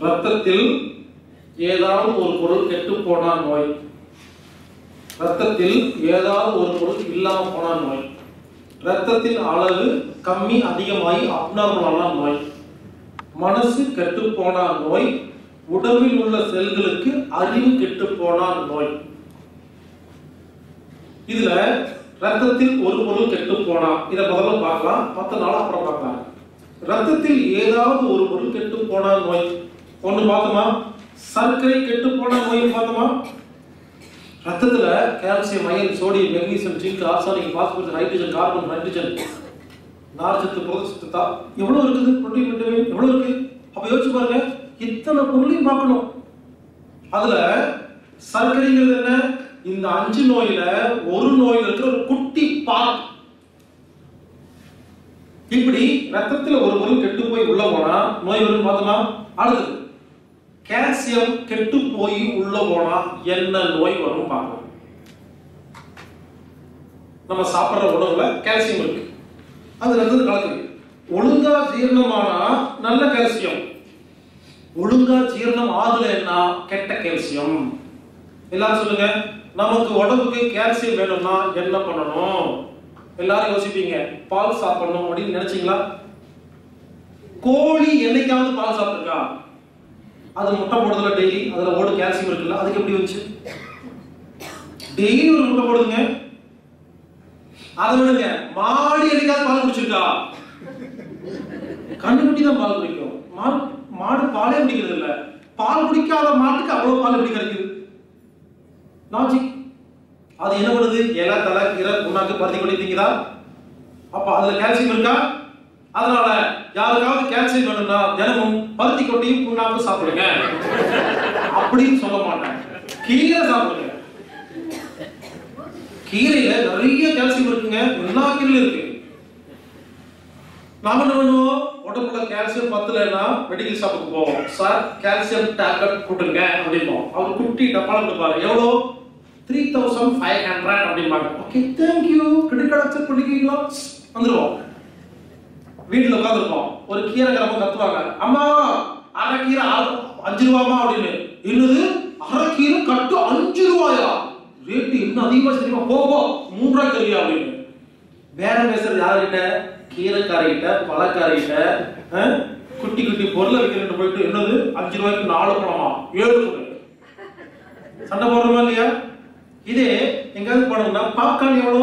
ரத்தத்தில் ஏதாவது ஒரு பொருள் கெட்டு போனா நோய். ரத்தத்தில் ஏதாவது ஒரு பொருள் இல்லாம போனா நோய். ரத்தத்தின் அளவு கம்மி அதிகமாகி அப்நார்மலான நோய். மனசு கெட்டு போனா நோய். உடம்பில் உள்ள செல்களுக்கு அறிவு கெட்டு போனா நோய். இதுல ரத்தத்தில் ஒரு பொருள் கெட்டு போனா இதை முதல்ல பார்க்கலாம். பத்து நாள் அப்புறம் பார்க்கலாம். ரத்தத்தில் ஏதாவது ஒரு பொருள் கெட்டு போனா நோய். ஒன்று பார்த்தோமா சர்க்கரை கெட்டு போன நோய் பார்த்தோமா ரத்தத்தில் calcium iron sodium magnesium zinc arsenic phosphorus hydrogen carbon nitrogen நார்ச்சத்து புரதச்சத்து தா எவ்வளோ இருக்குது புரோட்டீன் விட்டமின் எவ்வளோ இருக்கு? அப்போ யோசிச்சு பாருங்க. இத்தனை பொருளையும் பார்க்கணும். அதில் சர்க்கரைங்கிறது என்ன? இந்த அஞ்சு நோயில ஒரு நோயில் இருக்கிற ஒரு குட்டி பார்ட் இப்படி ரத்தத்தில் ஒரு பொருள் கெட்டு போய் உள்ள போனா நோய் வரும்னு பார்த்தோமா அடுத்தது கால்சியம் கெட்டு போய் உள்ள போனா என்ன நோய் வரும் பார்க்கணும் நம்ம சாப்பிட்ற உணவுல கால்சியம் இருக்கு. அது ரத்தத்தில் கலக்குது. ஒழுங்கா ஜீரணமானா நல்ல கால்சியம். ஒழுங்கா ஜீரணம் ஆகலைன்னா கெட்ட கால்சியம். எல்லாரும் சொல்லுங்க நமக்கு உடம்புக்கு கால்சியம் வேணும்னா என்ன பண்ணணும்? எல்லாரும் யோசிப்பீங்க பால் சாப்பிடணும் அப்படின்னு நினைச்சீங்களா? கோழி என்னைக்காவது பால் சாப்பிட்டுருக்கா? அதில் முட்டை போடுறதுல டெய்லி அதுல ஓடு கால்சியம் இருக்குல்ல அதுக்கு எப்படி வந்துச்சு டெய்லி ஒரு முட்டை போடுதுங்க. அதை விடுங்க. மாடு என்னைக்காவது பால் குடிச்சிருக்கா? கண்ணுக்குட்டி தான் பால் குடிக்கும். மாடு மாடு பாலே குடிக்கிறது இல்ல பால் குடிக்காத மாட்டுக்கு அவ்வளவு பால் எப்படி கிடைக்குது லாஜிக் அது என்ன பண்ணுது? இலை தலை கீரை புண்ணாக்கு பருத்தி கொடி திங்குதா? அப்ப அதுல கால்சியம் இருக்கா? அதனால யாருக்காவது கால்சியம் வேணும்னா தினமும் பருத்தி கொட்டையும் புண்ணாக்கும் சாப்பிடுங்க. அப்படின்னு சொல்ல மாட்டேன் கீரை சாப்பிடுங்க. கீரையில நிறைய கால்சியம் இருக்குங்க. எல்லா கீரையிலும் இருக்கு. நாம என்ன பண்ணுவோம்? உடம்புல கால்சியம் பத்தலைன்னா மெடிக்கல் ஷாப்புக்கு போவோம். சார் கால்சியம் டேப்லெட் கொடுங்க அப்படிம்போம். அவர் குட்டி டப்பால கொடுப்பாரு. எவ்வளோ? த்ரீ தௌசண்ட் ஃபைவ் ஹண்ட்ரட் அப்படிம்பாங்க okay thank you credit card accept பண்ணிக்கிறீங்களா? வந்துருவோம். வீட்டில் உட்காந்துருப்போம் ஒரு கீரை கிழமை கத்துவாங்க. அம்மா அரை கீரை அஞ்சு ரூபாமா அப்படின்னு. என்னது? அரை கீரை கட்டு அஞ்சு ரூபாயா? ரேட்டு இன்னும் அதிகமா தெரியுமா? போ போ. மூன்று ரூபாய் தெரியும் அப்படின்னு. வேற பேசுறது? யாருகிட்ட? கீரைக்காரிகிட்ட பழக்காரிகிட்ட குட்டி குட்டி பொருளை விற்கிறேன் போயிட்டு என்னது? அஞ்சு ரூபாய்க்கு நாலு பழமா? ஏழு சண்டை போடுறோமா இல்லையா? இதே எங்காவது போனோம்னா பாப்கார்ன் எவ்வளோ?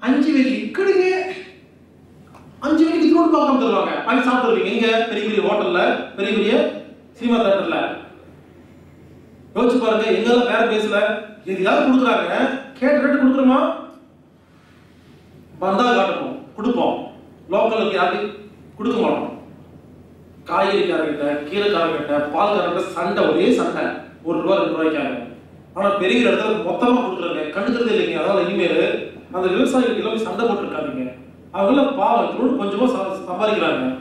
அஞ்சு வெள்ளி. கிடைங்க. அஞ்சு மணிக்கு திரும்ப பார்க்காம தருவாங்க. வாங்கி சாப்பிட்டுருவீங்க இங்க பெரிய பெரிய ஹோட்டல்ல. பெரிய பெரிய சினிமா தேட்டர்ல யோசிச்சு பாருங்க எங்கெல்லாம் வேற பேசல? எதையாவது கொடுக்குறாங்க. கேட்ட ரேட்டு கொடுக்குறோமா? வந்தா காட்டணும் கொடுப்போம். லோக்கலுக்கு யாருக்கு? கொடுக்க மாட்டோம். காய்கறிக்காரங்கிட்ட கீரைக்காரங்கிட்ட பால்காரங்கிட்ட சண்டை ஒரே சண்டை. ஒரு ரூபா ரெண்டு ரூபாய்க்காக ஆனா பெரிய இடத்துல மொத்தமா கொடுக்குறாங்க. கண்டுக்கிறது இல்லைங்க. அதனால இனிமேல் அந்த விவசாயிகளுக்கு எல்லாம் சண்டை போட்டுருக்காங்க அவங்க பாவம் இவ்வளவு கொஞ்சமாக ச- சம்பாதிக்கிறாங்க.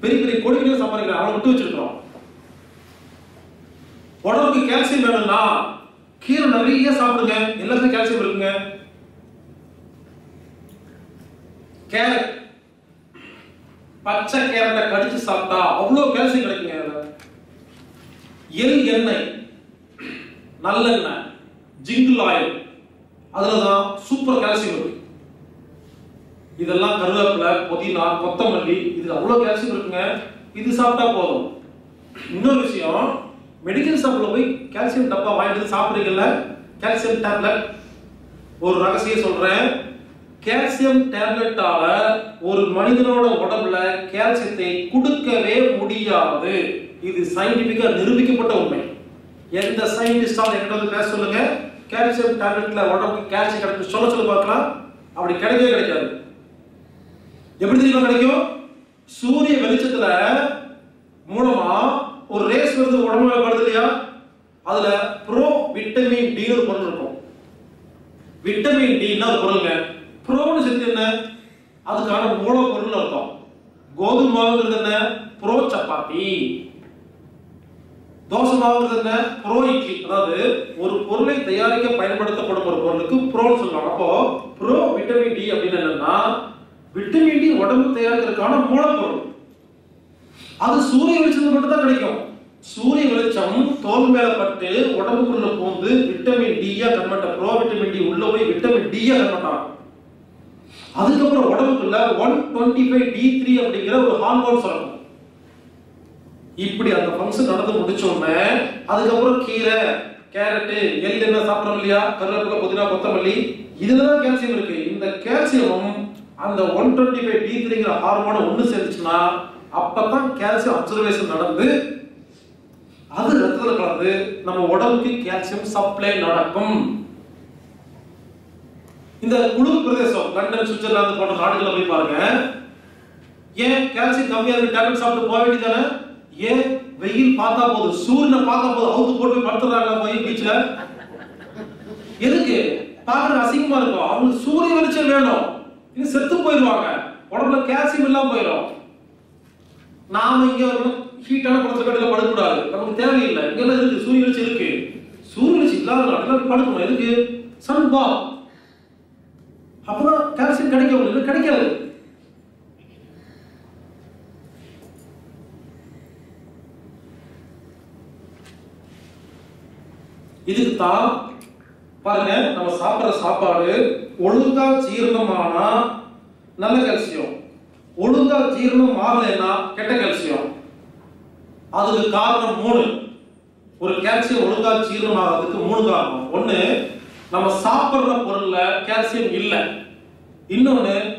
பெரிய பெரிய கோடிக்கணக்கில் சம்பாதிக்கிறாங்க. அவளை விட்டு வச்சிருக்கிறோம். உடம்புக்கு கால்சியம் வேணும்னா கீரை நிறைய சாப்பிடுங்க. எல்லாத்துக்கும் கால்சியம் இருக்குங்க. கேரட். பச்சை கேரட்டை கடிச்சு சாப்பிட்டா அவ்வளோ கால்சியம் கிடைக்குங்க அதில். எல் எண்ணெய். நல்லெண்ணெய். Gingelly oil. அதில் தான் சூப்பர் கால்சியம் இருக்கு. இதெல்லாம் கருவேப்பிலை புதினா கொத்தமல்லி இது அவ்வளவு கால்சியம் இருக்குங்க. இது சாப்பிட்டா போதும். இன்னொரு விஷயம் மெடிக்கல் ஷாப்ல போய் கால்சியம் டப்பா வாங்கிட்டு சாப்பிடுறீங்கல்ல கால்சியம் டேப்லெட் ஒரு ரகசியம் சொல்றேன். கால்சியம் டேப்லெட்டால ஒரு மனிதனோட உடம்புல கால்சியத்தை கொடுக்கவே முடியாது. இது சயின்டிபிக்கா நிரூபிக்கப்பட்ட உண்மை. எந்த சயின்டிஸ்டாலும் என்கிட்ட வந்து பேச சொல்லுங்க. கால்சியம் டேப்லெட்ல உடம்புக்கு கால்சியம் கிடைக்கும் சொல்ல சொல்ல பார்க்கலாம். அப்படி கிடைக்கவே கிடைக்காது. எப்படி தெரியுமா கிடைக்கும்? சூரிய வெளிச்சத்துல மூலமா ஒரு ரேஸ் வருது உடம்புல வருது இல்லையா? அதுல ப்ரோ விட்டமின் டி ஒரு பொருள் இருக்கும். விட்டமின் டின்னா ஒரு பொருளுங்க. ப்ரோன்னு சேர்த்து என்ன? அதுக்கான மூலப்பொருள் இருக்கும் கோதுமை மாவுங்கிறது என்ன? ப்ரோ சப்பாத்தி. தோசை மாவுங்கிறது என்ன? ப்ரோ இட்லி. அதாவது ஒரு பொருளை தயாரிக்க பயன்படுத்தப்படும் ஒரு பொருளுக்கு ப்ரோன்னு சொல்லுவாங்க. அப்போ ப்ரோ விட்டமின் டி அப்படின்னு என்னன்னா விட்டமின் டி உடம்பு தயாரிக்கிறதுக்கான மூலப்பொருள். அது சூரிய வெளிச்சத்துல மட்டும் தான் கிடைக்கும். சூரிய வெளிச்சம் தோல் மேல பட்டு உடம்புக்குள்ள போந்து விட்டமின் டியா கன்வெர்ட் ப்ரோ விட்டமின் டி உள்ள போய் விட்டமின் டியா கன்வெர்ட் ஆகும். அதுக்கப்புறம் உடம்புக்குள்ள one twenty five D three அப்படிங்கிற ஒரு ஹார்மோன் சொல்லணும். இப்படி அந்த ஃபங்க்ஷன் நடந்து முடிச்சோடனே அதுக்கப்புறம் கீரை கேரட்டு எள் என்ன சாப்பிட்றோம் இல்லையா? கருவேப்பிலை புதினா கொத்தமல்லி இதுல தான் கால்சியம் இருக்கு. இந்த கால்சியமும் அந்த ஒன் டுவெண்ட்டி ஃபைவ் டி த்ரீங்கிற ஹார்மோனை ஒன்று சேர்ந்துச்சுன்னா அப்பதான் கால்சியம் அப்சர்வேஷன் நடந்து அது ரத்தத்தில் கலந்து நம்ம உடம்புக்கு கால்சியம் சப்ளை நடக்கும். இந்த குழு பிரதேசம் லண்டன் சுவிட்சர்லாந்து போன்ற நாடுகளில் போய் பாருங்க. ஏன் கால்சியம் கம்மியா இருக்கு டேப்லெட் சாப்பிட்டு போக வேண்டியதானே? ஏன் வெயில் பார்த்தா போதும் சூரியனை பார்த்தா போதும் அவுத்து போட்டு போய் படுத்துறாங்க போய் பீச்சில் எதுக்கு? பார்க்குற அசிங்கமா இருக்கும். அவங்களுக்கு சூரிய வெளிச்சம் வேணும். இது செத்து போயிடுவாங்க. உடம்புல கால்சியம் இல்லாம போயிடும் நாம இங்க ஹீட்டான குளத்துல கடையில படுக்கக்கூடாது. நமக்கு தேவையில்லை. இங்கெல்லாம் இருக்கு. சூரிய வெளிச்சம் இருக்கு சூரிய வெளிச்சம் இல்லாத நாட்டில் படுக்கணும். எதுக்கு? சன் பா அப்பதான் கால்சியம் கிடைக்கும் இல்லை கிடைக்காது. இதுக்கு தான் பாருங்க நம்ம சாப்பிடுற சாப்பாடு ஒழுங்கா ஜீரணமானா நல்ல கல்சியம். ஒழுங்கா ஜீரணம் ஆகலைன்னா கெட்ட கல்சியம். அதுக்கு காரணம் மூணு. ஒரு கால்சியம் ஒழுங்கா ஜீரணம் ஆகிறதுக்கு மூணு காரணம். ஒன்று நம்ம சாப்பிடுற பொருள்ல கால்சியம் இல்லை. இன்னொன்னு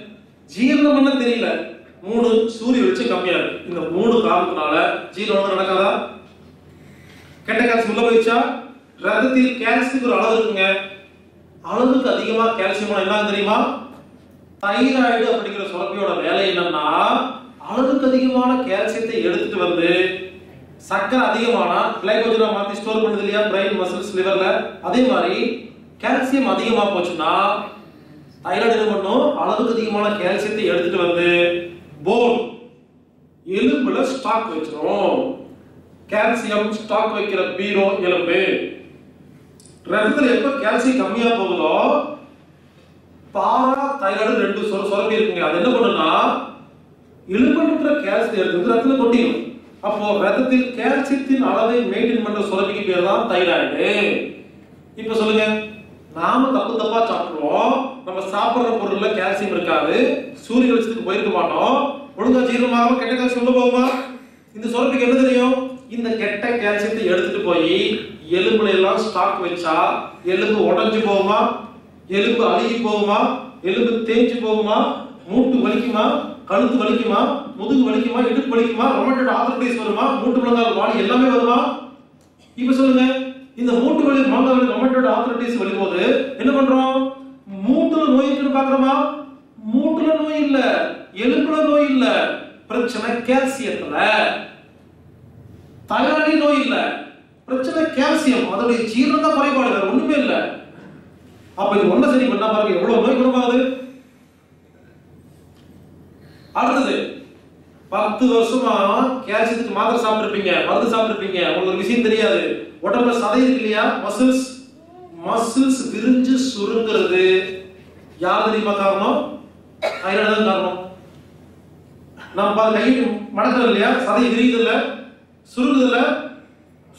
ஜீரணம் தெரியல? மூணு சூரிய வச்சு கம்மியா இருக்கு. இந்த மூணு காரணத்தினால ஜீரணம் நடக்காதா? கெட்ட கால்சியம் உள்ள போயிடுச்சா? ரத்தத்தில் கால்சியத்துக்கு ஒரு அளவு இருக்குங்க. அளவுக்கு அதிகமா கால்சியம் என்ன தெரியுமா? தைராய்டு அப்படிங்கிற சுரப்பியோட வேலை என்னன்னா அளவுக்கு அதிகமான கால்சியத்தை எடுத்துட்டு வந்து சக்கரை அதிகமானா கிளைகோஜனா மாத்தி ஸ்டோர் பண்ணுது இல்லையா? பிரெயின் மசில்ஸ் லிவர்ல அதே மாதிரி கால்சியம் அதிகமா போச்சுன்னா தைராய்டு என்ன பண்ணும்? அளவுக்கு அதிகமான கால்சியத்தை எடுத்துட்டு வந்து போன் எலும்புல ஸ்டாக் வச்சிரும். கால்சியம் ஸ்டாக் வைக்கிற பீரோ எலும்பு. ரத்தத்தில் எப்ப கால்சியம் கம்மியா போகுதோ பாரா தைராய்டு ரெண்டு சொர சுரப்பி இருக்குங்க. அது என்ன பண்ணுன்னா எலும்புன்ற கால்சியம் எடுத்து ரத்தத்தில் கொட்டிடும் அப்போ ரத்தத்தில் கால்சியத்தின் அளவை மெயின்டைன் பண்ற சுரப்பிக்கு பேர் தான் தைராய்டு. இப்ப சொல்லுங்க. நாம தப்பு தப்பா சாப்பிடுவோம் நம்ம சாப்பிடுற பொருள்ல கால்சியம் இருக்காது. சூரிய வெளிச்சத்துக்கு போயிருக்க மாட்டோம். ஒழுங்கா ஜீரணமாகாம கெட்ட கால்சியம் உள்ள போகுமா? இந்த சுரப்பிக்கு என்ன தெரியும்? இந்த கெட்ட கால்சியத்தை எடுத்துட்டு போய் எலும்புல எல்லாம் ஸ்டாக் வச்சா எலும்பு உடஞ்சு போகுமா? எலும்பு அழுகி போகுமா? எலும்பு தேஞ்சு போகுமா? மூட்டு வலிக்குமா? கழுத்து வலிக்குமா? முதுகு வலிக்குமா? இடுப்பு வலிக்குமா? ரொமட்டட் ஆர்த்தரைட்டிஸ் வருமா? மூட்டு முழங்கால் வாடி எல்லாமே வருமா? இப்ப சொல்லுங்க. இந்த மூட்டு வலி முழங்கால் வலி ரொமட்டட் ஆர்த்தரைட்டிஸ் வரும்போது என்ன பண்றோம்? மூட்டுல நோய் இருக்குன்னு பாக்குறோமா? மூட்டுல நோய் இல்ல. எலும்புல நோய் இல்ல. பிரச்சனை கேல்சியத்துல தயாரி நோய் இல்லை. பிரச்சனை கால்சியம் அதனுடைய ஜீரண குறைபாடு வேற ஒண்ணுமே இல்ல. அப்ப இது ஒன்றை சரி பண்ணா பாருங்க எவ்வளவு நோய் குணமாகுது? அடுத்தது பத்து வருஷமா கால்சியத்துக்கு மாத்திரை சாப்பிட்டுருப்பீங்க மருந்து சாப்பிட்டுருப்பீங்க. உங்களுக்கு விஷயம் தெரியாது. உடம்புல சதை இருக்கு இல்லையா? மசில்ஸ் மசில்ஸ் விரிஞ்சு சுருங்குறது. யார் தெரியுமா காரணம்? தைராய்டு தான் காரணம். நம்ம கை கையை மடக்கிறது இல்லையா? சதை விரியுது இல்ல சுருங்குது இல்லை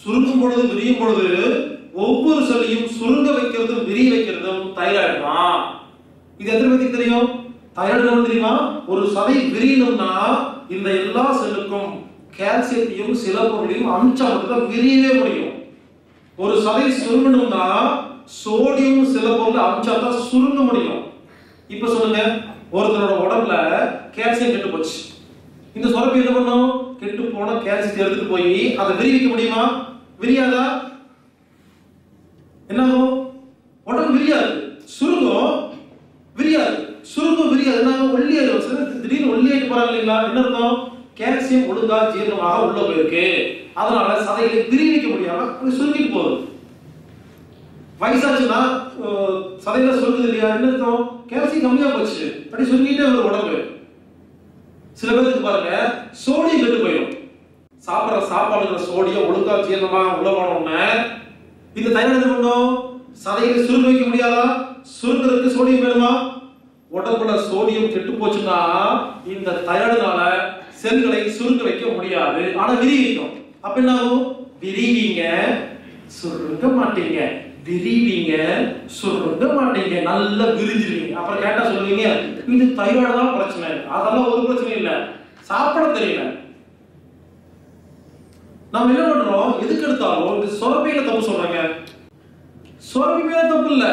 சுருங்கும் பொழுது விரியும் பொழுது ஒவ்வொரு செல்லையும் சுருங்க வைக்கிறதும் விரிய வைக்கிறதும் தைராய்டு தான். இது எத்தனை பேருக்கு தெரியும்? தைராய்டு தெரியுமா? ஒரு சதை விரியணும்னா இந்த எல்லா செல்லுக்கும் கால்சியத்தையும் சில பொருளையும் அமிச்சா மட்டும் விரியவே முடியும். ஒரு சதை சுருங்கணும்னா சோடியம் சில பொருள் அமிச்சா தான் சுருங்க முடியும். இப்ப சொல்லுங்க ஒருத்தரோட உடம்புல கால்சியம் கெட்டு போச்சு. இந்த சுரப்பி என்ன பண்ணும்? கெட்டு போன கால்சியத்தை எடுத்துட்டு போய் அதை விரிவிக்க முடியுமா? விரியாதா? என்னாகும்? உடம்பு விரியாது. சுருங்கும். விரியாது. சுருங்கும் விரியாது. என்ன ஒல்லி ஒல்லியாயிரும் சில திடீர்னு ஒல்லியாயிட்டு போறாங்க இல்லைங்களா? என்ன அர்த்தம்? கேல்சியம் ஒழுங்கா ஜீரணமாக உள்ள போயிருக்கு. அதனால சதைகளை விரிவிக்க முடியாம சுருங்கிட்டு போகுது. வயசாச்சுன்னா சதையில சுருங்குது இல்லையா? என்ன அர்த்தம்? கேல்சியம் கம்மியா போச்சு. அப்படி சுருங்கிட்டே வரும் உடம்பு. சில பேருக்கு பாருங்க சோடியம் கெட்டு போயிடும் சாப்பிட்ற சாப்பாடுல சோடியம் ஒழுங்கா ஜீரணமா உள்ள போனோம்னா இந்த தைராய்டு என்ன பண்ணும்? சதையில சுருங்க வைக்க முடியாதா? சுருங்குறதுக்கு சோடியம் வேணுமா? உடம்புல சோடியம் கெட்டு போச்சுன்னா இந்த தைராய்டுனால செல்களை சுருங்க வைக்க முடியாது. ஆனா விரிவிக்கும் அப்ப என்ன ஆகும்? விரிவீங்க சுருங்க மாட்டீங்க. விரிவீங்க சுருங்க மாட்டீங்க. நல்லா விரிஞ்சிருவீங்க. அப்புறம் கேட்டா சொல்லுவீங்க இது தைராய்டு தான் பிரச்சனை. அதெல்லாம் ஒரு பிரச்சனை இல்லை. சாப்பிட தெரியல. நம்ம என்ன பண்றோம்? எதுக்கு எடுத்தாலும் இது சுரப்பியில தப்பு சொல்றாங்க. சுரப்பி மேல தப்பு இல்ல.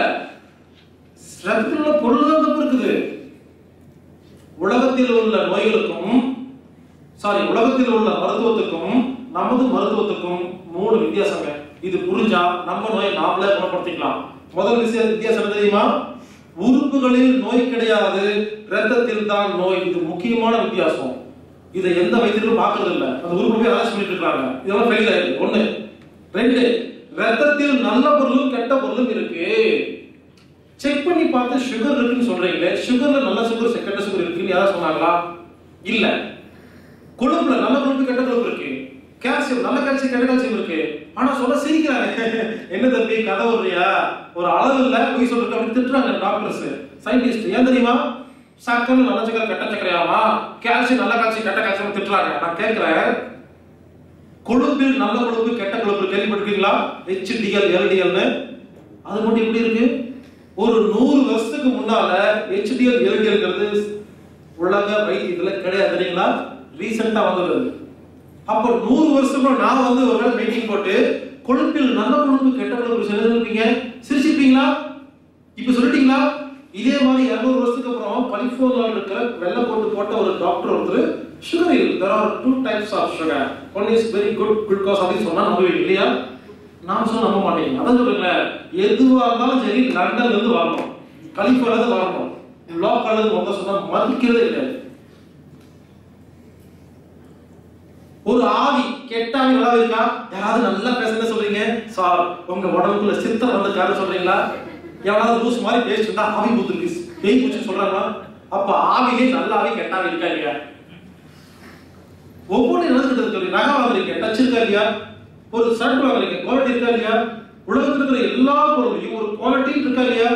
ரத்தத்தில் உள்ள பொருள் தான் தப்பு இருக்குது. உலகத்தில் உள்ள நோய்களுக்கும் சாரி உலகத்தில் உள்ள மருத்துவத்துக்கும் நமது மருத்துவத்துக்கும் மூணு வித்தியாசங்க. இது புரிஞ்சா நம்ம நோயை நாமளே குணப்படுத்திக்கலாம். முதல் விஷயம் வித்தியாசம் தெரியுமா? உறுப்புகளில் நோய் கிடையாது. ரத்தத்தில் தான் நோய். இது முக்கியமான வித்தியாசம். இதை எந்த வைத்தியர்களும் பார்க்கறது இல்ல. அந்த உறுப்பு போய் ஆராய்ச்சி பண்ணிட்டு இருக்காங்க இதெல்லாம் ஃபெயில் ஆயிருக்கு. ஒண்ணு. ரெண்டு ரத்தத்தில் நல்ல பொருளும் கெட்ட பொருளும் இருக்கு. செக் பண்ணி பார்த்து சுகர் இருக்குன்னு சொல்றீங்களே சுகர்ல நல்ல சுகர் கெட்ட சுகர் இருக்குன்னு யாராவது சொன்னாங்களா? இல்ல. கொழுப்புல நல்ல கொழுப்பு கெட்ட கொழுப்பு இருக்கு. கால்சியம் நல்ல கால்சியம் கெட்ட கால்சியம் இருக்கு. ஆனா சொல்ல சிரிக்கிறாங்க. என்ன தம்பி கதை வர்றியா ஒரு அளவு இல்ல போய் சொல்றது அப்படின்னு திட்டுறாங்க டாக்டர்ஸ் சயின்டிஸ்ட் ஏன் தெரியுமா? சக்கரை நல்ல சக்கரை கெட்ட சக்கரையாமா கால்சியம் நல்ல கால்சியம் கெட்ட கால்சியம் திட்டுறாங்க. நான் கேட்கிறேன். கொழுப்பில் நல்ல கொழுப்பு கெட்ட கொழுப்பு கேள்விப்பட்டிருக்கீங்களா? ஹெச்டிஎல் எல்டிஎல்னு அது மட்டும் எப்படி இருக்கு? ஒரு நூறு வருஷத்துக்கு முன்னால ஹெச்டிஎல் எல்டிஎல்ங்கிறது உலக வைத்தியத்துல கிடையாது தெரியுங்களா? ரீசெண்டா வந்தது அப்போ நூறு வருஷமா நான் வந்து ஒரு நாள் மீட்டிங் போட்டு கொழுப்பில் நல்ல கொழுப்பு கெட்ட கொழுப்பு சொல்லிருப்பீங்க சிரிச்சிருப்பீங்களா? இப்ப சொல்லிட்டீங்களா? இதே மாதிரி இரநூறு வருஷத்துக்கு அப்புறம் கலிபோர்னியாவில் இருக்கிற வெள்ளை போட்டு போட்ட ஒரு டாக்டர் ஒருத்தர் sugar will there are two types of sugar one is very good glucose அப்படின்னு சொன்னால் நம்புவீங்க இல்லையா? நான் சொல்ல நம்ப மாட்டேங்க அதான் சொல்லுங்களேன் எதுவாக இருந்தாலும் சரி லண்டன்ல இருந்து வரணும். கலிபோர்னியா இருந்து வரணும். லோக்கல்ல இருந்து வந்த சொன்னா மதிக்கிறதே கிடையாது ஒரு ஆவி கெட்ட ஆவி நல்லா இருக்கா? யாராவது நல்லா பேசுறது சொல்றீங்க? சார் உங்க உடம்புக்குள்ள சித்தர் வந்திருக்காரு சொல்றீங்களா? எவனாவது லூஸ் மாதிரி பேசிட்டு இருந்தா ஆவி பூத்துருக்கு பேய் பூச்சு சொல்றாங்களா? அப்ப ஆவிலே நல்ல ஆவி கெட்ட இருக்கா இல்லையா? ஒவ்வொன்றும் நடந்துட்டு இருக்கு நகை வாங்குறீங்க டச் இருக்கா இல்லையா? ஒரு ஷர்ட் வாங்குறீங்க குவாலிட்டி இருக்கா இல்லையா? உலகத்தில் இருக்கிற எல்லா பொருளையும் ஒரு குவாலிட்டி இருக்கா இல்லையா?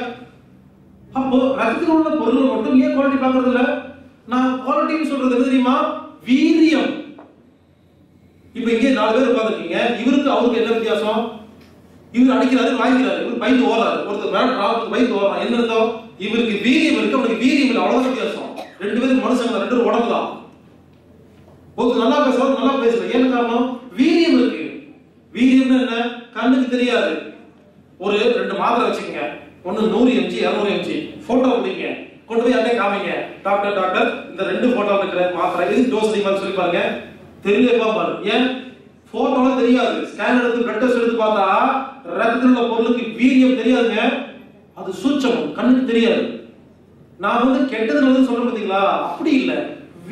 அப்போ ரத்தத்தில் உள்ள பொருள் மட்டும் ஏன் குவாலிட்டி பார்க்கறது இல்ல? நான் குவாலிட்டின்னு சொல்றது என்ன தெரியுமா? வீரியம். இப்ப இங்கே நாலு பேர் உட்காந்துருக்கீங்க இவருக்கு அவருக்கு என்ன வித்தியாசம்? இவர் அடிக்கிறாரு வாங்கிக்கிறாரு இவர் பயந்து ஓடுறாரு. ஒருத்தர் மேல ராவத்துக்கு பயந்து ஓடுறான் என்ன அர்த்தம்? இவருக்கு வீரியம் இருக்கு அவனுக்கு வீரியம் இல்லை. அவ்வளவு வித்தியாசம். ரெண்டு பேரும் மனுஷங்க ரெண்டு பேரும் உடம்பு தான். ஒருத்தர் நல்லா பேசுறவர் நல்லா பேசல ஏன் காரணம்? வீரியம் இருக்கு. வீரியம்னா என்ன? கண்ணுக்கு தெரியாது. ஒரு ரெண்டு மாத்திரை வச்சுக்கோங்க. ஒன்னு நூறு எம்ஜி இரநூறு எம்ஜி போட்டோ பிடிங்க. கொண்டு போய் அப்படியே காமிங்க. டாக்டர் டாக்டர் இந்த ரெண்டு போட்டோ இருக்கிற மாத்திரை இது டோஸ் அதிகமாக சொல்லி பாருங்க. தெரியல பாரு. ஏன்? போட்டோல தெரியாது. ஸ்கேன் எடுத்து பிளட் டெஸ்ட் எடுத்து பார்த்தா ரத்தத்தில் உள்ள பொருளுக்கு வீரியம் தெரியாதுங்க. அது சூச்சம் கண்ணுக்கு தெரியாது. நான் வந்து கெட்டது நல்லது சொல்றேன் பார்த்தீங்களா? அப்படி இல்லை.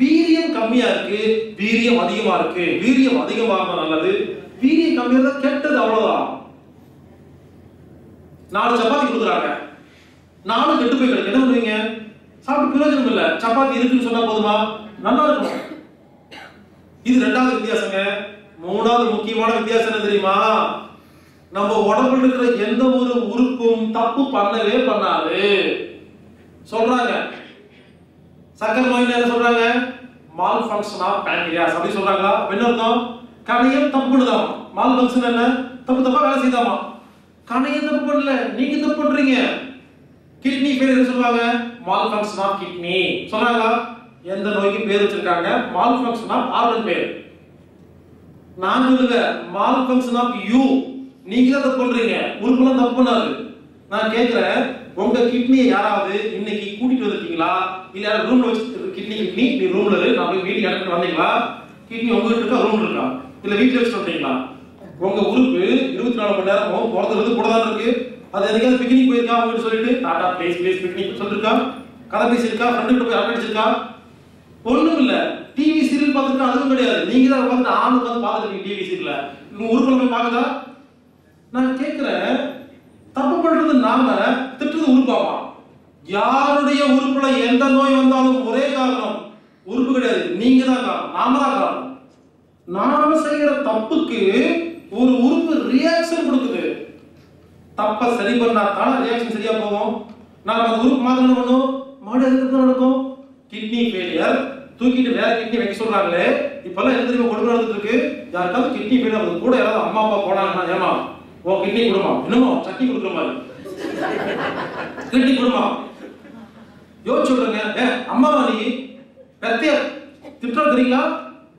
வீரியம் கம்மியா இருக்கு. வீரியம் அதிகமா இருக்கு. வீரியம் அதிகமாக நல்லது. வீரியம் கம்மியா இருந்தா கெட்டது அவ்வளவுதான். நாலு சப்பாத்தி கொடுக்குறாங்க. நாலு கெட்டு போய் கிடக்கு. என்ன பண்ணுவீங்க? சாப்பிட்டு பிரயோஜனம் இல்லை. சப்பாத்தி இருக்குன்னு சொன்னா போதுமா? நல்லா இருக்கும் இது ரெண்டாவது வித்தியாசங்க. மூணாவது முக்கியமான வித்தியாசம் என்ன தெரியுமா? நம்ம உடம்புல இருக்கிற எந்த ஒரு உறுப்பும் தப்பு பண்ணவே பண்ணாது. சொல்றாங்க. சக்கர நோய் என்ன சொல்றாங்க? மால் ஃபங்க்ஷன் ஆஃப் பேங்க்ரியாஸ் அப்படி சொல்றாங்களா? என்ன அர்த்தம்? கணையம் தப்பு மால் ஃபங்க்ஷன் என்ன? தப்பு தப்பா வேலை செய்தாமா? கணையம் தப்பு பண்ணல. நீங்க தப்பு பண்றீங்க. கிட்னி பேர் சொல்றாங்க மால் ஃபங்க்ஷன் ஆஃப் கிட்னி சொல்றாங்களா? எந்த நோய்க்கு பேர் வச்சிருக்காங்க. மால் ஃபங்க்ஷன் ஆஃப் ஆர்கன் பேர் நான் சொல்லுங்க மால் ஃபங்க்ஷன் ஆஃப் யூ நீங்க தான் தப்பு பண்றீங்க. உறுப்புலாம் தப்பு பண்ணாது. நான் கேக்குறேன் உங்க கிட்னியை யாராவது இன்னைக்கு கூட்டிட்டு வந்திருக்கீங்களா? இல்ல ரூம்ல வச்சு கிட்னி கிட்னி நீ ரூம்ல இரு நான் போய் வீட்டுக்கு இடத்துல வந்தீங்களா? கிட்னி உங்க வீட்டு இருக்கா? ரூம்ல இருக்கா? இல்ல வீட்டுல வச்சுட்டு வந்தீங்களா? உங்க உறுப்பு இருபத்தி நாலு மணி நேரமும் பிறந்தது கூட தான் இருக்கு. அது என்னைக்காவது பிக்னிக் போயிருக்கா? அவங்க சொல்லிட்டு டாடா பிளேஸ் பிளேஸ் பிக்னிக் சொல்லிருக்கா? கதை பேசியிருக்கா? ஃப்ரெண்டு கிட்ட போய் அரட்டடிச்சிருக்கா ஒண்ணும் இல்லை. டிவி சீரியல் பார்த்துட்டு அதுவும் கிடையாது. நீங்க தான் உட்காந்து ஆண் உட்காந்து பார்த்துருக்கீங்க டிவி சீரியல உங்க உறுப்புல போய் நான் கேட்கிறேன் தப்பு பண்றது நாம திட்டுறது உறுப்பாமா யாருடைய உறுப்புல எந்த நோய் வந்தாலும் ஒரே காரணம் உறுப்பு கிடையாது. நீங்க தான் காரணம் நாம தான் காரணம். நாம செய்யற தப்புக்கு ஒரு உறுப்பு ரியாக்ஷன் கொடுக்குது. தப்ப சரி பண்ணா தானே ரியாக்ஷன் சரியா போகும்? நாம அந்த உறுப்பு மாத்திரம் என்ன பண்ணும்? மறுபடியும் நடக்கும்? கிட்னி ஃபெயிலியர் தூக்கிட்டு வேற கிட்னி வைக்க சொல்றாங்களே இப்பெல்லாம் எந்த தெரியுமா கொடுமை நடந்துட்டு இருக்கு? யாருக்காவது கிட்னி போயிடும் அது கூட யாராவது அம்மா அப்பா போனாங்கன்னா ஏமா ஓ கிட்னி கொடுமா? என்னமோ சட்னி கொடுக்குற மாதிரி. கிட்னி கொடுமா? யோசிச்சு விடுங்க. ஏ அம்மாவா நீ பெத்தைய திட்டம் தெரியுங்களா?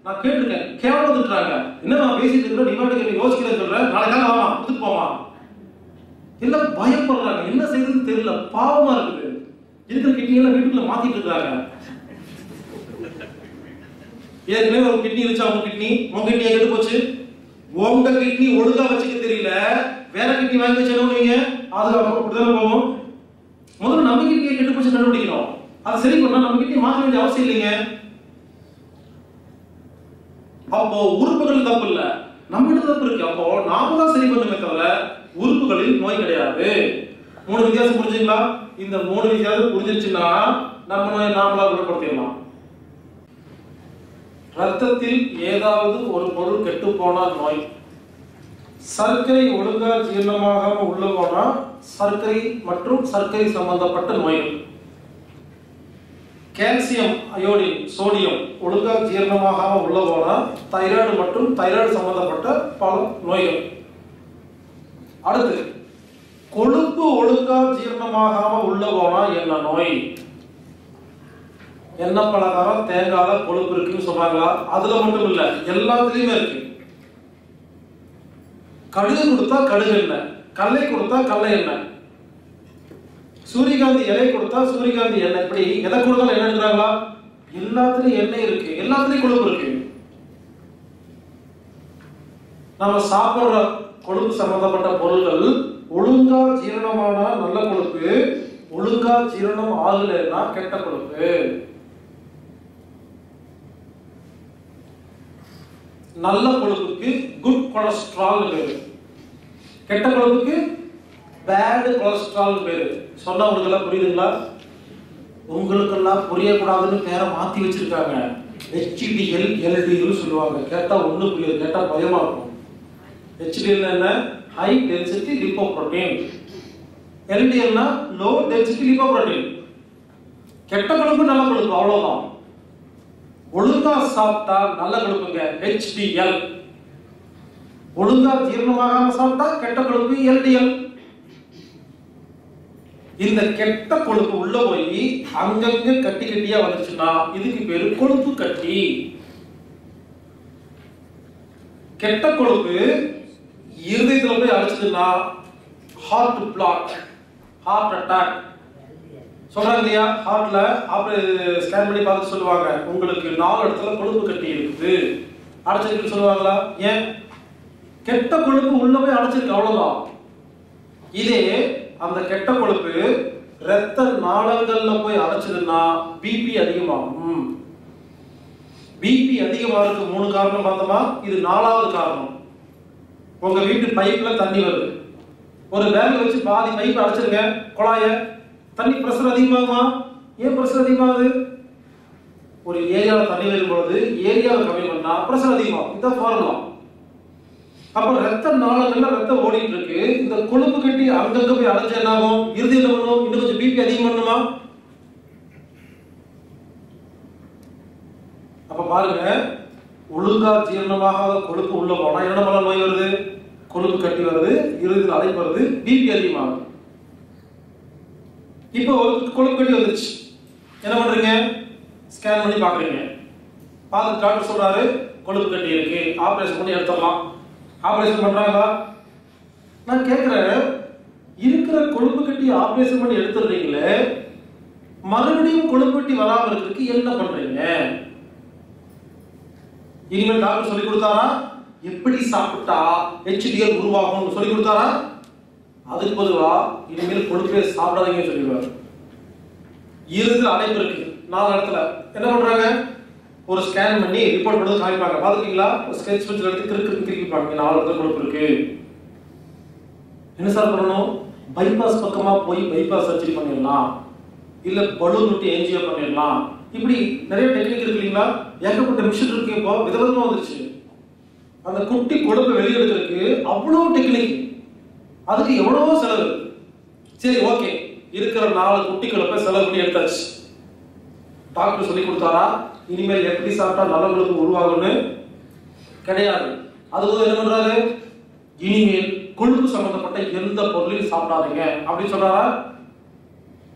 நான் கேட்டிருக்கேன். கேவலம் திட்டுறாங்க. என்னமா பேசிட்டு இருக்கிறோம் நீ பாட்டுக்கு நீ சொல்றேன் சொல்ற. நாளைக்காக ஆமா கொடுத்து போமா? எல்லாம் பயப்படுறாங்க. என்ன செய்யறதுன்னு தெரியல. பாவமா இருக்குது. இருக்கிற கிட்னி எல்லாம் வீட்டுக்குள்ள மாத்திட்டு இருக்காங்க ஏற்கனவே ஒரு கிட்னி இருந்துச்சு அவங்க கிட்னி? உங்க கிட்னி எங்கிட்டு போச்சு? உங்க கிட்னி ஒழுங்கா வச்சுக்க தெரியல. வேற கிட்னி வாங்கி வச்சு நீங்க அது அப்படிதானே போகும். முதல்ல நம்ம கிட்னியை கெட்டு போச்சு கண்டுபிடிக்கணும். அதை சரி பண்ணா நம்ம கிட்னி மாற்ற வேண்டிய அவசியம் இல்லைங்க. அப்போ உறுப்புகள் தப்பு இல்ல. நம்மகிட்ட தப்பு இருக்கு. அப்போ நாம தான் சரி பண்ணுமே தவிர உறுப்புகளில் நோய் கிடையாது. மூணு வித்தியாசம் புரிஞ்சுங்களா இந்த மூணு வித்தியாசம் புரிஞ்சிருச்சுன்னா நம்ம நோயை நாமளா குணப்படுத்திடலாம். ரத்தத்தில் ஏதாவது ஒரு பொருள் கெட்டு போனால் நோய். சர்க்கரை ஒழுங்கா ஜீரணமாகாம உள்ள போனா சர்க்கரை மற்றும் சர்க்கரை சம்பந்தப்பட்ட நோய்கள். கால்சியம் அயோடின் சோடியம் ஒழுங்கா ஜீரணமாகாம உள்ள போனா தைராய்டு மற்றும் தைராய்டு சம்பந்தப்பட்ட பல நோய்கள். அடுத்து கொழுப்பு ஒழுங்கா ஜீரணமாகாம உள்ள போனா என்ன நோய்? எண்ணெய் பலகாரம்? தேங்காயில கொழுப்பு இருக்குன்னு சொல்றாங்களா? அதுல மட்டும் இல்ல எல்லாத்துலயுமே இருக்கு. கடுகு கொடுத்தா கடுகு எண்ணெய் கடலை கொடுத்தா கல்லை எண்ணெய் சூரியகாந்தி இலை கொடுத்தா சூரியகாந்தி எண்ணெய் இப்படி எதை கொடுத்தாலும் என்ன எடுக்கிறாங்களா எல்லாத்துலயும் எண்ணெய் இருக்கு. எல்லாத்துலயும் கொழுப்பு இருக்கு. நம்ம சாப்பிடுற கொழுப்பு சம்பந்தப்பட்ட பொருள்கள் ஒழுங்கா ஜீரணமான நல்ல கொழுப்பு ஒழுங்கா ஜீரணம் ஆகலைன்னா கெட்ட கொழுப்பு. நல்ல கொழுப்புக்கு குட் கொலஸ்ட்ரால் பேரு. கெட்ட கொழுப்புக்கு பேடு கொலஸ்ட்ரால் பேரு. சொன்னா புரியுதுங்களா? உங்களுக்கெல்லாம் புரியக்கூடாதுன்னு பேரை மாத்தி வச்சிருக்காங்க. ஹெச்டிஎல் எல்டிஎல் சொல்லுவாங்க. கேட்டா ஒண்ணு புரியாது. கேட்டா பயமா இருக்கும். ஹெச்டிஎல் என்ன ஹை டென்சிட்டி லிப்போப்ரோட்டீன் எல்டிஎல்னா லோ டென்சிட்டி லிப்போப்ரோட்டீன் கெட்ட கொழுப்பு நல்ல கொழுப்பு அவ்வளவுதான். ஒழுங்கா சாப்பிட்டா நல்ல கொழுப்புங்க ஹெச்டிஎல் ஒழுங்கா ஜீரணமாகாம சாப்பிட்டா கெட்ட கொழுப்பு எல்டிஎல் இந்த கெட்ட கொழுப்பு உள்ள போய் அங்கங்க கட்டி கட்டியா வந்துச்சுன்னா இதுக்கு பேரு கொழுப்பு கட்டி. கெட்ட கொழுப்பு இருதயத்துல போய் அடிச்சதுன்னா ஹார்ட் பிளாக் ஹார்ட் அட்டாக் சொல்றாங்க இல்லையா ஹார்ட்ல அப்புறம் ஸ்கேன் பண்ணி பார்த்து சொல்லுவாங்க. உங்களுக்கு நாலு இடத்துல கொழுப்பு கட்டி இருக்குது. அடைச்சிருக்குன்னு சொல்லுவாங்களா? ஏன்? கெட்ட கொழுப்பு உள்ள போய் அடைச்சிருக்கு அவ்வளவுதான். இதே அந்த கெட்ட கொழுப்பு ரத்த நாளங்கள்ல போய் அடைச்சதுன்னா பிபி அதிகமாகும். பிபி அதிகமாகிறதுக்கு மூணு காரணம் பார்த்தோமா? இது நாலாவது காரணம். உங்க வீட்டு பைப்ல தண்ணி வருது. ஒரு வேலை வச்சு பாதி பைப் அடைச்சிருங்க குழாய. தண்ணி ப்ரெஷர் அதிகமாகுமா? ஏன் ப்ரெஷர் அதிகமாகுது? ஒரு ஏரியாவில் தண்ணி வரும் பொழுது ஏரியாவை கம்மி பண்ணா ப்ரெஷர் அதிகமாகும். இதுதான் ஃபார்முலா அப்ப ரத்த நாளங்கள்ல ரத்தம் ஓடிட்டு இருக்கு. இந்த கொழுப்பு கட்டி அங்கங்க போய் அடைஞ்சு என்ன ஆகும் இறுதி என்ன பண்ணும்? இன்னும் கொஞ்சம் பிபி அதிகம் பண்ணுமா? அப்ப பாருங்க. ஒழுங்கா ஜீரணமாகாத கொழுப்பு உள்ள போனா என்ன பல நோய் வருது? கொழுப்பு கட்டி வருது. இறுதியில் அடைப்பு வருது. பிபி அதிகமாகுது. இப்போ ஒரு கொழுப்பு கட்டி வந்துருச்சு. என்ன பண்றீங்க? ஸ்கேன் பண்ணி பாக்குறீங்க பார்த்து டாக்டர் சொல்றாரு கொழுப்பு கட்டி இருக்கு. ஆபரேஷன் பண்ணி எடுத்துடலாம். ஆபரேஷன் பண்றாங்களா? நான் கேட்கிறேன் இருக்கிற கொழுப்பு கட்டி ஆபரேஷன் பண்ணி எடுத்துடுறீங்களே மறுபடியும் கொழுப்பு கட்டி வராம இருக்கிறதுக்கு என்ன பண்றீங்க? இனிமேல் டாக்டர் சொல்லி கொடுத்தாரா? எப்படி சாப்பிட்டா? ஹெச்டிஎல் உருவாகும்னு சொல்லி கொடுத்தாரா? அதுக்கு பொதுவா இனிமேல் கொழுப்பே சாப்பிடாதீங்கன்னு சொல்லிடுவாரு. இருந்து அடைப்பு இருக்கு. நாலு இடத்துல. என்ன பண்றாங்க? ஒரு ஸ்கேன் பண்ணி ரிப்போர்ட் பண்ணி காமிப்பாங்க. பாத்துக்கீங்களா ஒரு ஸ்கெட்ச் பென்சில் எடுத்து கிறுக்கு கிறுக்கிப்பாங்க நாலு இடத்துல கொழுப்பு இருக்கு. என்ன சார் பண்ணணும்? பைபாஸ் பக்கமா போய் பைபாஸ் சர்ஜரி பண்ணிடலாம். இல்ல பலூன் விட்டு என்ஜிஓ பண்ணிடலாம். இப்படி நிறைய டெக்னிக் இருக்கு இல்லைங்களா? ஏகப்பட்ட மிஷின் இருக்கு இப்போ. விதவிதமா வந்துருச்சு. அந்த குட்டி கொழுப்பை வெளியெடுக்கிறதுக்கு அவ்வளவு டெக்னிக் அதுக்கு எவ்வளவோ செலவு. சரி ஓகே. இருக்கிற நாலு குட்டி போய் செலவு பண்ணி எடுத்தாச்சு. டாக்டர் சொல்லி கொடுத்தாரா? இனிமேல் எப்படி சாப்பிட்டா நலங்களுக்கு உருவாகும்னு? கிடையாது. அதுவும் என்ன பண்றாரு? இனிமேல் கொழுப்பு சம்பந்தப்பட்ட எந்த பொருளையும் சாப்பிடாதீங்க. அப்படின்னு சொல்றாரா?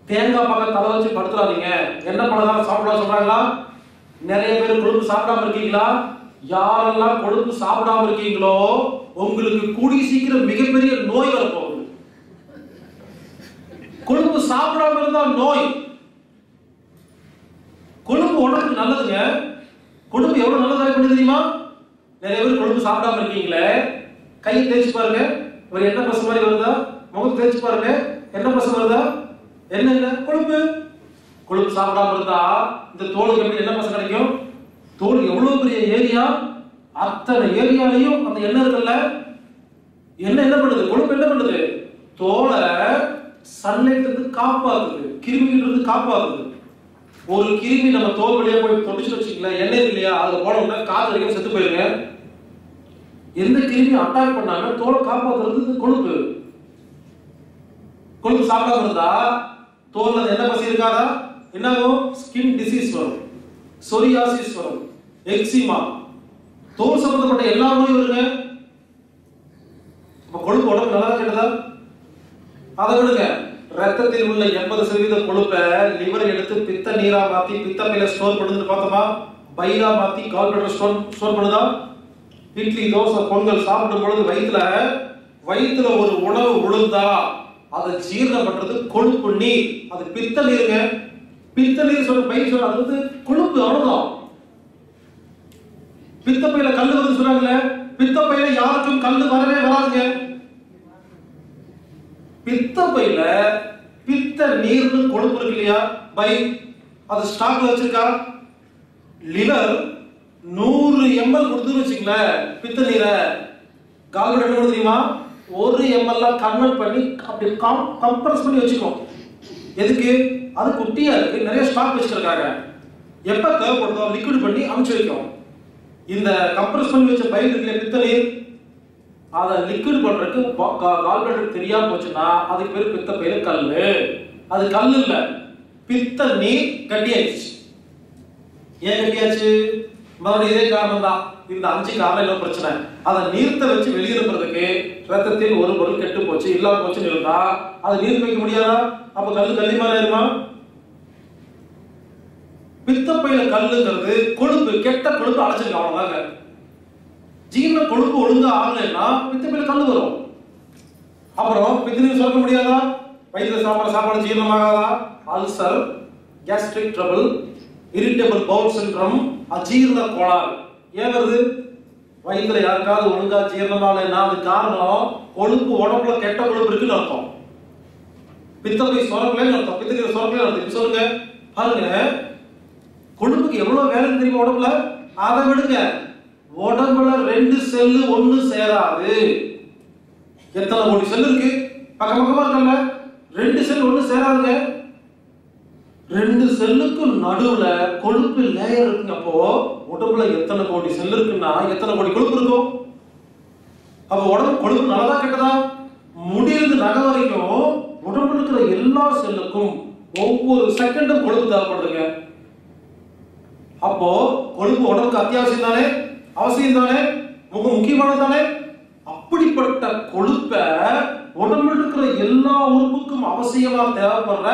தேங்காய் பக்கம் தலை வச்சு படுத்துறாதீங்க. என்ன பண்ணலாம் சாப்பிடலாம் சொல்றாங்களா? நிறைய பேர் கொழுப்பு சாப்பிடாம இருக்கீங்களா? யாரெல்லாம் கொழுப்பு சாப்பிடாம இருக்கீங்களோ உங்களுக்கு கூடி சீக்கிரம் மிகப்பெரிய நோய் வரப்போகுது. கொழுப்பு சாப்பிடாம இருந்தா நோய். கொழுப்பு உடம்புக்கு நல்லதுங்க. கொழுப்பு எவ்வளவு நல்லதாக பண்ணி தெரியுமா? நிறைய பேர் கொழுப்பு சாப்பிடாம இருக்கீங்களே. கையை தேய்ச்சி பாருங்க. ஒரு என்ன பசு மாதிரி வருதா? முகம் தேய்ச்சி பாருங்க. என்ன பசு வருதா? என்ன என்ன? கொழுப்பு. கொழுப்பு சாப்பிடாம இருந்தா இந்த தோலுக்கு எப்படி என்ன பசு கிடைக்கும்? தோல் எவ்வளவு பெரிய ஏரியா? அத்தனை ஏரியாலையும் அந்த எண்ணெய் இருக்குல்ல? எண்ணெய் என்ன பண்ணுது? கொழுப்பு என்ன பண்ணுது? தோலை சன்லைட்ல இருந்து காப்பாக்குது கிருமிகிட்ட இருந்து காப்பாக்குது ஒரு கிருமி நம்ம தோல் வழியா போய் தொட்டுச்சு வச்சுக்கல எண்ணெய் இருக்கு இல்லையா? அதுல போனோம்னா உடனே காத்து வரைக்கும் செத்து போயிருங்க. எந்த கிருமி அட்டாக் பண்ணாம தோலை காப்பாத்துறது கொழுப்பு. கொழுப்பு சாப்பிடாம இருந்தா தோல்ல என்ன பசி இருக்காதா? என்னாகும்? ஸ்கின் டிசீஸ் வரும். சொரியாசிஸ் வரும் எக்ஸிமா. தோல் சம்பந்தப்பட்ட எல்லா நோயும் வருங்க. நம்ம கொழுப்பு உடம்பு நல்லா கேட்டதா அதை விடுங்க. ரத்தத்தில் உள்ள எண்பது சதவீத கொழுப்பை லிவர் எடுத்து பித்த நீரா மாத்தி பித்த ஸ்டோர் பண்ணுதுன்னு பார்த்தோமா? பைரா மாத்தி கால்பேட்டர் ஸ்டோர் ஸ்டோர் பண்ணுதா? இட்லி தோசை பொங்கல் சாப்பிடும் பொழுது வயிற்றுல வயிற்றுல ஒரு உணவு விழுந்தா அதை ஜீரணம் பண்றது கொழுப்பு நீர். அது பித்த நீருங்க. பித்த சொல்ல பை சொல்ல அது வந்து கொழுப்பு அவ்வளவுதான் பித்த பையில கல் வருது சொல்றாங்கல்ல பித்த பையில யாருக்கும் கல் வரவே வராதுங்க. பித்த பையில பித்த நீர்னு கொழுப்பு இருக்கு இல்லையா பை? அது ஸ்டாக்ல வச்சிருக்கா? லிவர் நூறு எம்எல் கொடுத்துன்னு வச்சுங்களேன் பித்த நீரை. கால்பட என்ன தெரியுமா? ஒரு எம்எல் கன்வெர்ட் பண்ணி அப்படி கம்ப்ரஸ் பண்ணி வச்சுக்கணும் எதுக்கு? அது குட்டியா இருக்கு நிறைய ஸ்டாக் வச்சிருக்காங்க. எப்ப தேவைப்படுதோ லிக்விட் பண்ணி அமுச்சு வைக்கும். இந்த கம்ப்ரஸ் பண்ணி வச்ச பயிர் இருக்கிற பித்த அதை லிக்விட் பண்றதுக்கு கால்பிளேட்டர் தெரியாம போச்சுன்னா அதுக்கு பேர் பித்த பயிர் கல்லு. அது கல் இல்ல பித்த நீர் கட்டியாச்சு. ஏன் கட்டியாச்சு? மறுபடியும் இதே காரணம் தான். இந்த அஞ்சு காலையில என்ன பிரச்சனை. அதை நீர்த்த வச்சு வெளியிருப்பதற்கு ரத்தத்தில் ஒரு பொருள் கெட்டு போச்சு இல்லாம போச்சுன்னு இருந்தா அதை நீர் வைக்க முடியாதா? அப்ப கல் கல்லி மாதிரி ஆயிருமா? பித்தப்பையில கல்லுங்கிறது கொழுப்பு கெட்ட கொழுப்பு அடைச்சிருக்கு அவ்வளவுதாங்க. ஜீரண கொழுப்பு ஒழுங்கா ஆகலைன்னா பித்தப்பையில கல் வரும். அப்புறம் பித்தநீர் சொல்ல முடியாதா? வயிற்றுல சாப்பாடு சாப்பாடு ஜீரணமாகாதா? Ulcer gastric trouble irritable bowel syndrome அஜீர்ண கோளாறு. ஏன் வருது? வயிற்றுல யாருக்காவது ஒழுங்கா ஜீரணமாக அது காரணம் கொழுப்பு உடம்புல கெட்ட கொழுப்பு இருக்குன்னு அர்த்தம். பித்தளை சுரக்கலைன்னு அர்த்தம். பித்தநீர் சுரக்கலைன்னு அர்த்தம். சொல்லுங்க. பாருங்க. கொழுப்புக்கு எவ்வளவு வேலை தெரியுமா உடம்புல? அதை விடுங்க. உடம்புல ரெண்டு செல்லு ஒண்ணு சேராது. எத்தனை கோடி செல் இருக்கு? பக்கம் பக்கமா இருக்கல ரெண்டு செல் ஒண்ணு சேராதுங்க. ரெண்டு செல்லுக்கும் நடுவுல கொழுப்பு லேயர் இருக்குங்க அப்போ உடம்புல எத்தனை கோடி செல் இருக்குன்னா எத்தனை கோடி கொழுப்பு இருக்கும்? அப்ப உடம்பு கொழுப்பு நல்லதா கெட்டதா? முடியிறது நகை வரைக்கும் உடம்புல இருக்கிற எல்லா செல்லுக்கும் ஒவ்வொரு செகண்டும் கொழுப்பு தேவைப்படுதுங்க. அப்போ கொழுப்பு உடம்புக்கு அத்தியாவசியம் தானே? அவசியம் தானே? மிக முக்கியமானது தானே? அப்படிப்பட்ட கொழுப்பை உடம்புல இருக்கிற எல்லா உறுப்புக்கும் அவசியமா தேவைப்படுற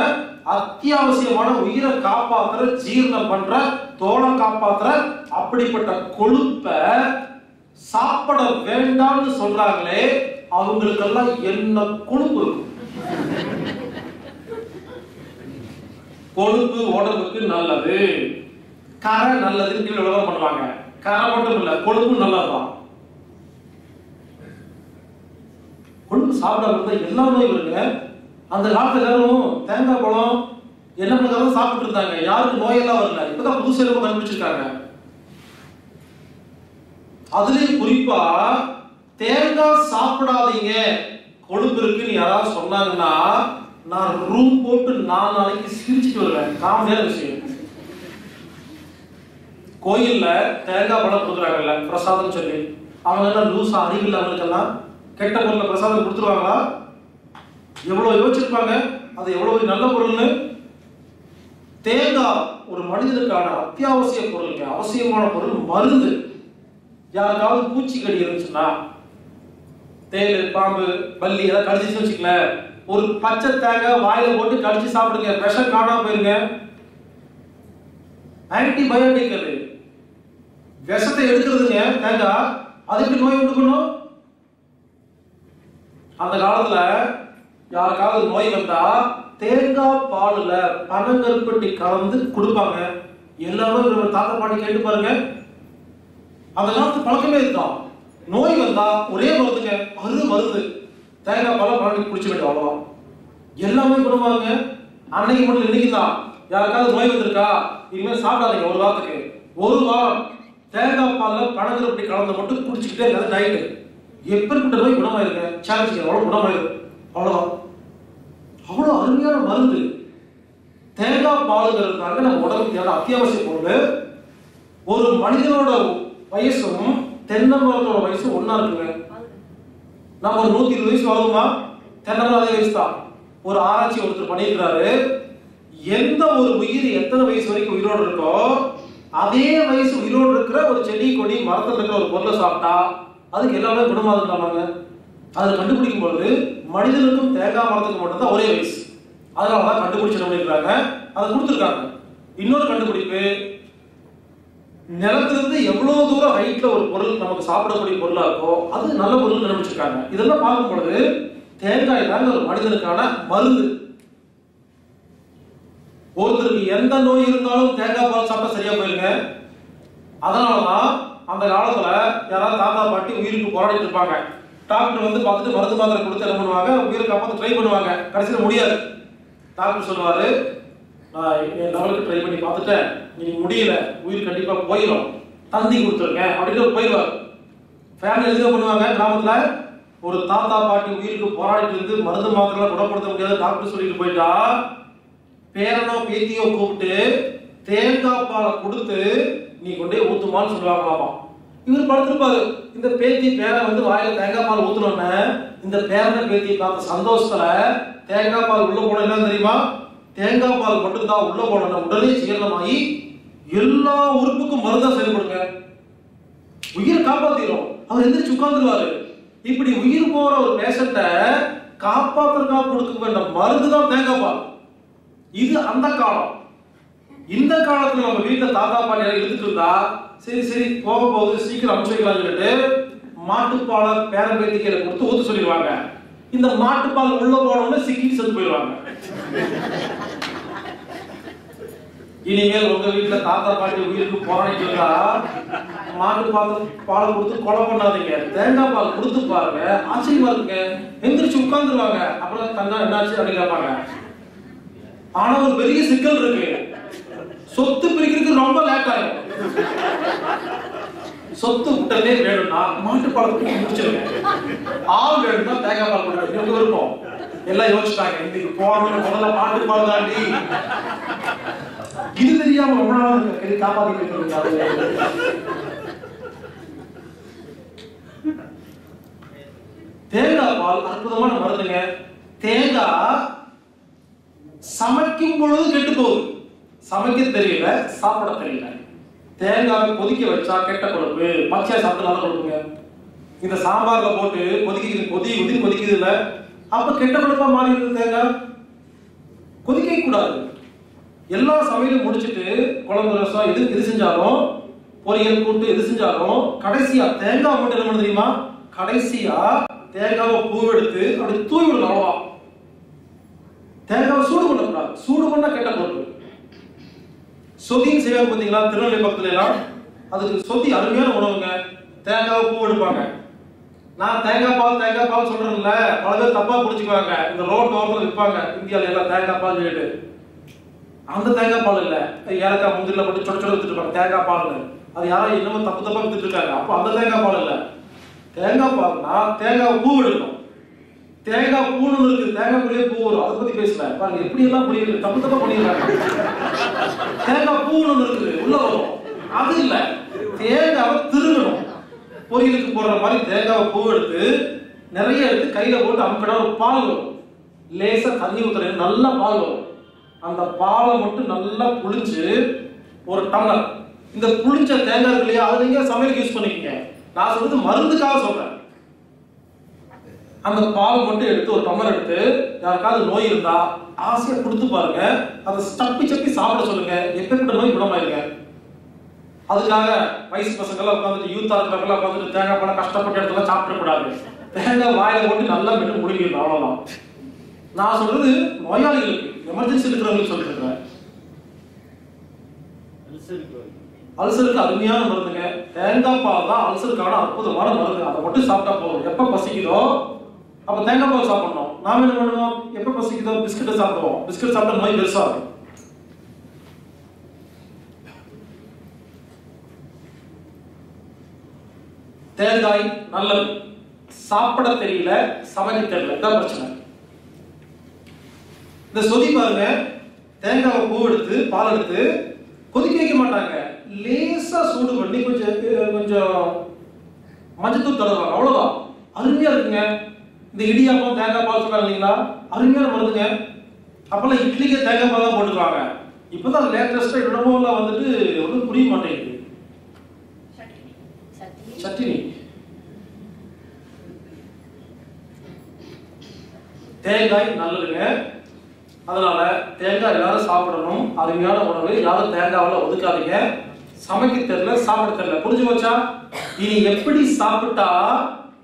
அத்தியாவசியமான உயிரை காப்பாத்துற ஜீரணம் பண்ற தோலை காப்பாத்துற அப்படிப்பட்ட கொழுப்பை சாப்பிட வேண்டாம்னு சொல்றாங்களே அவங்களுக்கெல்லாம் என்ன கொழுப்பு இருக்கும்? கொழுப்பு உடம்புக்கு நல்லது. கரை நல்லதுன்னு கீழே விளம்பரம் பண்ணுவாங்க. கரை மட்டும் இல்ல கொழுப்பு நல்லதுதான். கொழுப்பு சாப்பிடாம இருந்தா எல்லா நோயும் அந்த காலத்துல எல்லாரும் தேங்காய் பழம் என்ன பண்ணுறதும் சாப்பிட்டு இருந்தாங்க. யாருக்கும் நோயெல்லாம் வரல. இப்பதான் புதுசு எல்லாம் கண்டுபிடிச்சிருக்காங்க. அதுலயும் குறிப்பா தேங்காய் சாப்பிடாதீங்க. கொழுப்பு இருக்குன்னு யாராவது சொன்னாங்கன்னா நான் ரூம் போட்டு நாலு நாளைக்கு சிரிச்சுட்டு வருவேன். காமெடியான விஷயம். கோயில்ல தேங்காய் பழம் கொடுக்குறாங்கல்ல பிரசாதம் சொல்லி. அவங்க எல்லாம் லூசா அறிவில்லை அவங்களுக்கெல்லாம் கெட்ட பொருளை பிரசாதம் கொடுத்துருவாங்களா? எவ்வளவு யோசிச்சிருப்பாங்க? அது எவ்வளவு நல்ல பொருள்னு? தேங்காய் ஒரு மனிதனுக்கான அத்தியாவசிய பொருளுங்க. அவசியமான பொருள் மருந்து. யாருக்காவது பூச்சிக்கடி இருந்துச்சுன்னா தேல் பாம்பு பல்லி ஏதாவது கடிச்சிச்சு வச்சுக்கல ஒரு பச்சை தேங்காய் வாயில போட்டு கடிச்சு சாப்பிடுங்க. விஷம் காணாம போயிருங்க. ஆன்டிபயோட்டிக் அது. விஷத்தை எடுக்கிறதுங்க தேங்காய். அதுக்கு நோய் கொடுக்கணும் அந்த காலத்துல யாருக்காவது நோய் வந்தா தேங்காய் பாலுல பனங்கருப்பட்டி கலந்து கொடுப்பாங்க. எல்லாமே ஒரு தாத்தா பாட்டி கேட்டு பாருங்க. அதெல்லாம் பழக்கமே இருக்கான் நோய் வந்தா ஒரே மருந்துங்க அரு மருந்து. தேங்காய் பாலை பழனி குடிச்சு வேண்டிய அவ்வளோ எல்லாமே குணமாகுங்க அன்னைக்கு மட்டும் இன்னைக்கு தான் யாருக்காவது நோய் வந்திருக்கா? இனிமேல் சாப்பிடாதீங்க ஒரு வாரத்துக்கு. ஒரு வாரம் தேங்காய் பால்ல பனங்கருப்பட்டி கலந்து மட்டும் குடிச்சுக்கிட்டே இருக்காது டயட்டு எப்படிப்பட்ட நோய் குணமாயிருங்க சேலஞ்சிங்க அவ்வளோ குணமாயிரும் அவ்வளோதான் அவ்வளோ அருமையான மருந்து. தேங்காய் பாலுங்கிறதுக்காக நம்ம உடம்புக்கு தேவை அத்தியாவசிய பொருள். ஒரு மனிதனோட வயசும் தென்னை மரத்தோட வயசும் ஒன்றா இருக்குங்க. நம்ம ஒரு நூற்றி இருபது வயசு வாழ்வோமா தென்னை மரம் அதே வயசு தான் ஒரு ஆராய்ச்சி ஒருத்தர் பண்ணியிருக்கிறாரு. எந்த ஒரு உயிர் எத்தனை வயசு வரைக்கும் உயிரோடு இருக்கோ அதே வயசு உயிரோடு இருக்கிற ஒரு செடி கொடி மரத்தில் இருக்கிற ஒரு பொருளை சாப்பிட்டா அதுக்கு எல்லாமே குணமாகுங்களாமாங்க அதை கண்டுபிடிக்கும் பொழுது மனிதனுக்கும் தேங்காய் மரத்துக்கு மட்டும்தான் ஒரே வயசு. அதனால தான் கண்டுபிடிச்சு அதை கொடுத்துருக்காங்க. இன்னொரு கண்டுபிடிப்பு நிலத்திலிருந்து எவ்வளவு தூரம் ஹைட்ல ஒரு பொருள் நமக்கு சாப்பிடக்கூடிய பொருளா இருக்கோ அது நல்ல பொருள் கண்டுபிடிச்சிருக்காங்க இதெல்லாம் பார்க்கும் பொழுது தேங்காய் தாங்க ஒரு மனிதனுக்கான மருந்து. ஒருத்தருக்கு எந்த நோய் இருந்தாலும் தேங்காய் பால் சாப்பிட்டா சரியா போயிருங்க. அதனாலதான் அந்த காலத்துல யாராவது தாத்தா பாட்டி உயிருக்கு போராடிட்டு இருப்பாங்க. டாக்டர் வந்து பார்த்துட்டு மருந்து மாத்திரை கொடுத்து என்ன பண்ணுவாங்க? உயிரை காப்பாற்ற ட்ரை பண்ணுவாங்க. கடைசியில் முடியாது. டாக்டர் சொல்லுவார் நான் என் லெவலுக்கு ட்ரை பண்ணி பார்த்துட்டேன். நீ முடியல. உயிர் கண்டிப்பாக போயிடும் தந்தி கொடுத்துருங்க அப்படின்னு போயிடுவார். ஃபேமிலி எதுவும் பண்ணுவாங்க? கிராமத்தில் ஒரு தாத்தா பாட்டி உயிருக்கு போராடிட்டு இருந்து மருந்து மாத்திரை குணப்படுத்த முடியாத டாக்டர் சொல்லிட்டு போயிட்டா பேரனோ பேத்தியோ கூப்பிட்டு தேங்காய் பாலை கொடுத்து நீ கொண்டே ஊத்துமான்னு சொல்லுவாங்களாமா. இவர் படுத்திருப்பாரு இந்த பேத்தி பேரை வந்து வாயில தேங்காய் பால் ஊத்துனோடனே இந்த பேரனை பேத்தி பார்த்த சந்தோஷத்துல தேங்காய் பால் உள்ள போன தெரியுமா? தேங்காய் பால் மட்டும் தான் உள்ள போன உடனே ஜீரணமாகி எல்லா உறுப்புக்கும் மருந்தா செயல்படுங்க உயிரை காப்பாத்திரும். அவர் எந்திரிச்சு உட்கார்ந்துருவாரு. இப்படி உயிர் போற ஒரு பேஷண்ட்டை காப்பாத்துறதுக்காக கொடுக்க வேண்டிய மருந்து தான் தேங்காய் பால். இது அந்த காலம். இந்த காலத்துல நம்ம வீட்டுல தாத்தா பாட்டி எடுத்துட்டு இருந்தா சரி சரி போக போகுது சீக்கிரம் அனுப்பிச்சு வைக்கலாம் சொல்லிட்டு மாட்டுப்பாலை பேரன் கொடுத்து ஊத்து சொல்லிடுவாங்க. இந்த மாட்டுப்பால் உள்ள போனோம்னா சிக்கி செத்து போயிடுவாங்க. இனிமேல் உங்க வீட்டுல தாத்தா பாட்டி உயிருக்கு போராடிட்டு இருந்தா மாட்டு பால் பாலை கொடுத்து கொலை பண்ணாதீங்க. தேங்காய் பால் கொடுத்து பாருங்க. ஆச்சரியமா இருக்குங்க. எந்திரிச்சு உட்கார்ந்துருவாங்க. அப்புறம் தந்தா என்னாச்சு அப்படின்னு கேட்பாங்க. ஆனா ஒரு பெரிய சிக்கல் இருக்கு. சொத்து பிரிக்கிறதுக்கு ரொம்ப லேட் ஆகும் சொத்து உடனே வேணும்னா மாட்டு பாலத்துக்கு முடிச்சிருங்க ஆள் வேணும்னா தேங்காய் பால் கொடுங்க இவங்க விருப்பம். எல்லாம் யோசிச்சாங்க இன்னைக்கு போகணும் முதல்ல மாட்டு பால் தாண்டி. இது தெரியாம ரொம்ப நாள் இருக்கு இது தேங்காய் பால் அற்புதமான மருந்துங்க தேங்காய் சமைக்கும் பொழுது கெட்டு போகுது. சமைக்க தெரியல சாப்பிட தெரியல. தேங்காவை கொதிக்க வச்சா கெட்ட கொழுப்பு. பச்சையா சாப்பிட்டு நல்ல கொழுப்புங்க இந்த சாம்பார்ல போட்டு கொதிக்குது கொதி கொதி கொதிக்குது இல்ல? அப்ப கெட்ட கொழுப்பா மாறிடுது தேங்காய். கொதிக்க கூடாது. எல்லா சமையலும் முடிச்சிட்டு குழம்பு ரசம் எது எது செஞ்சாலும் பொரியல் கூட்டு எது செஞ்சாலும் கடைசியா தேங்காய் மட்டும் என்ன பண்ணு தெரியுமா? கடைசியா தேங்காவை பூவெடுத்து அப்படி தூவி விடணும் அவ்வளவா தேங்காவை சூடு பண்ணக்கூடாது. சூடு பண்ணா கெட்ட கொழுப்பு. சொதியும் செய்வாங்க பார்த்தீங்களா? திருநெல்வேலி பக்கத்துல எல்லாம் அதுக்கு சொதி அருமையான உணவுங்க. தேங்காய் பூ எடுப்பாங்க. நான் தேங்காய் பால் தேங்காய் பால் சொல்றேன்ல பல பேர் தப்பா புரிஞ்சுக்குவாங்க. இந்த ரோட் ஓரத்தில் விற்பாங்க. இந்தியாவில் எல்லாம் தேங்காய் பால் சொல்லிட்டு. அந்த தேங்காய் பால் இல்லை. ஏலக்காய் முந்திரில போட்டு சொட சொட வித்துட்டு தேங்காய் பால் அது யாரோ இன்னமும் தப்பு தப்பா வித்துட்டு இருக்காங்க. அப்போ அந்த தேங்காய் பால் இல்லை. தேங்காய் பால்னா தேங்காய் பூ எடுக்கணும். தேங்காய் பூன்னு இருக்கு தேங்காய்க்குள்ளேயே பூ வரும். அதை பத்தி பேசல பாருங்க எப்படி எல்லாம் புரியல. தப்பு தப்பா பண்ணிடுறாங்க. தேங்காய் பூன்னு இருக்குது. உள்ள வரும். அது இல்ல. தேங்காவை திருகணும். பொரியலுக்கு போடுற மாதிரி தேங்காவை பூ எடுத்து நிறைய எடுத்து கையில போட்டு அமுக்கடா ஒரு பால் வரும். லேசா தண்ணி ஊத்துறது நல்ல பால் வரும். அந்த பாலை மட்டும் நல்லா புளிஞ்சு ஒரு டம்ளர். இந்த புளிஞ்ச தேங்காய் இல்லையா? அதை நீங்க சமையலுக்கு யூஸ் பண்ணிக்கங்க. நான் சொல்றது மருந்துக்காக சொல்றேன். அந்த பால் மட்டும் எடுத்து ஒரு டம்ளர் எடுத்து யாருக்காவது நோய் இருந்தா ஆசையா கொடுத்து பாருங்க. அதை சப்பி சப்பி சாப்பிட சொல்லுங்க. எப்பேற்பட்ட நோய் குணமாயிருங்க அதுக்காக வயசு பசங்கெல்லாம் உட்காந்துட்டு யூத்தா இருக்கிறவங்களாம் உட்காந்துட்டு தேங்காய் பழம் கஷ்டப்பட்ட இடத்துல சாப்பிட கூடாது. தேங்காய் வாயில போட்டு நல்லா மென்று முடிக்கணும் அவ்வளவுதான். நான் சொல்றது நோயாளிகளுக்கு எமர்ஜென்சி இருக்கிறவங்களுக்கு சொல்லிட்டு அல்சருக்கு அருமையான மருந்துங்க. தேங்காய் பால் தான் அல்சருக்கான அற்புதமான மருந்து. அதை மட்டும் சாப்பிட்டா போதும். எப்ப பசிக்குதோ அப்ப தேங்காய் பால் சாப்பிடணும். நாம என்ன பண்ணுவோம்? எப்ப பசிக்குதோ? பிஸ்கட் சாப்பிடுவோம். பிஸ்கட் சாப்பிட்டா நோய் பெருசாகும். தேங்காய் நல்லது. சாப்பிட தெரியல சமைக்க தெரியல. தான் பிரச்சனை. இந்த சொதி பாருங்க. தேங்காவை பூ எடுத்து பால் எடுத்து கொதிக்க வைக்க மாட்டாங்க. லேசா சூடு பண்ணி கொஞ்சம் கொஞ்சம் மஞ்சத்தூள் தடவாங்க அவ்வளவுதான். அருமையா இருக்குங்க. இந்த இடியாப்பம் தேங்காய் பால் சொல்றாங்க இல்லைங்களா? அருமையான மருந்துங்க. அப்பெல்லாம் இட்லிக்கே தேங்காய் பால் தான் போட்டுக்குவாங்க. இப்பதான் லேட்டஸ்டா இடமெல்லாம் வந்துட்டு ஒன்றும் புரிய மாட்டேங்குது. சட்டினி தேங்காய் நல்லதுங்க. அதனால தேங்காய் எல்லாரும் சாப்பிடணும்? அருமையான உணவு. யாரும் தேங்காவில் ஒதுக்காதீங்க. சமைக்க தெரியல சாப்பிட தெரியல. புரிஞ்சு போச்சா? இனி எப்படி சாப்பிட்டா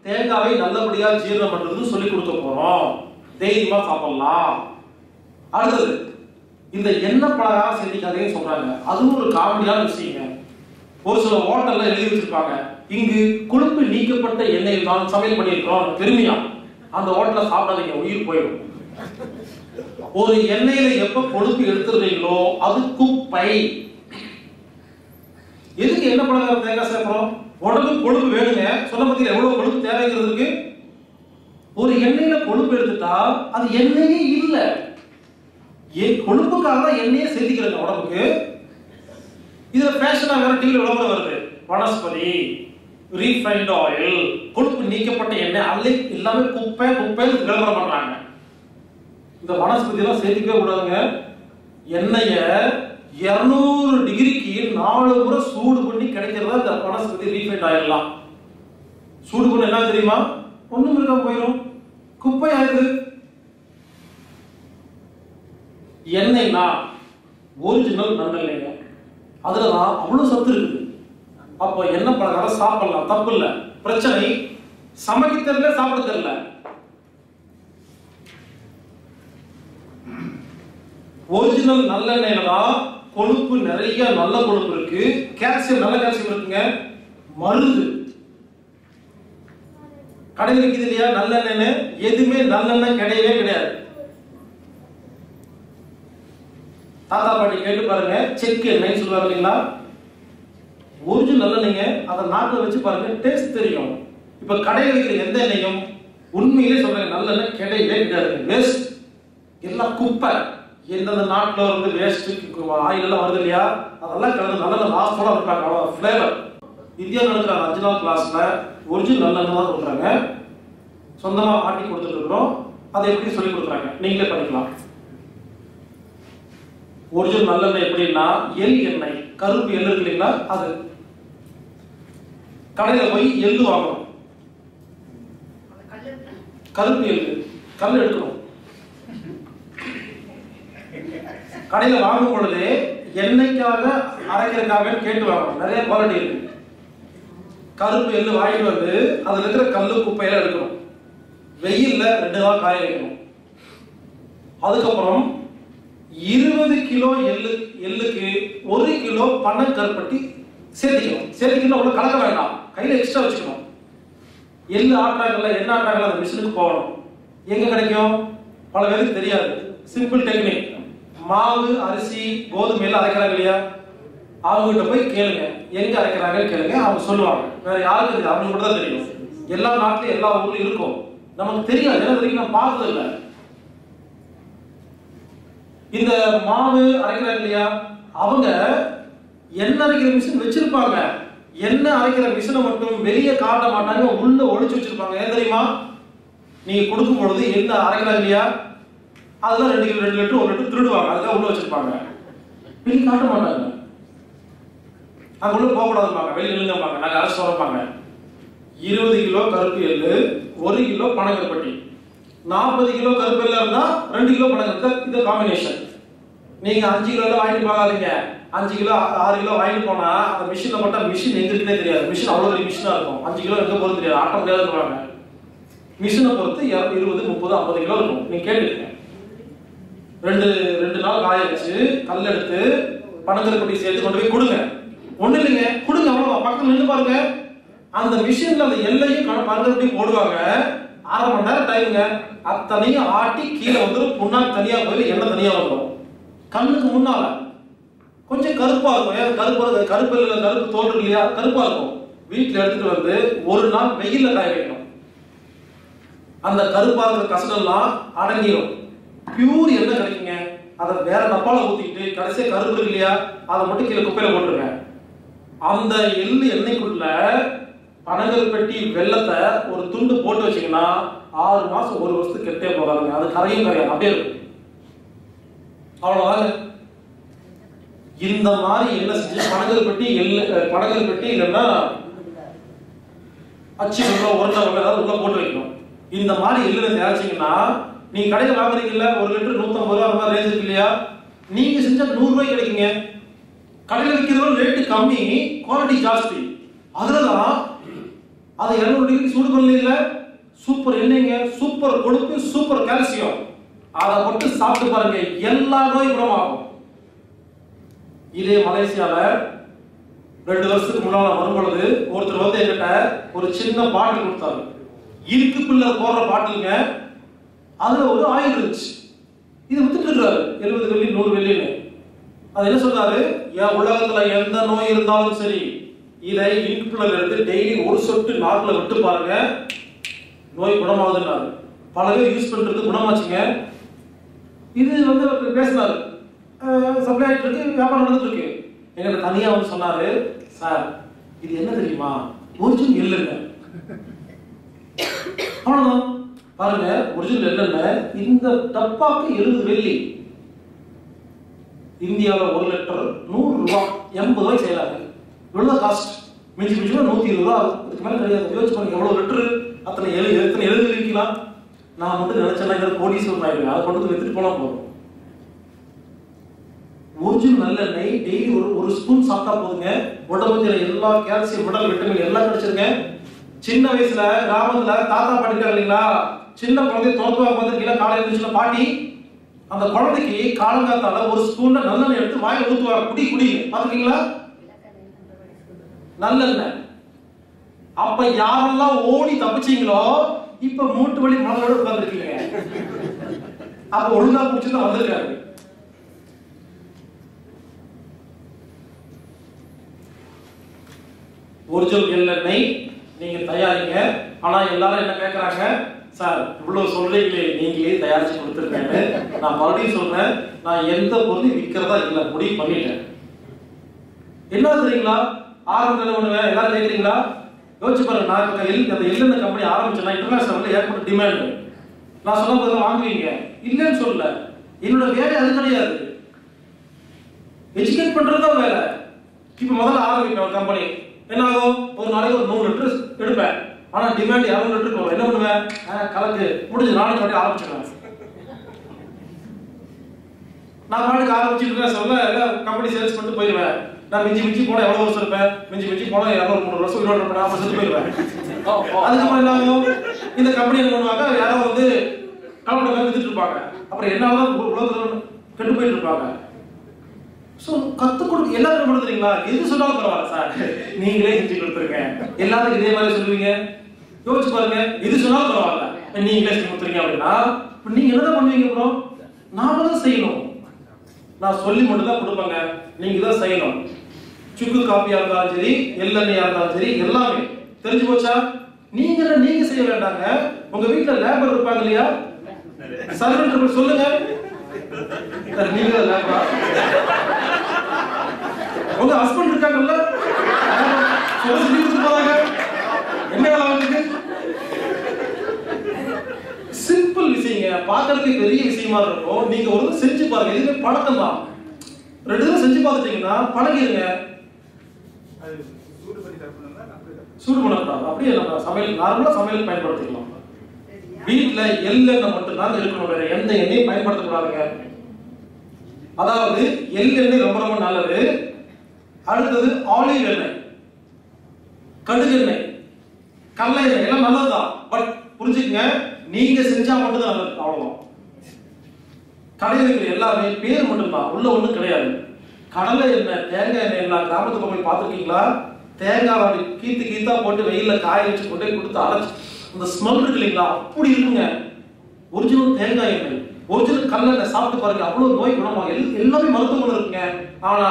தேங்காவை நல்லபடியா ஜீரணம் பண்றது சொல்லி கொடுக்க போறோம். தைரியமா சாப்பிடலாம். அடுத்தது இந்த எண்ணெய் பலகாரம் செஞ்சுக்காதேன்னு சொல்றாங்க. அதுவும் ஒரு காமெடியான விஷயங்க. ஒரு சில ஹோட்டல்ல எழுதி வச்சிருப்பாங்க. இங்கு கொழுப்பு நீக்கப்பட்ட எண்ணெயில் தான் சமையல் பண்ணியிருக்கிறோம். பெருமையா? அந்த ஹோட்டல சாப்பிடாதீங்க உயிர் போயிடும். ஒரு எண்ணெயில எப்ப கொழுப்பு எடுத்துடுறீங்களோ அது குப்பை எதுக்கு என்ன பலகாரம் தேங்காய் சேர்க்கிறோம்? உடம்புக்கு கொழுப்பு வேணுங்க. சொன்ன பத்தியில் எவ்வளவு கொழுப்பு தேவைங்கிறதுக்கு? ஒரு எண்ணெயில கொழுப்பு எடுத்துட்டா அது எண்ணெயே இல்லை. கொழுப்புக்காக தான் எண்ணெயே சேர்த்திக்கிறேங்க உடம்புக்கு. இதுல ஃபேஷனா வேற டிவியில் விளம்பரம் வருது. வனஸ்பதி ரீஃபைண்ட் ஆயில் கொழுப்பு நீக்கப்பட்ட எண்ணெய் அல்ல எல்லாமே குப்பை குப்பை விளம்பரம் பண்றாங்க. இந்த வனஸ்பதி எல்லாம் சேர்த்துக்கவே கூடாதுங்க. எண்ணெயை 200 டிகிரிக்கு நாலு முறை சூடு பண்ணி கிடைக்கிறதா இந்த வனஸ்பதி ரீஃபைண்ட் ஆயிடலாம். சூடு பண்ண என்ன தெரியுமா? ஒண்ணும் இருக்காம போயிடும் குப்பை ஆயிடுது. எண்ணெய்னா ஒரிஜினல் நல்லெண்ணெய்ங்க அதுல தான் அவ்வளவு சத்து இருக்குது. அப்போ என்ன பழகாரம் சாப்பிடலாம். தப்பு இல்ல. பிரச்சனை. சமைக்க தெரியல சாப்பிட தெரியல. ஒரிஜினல் நல்லெண்ணெயில தான் கொழுப்பு நிறைய நல்ல கொழுப்பு இருக்கு. கால்சியம் நல்ல கால்சியம் இருக்குங்க. மருந்து. கடையில் இருக்குது இல்லையா? நல்லெண்ணெய் எதுவுமே நல்லெண்ணெய் கிடையவே கிடையாது. தாத்தா பாட்டி கேட்டு பாருங்க. செக் எண்ணெய் சொல்லுவாங்க இல்லைங்களா? ஒரிஜினல் நல்லெண்ணெய்ங்க. அதை நாட்டில் வச்சு பாருங்க. டேஸ்ட் தெரியும். இப்ப கடையில் இருக்கிற எந்த எண்ணெயும் உண்மையிலே சொல்றேன் நல்லெண்ணெய் கிடையவே கிடையாது. வேஸ்ட் எல்லாம் குப்பை. எந்தெந்த நாட்டில் வந்து வேஸ்ட்டு ஆயில் எல்லாம் வருது இல்லையா? அதெல்லாம் கலந்து நல்ல வாசத்தோட இருக்காங்க. அவ்வளோ ஃப்ளேவர் இந்தியா நடக்கிற அஞ்சு நாள் கிளாஸ்ல ஒரிஜினல் நல்லெண்ணெய் தான் கொடுக்குறாங்க சொந்தமாக ஆட்டி கொடுத்துட்டு இருக்கிறோம். அதை எப்படி சொல்லி கொடுக்குறாங்க? நீங்களே பண்ணிக்கலாம். ஒரிஜினல் நல்லெண்ணெய் எப்படின்னா எள் எண்ணெய். கருப்பு எள்ளு இருக்கு இல்லைங்களா? அது. கடையில் போய் எள்ளு வாங்கணும். கருப்பு எள்ளு கல் எடுக்கணும். கடையில் வாங்கும் பொழுது எண்ணெய்க்காக அரைக்கிறதுக்காக கேட்டு வாங்கணும். நிறைய குவாலிட்டி இருக்கு. கருப்பு எள்ளு வாங்கிட்டு வந்து அதில் இருக்கிற கல்லு குப்பையில எடுக்கணும். வெயில்ல ரெண்டு நாள் காய வைக்கணும். அதுக்கப்புறம் இருபது கிலோ எள்ளு எள்ளுக்கு ஒரு கிலோ பனங்கருப்பட்டி சேர்த்திக்கணும். சேர்த்திக்கணும் உள்ள கலக்க வேண்டாம். கையில் எக்ஸ்ட்ரா வச்சுக்கணும். எள்ளு ஆட்டாங்கல்ல என்ன ஆட்டாங்கல்ல அந்த மிஷினுக்கு போகணும். எங்கே கிடைக்கும்? பல பேருக்கு தெரியாது. சிம்பிள் டெக்னிக் மாவு அரிசி கோதுமை எல்லாம் அரைக்கிறாங்க இல்லையா? அவங்ககிட்ட போய் கேளுங்க. எங்க அரைக்கிறாங்கன்னு கேளுங்க. அவங்க சொல்லுவாங்க. வேற யாருக்கு தெரியாது. அவங்க கூட தான் தெரியும். எல்லா நாட்டிலும் எல்லா ஊர்லயும் இருக்கும். நமக்கு தெரியாது. ஏன்னா தெரியும் நான் பார்த்தது இல்லை. இந்த மாவு அரைக்கிறாங்க இல்லையா? அவங்க என்ன அரைக்கிற மிஷின் வச்சிருப்பாங்க. என்ன அரைக்கிற மிஷினை மட்டும் வெளியே காட்ட மாட்டாங்க. உள்ள ஒழிச்சு வச்சிருப்பாங்க. ஏன் தெரியுமா? நீங்க கொடுக்கும் பொழுது என்ன அரைக்கிறாங்க இல்லையா? அதெல்லாம் ரெண்டு கிலோ ரெண்டு லிட்டர் ஒரு லிட்டர் திருடுவாங்க. அதெல்லாம் உள்ள வச்சிருப்பாங்க. வெளியே காட்ட மாட்டாங்க. அங்க உள்ள போக கூடாதுப்பாங்க வெளியே நில்லுங்கப்பாங்க நாங்க அரசு வரப்பாங்க இருபது கிலோ கருப்பு எள்ளு ஒரு கிலோ பனங்கருப்பட்டி. நாற்பது கிலோ கருப்பு எல்லாம் இருந்தா ரெண்டு கிலோ பனங்கருப்பு. இது காம்பினேஷன் நீங்க அஞ்சு கிலோ வாங்கிட்டு போகாதீங்க. அஞ்சு கிலோ ஆறு கிலோ வாங்கிட்டு போனா அந்த மிஷின்ல மட்டும் மிஷின் எங்க இருக்குன்னே தெரியாது. மிஷின் அவ்வளவு பெரிய மிஷினா இருக்கும். அஞ்சு கிலோ எங்க போறது தெரியாது. ஆட்டம் முடியாதுன்னு மிஷினை பொறுத்து இருபது முப்பது ஐம்பது கிலோ இருக்கும். நீங்க கேட்டுக்கங்க ரெண்டு ரெண்டு நாள் காய வச்சு கல் எடுத்து பனங்கருப்பட்டி சேர்த்து கொண்டு போய் கொடுங்க. ஒண்ணு இல்லைங்க. கொடுங்க அவ்வளவு பக்கத்துல நின்று பாருங்க. அந்த மிஷின்ல அந்த எல்லையும் க- போடுவாங்க. அரை மணி நேரம் டைமுங்க அத்தனையும் ஆட்டி கீழே வந்துடும் புண்ணாக்கு தனியா போய் எண்ணெய் தனியா வந்துடும் கண்ணுக்கு முன்னால. கொஞ்சம் கருப்பா இருக்கும். ஏன்? கருப்பு கருப்பு இல்ல கருப்பு தோல் இல்லையா? கருப்பா இருக்கும். வீட்டுல எடுத்துட்டு வந்து ஒரு நாள் வெயில்ல காய வைக்கணும். அந்த கருப்பா இருக்கிற கசடெல்லாம் அடங்கிடும் பியூர் எண்ணெய் கிடைக்குங்க அதை வேற டப்பால ஊத்திக்கிட்டு கடைசியா கருப்பு இருக்கு இல்லையா அதை மட்டும் கீழே குப்பையில போட்டுருங்க. அந்த எள்ளு எண்ணெய்க்குள்ள பனங்கல் பெட்டி வெள்ளத்தை ஒரு துண்டு போட்டு வச்சீங்கன்னா ஆறு மாசம் ஒரு வருஷத்துக்கு கெட்டே போகாதுங்க. அது கரையும் கரையாது. அப்படியே இருக்கும். அவ்வளவுதாங்க. இந்த மாதிரி என்ன செஞ்சு பனங்கல் பெட்டி எள்ளு பனங்கல் பெட்டி இல்லைன்னா அச்சு உள்ள உருண்டை உள்ள ஏதாவது உள்ள போட்டு வைக்கணும். இந்த மாதிரி எள்ளுல தயாரிச்சீங்கன்னா நீங்க கடையில் வாங்குறீங்கல்ல ஒரு லிட்டர் நூத்தம்பது ரூபா அந்த ரேஞ்சுக்கு இல்லையா? நீங்க செஞ்ச நூறு ரூபாய்க்கு கிடைக்குங்க. கடையில் விற்கிறதோட ரேட்டு கம்மி குவாலிட்டி ஜாஸ்தி. அதுலதான் அதை இருநூறு டிகிரி சூடு பண்ணல சூப்பர் எண்ணெய்ங்க சூப்பர் கொழுப்பு சூப்பர் கால்சியம் அதை மட்டும் சாப்பிட்டு பாருங்க எல்லா நோய் குணமாகும். இதே மலேசியால ரெண்டு வருஷத்துக்கு முன்னால வரும்பொழுது ஒருத்தர் வந்து என்கிட்ட ஒரு சின்ன பாட்டில் கொடுத்தாரு. இருக்கு பிள்ளை போடுற பாட்டிலுங்க அதுல ஒரு ஆயில் இருந்துச்சு. இது வித்துட்டு எழுபது வெள்ளி நூறு வெள்ளியில அது என்ன சொல்றாரு? என் உலகத்துல எந்த நோய் இருந்தாலும் சரி இதை இன்குள்ள இருந்து டெய்லி ஒரு சொட்டு நாக்குல விட்டு பாருங்க. நோய் குணமாகுதுன்னாரு. பல பேர் யூஸ் பண்றது குணமாச்சுங்க. இது வந்து அவர் பேசினாரு சப்ளை ஆகிட்டு இருக்கு வியாபாரம் நடந்துட்டு இருக்கு. எங்கிட்ட தனியா வந்து சொன்னாரு சார் இது என்ன தெரியுமா? ஒரிஜினல் இல்லைங்க அவ்வளவுதான். பாருங்க ஒரிஜினல் என்னென்ன இந்த டப்பாக்கு எழுபது வெள்ளி. இந்தியாவில் ஒரு லிட்டர் நூறு ரூபா எண்பது ரூபாய் செய்யலாங்க. இவ்வளவு காஸ்ட் மிஞ்சி மிஞ்சி நூத்தி இருபது ரூபா இதுக்கு மேலே கிடையாது. யோசிச்சு பாருங்க எவ்வளவு லிட்டரு? அத்தனை எழு எத்தனை எழுதி இருக்கலாம் நான் மட்டும் நினைச்சேன்னா போலீஸ் கோடீஸ்வரன் ஆயிடுவேன் அதை கொண்டு வந்து வித்துட்டு போனா போதும். ஒரிஜினல் நல்லெண்ணெய் டெய்லி ஒரு ஒரு ஸ்பூன் சாப்பிட்டா போதுங்க. உடம்புல எல்லா கேல்சியம் உடல் விட்டமின் எல்லாம் கிடைச்சிருங்க. சின்ன வயசுல கிராமத்துல தாத்தா பாட்டி இருக்காங்க இல்லைங்களா? சின்ன குழந்தை தோத்துவா பார்த்துருக்கீங்களா காலையில இருந்துச்சுன்னா பாட்டி அந்த குழந்தைக்கு காலங்காத்தால ஒரு ஸ்பூன்ல நல்லெண்ணெய் எடுத்து வாயில ஊத்துவாங்க. குடி குடி. பாத்துருக்கீங்களா நல்லெண்ணெய். அப்ப யாரெல்லாம் ஓடி தப்பிச்சீங்களோ இப்ப மூட்டு வலி மனதோட உட்கார்ந்துருக்கீங்க. அப்ப ஒழுங்கா குடிச்சுதான் வந்திருக்காரு. ஒரிஜினல் எள்ளெண்ணெய் நீங்க தயாரிங்க. ஆனா எல்லாரும் என்ன கேக்குறாங்க? சார் இவ்வளவு சொல்றீங்களே நீங்களே தயாரிச்சு கொடுத்துருக்கேன்னு நான் மறுபடியும் சொல்றேன். நான் எந்த பொருளையும் விற்கிறதா இல்ல முடிவு பண்ணிட்டேன். என்ன தெரியுங்களா? ஆரம்பத்தில் என்ன பண்ணுவேன் எல்லாரும் கேட்குறீங்களா யோசிச்சு பாருங்க நான் இப்போ எல் அந்த எள்ளெண்ணெய் கம்பெனி ஆரம்பிச்சேன்னா இன்டர்நேஷனல் ஏற்பட்ட டிமாண்ட் நான் சொன்ன போது வாங்குவீங்க. இல்லைன்னு சொல்லல. என்னோட வேலை அது கிடையாது. எஜுகேட் பண்ணுறது தான் வேலை. இப்போ முதல்ல ஆரம்பிப்பேன் கம்பெனி என்ன ஆகும் ஒரு நாளைக்கு ஒரு நூறு லிட்டர் எடுப்பேன். ஆனா டிமாண்ட் இரநூறு லிட்டர் போகும் என்ன பண்ணுவேன்? கலக்கு. முடிஞ்சு நாளைக்கு மட்டும் ஆரம்பிச்சிடுவேன் நான் பாட்டுக்கு ஆரம்பிச்சுட்டு சொல்ல கம்பெனி சேல்ஸ் பண்ணிட்டு போயிடுவேன் நான் மிஞ்சி மிஞ்சி போனா எவ்வளவு வருஷம் இருப்பேன்? மிஞ்சி மிஞ்சி போனால் இரநூறு மூணு வருஷம் இருபது இருப்பேன் நாற்பது வருஷம் போயிடுவேன் அதுக்கப்புறம் என்ன ஆகும்? இந்த கம்பெனி என்ன பண்ணுவாங்க? யாரோ வந்து கலப்பட வித்துட்டு இருப்பாங்க. அப்புறம் என்னால உலகத்துல கெட்டு போயிட்டு இருப்பாங்க. ஸோ கற்றுக் கொடுக்க எல்லாரும் கொடுத்துறீங்களா எது சொன்னாலும் பரவாயில்ல சார். நீங்களே செஞ்சு கொடுத்துருங்க. எல்லாரும் இதே மாதிரி சொல்லுவீங்க. யோசிச்சு பாருங்க. எது சொன்னாலும் பரவாயில்ல. நீங்களே செஞ்சு கொடுத்துருங்க அப்படின்னா இப்ப நீங்க என்னதான் பண்ணுவீங்க ப்ரோ நாம தான் செய்யணும். நான் சொல்லி மட்டும் தான் கொடுப்பேங்க. நீங்க தான் செய்யணும். சுக்கு காப்பியா இருந்தாலும் சரி எள்ளெண்ணெயா இருந்தாலும் சரி எல்லாமே. தெரிஞ்சு போச்சா? நீங்க என்ன நீங்க செய்ய வேண்டாங்க. உங்க வீட்ல லேபர் இருப்பாங்க இல்லையா? சர்வெண்ட் சொல்லுங்க. சார், நீங்க உங்க ஹஸ்பண்ட் இருக்காங்கல்ல? என்ன அவங்களுக்கு? சிம்பிள் விஷயங்க. பார்க்கறதுக்கு பெரிய விஷயமா இருக்கும். நீங்க ஒரு செஞ்சு பாருங்க. இதுவே பழக்கம் தான் ரெண்டு தடவை செஞ்சு பார்த்துட்டீங்கன்னா பழகிருங்க. அது சூடு பண்ணக்கூடாது. அப்படியே நம்ம சமையல் நார்மலா சமையல் பயன்படுத்திக்கலாம். வீட்டுல எள்ளெண்ணெய் மட்டும்தான் இருக்கணும் வேற எந்த எண்ணெயும் பயன்படுத்தக்கூடாதுங்க. அதாவது எள்ளெண்ணெய் ரொம்ப ரொம்ப நல்லது. அடுத்தது ஆலிவ் எண்ணெய். கடுகு எண்ணெய். கடலை எண்ணெய் எல்லாம் நல்லதுதான். பட் புரிஞ்சுக்கங்க நீங்க செஞ்சா மட்டும்தான் நல்லது. அவ்வளவுதான். கடையில் இருக்கிற எல்லாமே பேர் மட்டும்தான். உள்ள ஒண்ணும் கிடையாது. கடலை எண்ணெய் தேங்காய் எண்ணெய் எல்லாம் கிராமத்துக்கு போய் பார்த்துருக்கீங்களா? தேங்காய் அப்படி கீத்து கீத்தா போட்டு வெயிலில் காய வச்சு கொண்டு கொடுத்து அரைச்சு அந்த ஸ்மெல் இருக்கு இல்லைங்களா அப்படி இருக்குங்க. ஒரிஜினல் தேங்காய் எண்ணெய் ஒரிஜினல் கல்லெண்ணை சாப்பிட்டு பாருங்க அவ்வளவு நோய் குணமாக எல்லாமே மருத்துவங்கள் இருக்குங்க. ஆனா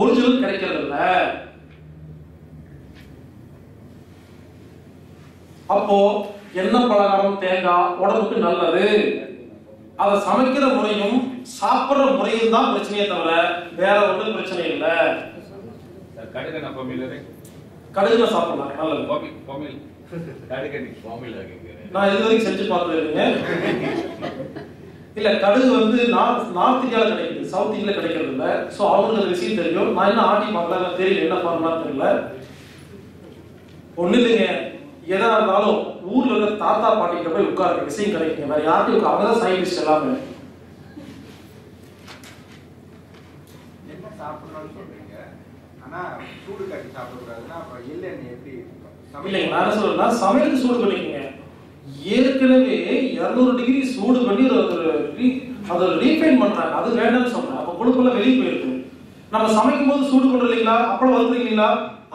ஒரிஜினல் கிடைக்கிறது இல்ல அப்போ எண்ணெய் பலகாரம் தேங்காய் உடம்புக்கு நல்லது. அதை சமைக்கிற முறையும் சாப்பிடுற முறையும் தான் பிரச்சனையே தவிர வேற ஒன்றும் பிரச்சனை இல்லை. கடுகு நான் பொம்மையிலே கடுகுல சாப்பிடலாம் நல்லது. பொம்மையில் நான் இது வரைக்கும் செஞ்சு பார்த்ததில்லைங்க இல்ல கடுகு வந்து நார்த் நார்த் இந்தியாவில் கிடைக்குது சவுத் இந்தியாவில் கிடைக்கிறது இல்லை. ஸோ அவங்களுக்கு அந்த விஷயம் தெரியும். நான் என்ன ஆட்டி பார்க்கலாம் தெரியல என்ன ஃபார்முலா தெரியல. ஒன்றும் இல்லைங்க. எதா இருந்தாலும் ஊர்ல இருக்கிற தாத்தா பாட்டிக்கிட்ட போய் உட்காருங்க. விஷயம் கிடைக்குங்க. வேற யார்ட்டையும் அவங்க தான் சயின்டிஸ்ட் எல்லாமே. என்ன சாப்பிடணும்னு சொல்றீங்க? ஆனா சூடு காட்டி சாப்பிடக்கூடாதுன்னா அப்புறம் இல்லைன்னு. இல்லைங்க நான் என்ன சொல்றேன்னா சமையலுக்கு சூடு பண்ணிக்கங்க. ஏற்கனவே 200 டிகிரி சூடு பண்ணி ஒரு அதை ரீஃபைன் பண்றாங்க. அது வேண்டாம்னு சொல்றேன் அப்போ கொழுப்பெல்லாம் வெளியே போயிருக்கு. நம்ம சமைக்கும் போது சூடு பண்றோம் இல்லைங்களா? அப்பளம் வருது இல்லைங்களா?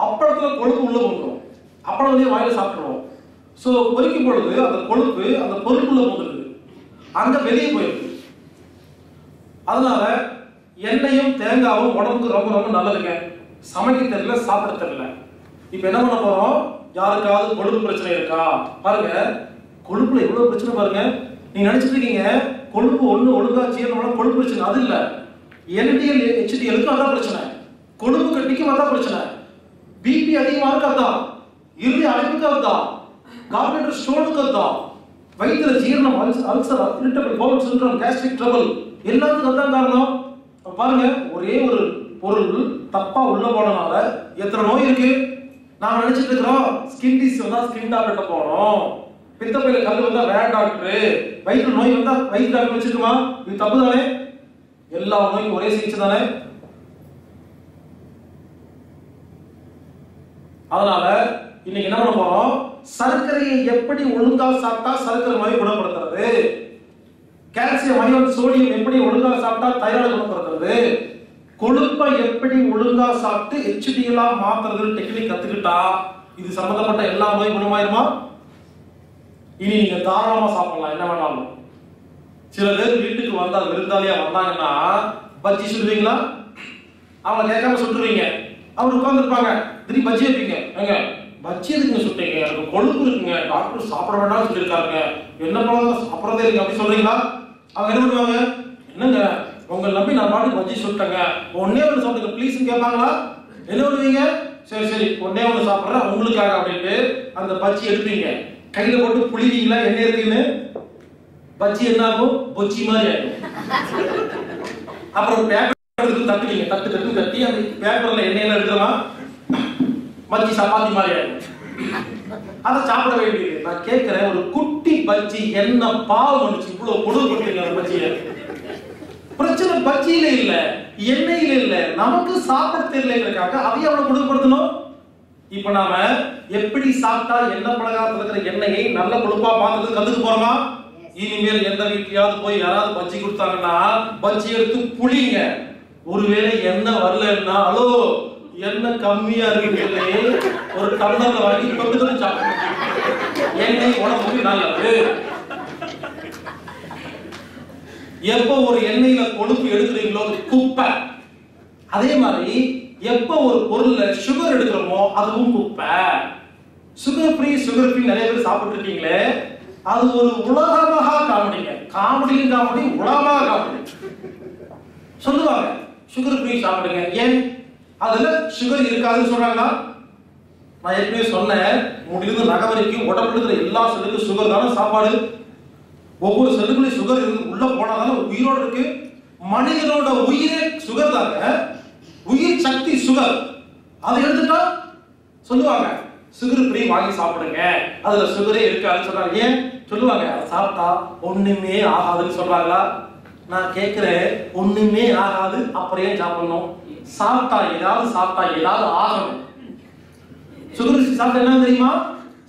அப்பளத்துல கொழுப்பு உள்ள போட்டுரும். அப்பளம் வந்து வாயில சாப்பிட்டுருவோம். ஸோ பொறிக்கும் பொழுது அந்த கொழுப்பு அந்த பொருளுக்குள்ள போகுது அங்க வெளியே போயிருக்கு. அதனால எண்ணெயும் தேங்காவும் உடம்புக்கு ரொம்ப ரொம்ப நல்லதுங்க. சமைக்க தெரியல சாப்பிட தெரியல. இப்போ என்ன பண்ண போறோம்? யாருக்காவது கொழுப்பு பிரச்சனை இருக்கா? பாருங்க கொழுப்புல எவ்வளவு பிரச்சனை பாருங்க. நீங்க நினைச்சிட்டு இருக்கீங்க கொழுப்பு ஒண்ணு ஒழுங்கா ஜீரணம் கொழுப்பு பிரச்சனை. அது இல்ல. எல்டிஎல் ஹெச்டிஎலுக்கும் அதான் பிரச்சனை. கொழுப்பு கட்டிக்கும் அதான் பிரச்சனை. பிபி அதிகமா இருக்கு அதான். இறுதி அடைப்புக்கு அதான். கார்பரேட்டர் ஸ்டோனுக்கு அதான். வயிற்றுல ஜீரணம் ulcer irritable bowel syndrome gastric trouble எல்லாத்துக்கும் அதான் காரணம். பாருங்க ஒரே ஒரு பொருள் தப்பா உள்ள போனனால எத்தனை நோய் இருக்கு? நாம நினைச்சிட்டு இருக்கிறோம் ஸ்கின் டிசீஸ் வந்தா ஸ்கின் டாக்டர் போகணும். பித்தப்பையில கல் வந்தா வேற டாக்டர் வயிற்று நோய் வந்தா வயிற்று டாக்டர் வச்சிருக்குமா? இது தப்பு தானே எல்லா நோய்க்கும் ஒரே சிகிச்சை தானே? அதனால இன்னைக்கு என்ன பண்ண போறோம்? சர்க்கரையை எப்படி ஒழுங்கா சாப்பிட்டா சர்க்கரை நோய் குணப்படுத்துறது? கால்சியம் அயோன் சோடியம் எப்படி ஒழுங்கா சாப்பிட்டா தைராய்டு குணப்படுத்துறது? கொழுப்பை எப்படி ஒழுங்கா சாப்பிட்டு ஹெச்டிஎல்லா மாத்துறதுன்னு டெக்னிக் கத்துக்கிட்டா இது சம்பந்தப்பட்ட எல்லா நோய் குணமாயிருமா? இனி நீங்க தாராளமா சாப்பிடலாம். என்ன வேணாலும். சில பேர் வீட்டுக்கு வந்தா விருந்தாளியா வந்தாங்கன்னா பஜ்ஜி சுடுவீங்களா அவங்க கேட்காம சுட்டுருவீங்க. அவர் உட்காந்துருப்பாங்க திடீர் பஜ்ஜி வைப்பீங்க. ஏங்க பஜ்ஜி எதுக்குங்க சுட்டீங்க? எனக்கு கொழுப்பு இருக்குங்க. டாக்டர் சாப்பிட வேண்டாம்னு சொல்லியிருக்காங்க என்ன பழம் சாப்பிடறதே இருக்கு அப்படி சொல்றீங்களா? அவங்க என்ன பண்ணுவாங்க? என்னங்க? உங்களை நம்பி நான் பாட்டு பஜ்ஜி சுட்டேங்க ஒன்னே ஒன்று சாப்பிடுங்க ப்ளீஸ்னு கேட்பாங்களா? என்ன பண்ணுவீங்க சரி சரி ஒன்னே ஒன்று சாப்பிட்றேன் உங்களுக்காக அப்படின்ட்டு அந்த பஜ்ஜி எடுப்பீங்க. கையில போட்டு புளிவீங்களா என்ன இருக்குன்னு? பஜ்ஜி என்ன ஆகும்? பொச்சி மாதிரி ஆகும் அப்புறம் பேப்பர் எடுத்து தட்டுவீங்க தட்டு தட்டு தட்டி அந்த பேப்பர்ல எண்ணெயில எடுக்கலாம் பஜ்ஜி சப்பாத்தி மாதிரி ஆகும் அதை சாப்பிட வேண்டியது. நான் கேட்கிறேன் ஒரு குட்டி பஜ்ஜி என்ன பாவம் வந்துச்சு இவ்வளவு கொடுமைப்படுறீங்க அந்த பஜ்ஜியை? பிரச்சனை பஜ்ஜியில இல்ல எண்ணெயில இல்ல நமக்கு சாப்பிட தெரியலங்கிறதுக்காக அதை எவ்வளவு கொடுமைப்படுத்தணும். இப்ப நாம எப்படி சாப்பிட்டா எண்ணெய் பலகாரத்துல இருக்கிற எண்ணெயை நல்ல கொழுப்பா பார்க்கறது கத்துக்க போறோமா? இனிமேல் எந்த வீட்லயாவது போய் யாராவது பஜ்ஜி கொடுத்தாங்கன்னா பஜ்ஜி எடுத்து புளிங்க. ஒருவேளை எண்ணெய் வரலன்னா ஹலோ எண்ணெய் கம்மியா இருக்குன்னு ஒரு டம்ளர்ல வாங்கி தொட்டு சாப்பிடணும் எண்ணெய் உடம்புக்கு நல்லது. எப்போ ஒரு எண்ணெயில கொழுப்பு எடுக்கிறீங்களோ அது குப்பை. அதே மாதிரி எப்போ ஒரு பொருள்ல சுகர் எடுக்கிறோமோ அதுவும் குப்பை. சுகர் ஃப்ரீ சுகர் ஃப்ரீ நிறைய பேர் சாப்பிட்டு இருக்கீங்களே அது ஒரு உலகமாக காமெடிங்க. காமெடியும் காமெடி உலகமாக காமெடி. சொல்லுவாங்க சுகர் ஃப்ரீ சாப்பிடுங்க. ஏன்? அதுல சுகர் இருக்காதுன்னு சொல்றாங்களா? நான் ஏற்கனவே சொன்னேன் முடிந்து நகை வரைக்கும் உடம்புல இருக்கிற எல்லா செல்லுக்கும் சுகர் தானே சாப்பாடு. ஒவ்வொரு செல்லுக்குள்ளேயும் சுகர் இருந்து உள்ள போனாதானே உயிரோடு இருக்கு. மனிதனோட உயிரே சுகர் தாங்க உயிர் சக்தி சுகர் அதை எடுத்துட்டா சொல்லுவாங்க சுகர் ஃப்ரீ வாங்கி சாப்பிடுங்க. அதுல சுகரே இருக்காதுன்னு சொல்றாங்க. ஏன்? சொல்லுவாங்க சாப்பிட்டா ஒண்ணுமே ஆகாதுன்னு சொல்றாங்களா? நான் கேட்கிறேன் ஒண்ணுமே ஆகாது அப்புறம் ஏன் சாப்பிடணும்? சாப்பிட்டா ஏதாவது சாப்பிட்டா ஏதாவது ஆகணும். சுகர் சாப்பிட்டா என்ன தெரியுமா?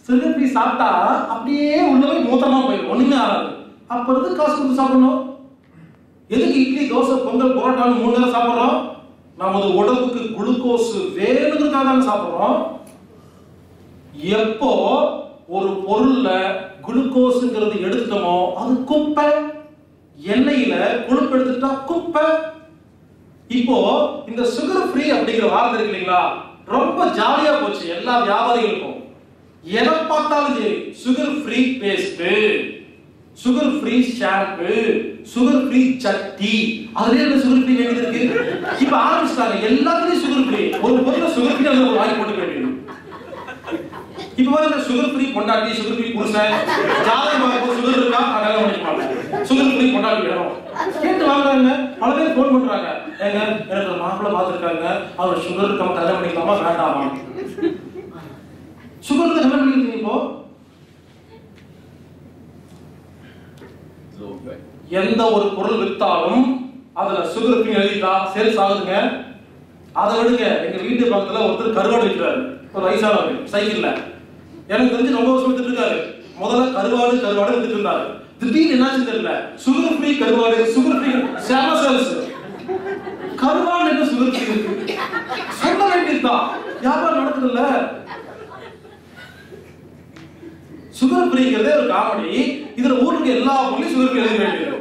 சுகர் ஃப்ரீ சாப்பிட்டா அப்படியே உள்ள போய் மூத்தமா போயிடும். ஒண்ணுமே ஆகாது. அப்ப காசு கொடுத்து சாப்பிடணும். எதுக்கு இட்லி தோசை பொங்கல் புரோட்டாலும் மூணு நேரம் சாப்பிடுறோம்? நமது உடம்புக்கு குளுக்கோஸ் வேணுங்கிறதுக்காக தான் சாப்பிடுறோம். எப்போ ஒரு பொருள்ல குளுக்கோஸ்ங்கிறது எடுத்துட்டோமோ அது குப்பை. எண்ணெயில கொழுப்பு எடுத்துட்டா குப்பை. இப்போ இந்த சுகர் ஃப்ரீ அப்படிங்கிற வார்த்தை இருக்கு இல்லைங்களா? ரொம்ப ஜாலியா போச்சு. எல்லா வியாபாரிகளுக்கும். எதை பார்த்தாலும் சரி sugar free paste sugar free shampoo sugar free சட்டி அதுலயே என்ன சுகர் ஃப்ரீ வேண்டியது இருக்கு இப்ப ஆரம்பிச்சிட்டாங்க. எல்லாத்துலயும் சுகர் ஃப்ரீ ஒரு பொருளை சுகர் ஃப்ரீ அதுல ஒரு வாங்கி போட்டு வேண்டியது இப்ப பாருங்க சுகர் ஃப்ரீ பொண்டாட்டி சுகர் ஃப்ரீ புருஷன். ஜாதகம் சுகர் இருக்கா? அதெல்லாம் கல்யாணம் சுகர் ஃப்ரீ பொண்டாட்டி வேணும். கேட்டு வாங்குறாங்க. பல பேர் ஃபோன் பண்றாங்க. ஏங்க எனக்கு ஒரு மாப்பிள்ளை பார்த்துருக்காங்க. அவர் சுகர் இருக்காம கல்யாணம் பண்ணிக்கலாமா வேண்டாமா? சுகர் கல்யாணம் பண்ணிக்கிறீங்க இப்போ? எந்த ஒரு பொருள் வித்தாலும் அதுல சுகர் ஃப்ரீ எழுதிட்டா சேல்ஸ் ஆகுதுங்க. அதை விடுங்க. எங்க வீட்டு பக்கத்துல ஒருத்தர் கருவாடு விற்கிறாரு ஒரு வயசானவர் சைக்கிள்ல. எனக்கு தெரிஞ்சு ரொம்ப வருஷம் வித்துட்டு இருக்காரு. முதல்ல கருவாடு கருவாடு வித்துட்டு இருந்தாரு. திடீர்னு என்னாச்சு தெரியல. சுகர் ஃப்ரீ கருவாடு சுகர் ஃப்ரீ சேம சேல்ஸ் கருவாடு என்ன சுகர் ஃப்ரீ சொல்ல வேண்டியதுதான். வியாபாரம் நடக்குதுல்ல சுகர் ஃப்ரீங்கிறதே ஒரு காமெடி இதுல ஊருக்கு எல்லா ஊர்லயும் சுகர் ஃப்ரீ எழுத வேண்டியது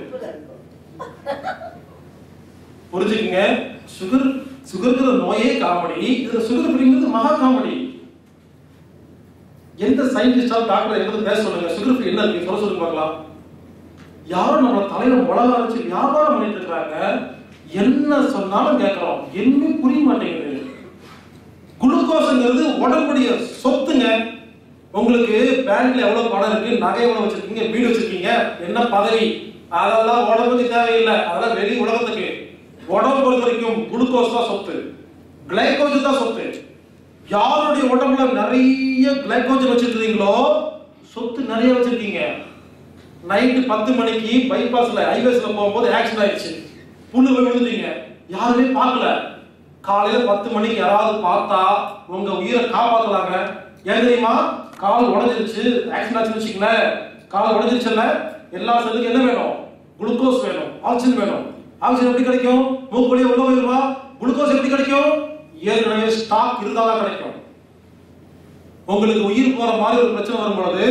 புரிஞ்சுக்கங்க? சுகர் சுகர்ங்கிற நோயே காமெடி இதுல சுகர் ஃப்ரீங்கிறது மகா காமெடி எந்த சயின்டிஸ்டால் டாக்டர் எங்க பேச சொல்லுங்க. சுகர் ஃப்ரீ என்ன இருக்கு? சொல்ல சொல்லுங்க பார்க்கலாம். யாரும் நம்ம தலையில மிளகா வச்சு வியாபாரம் பண்ணிட்டு இருக்காங்க. என்ன சொன்னாலும் கேட்கிறோம். எதுவுமே புரிய மாட்டேங்குது. குளுக்கோஸ்ங்கிறது உடம்புடைய சொத்துங்க. உங்களுக்கு பேங்க்ல எவ்வளவு பணம் இருக்கு? நகை எவ்வளவு வச்சிருக்கீங்க? வீடு வச்சிருக்கீங்க? என்ன பதவி? அதெல்லாம் உடம்புக்கு தேவையில்லை. அதெல்லாம் வெளி உலகத்துக்கு. உடம்பு பொறுத்த வரைக்கும் குளுக்கோஸ் தான் சொத்து. கிளைகோஜன் தான் சொத்து. யாருடைய உடம்புல நிறைய கிளைகோஜன் வச்சிருக்கீங்களோ சொத்து நிறைய வச்சிருக்கீங்க. நைட்டு பத்து மணிக்கு பைபாஸ்ல ஹைவேஸ்ல போகும்போது ஆக்சிடென்ட் ஆயிடுச்சு. புல்லு விழுந்தீங்க. விழுந்துட்டீங்க யாருமே பார்க்கல. காலையில பத்து மணிக்கு யாராவது பார்த்தா உங்க உயிரை காப்பாத்தலாங்க ஏன் தெரியுமா? கால் உடஞ்சிருச்சு. ஆக்சிடென்ட் ஆச்சுன்னு வச்சுக்கங்களேன். கால் உடைஞ்சிருச்சுல்ல எல்லா செல்லுக்கும் என்ன வேணும்? குளுக்கோஸ் வேணும். ஆக்சிஜன் வேணும். ஆக்சிஜன் எப்படி கிடைக்கும்? மூக்கு உள்ள போயிருமா குளுக்கோஸ் எப்படி கிடைக்கும்? ஏற்கனவே ஸ்டாக் இருந்தாதான் கிடைக்கும். உங்களுக்கு உயிர் போற மாதிரி ஒரு பிரச்சனை வரும்பொழுது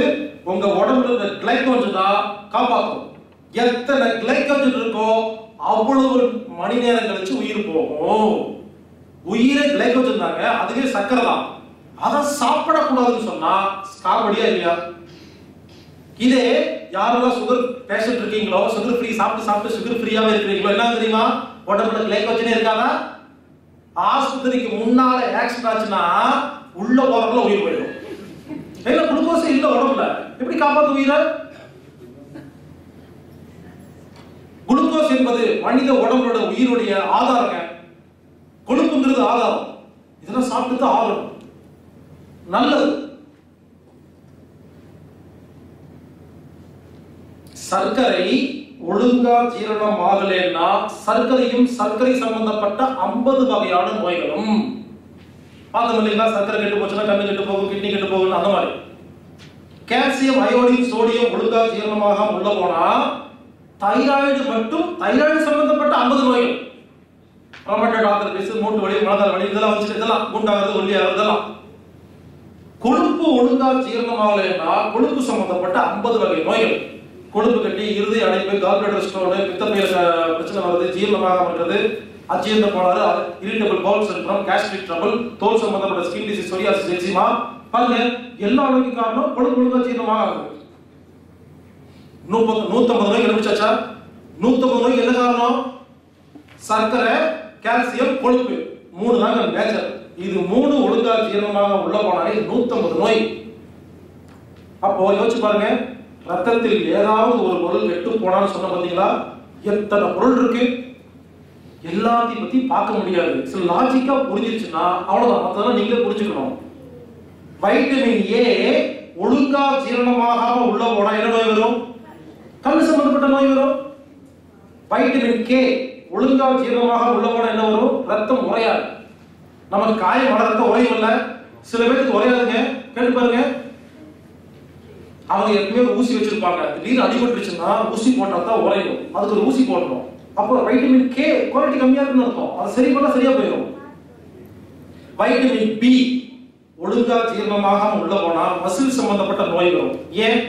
உங்க உடம்புல இருந்த கிளைக்கோஜன் தான் காப்பாற்றும் எத்தனை கிளைக்கோஜன் இருக்கோ அவ்வளவு மணி நேரம் கழிச்சு உயிர் போகும். உயிரே கிளைக்கோஜன் தாங்க. அதுவே சக்கரை தான். அதை சாப்பிடக்கூடாதுன்னு சொன்னா காமெடியா இல்லையா? இதே யாரெல்லாம் சுகர் பேஷண்ட் இருக்கீங்களோ சுகர் ஃப்ரீ சாப்பிட்டு சாப்பிட்டு சுகர் ஃப்ரீயாவே இருக்கிறீங்களோ என்ன தெரியுமா? உடம்புல கிளைக்கோஜனே இருக்காதா ஆஸ்பத்திரிக்கு முன்னால ஆக்சிடென்ட் ஆச்சுன்னா உள்ள போறதுல உயிர் போயிடும். ஏன்னா குளுக்கோஸ் இல்ல உடம்புல. எப்படி காப்பாத்து உயிரை? குளுக்கோஸ் என்பது மனித உடம்புடைய உயிருடைய ஆதாரங்க. கொழுப்புங்கிறது ஆதாரம். இதெல்லாம் சாப்பிட்டு தான் ஆகணும். நல்லது. சர்க்கரை ஒழுங்கா ஜீரணம் ஆகலன்னா சர்க்கரையும் சர்க்கரை சம்பந்தப்பட்ட ஐம்பது வகையான நோய்களும். பார்த்தோம் இல்லைங்களா சர்க்கரை கெட்டு போச்சுன்னா கண்ணு கெட்டு போகும் கிட்னி கெட்டு போகும் அந்த மாதிரி. கால்சியம் அயோடின் சோடியம் ஒழுங்கா ஜீரணமாக உள்ள போனா தைராய்டு மட்டும் தைராய்டு சம்பந்தப்பட்ட ஐம்பது நோய்கள். டாக்டர் பேசு மூட்டு வலி மனதால் வலி இதெல்லாம் வச்சுட்டு இதெல்லாம் குண்டாகிறது ஒல்லியாகிறது இதெல்லாம். கொழுப்பு ஒழுங்கா ஜீரணமாகலைன்னா கொழுப்பு சம்பந்தப்பட்ட ஐம்பது வகை நோய்கள். கொழுப்பு கட்டி இருதய அடைப்பு கால்பிளேட்டர் ஸ்டோனு பித்தப்பையில பிரச்சனை வருது ஜீரணமாக இருக்கிறது அஜீரண கோளாறு irritable bowel syndrome gastric trouble தோல் சம்பந்தப்பட்ட ஸ்கின் டிசீஸ் சொரியாசிஸ் எக்ஸிமா பல்லு எல்லா நோய்க்கு காரணம் கொழுப்பு ஒழுங்கா ஜீரணமாக ஆகுது. நூப்பது நூத்தம்பது நோய் கண்டுபிடிச்சாச்சா? நூத்தம்பது நோய் என்ன காரணம்? சர்க்கரை கால்சியம் கொழுப்பு. மூணு தாங்க நேச்சர் இது மூணு ஒழுங்கா ஜீரணமாக உள்ள போனாலே நூத்தம்பது நோய். அப்போ யோசிச்சு பாருங்க ரத்தத்தில் ஏதாவது ஒரு பொருள் வெட்டு போனான்னு சொன்ன பாத்தீங்களா? எத்தனை பொருள் இருக்கு? எல்லாத்தையும் பத்தி பார்க்க முடியாது. சில லாஜிக்கா புரிஞ்சிருச்சுன்னா அவ்வளவுதான். மத்ததெல்லாம் நீங்களே புரிஞ்சுக்கணும். வைட்டமின் ஏ ஒழுங்கா ஜீரணமாகாம உள்ள போனா என்ன நோய் வரும்? கண் சம்பந்தப்பட்ட நோய் வரும். வைட்டமின் கே ஒழுங்கா ஜீரணமாக உள்ள போனா என்ன வரும்? ரத்தம் உறையாது. நமக்கு காயம் வளர்த்த உரையும் இல்லை இல்ல சில பேருக்கு உரையாதுங்க கேட்டு பாருங்க. அவங்க எப்பவுமே ஊசி வச்சிருப்பாங்க. திடீர்னு அடிபட்டுருச்சுன்னா ஊசி போட்டா தான் உறையும். அதுக்கு ஒரு ஊசி போடணும். அப்போ வைட்டமின் கே குவாலிட்டி கம்மியா இருக்குன்னு அர்த்தம். அது சரி பண்ணா சரியா போயிடும். வைட்டமின் பி ஒழுங்கா ஜீரணமாகாம உள்ள போனா மசில் சம்பந்தப்பட்ட நோய் வரும். ஏன்?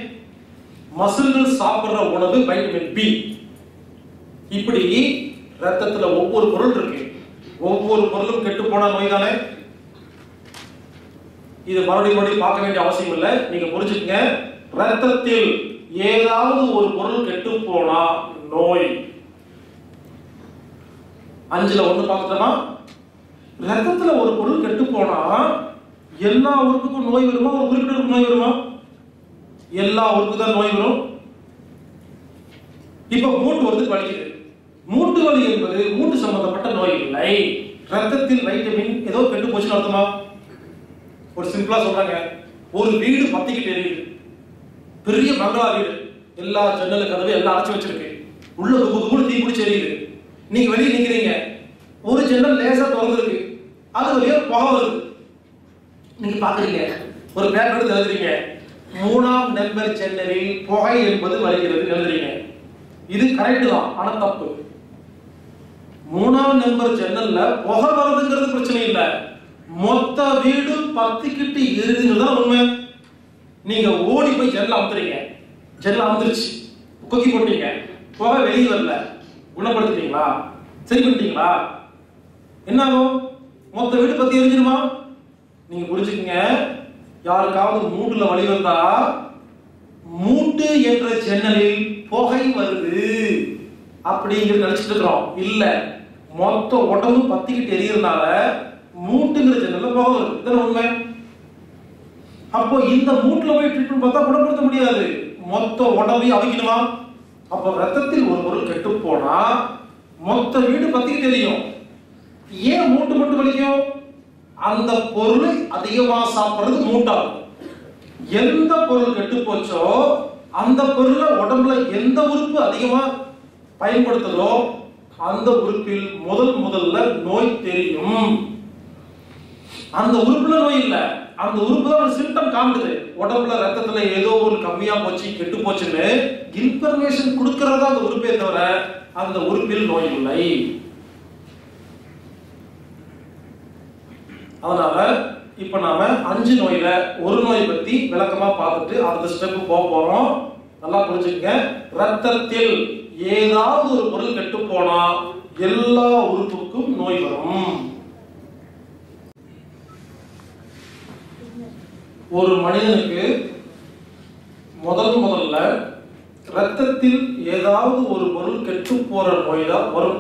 மசில்கள் சாப்பிடுற உணவு வைட்டமின் பி இப்படி ரத்தத்துல ஒவ்வொரு பொருள் இருக்கு. ஒவ்வொரு பொருளும் கெட்டு போன நோய் தானே இது மறுபடியும் மறுபடியும் பார்க்க வேண்டிய அவசியம் இல்லை. நீங்க புரிஞ்சுக்கங்க. ரத்தத்தில் ஏதாவது ஒரு பொருள் கெட்டு போனா நோய். அஞ்சுல ஒண்ணு பார்த்துட்டோமா ரத்தத்துல ஒரு பொருள் கெட்டு போனா எல்லா உறுப்புக்கும் நோய் வருமா? ஒரு குறிப்பிட்ட நோய் வருமா? எல்லா உறுப்பு தான் நோய் வரும். இப்ப மூட்டு வந்து வலிக்குது. மூட்டு வலி என்பது மூட்டு சம்பந்தப்பட்ட நோய் இல்லை. ரத்தத்தில் வைட்டமின் ஏதோ கெட்டு போச்சுன்னு அர்த்தமா? ஒரு சிம்பிளா சொல்றாங்க. ஒரு வீடு பத்திக்கிட்டு எரியுது. பெரிய பங்களா வீடு. எல்லா ஜன்னல் கதவு எல்லாம் அடைச்சு வச்சிருக்கு. உள்ள ஒரு குபுன்னு தீ பிடிச்சி எரியுது. நீங்க வெளியே நிக்கிறீங்க. ஒரு ஜன்னல் லேசா திறந்துருக்கு. அது வழியா புகை வருது. நீங்க பாக்குறீங்க ஒரு பேப்பர் எடுத்து எழுதுறீங்க. மூணாம் நம்பர் ஜன்னலில் புகை என்பது வருகிறது. எழுதுறீங்க. இது கரெக்ட் தான். ஆனா தப்பு. மூணாம் நம்பர் ஜன்னல்ல புகை வரதுங்கிறது பிரச்சனை இல்ல. மொத்த வீடு பத்திக்கிட்டு எரிதுங்கிறது தான் உண்மை. நீங்க ஓடி போய் ஜன்னல் அமுத்துறீங்க. ஜன்னல் அமுத்துருச்சு. கொக்கி போட்டீங்க. புகை வெளியே வரல. குணப்படுத்திட்டீங்களா? சரி பண்ணிட்டீங்களா? என்ன ஆகும்? மொத்த வீடு பத்தி எரிஞ்சிருமா? நீங்க புரிஞ்சுக்கங்க. யாருக்காவது மூட்டுல வழி வந்தா மூட்டு என்ற ஜன்னலில் புகை வருது. அப்படிங்கிறது நினைச்சிட்டு இருக்கிறோம். இல்லை. மொத்த உடம்பு பத்திக்கிட்டு எரியறதுனால மூட்டுங்கிற ஜன்னல்ல போக வருது. உண்மை? அப்போ இந்த மூட்டுல போய் ட்ரீட்மெண்ட் பார்த்தா குணப்படுத்த முடியாது. மொத்த உடம்பையும் அவிக்கணுமா அப்போ ரத்தத்தில் ஒரு பொருள் கெட்டு போனா மொத்த வீடு பத்திக்கிட்டு எரியும். ஏன் மூட்டு மட்டும் வலிக்கும்? அந்த பொருள் அதிகமா சாப்பிடுறது மூட்டாகும். எந்த பொருள் கெட்டு போச்சோ அந்த பொருளை உடம்புல எந்த உறுப்பு அதிகமா பயன்படுத்துதோ அந்த உறுப்பில் முதல் முதல்ல நோய் தெரியும். அந்த உறுப்புல நோய் இல்ல. அந்த உறுப்பு தான் சிம்டம் காட்டுது உடம்புல ரத்தத்துல ஏதோ ஒரு கம்மியா போச்சு கெட்டு போச்சுன்னு இன்ஃபர்மேஷன் கொடுக்கறதா அந்த உறுப்பே தவிர அந்த உறுப்பில் நோய் இல்லை. அதனால இப்ப நாம அஞ்சு நோயில ஒரு நோய் பத்தி விளக்கமா பார்த்துட்டு அடுத்த ஸ்டெப் போக போறோம். நல்லா புரிஞ்சுக்கங்க. ரத்தத்தில் ஏதாவது ஒரு பொருள் கெட்டு போனா எல்லா உறுப்புக்கும் நோய் வரும். ஒரு மனிதனுக்கு முதல் முதல்ல ரத்தத்தில் ஏதாவது ஒரு பொருள் கெட்டு போற நோய் தான் வரும்.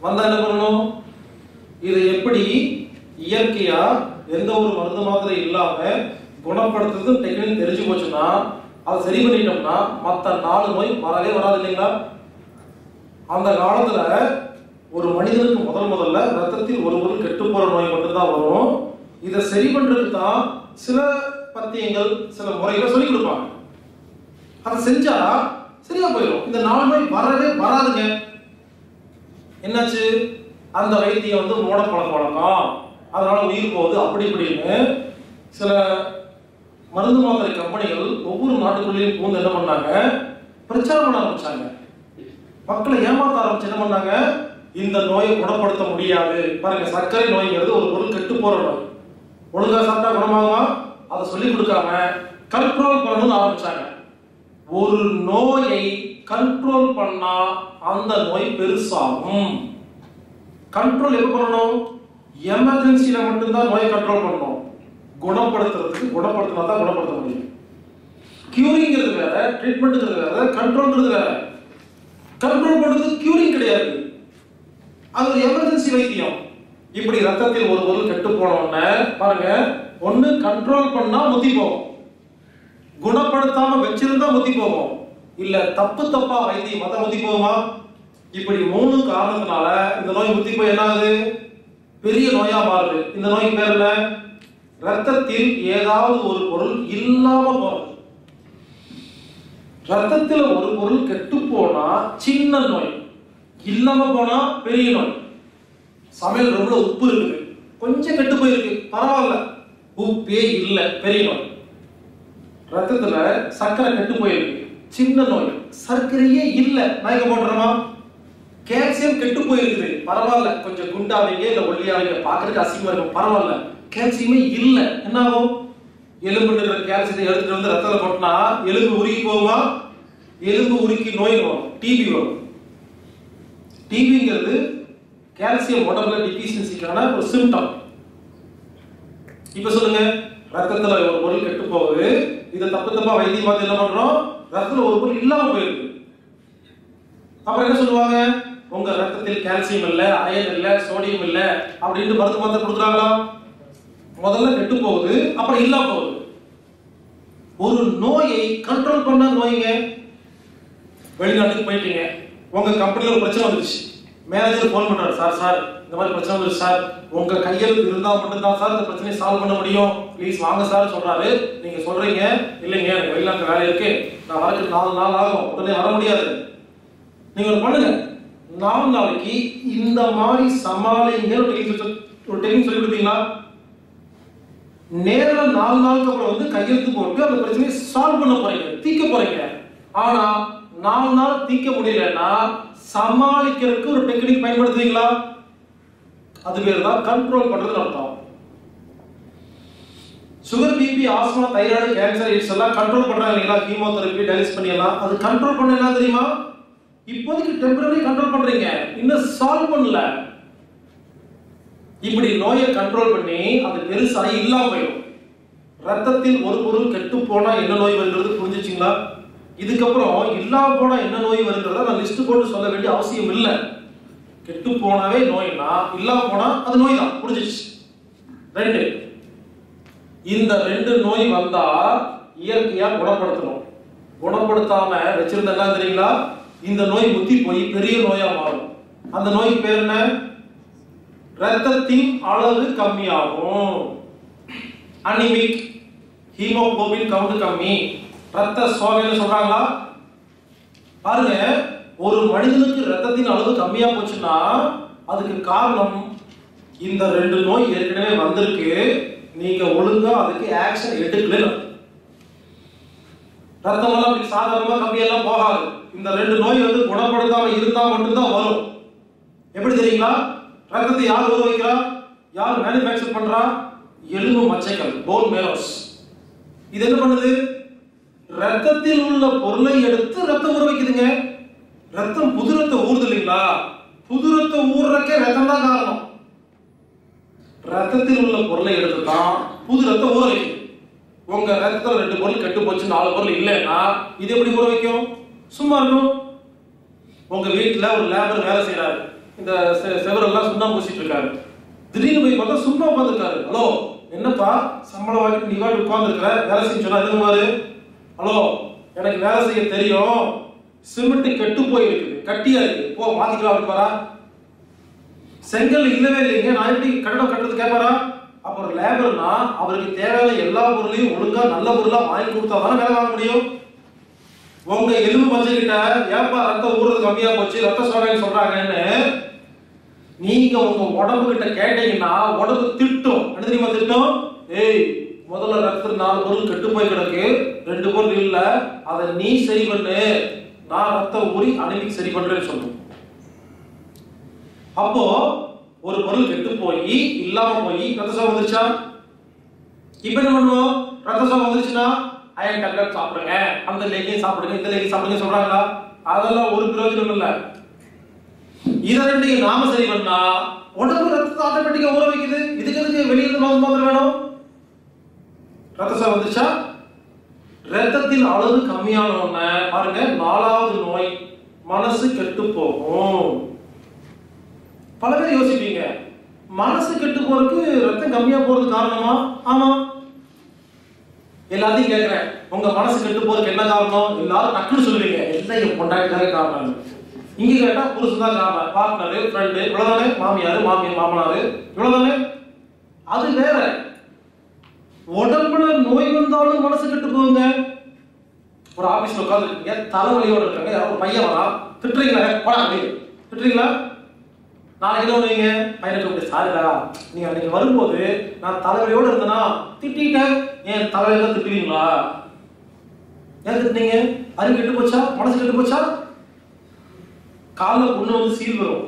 வந்தா என்ன பண்ணணும்? இது எப்படி இயற்கையா எந்த ஒரு மருந்து மாத்திரை இல்லாம குணப்படுத்துறது டெக்னிக் தெரிஞ்சு போச்சுன்னா அதை சரி பண்ணிட்டோம்னா மற்ற நாலு நோய் வரவே வராது இல்லைங்களா? அந்த காலத்துல ஒரு மனிதனுக்கு முதல் முதல்ல ரத்தத்தில் ஒரு பொருள் கெட்டு போற நோய் மட்டும்தான் வரும். இதை சரி பண்றதுக்கு தான் சில பத்தியங்கள் சில முறைகளை சொல்லி கொடுப்பாங்க. அதை செஞ்சா சரியா போயிடும். இந்த நாலு நோய் வரவே வராதுங்க. என்னாச்சு? அந்த வைத்தியம் வந்து மூட பழக்க வழக்கம் அதனால உயிர் போகுது அப்படி இப்படின்னு சில மருந்து மாத்திரை கம்பெனிகள் ஒவ்வொரு நாட்டுக்குள்ளேயும் பூந்து என்ன பண்ணாங்க? பிரச்சாரம் பண்ண ஆரம்பிச்சாங்க. மக்களை ஏமாத்த ஆரம்பிச்சு என்ன பண்ணாங்க? இந்த நோயை குணப்படுத்த முடியாது. பாருங்க சர்க்கரை நோய்ங்கிறது ஒரு பொருள் கெட்டு போற நோய். ஒழுங்கா சாப்பிட்டா குணமாகுமா? அதை சொல்லி கொடுக்காம கண்ட்ரோல் பண்ணணும்னு ஆரம்பிச்சாங்க. ஒரு நோயை கண்ட்ரோல் பண்ணா அந்த நோய் பெருசாகும். கண்ட்ரோல் எப்ப பண்ணணும்? எமர்ஜென்சியில மட்டும்தான் நோயை கண்ட்ரோல் பண்ணணும். குணப்படுத்துறதுக்கு குணப்படுத்தினா தான் குணப்படுத்த முடியும். கியூரிங்கிறது வேற ட்ரீட்மெண்ட்ங்கிறது வேற கண்ட்ரோல்ங்கிறது வேற. கண்ட்ரோல் பண்ணுறது கியூரிங் கிடையாது. அது ஒரு எமர்ஜென்சி வைத்தியம். இப்படி ரத்தத்தில் ஒரு பொருள் கெட்டு போனோடனே பாருங்க ஒண்ணு கண்ட்ரோல் பண்ணா முத்தி போகும். குணப்படுத்தாம வச்சிருந்தா முத்தி போகும். இல்ல தப்பு தப்பா வைத்தியம் அதை முத்தி போகுமா? இப்படி மூணு காரணத்தினால இந்த நோய் முத்தி போய் என்ன ஆகுது பெரிய நோயா மாறுது. இந்த நோய்க்கு பேர் என்ன? ரத்தத்தில் ஏதாவது ஒரு பொருள் இல்லாம போறது. ரத்தத்தில் ஒரு பொருள் கெட்டு போனா சின்ன நோய் இல்லாம போனா பெரிய நோய். சமையல் ரொம்ப உப்பு இருக்குது கொஞ்சம் கெட்டு போயிருக்கு. பரவாயில்ல. உப்பே இல்லை பெரிய நோய். ரத்தத்துல சர்க்கரை கெட்டு போயிருக்கு. சின்ன நோய். சர்க்கரையே இல்லை. மயக்க போட்டுறோமா? கேல்சியம் கெட்டு போயிருக்குது. பரவாயில்ல. கொஞ்சம் குண்டாவீங்க இல்ல ஒல்லியாவீங்க. பாக்குறதுக்கு அசிங்கமா இருக்கும். பரவாயில்ல. கால்சியமே இல்ல. என்ன ஆகும் எலும்பு இருக்கிற கால்சியத்தை எடுத்துட்டு வந்து ரத்தத்தில் போட்டினா எலும்பு உருகி போகுமா? எலும்பு உருக்கி நோய் வரும். டிபி வரும். டிபிங்கிறது கால்சியம் உடம்புல டிஃபிஷியன்சிக்கான ஒரு சிம்டம் இப்ப சொல்லுங்க. ரத்தத்துல ஒரு பொருள் கெட்டு போகுது. இதை தப்பு தப்பா வைத்தியம் பார்த்து என்ன பண்றோம்? ரத்தத்துல ஒரு பொருள் இல்லாம போயிருக்கு அப்புறம் என்ன சொல்லுவாங்க? உங்க ரத்தத்தில் கால்சியம் இல்ல அயன் இல்ல சோடியம் இல்ல அப்படின்னு மருந்து மாத்திரை கொடுக்குறாங்களா? முதல்ல கெட்டு போகுது அப்புறம் இல்ல போகுது. ஒரு நோயை கண்ட்ரோல் பண்ண நோய்ங்க. வெளிநாட்டுக்கு போயிட்டீங்க. உங்க கம்பெனியில் ஒரு பிரச்சனை வந்துச்சு மேனேஜர் ஃபோன் பண்றாரு சார் சார் இந்த மாதிரி பிரச்சனை வந்துருச்சு சார். உங்க கையெழுத்து இருந்தா மட்டும்தான் சார் இந்த பிரச்சனையை சால்வ் பண்ண முடியும். ப்ளீஸ் வாங்க சார் சொல்றாரு. நீங்க சொல்றீங்க. இல்லைங்க எனக்கு வெளிநாட்டு வேலை இருக்கு. நான் வரக்கு நாலு நாள் ஆகும். உடனே வர முடியாது. நீங்க ஒண்ணு பண்ணுங்க. நாலு நாளைக்கு இந்த மாதிரி சமாளிங்க. ஒரு டெய்லிங் சொல்லி- ஒரு டெக்னிக் சொல்லி கொடுத்தீங்களா? நேரில் நாலு நாளுக்கு அப்புறம் வந்து கையெழுத்து போட்டு அந்த பிரச்சனையை சால்வ் பண்ண போறீங்க தீர்க்க போறீங்க. ஆனா நாலு நாள் தீர்க்க முடியலன்னா சமாளிக்கிறதுக்கு ஒரு டெக்னிக் பயன்படுத்துவீங்களா? அது பேர் தான் கண்ட்ரோல் பண்றது அர்த்தம். Sugar BP asthma thyroid cancer AIDS எல்லாம் கண்ட்ரோல் பண்றாங்க இல்லைங்களா? கீமோதெரபி டயாலிசிஸ் பண்ணி பண்ணிடலாம். அது கண்ட்ரோல் பண்ண என்ன தெரியுமா? இப்போதைக்கு டெம்பரரி கண்ட்ரோல் பண்றீங்க. இன்னும் சால்வ் பண்ணல. இப்படி நோயை கண்ட்ரோல் பண்ணி அது பெருசாகி இல்லாம போயிடும். ரத்தத்தில் ஒரு பொருள் கெட்டு போனா என்ன நோய் வருகிறது புரிஞ்சுச்சுங்களா? இதுக்கப்புறம் இல்லாம போனா என்ன நோய் வருகிறத நான் லிஸ்ட் போட்டு சொல்ல வேண்டிய அவசியம் இல்லை. கெட்டு போனாவே நோய்னா இல்லாம போனா அது நோய் தான் புரிஞ்சிச்சு? ரெண்டு. இந்த ரெண்டு நோய் வந்தா இயற்கையா குணப்படுத்தணும். குணப்படுத்தாம வச்சிருந்தா தெரியுங்களா? இந்த நோய் முத்தி போய் பெரிய நோயா மாறும். அந்த நோய்க்கு பேர் என்ன? ரத்தத்தின் அளவு கம்மியாகும். அனிமிக் ஹீமோகுளோபின் கவுண்ட் கம்மி. ரத்த சோகைன்னு சொல்றாங்களா? பாருங்க ஒரு மனிதனுக்கு ரத்தத்தின் அளவு கம்மியா போச்சுன்னா அதுக்கு காரணம் இந்த ரெண்டு நோய் ஏற்கனவே வந்திருக்கு. நீங்க ஒழுங்கா அதுக்கு ஆக்ஷன் எடுக்கல ரத்தம் எல்லாம் சாதாரணமா கம்மியெல்லாம் போகாது. இந்த ரெண்டு நோய் வந்து குணப்படுத்தாம இருந்தா மட்டும்தான் வரும். எப்படி தெரியுங்களா? ரத்தத்தை யார் உருவ வைக்கிறா? யார் மேனுஃபேக்சர் பண்றா? எலும்பு மச்சைகள் போன் மேலோஸ் இது என்ன பண்ணுது? ரத்தத்தில் உள்ள பொருளை எடுத்து ரத்தம் ஊற வைக்குதுங்க. ரத்தம் புது ரத்தம் ஊறுது இல்லைங்களா? புது ரத்தம் ஊறுறக்கே ரத்தம் தான் காரணம். ரத்தத்தில் உள்ள பொருளை எடுத்து தான் புது ரத்தம் ஊற வைக்கும் உங்க ரத்தத்தில் ரெண்டு பொருள் கெட்டு போச்சு நாலு பொருள் இல்லைன்னா இது எப்படி ஊற வைக்கும்? சும்மா இருக்கும். உங்க வீட்டுல ஒரு லேபர் வேலை செய்யறாரு இந்த செ- செவரெல்லாம் சுண்ணா பூசிட்டு இருக்காரு. திடீர்னு போய் பார்த்தா சும்மா உட்காந்துருக்காரு ஹலோ என்னப்பா? சம்பளம் வாங்கிட்டு நீ வாட்டி உட்காந்துருக்கிற வேலை செய்ய சொன்னா எதுவுமாரு ஹலோ எனக்கு வேலை செய்ய தெரியும். சிமெண்ட் கெட்டு போயிருக்குது கட்டியா இருக்கு. போ மாத்திக்கலாம் பாரா செங்கல் இல்லவே இல்லைங்க. நான் எப்படி கட்டடம் கட்டுறது கேட்பாரா அப்புறம் லேபர்னா அவருக்கு தேவையான எல்லா பொருளையும் ஒழுங்கா நல்ல பொருளா வாங்கி கொடுத்தா தானே வேலை வாங்க முடியும். உங்க எலும்பு மஞ்சள் கிட்ட ஏப்பா ரத்தம் ஊறுறது கம்மியா போச்சு? ரத்த சோகைன்னு சொல்றாங்கன்னு நீங்க உங்க உடம்பு கிட்ட கேட்டீங்கன்னா உடம்பு திட்டும். என்ன தெரியுமா திட்டம்? ஏய் முதல்ல ரத்தத்தில் நாலு பொருள் கெட்டு போய் கிடக்கு. ரெண்டு பொருள் இல்ல. அதை நீ சரி பண்ணு. நான் ரத்தம் ஊறி அனுப்பி சரி பண்றேன்னு சொல்லுவோம் அப்போ ஒரு பொருள் கெட்டு போய் இல்லாம போய் ரத்த சோகம் வந்துருச்சா? இப்ப என்ன பண்ணுவோம்? ரத்த சோகம் வந்துருச்சுன்னா அயன் டேப்லெட் சாப்பிடுங்க. அந்த லேகியும் சாப்பிடுங்க இந்த லேகியும் சாப்பிடுங்க சொல்றாங்களா? அதெல்லாம் ஒரு பிரயோஜனம் இல்லை. இத ரெண்டையும் நாம சரி பண்ணா உடம்பு ரத்தத்தை ஆட்டோமேட்டிக்கா ஊற வைக்குது. இதுக்கு எதுக்கு வெளியில இருந்து மருந்து வேணும்? ரத்த சார் வந்துச்சா ரத்தத்தின் அளவு கம்மியான உடனே பாருங்க நாலாவது நோய் மனசு கெட்டு போகும். பல பேர் யோசிப்பீங்க மனசு கெட்டு போறதுக்கு ரத்தம் கம்மியா போறது காரணமா? ஆமா. எல்லாத்தையும் கேட்கிறேன் உங்க மனசு கெட்டு போறதுக்கு என்ன காரணம்? எல்லாரும் டக்குன்னு சொல்லுவீங்க எல்லாம் என் காரணம் இங்க கேட்டா புருஷன் தான் காரணம் பார்ட்னர் ஃப்ரெண்டு இவ்வளவுதானே? மாமியார் மாமியார் மாமனாரு இவ்வளவுதானே? அது வேற. உடம்புல நோய் வந்தாலும் மனசு கெட்டு போகுங்க. ஒரு ஆபீஸ்ல உட்காந்துருக்கீங்க தலைவலியோட இருக்காங்க யாரோ ஒரு பையன் வரா திட்டுறீங்களா? போடா வெளியே திட்டுறீங்களா? நாளைக்கு என்ன பண்ணுவீங்க பையனை கூப்பிட்டு சாரிடா நீங்க அன்னைக்கு வரும்போது நான் தலைவலியோட இருந்தேனா? திட்டிட்டேன். ஏன் தலைவலியெல்லாம் திட்டுவீங்களா? ஏன் திட்டுனீங்க? அறிவு கெட்டு போச்சா? மனசு கெட்டு போச்சா? காலில் பொண்ணு வந்து சீல் வரும்.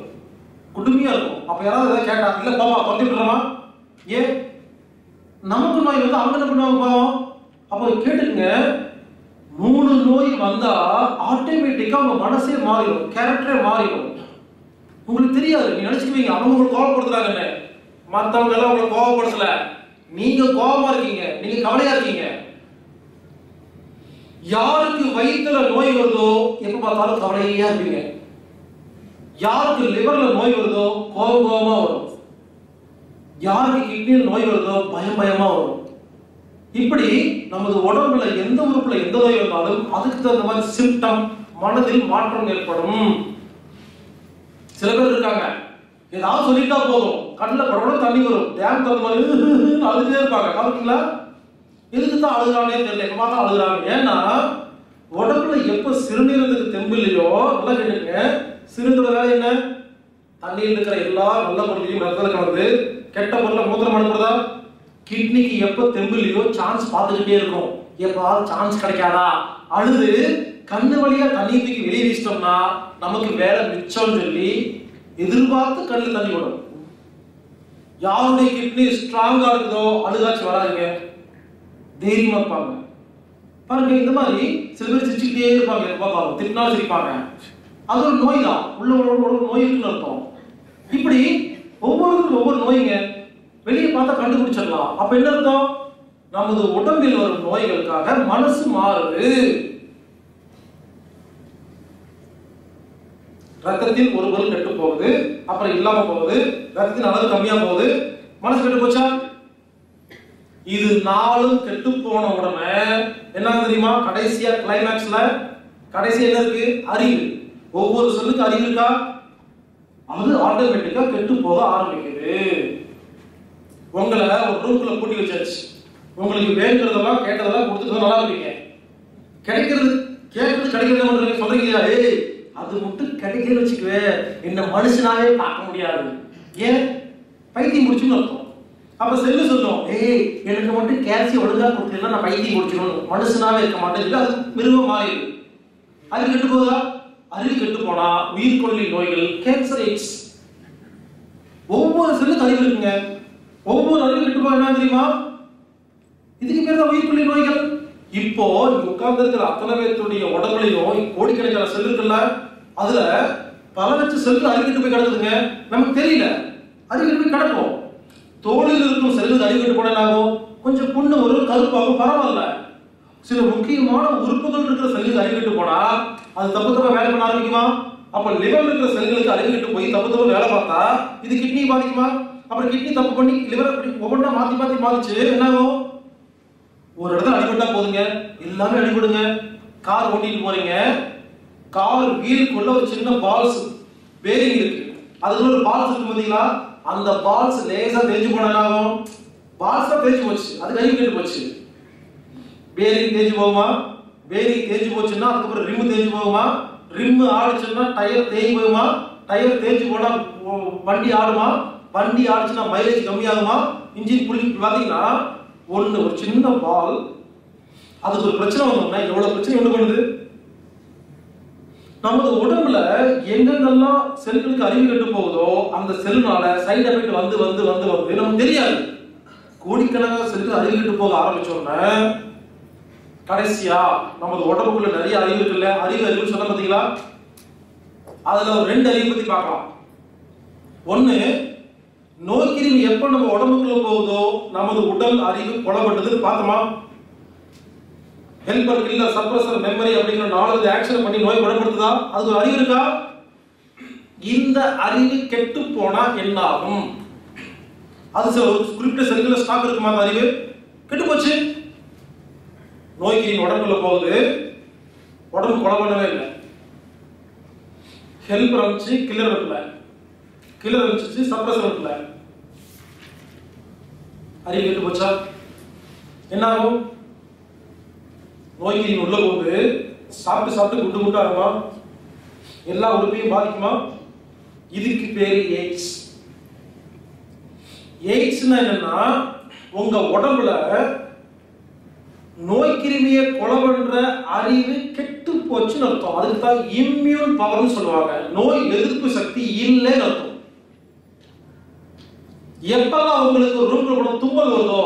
குடுமையா இருக்கும். அப்ப யாராவது ஏதாவது கேட்டா இல்ல போவா தொந்தி விட்டுறமா ஏன்? நமக்கு நோய் வந்து அவங்க என்ன பண்ணுவாங்க பாவம். அப்போ கேட்டுங்க மூணு நோய் வந்தா ஆட்டோமேட்டிக்கா உங்க மனசே மாறிடும். கேரக்டரே மாறிடும். உங்களுக்கு தெரியாது. நீ நினைச்சுக்குவீங்க அவங்க உங்களுக்கு கோவப்படுத்துறாங்கன்னு. மற்றவங்க எல்லாம் உங்களை கோவப்படுத்தல. நீங்க கோபமா இருக்கீங்க. நீங்க கவலையா இருக்கீங்க. யாருக்கு வயிற்றுல நோய் வருதோ எப்ப பார்த்தாலும் கவலையா இருப்பீங்க. யாருக்கு லிவர்ல நோய் வருதோ கோபம் கோபமா வரும். யாருக்கு கிட்னியில் நோய் வருதோ பயம் பயமா வரும். இப்படி நமது உடம்புல எந்த உறுப்புல எந்த நோய் வந்தாலும் அதுக்கு தகுந்த மாதிரி சிம்டம் மனதில் மாற்றம் ஏற்படும். சில பேர் இருக்காங்க. ஏதாவது சொல்லிட்டா போதும். கண்ணில் படபட தண்ணி வரும். டேம் தகுந்த மாதிரி அழுதுட்டே இருப்பாங்க. கவனிங்களா எதுக்கு தான் அழுகுறானே தெரியல. எப்ப பார்த்தா அழுகுறாங்க. ஏன்னா உடம்புல எப்ப சிறுநீரத்துக்கு தெம்பு இல்லையோ நல்லா கேட்டுங்க சிறுநீரோட வேலை என்ன? தண்ணியில் இருக்கிற எல்லா நல்ல பொருளையும் ரத்தத்தில் கலந்து கெட்ட பொருளை மூத்திரம் அனுப்புறதா? கிட்னிக்கு எப்போ தெம்புலையோ சான்ஸ் பார்த்துக்கிட்டே இருக்கும். எப்பாவது சான்ஸ் கிடைக்காதா? அழுது கண்ணு வழியா தண்ணி தூக்கி வெளியே வீசிட்டோம்னா நமக்கு வேலை மிச்சம்னு சொல்லி எதிர்பார்த்து கண்ணில் தண்ணி விடும் யாருடைய கிட்னி ஸ்ட்ராங்கா இருக்குதோ அழுகாச்சு வராதுங்க. தைரியமா இருப்பாங்க. பாருங்க இந்த மாதிரி சில பேர் சிரிச்சுக்கிட்டே இருப்பாங்க எப்போ பார்த்தாலும். திட்டினாலும் சிரிப்பாங்க. அது ஒரு நோய் தான். உள்ள ஒரு நோய் இருக்குன்னு அர்த்தம். இப்படி ஒவ்வொருத்தருக்கும் ஒவ்வொரு நோய்ங்க. வெளியே பார்த்தா கண்டுபிடிச்சிடலாம். அப்ப என்ன அர்த்தம்? நமது உடம்பில் வரும் நோய்களுக்காக மனசு மாறுது. ரத்தத்தில் ஒரு பொருள் கெட்டு போகுது. அப்புறம் இல்லாம போகுது. ரத்தத்தின் அளவு கம்மியா போகுது. மனசு கெட்டு போச்சா? இது நாளும் கெட்டு போன உடனே என்ன தெரியுமா? கடைசியா கிளைமேக்ஸ்ல கடைசி என்ன இருக்கு? அறிவு. ஒவ்வொரு சொல்லுக்கு அறிவு இருக்கா? அது ஆட்டோமேட்டிக்கா கெட்டு போக ஆரம்பிக்குது. உங்களை ஒரு ரூம்குள்ள கூட்டி வச்சாச்சு. உங்களுக்கு வேணுங்கிறதெல்லாம் கேட்டதெல்லாம் கொடுத்துட்டு நல்லா இருப்பீங்க கிடைக்கிறது கேட்கறது கிடைக்கிறது சொல்றீங்களா? ஏய் அது மட்டும் கிடைக்கிறது வச்சுக்கவே என்ன மனுஷனாவே பார்க்க முடியாது. ஏன்? பைத்தியம் முடிச்சுன்னு அர்த்தம். அப்ப செல்லு சொல்லும் ஏய் எனக்கு மட்டும் கேல்சியம் ஒழுங்கா கொடுத்தீங்கன்னா நான் பைத்தியம் முடிச்சிடணும் மனுஷனாவே இருக்க மாட்டேன் அது மிருகம் மாறிடு அது கெட்டு போதா அறிவு கெட்டு போனா உயிர்கொல்லி நோய்கள் கேன்சர் எய்ட்ஸ் ஒவ்வொரு செல்லுக்கு அறிவு இருக்குங்க. ஒவ்வொரு அறிவு கெட்டு போனா என்ன தெரியுமா? இதுக்கு பேர் தான் உயிர்கொல்லி நோய்கள். இப்போ இங்க உட்கார்ந்து இருக்கிற அத்தனை பேருடைய உடம்புலையும் கோடிக்கணக்கான செல் இருக்குல்ல அதுல பல லட்சம் செல்லு அறிவிட்டு போய் கிடக்குதுங்க. நமக்கு தெரியல. அறிவிட்டு போய் கிடக்கும். தோலில் இருக்கும் செல்லு அறிவிட்டு போனாலும் என்ன ஆகும் கொஞ்சம் புண்ணு வரும் கருப்பாகும். பரவாயில்ல. சில முக்கியமான உறுப்புகள் இருக்கிற செல்லுக்கு அறிவிட்டு போனா அது தப்பு தப்பா வேலை பண்ண ஆரம்பிக்குமா? அப்ப லிவர் இருக்கிற செல்களுக்கு அறிவிட்டு போய் தப்பு தப்பா வேலை பார்த்தா இது கிட்னி பாதிக்குமா? அப்புறம் கிட்னி தப்பு பண்ணி லிவர் ஒவ்வொன்றா மாத்தி மாத்தி பாதிச்சு என்ன ஆகும் ஒரு இடத்துல அடிபட்டா போதுங்க. எல்லாமே அடிபடுங்க கார் ஓட்டிட்டு போறீங்க. கார் வீலுக்குள்ள ஒரு சின்ன பால்ஸ் பேரிங் இருக்கு. அதுக்குள்ள ஒரு பால்ஸ் இருக்கு பாத்தீங்களா அந்த பால்ஸ் லேசா தேஞ்சு போனா ஆகும் பால்ஸ் தான் தேஞ்சு போச்சு. அது கை போச்சு. பேரிங் தேஞ்சு போகுமா? பேரிங் தேஞ்சு போச்சுன்னா அதுக்கப்புறம் ரிம்மு தேஞ்சு போகுமா? ரிம்மு ஆடுச்சுன்னா டயர் தேஞ்சு போகுமா? டயர் தேஞ்சு போனால் வண்டி ஆடுமா? வண்டி ஆடுச்சுன்னா மைலேஜ் கம்மியாகுமா? இன்ஜின் புள்ளி பார்த்தீங்கன்னா ஒன்று ஒரு சின்ன பால். அதுக்கு ஒரு பிரச்சனை வந்தோம்னா எவ்வளோ பிரச்சனை உண்டு பண்ணுது? நமது உடம்புல எங்கெங்கெல்லாம் செல்களுக்கு அறிவு கெட்டு போகுதோ அந்த செல்னால சைடு எஃபெக்ட் வந்து வந்து வந்து வந்து நமக்கு தெரியாது. கோடிக்கணக்கான செல்கள் அறிவு கெட்டு போக ஆரம்பிச்சோம்னா கடைசியா நமது உடம்புக்குள்ள நிறைய அறிவு இருக்குல்ல? அறிவு அறிவு சொன்ன பார்த்தீங்களா? அதுல ஒரு ரெண்டு அறிவு பத்தி பார்க்கலாம். ஒண்ணு நோய்கிருமி எப்ப நம்ம உடம்புக்குள்ள போகுதோ நமது உடல் அறிவு கொலப்பட்டது பார்த்தோமா? ஹெல்பர் கில்லர் சப்ரஸர் மெமரி அப்படிங்கிற நாலு ஆக்ஷன் பண்ணி நோய் குணப்படுத்துதா அதுக்கு ஒரு அறிவு இருக்கா? இந்த அறிவு கெட்டு போனா என்ன ஆகும் அது சில குறிப்பிட்ட செல்கள ஸ்டாக் இருக்குமா அந்த அறிவு? கெட்டு போச்சு. நோய்க்கு உடம்புல போகுது. உடம்பு கொலை பண்ணவே இல்லை. ஹெல்ப் இருந்துச்சு கில்லர் இருக்கல கில்லர் இருந்துச்சு சப்ரஸர் இருக்கல அறிவு கெட்டு போச்சா? என்ன ஆகும்? நோய்க்கு உள்ள போகுது. சாப்பிட்டு சாப்பிட்டு குண்டு குண்டா இருக்குமா? எல்லா உறுப்பையும் பாதிக்குமா? இதுக்கு பேரு எய்ட்ஸ் எய்ட்ஸ்னா என்னன்னா உங்க உடம்புல நோய் கிருமியை கொலை பண்ற அறிவு கெட்டு போச்சுன்னு அர்த்தம். அதுக்கு தான் இம்யூன் பவர்னு சொல்லுவாங்க. நோய் எதிர்ப்பு சக்தி இல்லைன்னு அர்த்தம். எப்பெல்லாம் உங்களுக்கு ரூம்ல கூட தும்மல் வருதோ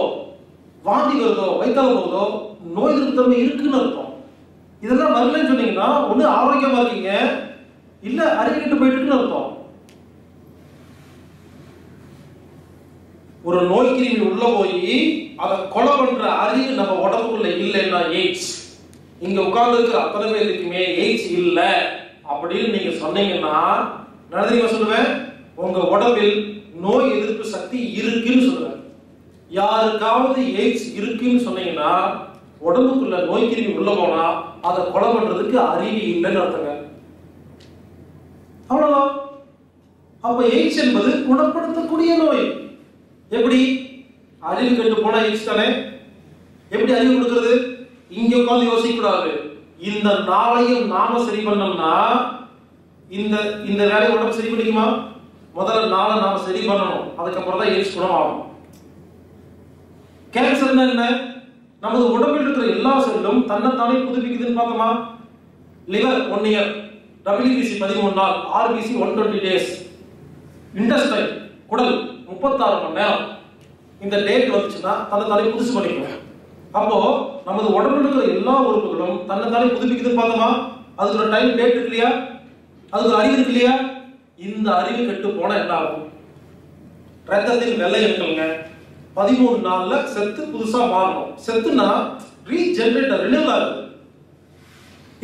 வாந்தி வருதோ வயிற்றால வருதோ நோய் எதிர்ப்பு தன்மை இருக்குன்னு அர்த்தம். இதெல்லாம் வரலன்னு சொன்னீங்கன்னா ஒண்ணு ஆரோக்கியமா இருக்கீங்க இல்ல அறிவிக்கிட்டு போயிட்டு அர்த்தம். ஒரு நோய் கிருமி உள்ள போய் அதை கொலை பண்ற அறிவு நம்ம உடம்புக்குள்ள இல்லைன்னா எய்ட்ஸ் இங்க உட்கார்ந்து இருக்கிற அத்தனை பேருக்குமே எய்ட்ஸ் இல்ல அப்படின்னு நீங்க சொன்னீங்கன்னா நடந்தீங்க சொல்லுவேன்? உங்க உடம்பில் நோய் எதிர்ப்பு சக்தி இருக்குன்னு சொல்லுவேன். யாருக்காவது எய்ட்ஸ் இருக்குன்னு சொன்னீங்கன்னா உடம்புக்குள்ள நோய் கிருமி உள்ள போனா அதை கொலை பண்றதுக்கு அறிவு இல்லைன்னு அர்த்தங்க. அவ்வளவுதான். அப்ப எய்ட்ஸ் என்பது குணப்படுத்தக்கூடிய நோய். எப்படி அறிவு கெட்டு போனா எய்ட்ஸ் தானே எப்படி அறிவு கொடுக்கிறது? இங்க உட்காந்து யோசிக்க கூடாது இந்த நாளையும் நாம சரி பண்ணோம்னா இந்த இந்த வேலையை உடம்பு சரி பண்ணிக்குமா? முதல்ல நாளை நாம சரி பண்ணணும். அதுக்கப்புறம் தான் எய்ட்ஸ் குணம் ஆகும். கேன்சர்னா என்ன? நமது உடம்பில் இருக்கிற எல்லா செல்லும் தன்னைத்தானே புதுப்பிக்குதுன்னு பார்த்தோமா லிவர் ஒன் இயர் டபிள்யூபிசி பதிமூணு நாள் RBC one twenty days intestine குடல் முப்பத்தாறு மணி நேரம். இந்த டேட் வந்துச்சுன்னா தன்னை தலை புதுசு பண்ணிக்கணும். அப்போ நமது உடம்புல இருக்கிற எல்லா உறுப்புகளும் தன்னை தானே புதுப்பிக்குதுன்னு பார்த்தோமா? அதுக்கு ஒரு டைம் டேட் இருக்கு இல்லையா? அதுக்கு ஒரு அறிவு இருக்கு இல்லையா? இந்த அறிவு கெட்டு போனா என்ன ஆகும்? ரத்தத்தில் வெள்ளை இருக்குங்க பதிமூணு நாள்ல செத்து புதுசா மாறணும். செத்துனா ரீஜென்ரேட் ரினியூவல் ஆகுது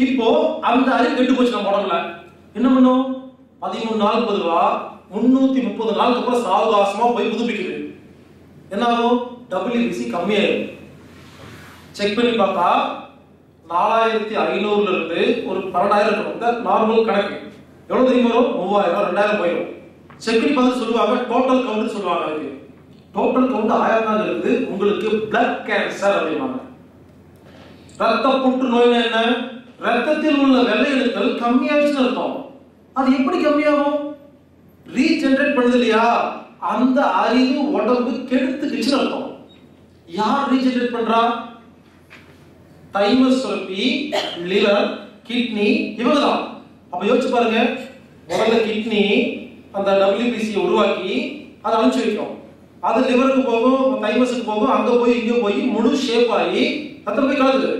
இப்போ அந்த அறிவு கெட்டு போச்சு நம்ம உடம்புல. என்ன பண்ணும்? பதிமூணு நாள் பொதுவா முன்னூத்தி முப்பது நாளுக்கு அப்புறம் சாவகாசமா போய் புதுப்பிக்குது. என்ன ஆகும் டபிள்யூபிசி கம்மியாயிடும் செக் பண்ணி பார்த்தா நாலாயிரத்தி ஐநூறுல இருந்து ஒரு பன்னெண்டாயிரம் இருக்கணும் இந்த நார்மல் கணக்கு. எவ்வளவு தெரியுமா வரும்? மூவாயிரம் ரெண்டாயிரம் போயிடும். செக் பண்ணி பார்த்து சொல்லுவாங்க. டோட்டல் கவுண்ட் சொல்லுவாங்க அதுக்கு. டோட்டல் கவுண்ட் ஆயிரம் தான் இருக்குது உங்களுக்கு பிளட் கேன்சர் அப்படிம்பாங்க. ரத்த புற்றுநோய்னா என்ன? ரத்தத்தில் உள்ள வெள்ளை அணுக்கள் கம்மியாயிடுச்சுன்னு அர்த்தம். அது எப்படி கம்மியாகும்? ரீஜென்ரேட் பண்ணுது இல்லையா அந்த அறிவு உடம்பு கெடுத்துக்கிச்சுன்னு அர்த்தம். யார் ரீஜென்ரேட் பண்றா? தைமஸ் சுரப்பி லிவர் கிட்னி இவங்க தான் அப்ப யோசிச்சு பாருங்க. முதல்ல கிட்னி அந்த டபிள்யூபிசி உருவாக்கி அதை அனுப்பிச்சு வைக்கும். அது லிவருக்கு போகும் தைமஸுக்கு போகும் அங்க போய் இங்க போய் முழு ஷேப் ஆகி அத்தனை போய் கலக்குது.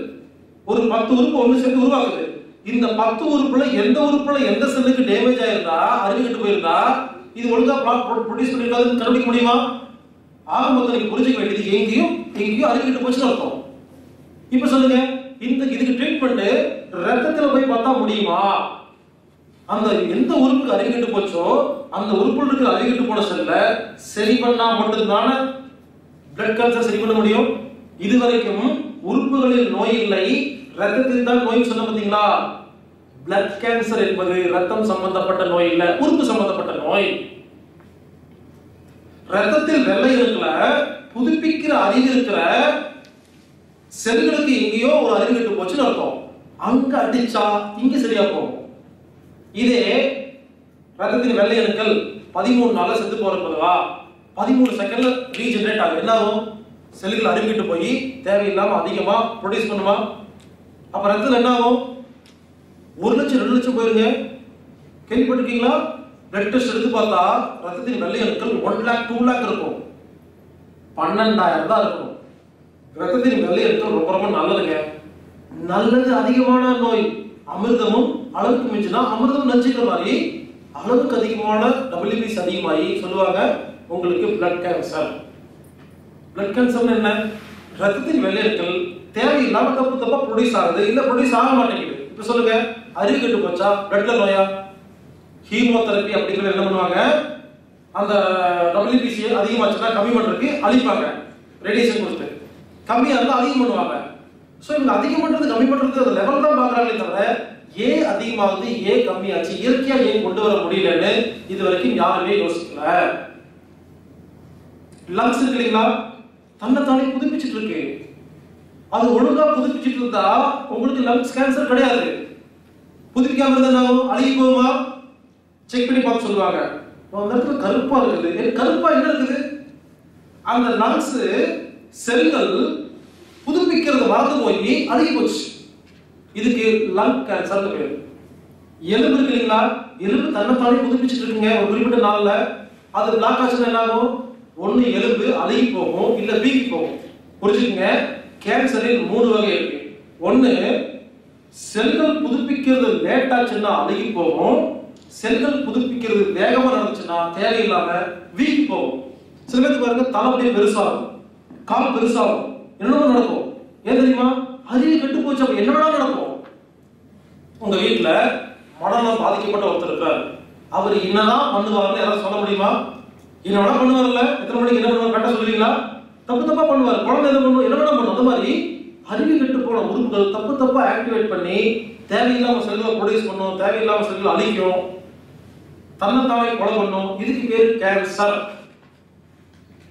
ஒரு பத்து உறுப்பு ஒன்று சேர்ந்து உருவாக்குது. இந்த பத்து உறுப்புல எந்த உறுப்புல எந்த செல்லுக்கு டேமேஜ் ஆயிருந்தா அறிவிக்கிட்டு போயிருந்தா இது ஒழுங்கா ப்ரொடியூஸ் பண்ணிருக்காதுன்னு கண்டுபிடிக்க முடியுமா? ஆக மொத்தம் நீங்க புரிஞ்சுக்க வேண்டியது எங்கேயும் எங்கேயும் அறிவிக்கிட்டு போச்சுன்னு அர்த்தம். இப்ப சொல்லுங்க இந்த இதுக்கு ட்ரீட்மெண்ட் ரத்தத்துல போய் பார்த்தா முடியுமா? அந்த எந்த உறுப்புக்கு அறிவிக்கிட்டு போச்சோ அந்த உறுப்புல இருக்கிற அறிவிக்கிட்டு போன செல்ல சரி பண்ணா மட்டும்தானே பிளட் கேன்சர் சரி பண்ண முடியும்? இதுவரைக்கும் உறுப்புகளில் நோய் இல்லை ரத்தத்தில் தான் நோய் சொன்ன பார்த்தீங்களா? பிளட் கேன்சர் என்பது ரத்தம் சம்பந்தப்பட்ட நோய் இல்ல உறுப்பு சம்பந்தப்பட்ட நோய். ரத்தத்தில் வெள்ளை இருக்கிற புதுப்பிக்கிற அறிவு இருக்கிற செல்களுக்கு எங்கேயோ ஒரு அறிவு கட்டு போச்சுன்னு அர்த்தம். அங்க அடிச்சா இங்க சரியா போகும். இதே ரத்தத்தின் வெள்ளை அணுக்கள் பதிமூணு நாள்ல செத்து போறது பதிமூணு செகண்ட்ல ரீஜெனரேட் ஆகும். என்ன ஆகும்? செல்கள் அறிவிட்டு போய் தேவையில்லாம அதிகமா ப்ரொடியூஸ் பண்ணுமா? அப்ப ரத்தத்தில் என்ன ஆகும் ஒரு லட்சம் ரெண்டு லட்சம் போயிருங்க. கேள்விப்பட்டிருக்கீங்களா? பிளட் டெஸ்ட் எடுத்து பார்த்தா ரத்தத்தின் வெள்ளை அணுக்கள் ஒன் லேக் டூ லேக் இருக்கும். பன்னெண்டாயிரம் தான் இருக்கும் ரத்தத்தின் வெள்ளை அணுக்கள் ரொம்ப ரொம்ப நல்லதுங்க. நல்லது அதிகமான நோய். அமிர்தமும் அளவுக்கு மிஞ்சினா அமிர்தம் நஞ்சுக்கிற மாதிரி அளவுக்கு அதிகமான டபிள்யூபிஸ் அதிகமாகி சொல்லுவாங்க உங்களுக்கு பிளட் கேன்சர் பிளட் கேன்சர் என்ன? ரத்தத்தின் வெள்ளை அணுக்கள் தேவையில்லாம தப்பு தப்பா ப்ரொடியூஸ் ஆகுது. இல்ல ப்ரொடியூஸ் ஆக மாட்டேங்குது. இப்ப சொல்லுங்க அறிவு கெட்டு போச்சா? பிளட்ல நோயா? ஹீமோதெரப்பி அப்படிங்கிறது என்ன பண்ணுவாங்க? அந்த டபிள்யூபிசி அதிகமாச்சுன்னா கம்மி பண்றதுக்கு அழிப்பாங்க. ரேடியேஷன் கொடுத்து கம்மியா இருந்தா அதிகம் பண்ணுவாங்க. ஸோ இவங்க அதிகம் பண்றது கம்மி பண்றது அந்த லெவல் தான் பாக்குறாங்களே தவிர ஏ அதிகமாகுது ஏ கம்மியாச்சு இயற்கையா ஏன் கொண்டு வர முடியலன்னு இது வரைக்கும் யாருமே யோசிக்கல. லங்ஸ் இருக்கு இல்லைங்களா? தன்னை தானே புதுப்பிச்சுட்டு இருக்கு. அது ஒழுங்கா புதுப்பிச்சுட்டு இருந்தா உங்களுக்கு லங்ஸ் கேன்சர் கிடையாது. புதுப்பிக்காம இருந்தா அழகி ஆகும்? அழுகி போகுமா செக் பண்ணி பார்த்து சொல்லுவாங்க. அந்த இடத்துல கருப்பா இருக்குது. கருப்பா என்ன இருக்குது? அந்த லங்ஸ் செல்கள் புதுப்பிக்கிறது மறந்து போய் அழுகி போச்சு. இதுக்கு லங் கேன்சர் பேர். எலும்பு இருக்கு இல்லைங்களா? எலும்பு தன்னைத்தானே புதுப்பிச்சுட்டு இருக்குங்க. ஒரு குறிப்பிட்ட நாள்ல. அது பிளாக் ஆச்சுன்னா என்ன ஆகும்? ஒன்று எலும்பு அழுகி போகும். இல்லை வீங்கி போகும். புரிஞ்சுக்கங்க? கேன்சரில் மூணு வகை இருக்கு. ஒண்ணு செல்கள் புதுப்பிக்கிறது லேட் ஆச்சுன்னா அழுகி போகும். செல்கள் புதுப்பிக்கிறது வேகமா நடந்துச்சுன்னா தேவையில்லாம வீக் போகும். சில பேருக்கு பாருங்க தலை அப்படியே பெருசாகும். கால் பெருசாகும். என்னென்ன நடக்கும். ஏன் தெரியுமா? அறிவு கெட்டு போச்சு அப்ப என்ன வேணாலும் நடக்கும். உங்க வீட்டுல மனநலம் பாதிக்கப்பட்ட ஒருத்தர் இருக்கார். அவர் என்னதான் பண்ணுவாருன்னு யாராவது சொல்ல முடியுமா? என்ன வேணா பண்ணுவார்ல. எத்தனை மணிக்கு என்ன பண்ணுவார்? கரெக்டா சொல்லுவீங்களா? தப்பு தப்பா பண்ணுவார். குழந்தை என்ன பண்ணுவோம் என்ன பண்ணும்? அந்த மாதிரி அறிவு கெட்டு போன உறுப்புகள் தப்பு தப்பா ஆக்டிவேட் பண்ணி தேவையில்லாம செல்களை ப்ரொடியூஸ் பண்ணும் தேவையில்லாம செல்களை அழிக்கும். தன்னைத்தானே கொலை பண்ணும். இதுக்கு பேர் கேன்சர்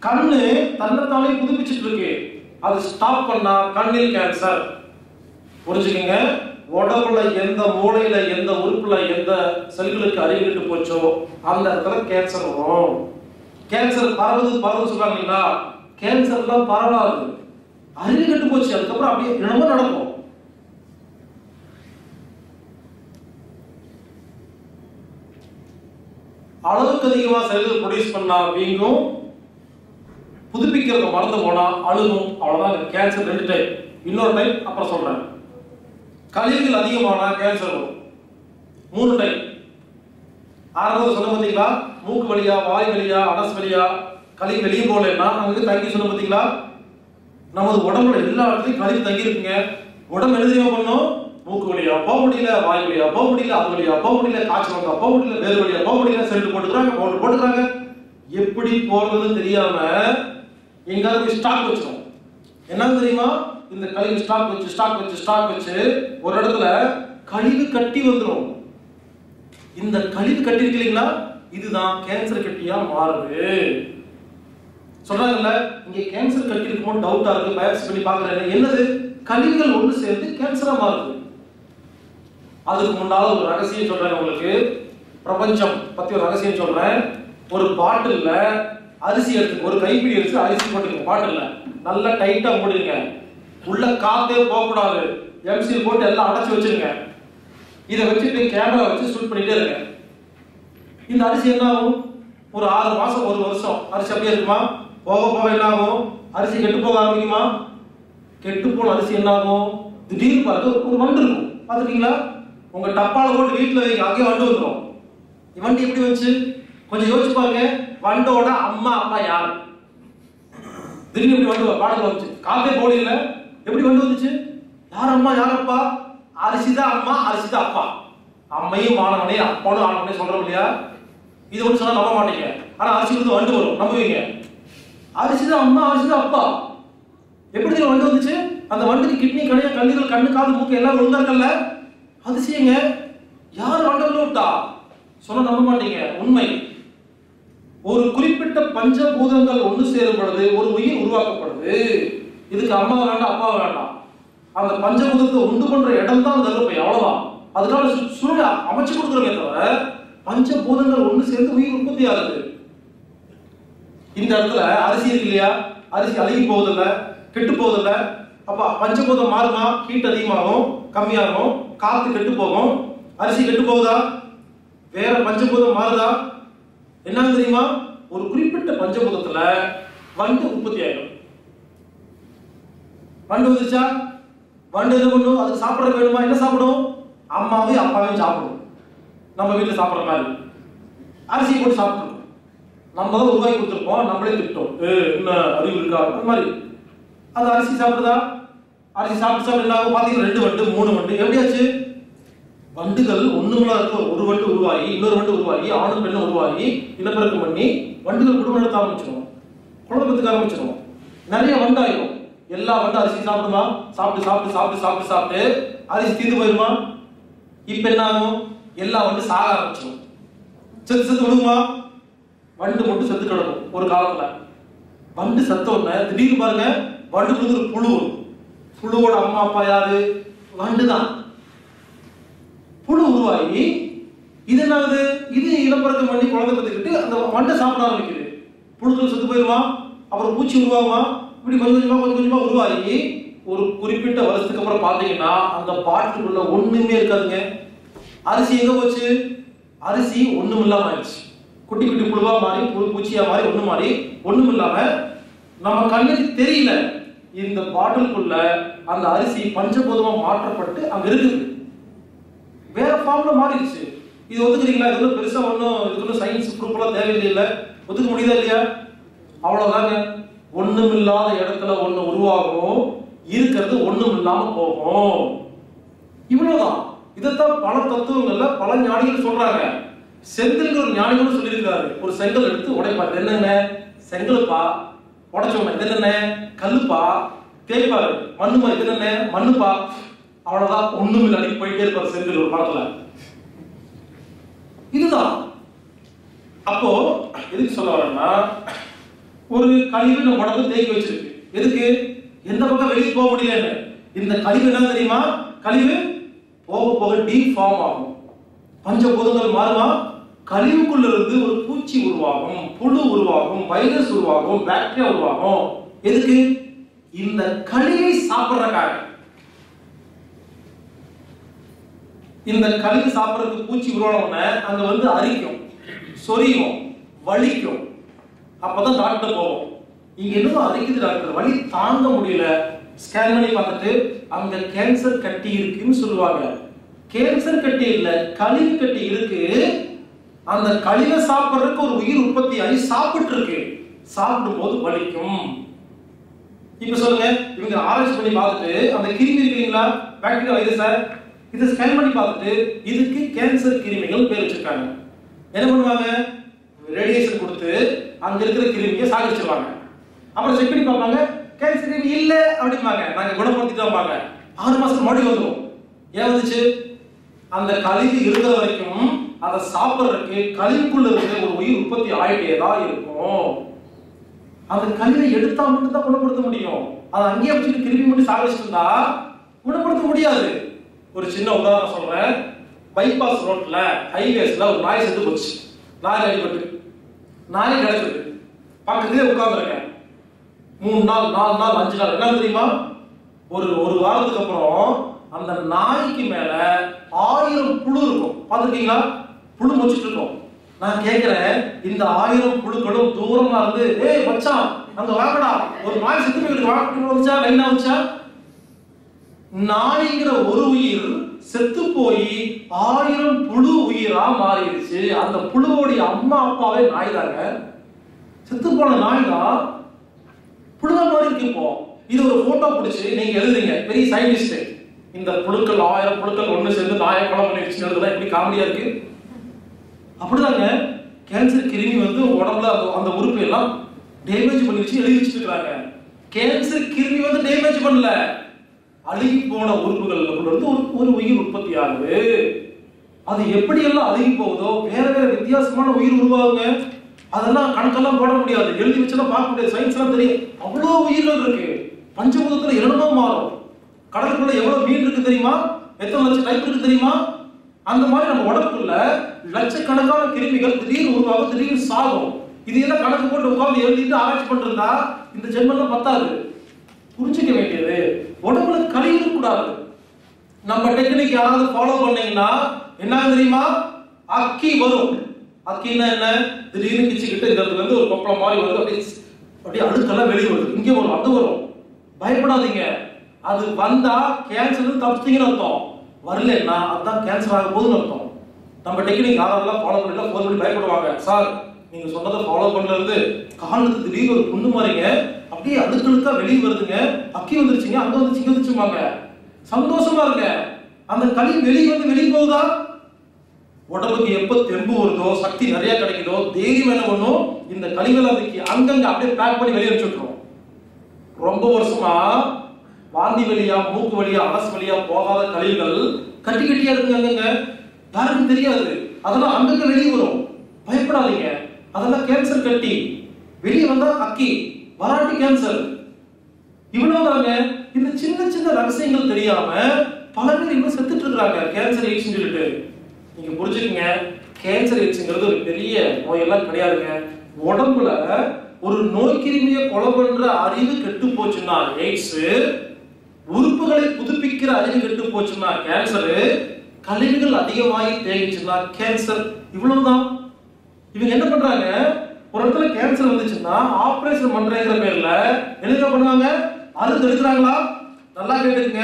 கண்ணு தன்னைத்தானே புதுப்பிச்சுட்டு இருக்கு. அது ஸ்டாப் பண்ணா கண்ணில் கேன்சர் புரிஞ்சுக்கங்க? உடம்புல எந்த மூளையில எந்த உறுப்புல எந்த செல்களுக்கு அறிவிட்டு போச்சோ அந்த இடத்துல கேன்சர் வரும். கேன்சர் பரவுது பரவுது சொல்றாங்க இல்லைங்களா கேன்சர்லாம் பரவாது அறிவு கெட்டு போச்சு. அதுக்கப்புறம் அப்படியே என்னமோ நடக்கும். அளவுக்கு அதிகமா செல்கள் ப்ரொடியூஸ் பண்ணா வீங்கும். புதுப்பிக்கிறத மறந்து போனா அழுகும். அவ்வளவுதான். கேன்சர் ரெண்டு டைப் இன்னொரு டைப் அப்புறம் சொல்றேன். கழிவுகள் அதிகமானா கேன்சர் வரும். மூணு டைப் ஆரம்பத்தில் சொன்ன பார்த்தீங்களா மூக்கு வழியா வாய் வழியா அடஸ் வழியா கழிவு வெளியே போகலன்னா நமக்கு தங்கி சொன்ன பார்த்தீங்களா? நமது உடம்புல எல்லா இடத்துலையும் கழிவு தங்கி இருக்குங்க. உடம்பு எழுதியோ பண்ணும்? மூக்கு வழியா போக முடியல வாய் வழியா போக முடியல அது வழியா போக முடியல காய்ச்சல் வந்தா போக முடியல வேறு வழியா போக முடியல செல்ட் போட்டுக்கிறாங்க பவுடர் போட்டுக்கிறாங்க. எப்படி போறதுன்னு தெரியாம எங்காவது ஸ்டாக் வச்சிடும் என்ன தெரியுமா? இந்த கழிவு ஸ்டாக் வச்சு ஸ்டாக் வச்சு ஸ்டாக் வச்சு ஒரு இடத்துல கழிவு கட்டி வந்துடும் இந்த கழிவு கட்டி இருக்கு இல்லைங்களா? இதுதான் கேன்சர் கட்டியா மாறுது. சொல்றாங்கல்ல இங்க கேன்சர் கட்டி இருக்குமோ டவுட்டா இருக்கு பயாப்சி பண்ணி பாக்குறாங்க என்னது? கழிவுகள் ஒண்ணு சேர்ந்து கேன்சரா மாறுது. அதுக்கு முன்னால ஒரு ரகசியம் சொல்றேன் உங்களுக்கு. பிரபஞ்சம் பத்தி ஒரு ரகசியம் சொல்றேன். ஒரு பாட்டில்ல அரிசி எடுத்து ஒரு கைப்பிடி எடுத்து அரிசி போட்டுங்க பாட்டில்ல. நல்லா டைட்டா மூடிடுங்க. உள்ள காத்தே போக கூடாது எம்சில் போட்டு எல்லாம் அடைச்சு வச்சிருங்க. இதை வச்சுட்டு கேமரா வச்சு ஷூட் பண்ணிட்டே இருங்க. இந்த அரிசி என்ன ஆகும்? ஒரு ஆறு மாசம் ஒரு வருஷம். அரிசி அப்படியே இருக்குமா? போக போக என்ன ஆகும் அரிசி கெட்டு போக ஆரம்பிக்குமா? கெட்டு போன அரிசி என்ன ஆகும் திடீர்னு பார்த்து ஒரு வண்டு இருக்கும். பாத்துருக்கீங்களா உங்க டப்பால போட்டு வீட்டில் வைங்க அங்கேயே வண்டு வந்துடும் வண்டி எப்படி வந்துச்சு? கொஞ்சம் யோசிச்சு பாருங்க. வண்டோட அம்மா அப்பா யார்? திடீர்னு எப்படி வண்டு பாடத்தில் வந்துச்சு. காப்பே போடல எப்படி வண்டு வந்துச்சு? யார் அம்மா யார் அப்பா? அரிசி தான் அம்மா அரிசி தான் அப்பா. அம்மையும் மாணவனே அப்பனும் ஆனவனே சொல்றோம் இல்லையா? இது ஒன்று சொன்னா நம்ப மாட்டீங்க. ஆனா அரிசி வந்து வண்டு வரும். நம்புவீங்க. அரிசி தான் அம்மா அரிசி தான் அப்பா. எப்படி தெரியுமா வண்டு வந்துச்சு? அந்த வண்டுக்கு கிட்னி கடையா கல்லீரல் கண்ணு காது மூக்கு எல்லாம் ஒழுங்கா இருக்கல்ல. அதிசயங்க யார் வண்டல்ல விட்டா? சொன்ன நம்ப மாட்டீங்க. உண்மை. ஒரு குறிப்பிட்ட பஞ்சபூதங்கள் ஒன்று சேரும் பொழுது ஒரு உயிர் உருவாக்கப்படுது. இதுக்கு அம்மா வேண்டாம் அப்பா வேண்டாம். அந்த பஞ்சபூதத்தை உண்டு பண்ற இடம் தான் கருப்பை அவ்வளவுதான். அதனால சு- சூழலை அமைச்சு கொடுக்குறோமே தவிர பஞ்சபூதங்கள் ஒன்று சேர்ந்து உயிர் உற்பத்தி ஆகுது இந்த இடத்துல அரிசி இருக்கு இல்லையா? அரிசி அழுகி போவதில்ல கெட்டு போவதில்ல அப்ப பஞ்சபூதம் மாறுமா? ஹீட் அதிகமாகும் கம்மியாகும். காத்து கெட்டு போகும். அரிசி கெட்டு போகுதா? வேற பஞ்சபூதம் மாறுதா? என்னன்னு தெரியுமா? ஒரு குறிப்பிட்ட பஞ்சபூதத்துல வண்டு உற்பத்தி ஆயிடும். வண்டு வந்துச்சா வண்டு என்ன பண்ணும்? அதுக்கு சாப்பிட வேணுமா? என்ன சாப்பிடும்? அம்மாவையும் அப்பாவையும் சாப்பிடும். நம்ம வீட்டில் சாப்பிட்ற மாதிரி. அரிசி போட்டு சாப்பிட்டுருக்கோம் நம்ம தான் உருவாக்கி கொடுத்துருப்போம். நம்மளே திட்டோம். ஏ என்ன அறிவு இருக்கா? அந்த மாதிரி. அது அரிசி சாப்பிடுதா? அரிசி சாப்பிட்டு சாப்பிட்டு என்ன ஆகும்? பார்த்தீங்கன்னா ரெண்டு வண்டு மூணு வண்டு. எப்படியாச்சு? வண்டுகள் ஒண்ணுங்களா இருக்க ஒரு வண்டு உருவாகி இன்னொரு வண்டு உருவாகி ஆணும் பெண்ணும் உருவாகி இனப்பெருக்கம் பண்ணி வண்டுகள் குடும்பம் நடத்த ஆரம்பிச்சிருவோம். குழப்பத்துக்கு ஆரம்பிச்சிருவோம். நிறைய வண்டு ஆயிடும் எல்லா வண்டும் அரிசி சாப்பிடுமா? சாப்பிட்டு சாப்பிட்டு சாப்பிட்டு சாப்பிட்டு சாப்பிட்டு அரிசி தீர்ந்து போயிருமா? இப்ப என்ன ஆகும்? எல்லா வந்து சாக ஆரம்பிச்சிடும் செத்து செத்து விடுமா வண்டு மட்டும் செத்து கிடக்கும் ஒரு காலத்துல. வண்டு செத்த உடனே திடீர்னு பாருங்க வண்டு வந்து ஒரு புழு வரும். புழுவோட அம்மா அப்பா யாரு? வண்டு தான் புழு உருவாகி இது என்னது? இது இனப்பெருக்கம் பண்ணி குழந்தை பத்துக்கிட்டு அந்த வண்டை சாப்பிட ஆரம்பிக்குது. புழுக்கள் செத்து போயிடுவான் அப்புறம் பூச்சி உருவாகுமா? இப்படி கொஞ்சம் கொஞ்சமா கொஞ்சம் கொஞ்சமா உருவாகி ஒரு குறிப்பிட்ட வருஷத்துக்கு அப்புறம் பாத்தீங்கன்னா அந்த பாட்டுக்குள்ள ஒண்ணுமே இருக்காதுங்க. அரிசி எங்க போச்சு? அரிசி ஒண்ணும் இல்லாம ஆயிடுச்சு. குட்டி குட்டி புழுவா மாறி புழு பூச்சியா மாறி ஒண்ணு மாறி ஒண்ணும் இல்லாம நம்ம கண்ணுக்கு தெரியல. இந்த பாட்டிலுக்குள்ள அந்த அரிசி பஞ்சபூதமா மாற்றப்பட்டு அங்க இருக்குது. வேற ஃபார்ம்ல மாறிடுச்சு. இது ஒத்துக்கிறீங்களா? இது ஒன்றும் பெருசா ஒன்றும் இதுக்கு ஒன்றும் சயின்ஸ் ப்ரூஃப்லாம் தேவையில்லை ஒத்துக்க முடியுதா இல்லையா? அவ்வளவுதாங்க. ஒண்ணும் இல்லாத இடத்துல ஒண்ணு உருவாகும். இருக்கிறது ஒண்ணும் இல்லாம போகும். இவ்வளவுதான். இதைத்தான் பல தத்துவங்கள்ல பல ஞானிகள் சொல்றாங்க. செந்தில் ஒரு ஞானிகளும் சொல்லியிருக்காரு. ஒரு செங்கல் எடுத்து உடைப்பாரு இது செங்கலுப்பா உடைச்சோம் இது என்னென்ன? கல்லுப்பா தேய்ப்பாரு மண்ணுப்பா இது என்னென்ன? மண்ணுப்பா. அவ்வளவுதான். ஒண்ணும் இல்லை. அடிக்க போயிட்டே இருப்பாரு செந்தில் ஒரு படத்துல. இதுதான். அப்போ எதுக்கு சொல்ல வரேன்னா ஒரு கழிவு நம்ம உடம்பு தேக்கி வச்சிருக்கு. எதுக்கு? எந்த பக்கம் வெளியே போக முடியலன்னு. இந்த கழிவு என்ன தெரியுமா? கழிவு போக போக டீப் ஃபார்ம் ஆகும். பஞ்ச பூதங்கள் மாறுமா? கழிவுக்குள்ள இருந்து ஒரு பூச்சி உருவாகும் புழு உருவாகும் வைரஸ் உருவாகும் பாக்டீரியா உருவாகும். எதுக்கு? இந்த கழிவை சாப்பிடுறக்காக இந்த கழிவு சாப்பிட்றதுக்கு பூச்சி உருவான அங்க வந்து அரிக்கும் சொரியும் வலிக்கும். அப்பதான் டாக்டர் போவோம். இங்க என்னவோ அரிக்குது டாக்டர் வலி தாங்க முடியல. ஸ்கேன் பண்ணி பார்த்துட்டு அங்க கேன்சர் கட்டி இருக்குன்னு சொல்லுவாங்க. கேன்சர் கட்டி இல்ல கழிவு கட்டி இருக்கு. அந்த கழிவை சாப்பிடுறதுக்கு ஒரு உயிர் உற்பத்தி ஆகி சாப்பிட்டு இருக்கு சாப்பிடும் போது வலிக்கும். இப்ப சொல்லுங்க இவங்க ஆராய்ச்சி பண்ணி பார்த்துட்டு அந்த கிருமி இருக்கீங்களா பாக்டீரியா பாக்டீரியா சார் இதை ஸ்கேன் பண்ணி பார்த்துட்டு இதுக்கு கேன்சர் கிருமிகள் பேர் வச்சிருக்காங்க. என்ன பண்ணுவாங்க? ரேடியேஷன் கொடுத்து அங்க இருக்கிற கிருமியை சாகடிச்சிருவாங்க. அப்புறம் செக் பண்ணி பார்ப்பாங்க கேன்சர் கிருமி இல்ல அப்படிம்பாங்க. நாங்க குணப்படுத்திட்டோம்பாங்க. ஆறு மாசம் மறுபடியும் வந்துடும் ஏன் வந்துச்சு? அந்த கழிவு இருக்கிற வரைக்கும் அதை சாப்பிட்றதுக்கு கழிவுக்குள்ள இருக்க ஒரு உயிர் உற்பத்தி ஆகிட்டே தான் இருக்கும். அந்த கழிவை எடுத்தா மட்டும் தான் குணப்படுத்த முடியும். அதை அங்கேயே வச்சுட்டு கிருமி மட்டும் சாகடிச்சிட்டு இருந்தா குணப்படுத்த முடியாது. ஒரு சின்ன உதாரணம் சொல்றேன். பைபாஸ் ரோட்ல ஹைவேஸ்ல ஒரு நாய் செத்து போச்சு. நாய் அடிபட்டு. நாய் கிடக்குது பக்கத்துலேயே உட்காந்துருக்கேன் மூணு நாள் நாலு நாள் அஞ்சு நாள். என்ன தெரியுமா? ஒரு ஒரு வாரத்துக்கு அப்புறம் அந்த நாய்க்கு மேல ஆயிரம் புழு இருக்கும். பார்த்துருக்கீங்களா? புழு மொச்சிட்டு இருக்கும். நான் கேட்கிறேன் இந்த ஆயிரம் புழுக்களும் தூரமா இருந்து ஏய் மச்சான் அங்க வாங்கடா. ஒரு நாய் செத்து போயிருக்கு. வாங்க வந்துச்சா? லைனா வந்துச்சா? நாய்ங்கிற ஒரு உயிர் செத்து போய் ஆயிரம் புழு உயிரா மாறிடுச்சு. அந்த புழுவோடைய அம்மா அப்பாவே நாய் தாங்க. செத்து போன நாய் தான் புழுவா மாதிரி இருக்கு இப்போ. இது ஒரு போட்டோ பிடிச்சி நீங்க எழுதுங்க. பெரிய சயின்டிஸ்ட் இந்த புழுக்கள் ஆயிரம் புழுக்கள் ஒண்ணு சேர்ந்து நாயை கொலை பண்ணிடுச்சுங்கிறதுலாம் எப்படி காமெடியா இருக்கு? அப்படிதாங்க. கேன்சர் கிருமி வந்து உடம்புல அந்த- உறுப்பு எல்லாம் டேமேஜ் பண்ணிடுச்சு எழுதி வச்சிருக்காங்க கேன்சர் கிருமி வந்து டேமேஜ் பண்ணல. அழுகி போன உறுப்புகள் கூட இருந்து ஒரு ஒரு உயிர் உற்பத்தி ஆகுது அது எப்படி எல்லாம் அழுகி போகுதோ வேற வேற வித்தியாசமான உயிர் உருவாகுங்க. அதெல்லாம் கணக்கெல்லாம் போட முடியாது. எழுதி வச்செல்லாம் பார்க்க முடியாது. சயின்ஸ் எல்லாம் தெரியும். அவ்வளோ உயிர்கள் இருக்கு. பஞ்சபூதத்தில் என்னென்னமோ மாறும். கடலுக்குள்ள எவ்வளவு மீன் இருக்கு தெரியுமா? எத்தனை லட்சம் டைப் இருக்கு தெரியுமா? அந்த மாதிரி நம்ம உடம்புக்குள்ள லட்சக்கணக்கான கிருமிகள் திடீர்னு உருவாகும் திடீர்னு சாகும். இது எல்லாம் கணக்கு போட்டு உட்கார்ந்து எழுதிட்டு ஆராய்ச்சி பண்றதா? இந்த ஜென்மம் பத்தாது. புரிஞ்சுக்க வேண்டியது உடம்புல கழி இருக்கக்கூடாது. நம்ம டெக்னிக் யாராவது ஃபாலோ பண்ணீங்கன்னா என்ன தெரியுமா? அக்கி வரும். அக்கின்னா என்ன? திடீர்னு கிச்சுக்கிட்டு இந்த இடத்துல இருந்து ஒரு கொப்பளம் மாதிரி வருது அப்படியே அப்படியே அழுக்கெல்லாம் வெளியே வருது. இங்கே வரும் அது வரும். பயப்படாதீங்க. அது வந்தா கேன்சர் தப்பிச்சிங்கன்னு அர்த்தம். வரலன்னா அதான் கேன்சர் ஆக போகுதுன்னு அர்த்தம். நம்ம டெக்னிக் யாரெல்லாம் ஃபாலோ பண்ணல போது பண்ணி பயப்படுவாங்க. சார் நீங்க சொன்னதை ஃபாலோ பண்ணலருந்து காலத்துக்கு திடீர்னு ஒரு புண்ணு மாறிங்க. அப்படியே அடுத்தடுத்தா வெளியே வருதுங்க. அக்கி வந்துருச்சுங்க அங்க வந்துச்சு இங்க வந்துச்சுமாங்க சந்தோஷமா இருங்க. அந்த களி வெளியே வந்து வெளியே போகுதா? உடம்புக்கு எப்ப தெம்பு வருதோ சக்தி நிறைய கிடைக்குதோ தைரியம் என்ன பண்ணும்? இந்த கழிவுகளை அதுக்கு அங்கங்க அப்படியே பேக் பண்ணி வெளியே வச்சுட்டுரும் ரொம்ப வருஷமா வாந்தி வழியா மூக்கு வழியா அரசு வழியா போகாத கழிவுகள் கட்டி கட்டியா இருக்குங்க யாருக்கும் தெரியாது. அதெல்லாம் அங்கங்க வெளியே வரும். பயப்படாதீங்க. அதெல்லாம் கேன்சர் கட்டி வெளியே வந்தா அக்கி வராட்டி கேன்சர் இவ்வளவுதாங்க. இந்த சின்ன சின்ன ரகசியங்கள் தெரியாம பல பேர் இன்னும் செத்துட்டு இருக்காங்க கேன்சர் எய்ட்ஸ் சொல்லிட்டு. நீங்க புரிஞ்சுக்கங்க. கேன்சர் எய்ட்ஸ்ங்கிறது ஒரு பெரிய நோயெல்லாம் கிடையாதுங்க. உடம்புல ஒரு நோய் கிருமியை கொலை பண்ற அறிவு கெட்டு போச்சுன்னா எய்ட்ஸ் உறுப்புகளை புதுப்பிக்கிற அறிவு கெட்டு போச்சுன்னா கேன்சரு கழிவுகள் அதிகமாகி தேங்கிச்சுன்னா கேன்சர் இவ்வளவுதான். இவங்க என்ன பண்றாங்க? ஒரு இடத்துல கேன்சர் வந்துச்சுன்னா ஆபரேஷன் பண்றேங்கிற பேர்ல என்ன பண்ணுவாங்க? அறுத்து எடுக்கிறாங்களா? நல்லா கேட்டுங்க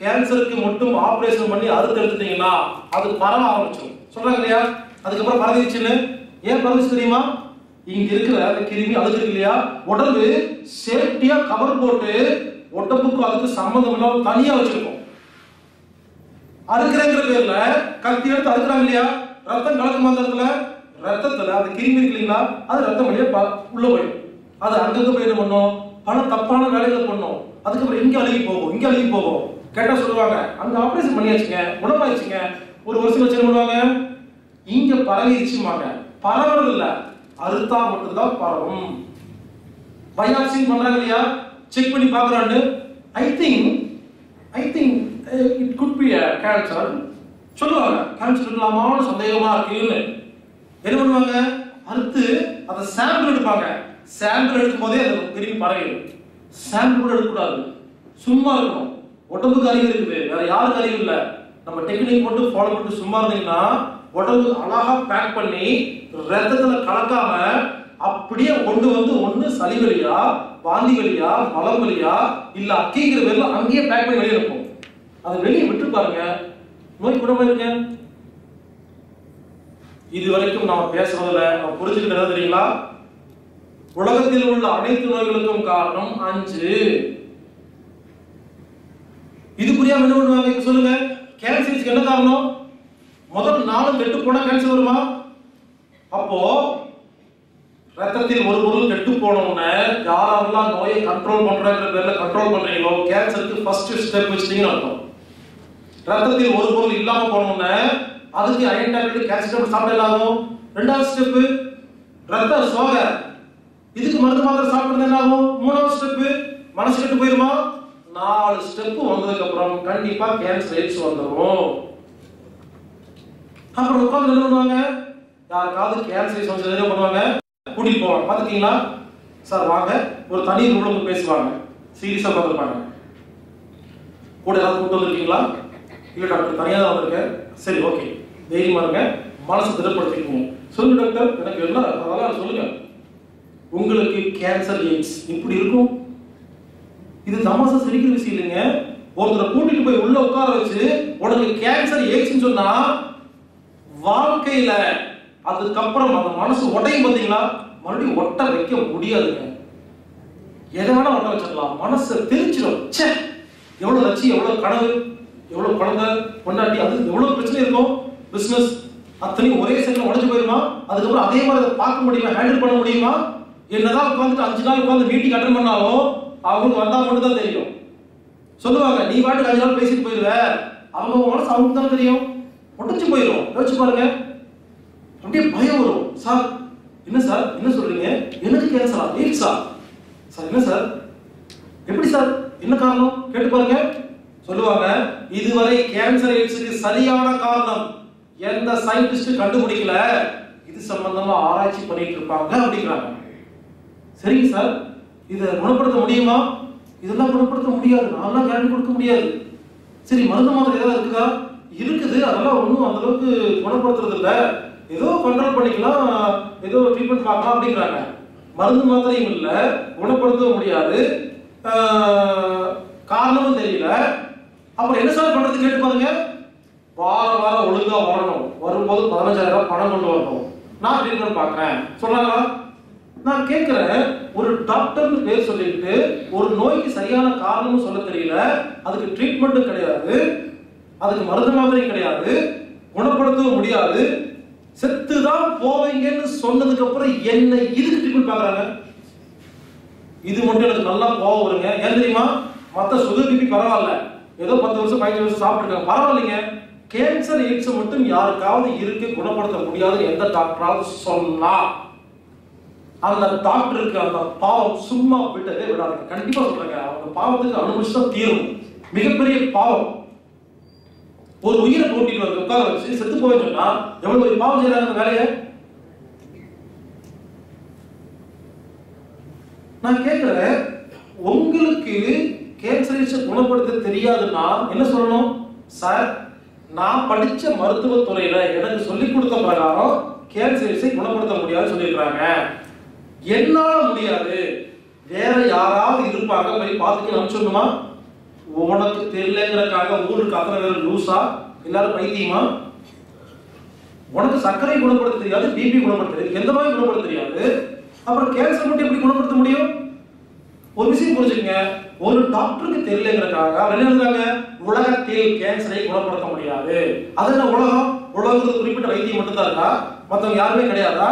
கேன்சருக்கு மட்டும் ஆபரேஷன் பண்ணி அறுத்து எடுத்துட்டீங்கன்னா அது பரவ ஆரம்பிச்சிடும் சொல்றாங்க இல்லையா? அதுக்கப்புறம் பரவிச்சுன்னு ஏன் பரவிச்சு தெரியுமா? இங்க இருக்கிற கிருமி அதுக்கு இல்லையா? உடம்பு சேஃப்டியா கவர் போட்டு உடம்புக்கும் அதுக்கு சம்மந்தம் இல்லாமல் தனியா வச்சிருக்கோம். அறுக்கிறேங்கிற பேர்ல கத்தி எடுத்து அறுக்கிறாங்க இல்லையா? ரத்தம் கலக்கும் அந்த இடத்துல ரத்தத்துல அந்த கிருமி இருக்கு இல்லைங்களா? அது ரத்தம் வழியா உள்ள போயிடும். அது அங்கங்க போய் என்ன பண்ணும்? பல தப்பான வேலைகளை பண்ணும். அதுக்கப்புறம் இங்க அழுகி போகும் இங்க அழுகி போகும். கேட்டா சொல்லுவாங்க அங்க ஆபரேஷன் பண்ணியாச்சுங்க குணமாயிடுச்சுங்க. ஒரு வருஷம் வச்சு பண்ணுவாங்க? இங்க பரவிடுச்சுமாங்க பரவுறது இல்ல அறுத்தா மட்டும்தான் பரவும். பயாப்சிங் பண்றாங்க இல்லையா? செக் பண்ணி பார்க்கறான்னு I think I think it could be a cancer சொல்லுவாங்க கேன்சர் இருக்கலாமான்னு சந்தேகமாக இருக்குன்னு. என்ன பண்ணுவாங்க? அடுத்து அதை சாம்பிள் எடுப்பாங்க. சாம்பிள் எடுக்கும் போதே அது திரும்பி பரவிடும். சாம்பிள் கூட எடுக்கக்கூடாது. சும்மா இருக்கும் உடம்புக்கு அறிவு இருக்குது. வேற யாருக்கு அறிவு இல்லை? நம்ம டெக்னிக் மட்டும் ஃபாலோ பண்ணிட்டு சும்மா இருந்தீங்கன்னா உடம்பு அழகா பேக் பண்ணி ரத்தத்தில் கலக்காம அப்படியே கொண்டு வந்து ஒன்று சளி வலியா வாந்தி வழியா மலம் வழியா இல்ல அக்கிங்கிற வெளில அங்கேயே பேக் பண்ணி வெளியே இருக்கும் அதை வெளியே விட்டு பாருங்க. நோய் குணமா இருக்க இது வரைக்கும் நாம பேசுறதுல நம்ம புரிஞ்சுக்கிட்டு தெரியுங்களா? உலகத்தில் உள்ள அனைத்து நோய்களுக்கும் காரணம் அஞ்சு. இது புரியாம என்ன பண்ணுவாங்க சொல்லுங்க. கேன்சருக்கு என்ன காரணம்? முதல் நாலு கெட்டு போனா கேன்சர் வருமா? அப்போ ரத்தத்தில் ஒரு பொருள் கெட்டு போனோம்னா யாரெல்லாம் நோயை கண்ட்ரோல் பண்றாங்கிற பேர்ல கண்ட்ரோல் பண்றீங்களோ கேன்சருக்கு ஃபர்ஸ்ட் ஸ்டெப் வச்சிட்டீங்கன்னு அர்த்தம். ரத்தத்தில் ஒரு பொருள் இல்லாம போனோம்னா அதுக்கு அயன் டேப்லெட் கேன்சர் டேப்லெட் சாப்பிட ஆகும்? ரெண்டாவது ஸ்டெப் ரத்த சோகை. இதுக்கு மருந்து மாத்திரை சாப்பிடுறது என்ன ஆகும்? மூணாவது ஸ்டெப் மனசு கெட்டு போயிருமா? நாலு ஸ்டெப் வந்ததுக்கு அப்புறம் கண்டிப்பா கேன்சர் எய்ட்ஸ் வந்துடும் அப்புறம் உட்கார்ந்து என்ன பண்ணுவாங்க? யாருக்காவது கேன்சர் வந்து என்ன பண்ணுவாங்க? கூட்டிட்டு போவாங்க. பாத்துக்கீங்களா சார் வாங்க. ஒரு தனி ரூம்ல பேசுவாங்க. சீரியஸா பார்த்துருப்பாங்க கூட ஏதாவது கூட்டு வந்திருக்கீங்களா? இல்ல டாக்டர் தனியா தான் வந்திருக்கேன் சரி ஓகே. தைரியமா இருங்க. மனசை திடப்படுத்திக்குவோம். சொல்லுங்க டாக்டர். எனக்கு என்ன அதெல்லாம் சொல்லுங்க. உங்களுக்கு கேன்சர் எய்ட்ஸ் இப்படி இருக்கும்? இது தமாசா சிரிக்கிற விஷயம் இல்லைங்க. ஒருத்தரை கூட்டிட்டு போய் உள்ள உட்கார வச்சு உனக்கு கேன்சர் எய்ட்ஸ்னு சொன்னா வாழ்க்கையில அதுக்கப்புறம் அந்த மனசு உடையும் பார்த்தீங்களா? மறுபடியும் ஒட்ட வைக்க முடியாதுங்க. எதை வேணா ஒட்ட வச்சிடலாம் மனசை தெரிச்சிடும் சே எவ்வளவு லட்சியம் எவ்வளவு கனவு எவ்வளவு குழந்தை பொண்டாட்டி அது எவ்வளவு பிரச்சனை இருக்கும் பிசினஸ் அத்தனையும் ஒரே செகண்ட் உடஞ்சு போயிருமா? அதுக்கப்புறம் அதே மாதிரி அதை பார்க்க முடியுமா? ஹேண்டில் பண்ண முடியுமா? என்னதான் உட்காந்துட்டு அஞ்சு நாள் உட்காந்து மீட்டிங் அட்டன் பண்ணாலும் அவங்களுக்கு வந்தா மட்டும் தான் தெரியும். சொல்லுவாங்க நீ பாட்டுக்கு அஞ்சு நாள் பேசிட்டு போயிருவ. அவங்க மனசு அவங்களுக்கு தான் தெரியும். உடஞ்சு போயிடும் யோசிச்சு பாருங்க. அப்படியே பயம் வரும். சார் என்ன சார்? என்ன சொல்றீங்க? எனக்கு கேன்சரா எய்ட்ஸா சார். என்ன சார்? எப்படி சார்? என்ன காரணம்? கேட்டு பாருங்க. சொல்லுவாங்க இதுவரை கேன்சர் எய்ட்ஸுக்கு சரியான காரணம். எந்த சயின்டிஸ்ட் கண்டுபிடிக்கல. இது சம்பந்தமா ஆராய்ச்சி பண்ணிட்டு இருப்பாங்க அப்படிங்கிறாங்க. சரிங்க சார். இதை குணப்படுத்த முடியுமா? இதெல்லாம் குணப்படுத்த முடியாது. நான்லாம் கேரண்டி கொடுக்க முடியாது. சரி மருந்து மாத்திரை ஏதாவது இருக்கா இருக்குது. அதெல்லாம் ஒன்றும் அந்த அளவுக்கு குணப்படுத்துறது இல்லை ஏதோ கண்ட்ரோல் பண்ணிக்கலாம் ஏதோ ட்ரீட்மெண்ட் பார்க்கலாம் அப்படிங்கிறாங்க. மருந்து மாத்திரையும் இல்லை குணப்படுத்தவும் முடியாது. காரணமும் தெரியல. அப்புறம் என்ன சார் பண்றது கேட்டு பாருங்க. வாரம் வாரம் ஒழுங்கா வரணும். வரும்போது பதினஞ்சாயிரம் ரூபாய் பணம் கொண்டு வரணும். நான் ட்ரீட்மெண்ட் பார்க்கறேன். சொன்னாங்களா? நான் கேட்கிறேன். ஒரு டாக்டர்னு பேர் சொல்லிட்டு ஒரு நோய்க்கு சரியான காரணமும் சொல்ல தெரியல. அதுக்கு ட்ரீட்மெண்ட்டும் கிடையாது. அதுக்கு மருந்து மாத்திரையும் கிடையாது. குணப்படுத்தவும் முடியாது. செத்து தான் போவீங்கன்னு சொன்னதுக்கு அப்புறம் என்னை இதுக்கு ட்ரீட்மெண்ட் பார்க்கறாங்க. இது மட்டும் எனக்கு நல்லா கோவம் வருங்க. ஏன் தெரியுமா? மத்த சுகர் பிபி பரவாயில்ல. ஏதோ பத்து வருஷம் பதினஞ்சு வருஷம் சாப்பிட்டுருக்காங்க. பரவாயில்லைங்க. கேன்சர் எய்ட்ஸ் மட்டும் யாருக்காவது இருக்கு குணப்படுத்த முடியாதுன்னு எந்த டாக்டராவது சொன்னா. அந்த டாக்டருக்கு அந்த பாவம் சும்மா விட்டதே விடாதுங்க. கண்டிப்பா சொல்றேங்க. அவங்க பாவத்துக்கு அனுபவிச்சு தான் தீரும். மிகப்பெரிய பாவம். ஒரு உயிரை கூட்டிட்டு வந்து உட்கார வச்சு செத்து போய் சொன்னா எவ்வளவு பெரிய பாவம் செய்யறாங்க அந்த வேலையை? நான் கேட்கிறேன் உங்களுக்கு கேன்சரிஸை குணப்படுத்த தெரியாதுன்னா என்ன சொல்லணும்? சார் நான் படிச்ச மருத்துவத் துறையில எனக்கு சொல்லிக் கொடுத்த பிரகாரம் கேன்சரைஸை குணப்படுத்த முடியாது சொல்லிடுறாங்க என்னால முடியாது. வேற யாராவது இருப்பாங்க போய் பார்த்துட்டு அனுப்பிச்சிடணுமா உனக்கு தெரியலங்கிறக்காக ஊருக்கு அத்தனை பேர் லூசா? எல்லாரும் பைத்தியமா? உனக்கு சர்க்கரை குணப்படுத்த தெரியாது பிபி குணப்படுத்த தெரியாது எந்த மாதிரி குணப்படுத்த தெரியாது? அப்புறம் கேன்சர் மட்டும் எப்படி குணப்படுத்த முடியும்? ஒரு விஷயம் புரிஞ்சுக்கங்க ஒரு டாக்டருக்கு தெரியலங்கிறக்காக அவர் என்ன இருந்தாங்க உலகத்தில் கேன்சரை குணப்படுத்த முடியாது. அது என்ன உலகம்? உலகத்துக்கு குறிப்பிட்ட வைத்தியம் மட்டும்தான் இருக்கா? மற்றவங்க யாருமே கிடையாதா?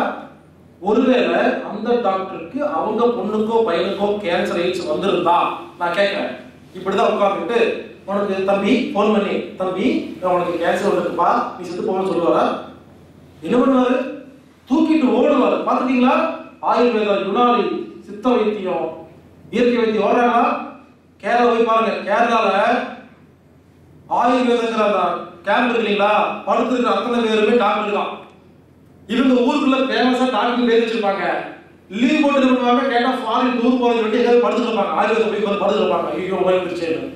ஒருவேளை அந்த டாக்டருக்கு அவங்க பொண்ணுக்கோ பையனுக்கோ கேன்சர் எய்ட்ஸ் வந்திருந்தா நான் கேட்கிறேன். இப்படிதான் உட்காந்துட்டு உனக்கு தம்பி ஃபோன் பண்ணி. தம்பி உனக்கு கேன்சர் வந்துருக்குப்பா. நீ செத்து போகணும்னு சொல்லுவாரா? என்ன பண்ணுவாரு? தூக்கிட்டு ஓடுவாரு. பாத்துட்டீங்களா ஆயுர்வேதா யுனானி சித்த வைத்தியம் இயற்கை வைத்தியம் ஓடுறாங்களா? கேரளா போய் பாருங்க. கேரளால ஆயுர்வேதங்கிற அந்த கேம்ப் இல்லைங்களா? படுத்துருக்கிற அத்தனை பேருமே டாக்டர் தான். இவங்க ஊருக்குள்ள ஃபேமஸா டாக்டர் பேர் வச்சிருப்பாங்க. லீவ் போட்டு என்ன கேட்டா ஃபாரின் டூர் போறது வேண்டி ஏதாவது படுத்துருப்பாங்க இருப்பாங்க. ஆயுர்வேதம் போய் வந்து படுத்துருப்பாங்க ஐயோ நோய் வந்துருச்சேன்னு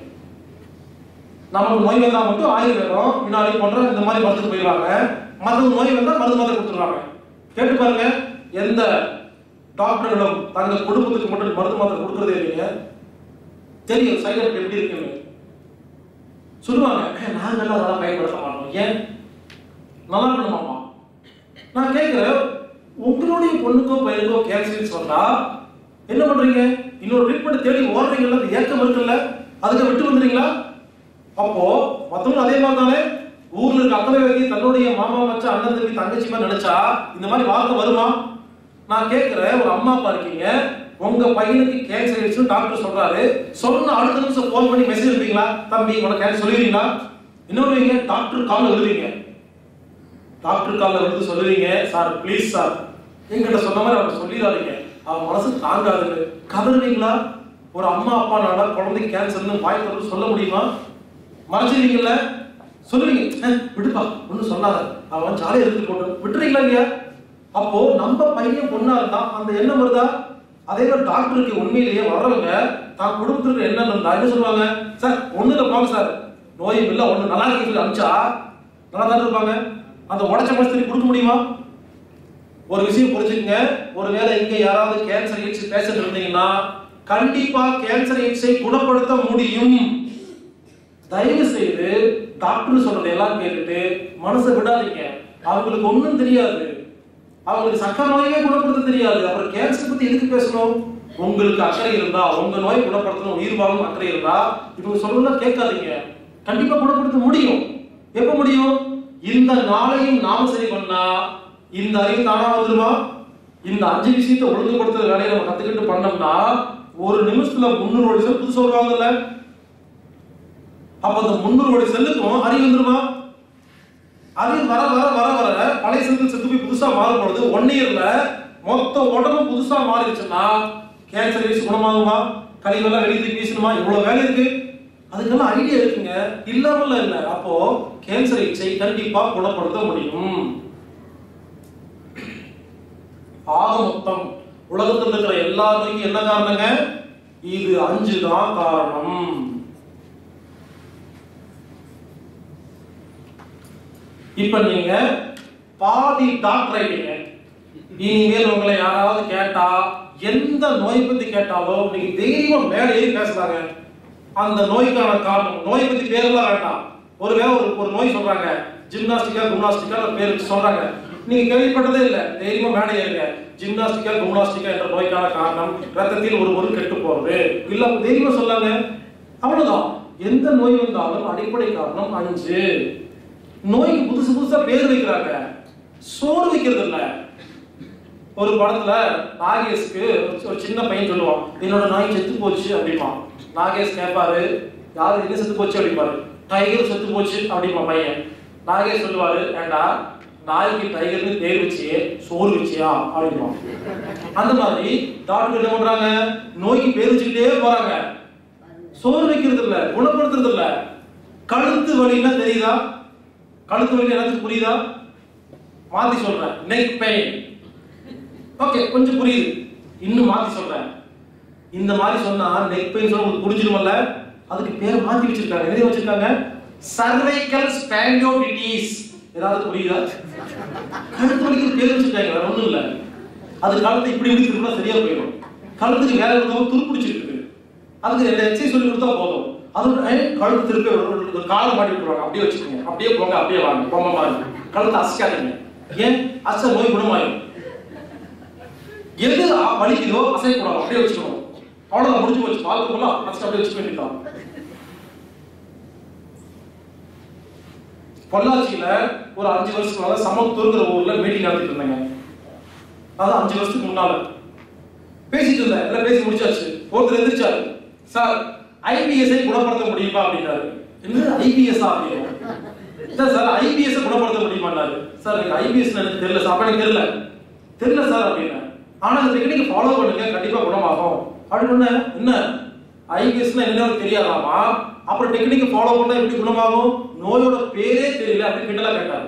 நமக்கு நோய் வந்தா மட்டும் ஆயுர்வேதம் வினாடி போன்ற இந்த மாதிரி மருந்து போயிடுவாங்க. மருந்து நோய் வந்தா மருந்து மாத்திரை கொடுத்துருவாங்க. கேட்டு பாருங்க. எந்த டாக்டர்களும் தங்கள் குடும்பத்துக்கு மட்டும் மருந்து மாத்திரை கொடுக்கறதே இல்லைங்க. தெரியும் சைடு எஃபெக்ட் எப்படி இருக்குன்னு. சொல்லுவாங்க நாங்கள் அதெல்லாம் பயன்படுத்த மாட்டோம். ஏன்? நல்லா இருக்கணுமாமா நான் கேட்கிறேன் உங்களுடைய பொண்ணுக்கோ பையனுக்கோ கேன்சர் சொன்னா என்ன பண்றீங்க? இன்னொரு ட்ரீட்மெண்ட் தேடி ஓடுறீங்கல்ல அது ஏக்கம் இருக்குல்ல? அதுக்கு விட்டு வந்துறீங்களா அப்போ மத்தவங்க அதே மாதிரி தானே ஊர்ல இருக்க அத்தனை பேருக்கு தன்னுடைய மாமா வச்ச அண்ணன் தம்பி தங்கச்சி மாதிரி நினைச்சா இந்த மாதிரி வார்த்தை வருமா? நான் கேட்கிறேன் ஒரு அம்மா அப்பா இருக்கீங்க. உங்க பையனுக்கு கேன்சர் ஆயிடுச்சுன்னு டாக்டர் சொல்றாரு. சொன்ன அடுத்த நிமிஷம் ஃபோன் பண்ணி மெசேஜ் இருப்பீங்களா தம்பி உனக்கு கேன்சர் சொல்லிடுவீங்களா இன்னொரு டாக்டர் காலில் எழுதுறீங்க டாக்டர் காலில் வந்து சொல்லுவீங்க சார் ப்ளீஸ் சார். என்கிட்ட சொன்ன மாதிரி அவர் சொல்லிடாதீங்க. அவன் மனசு தாங்காது கதறுவீங்களா? ஒரு அம்மா அப்பா நாள குழந்தைக்கு கேன்சர்னு வாய் திறந்து சொல்ல முடியுமா? மறைச்சிருவீங்கல்ல? சொல்லுவீங்க. விடுப்பா. ஒன்றும் சொல்லாத. அவன் ஜாலியாக எடுத்து போட்டு. விட்டுறீங்களா இல்லையா? அப்போ நம்ம பையன் பொண்ணா இருந்தா அந்த எண்ணம் வருதா? அதே மாதிரி டாக்டருக்கு உண்மையிலேயே வர்றவங்க தான் குடும்பத்துக்கு என்ன இருந்தா என்ன சொல்லுவாங்க? சார் ஒண்ணுல போங்க சார். நோயும் இல்லை ஒண்ணு நல்லா இருக்கு சொல்லி அனுப்பிச்சா நல்லா தான் இருப்பாங்க? அந்த உடச்ச மனசு கொடுக்க முடியுமா? ஒரு விஷயம் புரிஞ்சுக்கங்க. ஒருவேளை இங்க யாராவது கேன்சர் எய்ட்ஸ் பேசிட்டு இருந்தீங்கன்னா கண்டிப்பா கேன்சர் எய்ட்ஸை குணப்படுத்த முடியும். தயவு செய்து டாக்டர் சொல்றது எல்லாம் கேட்டுட்டு மனசை விடாதீங்க. அவங்களுக்கு ஒண்ணும் தெரியாது. அவங்களுக்கு சக்கரை நோயே குணப்படுத்த தெரியாது. அப்புறம் கேன்சர் பத்தி எதுக்கு பேசணும்? உங்களுக்கு அக்கறை இருந்தா உங்க நோய் குணப்படுத்தணும் உயிர் வாழும் அக்கறை இருந்தா இவங்க சொல்றதெல்லாம் கேட்காதீங்க. கண்டிப்பா குணப்படுத்த முடியும். எப்ப முடியும்? இந்த நாளையும் நாம சரி பண்ணா இந்த அறிவு தானா வந்துருமா? இந்த அஞ்சு விஷயத்தை ஒழுங்குபடுத்துற வேலையை நம்ம கத்துக்கிட்டு பண்ணோம்னா ஒரு நிமிஷத்துல முன்னூறு கோடி செல் புதுசா வருவாங்கல்ல? அப்ப அந்த முன்னூறு கோடி செல்லுக்கும் அறிவு வந்துருமா? அறிவு வர வர வர வர பழைய செல்கள் செத்து போய் புதுசா மாறும் பொழுது ஒன் இயர்ல மொத்த உடம்பு புதுசா மாறிடுச்சுன்னா கேன்சர் வீசி குணமாகுமா? கழிவெல்லாம் வெளியே வீசணுமா இவ்வளவு வேலை இருக்கு? அதுக்கெல்லாம் ஐடியா இருக்குங்க. இல்லாமல இல்லை. அப்போ கேன்சர் இச்சை கண்டிப்பா குணப்படுத்த முடியும். ஆக மொத்தம் உலகத்தில் இருக்கிற எல்லா நோய்க்கும் என்ன காரணங்க? இது அஞ்சு தான் காரணம். இப்ப நீங்க பாதி டாக்டர் ஆயிட்டீங்க. இனிமேல் உங்களை யாராவது கேட்டா எந்த நோய் பத்தி கேட்டாலும் நீங்க தைரியமா மேலேயே பேசுறாங்க அந்த நோய்க்கான காரணம். நோய் பத்தி பேரெல்லாம் வேண்டாம். ஒருவேளை ஒரு ஒரு நோய் சொல்றாங்க. ஜிம்னாஸ்டிக்கா கும்னாஸ்டிக்கா பேர் சொல்றாங்க. நீங்க கேள்விப்பட்டதே இல்ல. தைரியமா மேடை ஏறுங்க. ஜிம்னாஸ்டிக்கா கும்னாஸ்டிக்கா என்ற நோய்க்கான காரணம் ரத்தத்தில் ஒரு ஒரு கெட்டு போறது. இல்ல தைரியமா சொல்லாங்க. அவ்வளவுதான். எந்த நோய் வந்தாலும் அடிப்படை காரணம் அஞ்சு. நோய்க்கு புதுசு புதுசா பேர் வைக்கிறாங்க. சோறு வைக்கிறது இல்ல. ஒரு படத்துல நாகேஷ்க்கு ஒரு சின்ன பையன் சொல்லுவான் என்னோட நாய் செத்து போச்சு அப்படிமா நாகேஷ் கேட்பாரு யாரு எங்க செத்து போச்சு? அப்படிப்பாரு டைகர் செத்து போச்சு அப்படிமா பையன். நாகேஷ் சொல்லுவாரு ஏண்டா நாய்க்கு டைகர்னு பேர் வச்சியே சோறு வச்சியா? அப்படிமா அந்த மாதிரி டாக்டர் என்ன பண்றாங்க? நோய்க்கு பேர் வச்சுக்கிட்டே போறாங்க. சோறு வைக்கிறது இல்ல குணப்படுத்துறது இல்ல. கழுத்து வலின்னா தெரியுதா? கழுத்து வலி எல்லாத்துக்கும் புரியுதா? மாத்தி சொல்றேன். நெக் பெயின் ஓகே கொஞ்சம் புரியுது. இன்னும் மாத்தி சொல்றேன். இந்த மாதிரி சொன்னா நெக் பெயின் சொல்ல உங்களுக்கு புரிஞ்சிருமல்ல? அதுக்கு பேர் மாத்தி வச்சிருக்காங்க. எழுதி வச்சிருக்காங்க? சர்வைக்கல் ஸ்பாண்டியோபிட்டிஸ் ஏதாவது புரியுதா? கழுத்து வலிக்கு பேர் வச்சிருக்காங்க. வேற ஒண்ணும் இல்ல. அது கழுத்தை இப்படி இப்படி சரியா போயிடும். கழுத்துக்கு வேலை கொடுக்காம துருப்பிடிச்சிருக்கு அதுக்கு ரெண்டு எக்ஸசைஸ் சொல்லி கொடுத்தா போதும். அது கழுத்து திருப்பி ஒரு- மாட்டி விட்டுருவாங்க அப்படியே வச்சுக்கோங்க. அப்படியே போங்க அப்படியே வாங்க. பொம்மை மாதிரி. கழுத்தை அசைக்காதீங்க ஏன்? அசை நோய் குணமாயிடும். எது வலிக்குதோ அசைக்கூடாது அப்படியே வச்சுக்கணும். அவ்வளவுதான் முடிஞ்சு போச்சு. வாழ்க்கை ஃபுல்லா அசை அப்படியே வச்சு பண்ணிட்டான் பொள்ளாச்சியில ஒரு அஞ்சு வருஷத்துக்கு முன்னால சமத்துங்கிற ஊர்ல மீட்டிங் நடத்திட்டு இருந்தாங்க. அதான் அஞ்சு வருஷத்துக்கு முன்னால. பேசிட்டு இருந்தேன். எல்லாம் பேசி முடிச்சாச்சு. ஒருத்தர் எந்திரிச்சாரு. சார் ஐபிஎஸ்ஐ குணப்படுத்த முடியுமா? அப்படின்னாரு. என்ன ஐபிஎஸ் அப்படின்னு இல்ல சார் ஐபிஎஸ் குணப்படுத்த முடியுமான்னாரு. சார் எனக்கு ஐபிஎஸ் எனக்கு தெரியல சார். எனக்கு தெரியல. தெரியல சார் அப்படின்னு ஆனா இந்த டெக்னிக் ஃபாலோ பண்ணுங்க. கண்டிப்பா குணமாகும். அப்படின்னு என்ன? ஐபிஎஸ்னா என்னன்னு தெரியாதாமா அப்புறம் டெக்னிக்கை ஃபாலோ பண்ணா எப்படி குணமாகும்? நோயோட பேரே தெரியல அப்படின்னு கிண்டலா கேட்டாரு.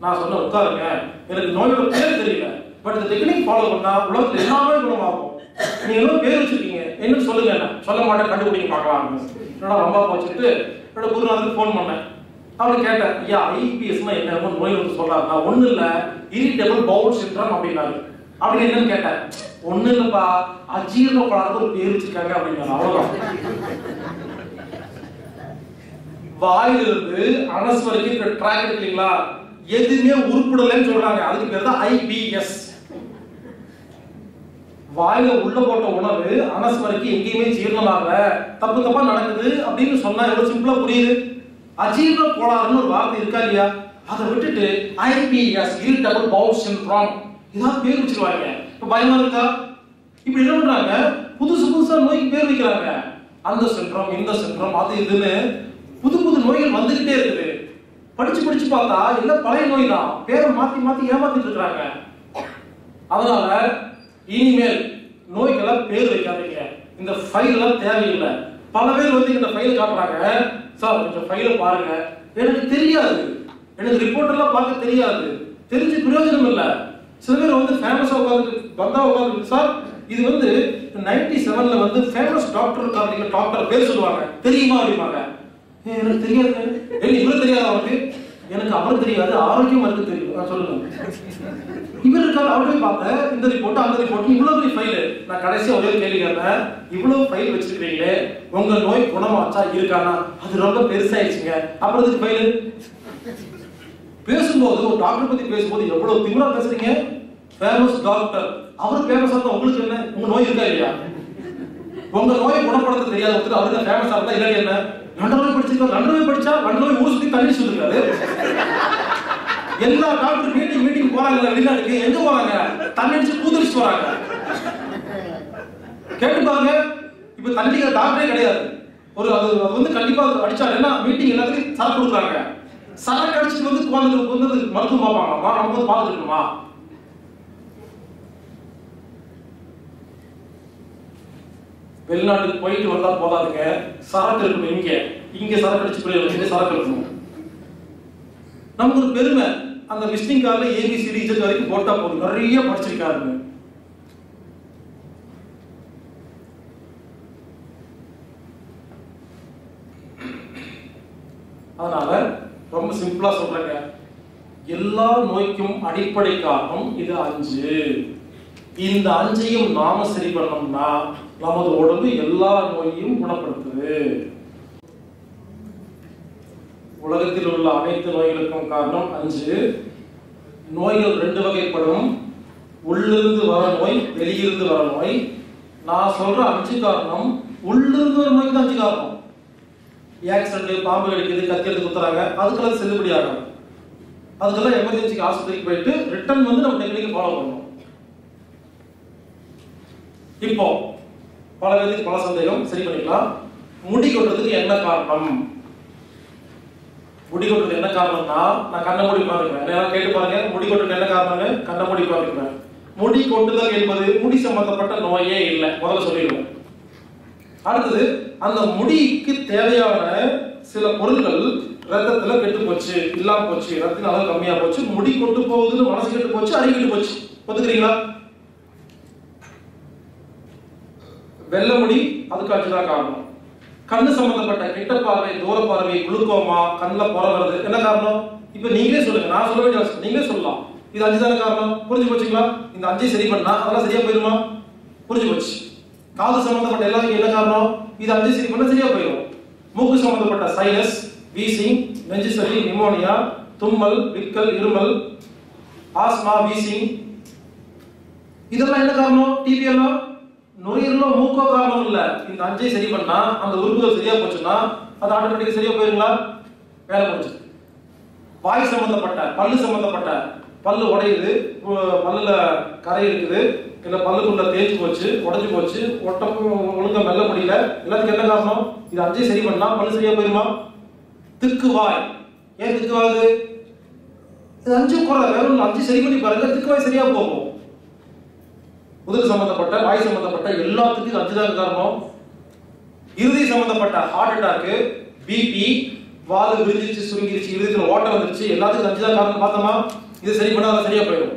நான் சொன்னேன் உட்காருங்க. எனக்கு நோயோட பேர் தெரியல. பட் இந்த டெக்னிக் ஃபாலோ பண்ணா உலகத்துல எல்லாமே குணமாகும். நீங்க என்ன பேர் வச்சிருக்கீங்க. என்னன்னு சொல்லுங்க என்ன? சொல்ல மாட்டேன் கண்டுபிடிக்க பார்க்கலாம். என்னடா ரொம்ப போச்சுட்டு என்னோட குருநாதருக்கு ஃபோன் பண்ணேன். அவரு கேட்டேன் ஐயா ஐபிஎஸ்னா என்ன நோய் வந்து சொல்றாரு ஒண்ணு இல்ல. இரிட்டபிள் பவுல் சிண்ட்ரம் அப்படின்னாரு. அப்படின்னு என்னன்னு கேட்டேன் ஒண்ணு இல்லப்பா அஜீர்ண கோளாறுக்கு ஒரு பேர் வச்சிருக்காங்க அப்படின்னாரு அவ்வளவுதான். வாயிலிருந்து அனஸ் வரைக்கும் இருக்கிற ட்ராக் இருக்கு இல்லைங்களா எதுவுமே உருப்பிடலைன்னு சொல்றாங்க. அதுக்கு பேர் தான் ஐபிஎஸ் வாயில உள்ள போட்ட உணவு அனஸ் வரைக்கும் எங்கேயுமே ஜீரணமாகல. தப்பு தப்பா நடக்குது அப்படின்னு சொன்னா எவ்வளவு சிம்பிளா புரியுது. அஜீரண கோளாறுன்னு ஒரு வார்த்தை இருக்கா இல்லையா? அதை விட்டுட்டு ஐபிஎஸ் இரிட்டபிள் பவுல் சிண்ட்ரோம் ஏதாவது பேர் வச்சிருவாங்க. இப்ப பயமா இருக்கா? இப்படி என்ன பண்றாங்க? புதுசு புதுசா நோய்க்கு பேர் வைக்கிறாங்க. அந்த சென்றம் இந்த சென்றம் அது இதுன்னு புது புது நோய்கள் வந்துகிட்டே இருக்குது. படிச்சு படிச்சு பார்த்தா எல்லாம் பழைய நோய் தான். பேரை மாத்தி மாத்தி ஏமாத்திட்டு இருக்கிறாங்க. அதனால இனிமேல் நோய்க்கெல்லாம் பேர் வைக்காதீங்க. இந்த ஃபைல் தேவையில்லை. பல பேர் வந்து இந்த ஃபைல் காட்டுறாங்க. சார் கொஞ்சம் ஃபைலை பாருங்க. எனக்கு தெரியாது. எனக்கு ரிப்போர்ட் எல்லாம் பார்க்க தெரியாது. தெரிஞ்சு பிரயோஜனம் இல்லை. சில பேர் வந்து ஃபேமஸ் உட்காந்து வந்தா உட்காந்து சார் இது வந்து நைன்டி செவன்ல வந்து ஃபேமஸ் டாக்டர் இருக்காங்க டாக்டர் பேர் சொல்லுவாங்க. தெரியுமா அப்படிம்பாங்க. எனக்கு தெரியாது. இவரும் தெரியாது அவருக்கு எனக்கு அவர் தெரியாது ஆரோக்கியம் அவருக்கு தெரியும். நான் சொல்லுங்க. இவர் இருக்காரு அவரே போய் பார்த்தேன் இந்த ரிப்போர்ட் அந்த ரிப்போர்ட் இவ்வளவு பெரிய ஃபைல் நான் கடைசியா ஒரே கேள்வி கேட்டேன். இவ்வளவு ஃபைல் வச்சிருக்கீங்களே உங்க நோய் குணமாச்சா இருக்கானா? அது ரொம்ப பெருசாயிடுச்சுங்க. அப்புறம் இதுக்கு ஃபைல் பேசும்போது ஒரு டாக்டர் பத்தி பேசும்போது எவ்வளவு திமிரா பேசுறீங்க? ஃபேமஸ் டாக்டர் அவர் ஃபேமஸா இருந்தா உங்களுக்கு என்ன? உங்க நோய் இருக்கா இல்லையா? உங்க நோயை குணப்படுத்த தெரியாத ஒருத்தர் அவருக்கு ஃபேமஸா இருந்தா இல்லை என்ன? லண்டன் நோய் படிச்சிருக்காரு. லண்டன் நோய் படிச்சா லண்டன் நோய் ஊர் சுத்தி தண்ணி சொல்லிருக்காரு எல்லா டாக்டர் மீட்டிங் மீட்டிங் போறாங்க. வெளிநாட்டுக்கு எங்க போறாங்க? தண்ணி அடிச்சு கூதரிச்சு போறாங்க. கேட்டுப்பாங்க இப்ப தள்ளிக்கிற டாக்டரே கிடையாது. ஒரு அது வந்து கண்டிப்பா அடிச்சா என்ன மீட்டிங் எல்லாத்துக்கும் சரக்கு கொடுக்குறாங்க சரக்கு அடிச்சுட்டு வந்து குழந்தைங்களுக்கு வந்து மருத்துவம் பார்ப்பாங்களாமா நம்ம வந்து பார்த்துருக்கணுமா வெளிநாட்டுக்கு போயிட்டு வந்தா போதாதுங்க. சரக்கு இருக்கணும் இங்க. இங்க சரக்கு அடிச்சு போய் இங்க சரக்கு இருக்கணும் நமக்கு ஒரு பெருமை. அந்த விசிட்டிங் கார்ல ஏபிசிடி இஜெட் வரைக்கும் போட்டா போதும். நிறைய படிச்சிருக்காருங்க. அதனால ரொம்ப சிம்பிளா சொல்றேங்க. எல்லா நோய்க்கும் அடிப்படை காரணம் இது அஞ்சு. இந்த அஞ்சையும் நாம சரி பண்ணோம்னா நமது உடம்பு எல்லா நோயையும் குணப்படுத்துது. உலகத்தில் உள்ள அனைத்து நோய்களுக்கும் காரணம் அஞ்சு. நோய்கள் ரெண்டு வகைப்படும். உள்ளிருந்து வர நோய் வெளியிருந்து வர நோய். நான் சொல்ற அஞ்சு காரணம். உள்ளிருந்து வர நோய்க்கு அஞ்சு காரணம். ஆக்சிடென்ட் பாம்பு கடிக்குது கத்தி எடுத்து குத்துறாங்க அதுக்கெல்லாம் செல்லுபடி ஆகும் அதுக்கெல்லாம் எமர்ஜென்சிக்கு ஆஸ்பத்திரிக்கு போயிட்டு ரிட்டர்ன் வந்து நம்ம டெக்னிக்கை ஃபாலோ பண்ணணும். இப்போ பல பேருக்கு பல சந்தேகம். சரி பண்ணிக்கலாம். முடி கொட்டுறதுக்கு என்ன காரணம்? முடி கொட்டுறது என்ன காரணம்னா நான் கண்ண மூடி உட்காந்துக்குவேன் என்ன கேட்டு பாருங்க. முடி கொட்டுறது என்ன காரணம்னு? கண்ண மூடி உட்காந்துக்குவேன் முடி கொட்டுதல் என்பது முடி சம்பந்தப்பட்ட நோயே இல்லை. முதல்ல சொல்லிடுவோம். அடுத்தது அந்த முடிக்கு தேவையான சில பொருட்கள் ரத்தத்துல கெட்டு போச்சு இல்லாம போச்சு ரத்தின அளவு கம்மியா போச்சு முடி கொண்டு போகுதுன்னு மனசு கெட்டு போச்சு அறிவு போச்சு. ஒத்துக்கிறீங்களா? வெள்ளை முடி அதுக்கு அச்சுதான் காரணம். கண்ணு சம்பந்தப்பட்ட கெட்ட பார்வை தூர பார்வை குளுக்கோமா கண்ணில் புற வருது. என்ன காரணம்? இப்ப நீங்களே சொல்லுங்க. நான் சொல்ல வேண்டிய நீங்களே சொல்லலாம். இது அஞ்சு தானே காரணம்? புரிஞ்சு போச்சுங்களா? இந்த அஞ்சு சரி பண்ணா அதெல்லாம் சரியா போயிருமா? புரிஞ்சு போச்சு. காது சம்பந்தப்பட்ட எல்லாத்துக்கும் என்ன காரணம்? இது அஞ்சு சரி பண்ண சரியா போயிடும். மூக்கு சம்பந்தப்பட்ட சைனஸ் வீசிங் நெஞ்சு சளி நிமோனியா தும்மல் விக்கல் இருமல் ஆஸ்மா வீசிங் இதெல்லாம் என்ன காரணம்? டிபி எல்லாம் நுரையீரலோ மூக்கோ காரணம் இல்ல. இந்த அஞ்சையும் சரி பண்ணா அந்த உறுப்புகள் சரியா போச்சுன்னா அது ஆட்டோமேட்டிக்கா சரியா போயிருங்களா? வேலை போச்சு வாய் சம்பந்தப்பட்ட பல்லு சம்பந்தப்பட்ட பல்லு உடையுது பல்லுல கரை இருக்குது. இல்ல பல்லுக்குள்ள தேய்ச்சி போச்சு உடஞ்சி போச்சு ஒட்டம் ஒழுங்கா மெல்ல முடியல. எல்லாத்துக்கும் என்ன காரணம்? இது அஞ்சே சரி பண்ணலாம் பல்லு சரியா போயிருமா? திக்கு வாய். ஏன் திக்குவாது இது அஞ்சு குறை. வேற அஞ்சு சரி பண்ணி பாருங்க திக்கு வாய் சரியா போகும். உதடு சம்பந்தப்பட்ட வாய் சம்பந்தப்பட்ட எல்லாத்துக்கும் இது அஞ்சுதான் காரணம். இறுதி சம்பந்தப்பட்ட ஹார்ட் அட்டாக்கு பிபி வால் விரிஞ்சிச்சு சுருங்கிருச்சு இறுதியில் ஓட்டம் வந்துருச்சு எல்லாத்துக்கும் அஞ்சுதான் காரணம் பார்த்தோமா? இது சரி பண்ணால் சரியா போயிடும்.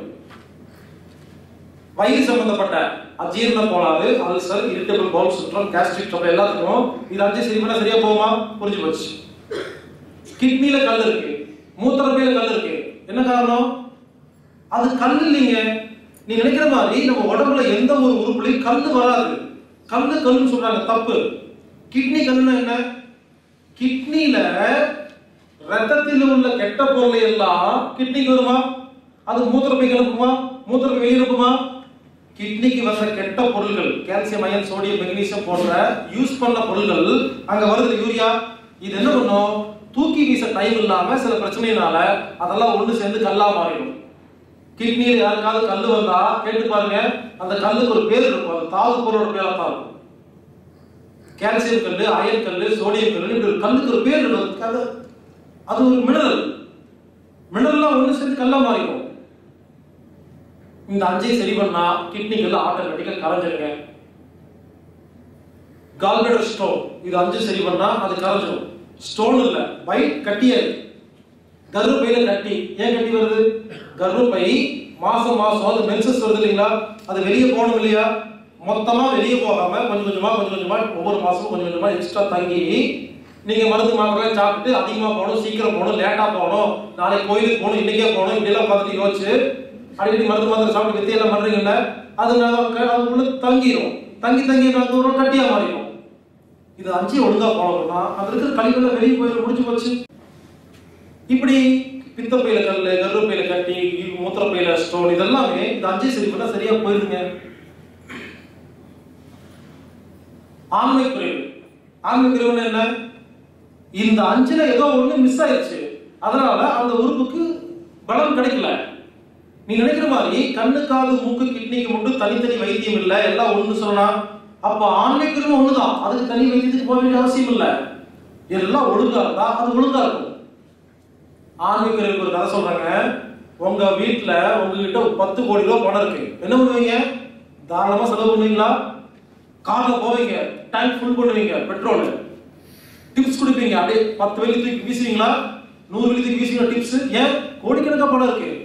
வயிறு சம்பந்தப்பட்ட அஜீரண கோளாறு அல்சர் இரிட்டபிள் பவுல் சுற்றம் கேஸ்ட்ரிக் ட்ரபிள் எல்லாத்துக்கும் இது அஞ்சு சரி பண்ணா சரியா போகுமா? புரிஞ்சு போச்சு. கிட்னில கல் இருக்கு. மூத்திரப்பையில கல் இருக்கு. என்ன காரணம்? அது கல் இல்லைங்க. நீ நினைக்கிற மாதிரி நம்ம உடம்புல எந்த ஒரு உறுப்புலையும் கல் வராது. கல்லு கல்னு சொல்றாங்க தப்பு. கிட்னி கல்னா என்ன? கிட்னில ரத்தத்தில் உள்ள கெட்ட பொருளை எல்லாம் கிட்னிக்கு வருமா? அது மூத்திரப்பைக்கு அனுப்புமா? மூத்திரப்பை வெளியே அனுப்புமா? கிட்னிக்கு வர கெட்ட பொருள்கள் கால்சியம் அயன் சோடியம் மெக்னீசியம் போன்ற யூஸ் பண்ண பொருள்கள் அங்க வருது யூரியா இது என்ன பண்ணும்? தூக்கி வீச டைம் இல்லாம சில பிரச்சனையினால அதெல்லாம் ஒன்று சேர்ந்து கல்லா மாறிடும். கிட்னியில் யாருக்காவது கல் வந்தா கேட்டு பாருங்க அந்த கல்லுக்கு ஒரு பேர் இருக்கும். அது தாது பொருளோட பேரா தான் இருக்கும். கால்சியம் கல் அயன் கல் சோடியம் கல் இப்படி ஒரு கல்லுக்கு ஒரு பேர் இருக்கும் அது ஒரு மினரல் மினரல்லாம் ஒன்று சேர்ந்து கல்லா மாறிடும். இந்த அஞ்சையும் சரி பண்ணா கிட்னி ஆட்டோமேட்டிக்காக ஆட்டோமேட்டிக்கா கரைஞ்சிருங்க. கால்பிளடர் ஸ்டோன் இது அஞ்சு சரி பண்ணா அது கரைஞ்சிடும் ஸ்டோன் இல்ல பை கட்டியா இருக்கு கர்ப்பையில கட்டி. ஏன் கட்டி வருது? கர்ப்பை மாசம் மாசம் அது மென்சஸ் வருது இல்லைங்களா? அது வெளியே போகணும் இல்லையா? மொத்தமா வெளியே போகாம கொஞ்சம் கொஞ்சமா கொஞ்சம் கொஞ்சமா ஒவ்வொரு மாசமும் கொஞ்சம் கொஞ்சமா எக்ஸ்ட்ரா தங்கி நீங்க மருந்து மாத்திரை சாப்பிட்டு அதிகமா போகணும் சீக்கிரம் போகணும் லேட்டா போகணும் நாளைக்கு கோயிலுக்கு போகணும் இன்னைக்கே போகணும் இப்படி எல்லாம் பார்த்துட்டு யோசிச்சு அடிக்கடி மருந்து மாத்திரை சாப்பிட்டு வித்தி எல்லாம் பண்றீங்கல்ல அது அது உள்ள தங்கிரும். தங்கி தங்கி நான் ஒரு கட்டியாக மாறிடும். இது அஞ்சு ஒழுங்கா ஃபாலோ பண்ணா அது இருக்கிற கழிவுகள் வெளியே போயிடும் முடிச்சு போச்சு. இப்படி பித்தப்பையில கல் கருப்பையில கட்டி மூத்திரப்பையில ஸ்டோன் இதெல்லாமே இந்த அஞ்சு சரி பண்ணா சரியா போயிருங்க. ஆண்மை குறைவு. ஆண்மை குறைவுன்னு என்ன? இந்த அஞ்சுல ஏதோ ஒண்ணு மிஸ் ஆயிடுச்சு அதனால அந்த உறுப்புக்கு பலம் கிடைக்கல. நீ நினைக்கிற மாதிரி கண்ணு காது மூக்கு கிட்னிக்கு மட்டும் தனித்தனி வைத்தியம் இல்ல. எல்லாம் ஒண்ணு சொல்லலாம் அப்ப ஆண்மை ஒன்று ஒண்ணுதான். அதுக்கு தனி வைத்தியத்துக்கு போக வேண்டிய அவசியம் இல்ல. எல்லாம் ஒழுங்கா இருந்தா அது ஒழுங்கா இருக்கும். ஆன்மீகர்களுக்கு ஒரு கதை சொல்றாங்க. உங்க வீட்டுல உங்ககிட்ட பத்து கோடி ரூபாய் பணம் இருக்கு. என்ன பண்ணுவீங்க? தாராளமா செலவு பண்ணுவீங்களா? கார்ல போவீங்க. டேங்க் ஃபுல் பண்ணுவீங்க. பெட்ரோல் டிப்ஸ் கொடுப்பீங்க. அப்படியே பத்து வெள்ளி தூக்கி வீசுவீங்களா? நூறு வெள்ளி தூக்கி வீசுவீங்களா? டிப்ஸ் ஏன்? கோடிக்கணக்கா பணம் இருக்கு.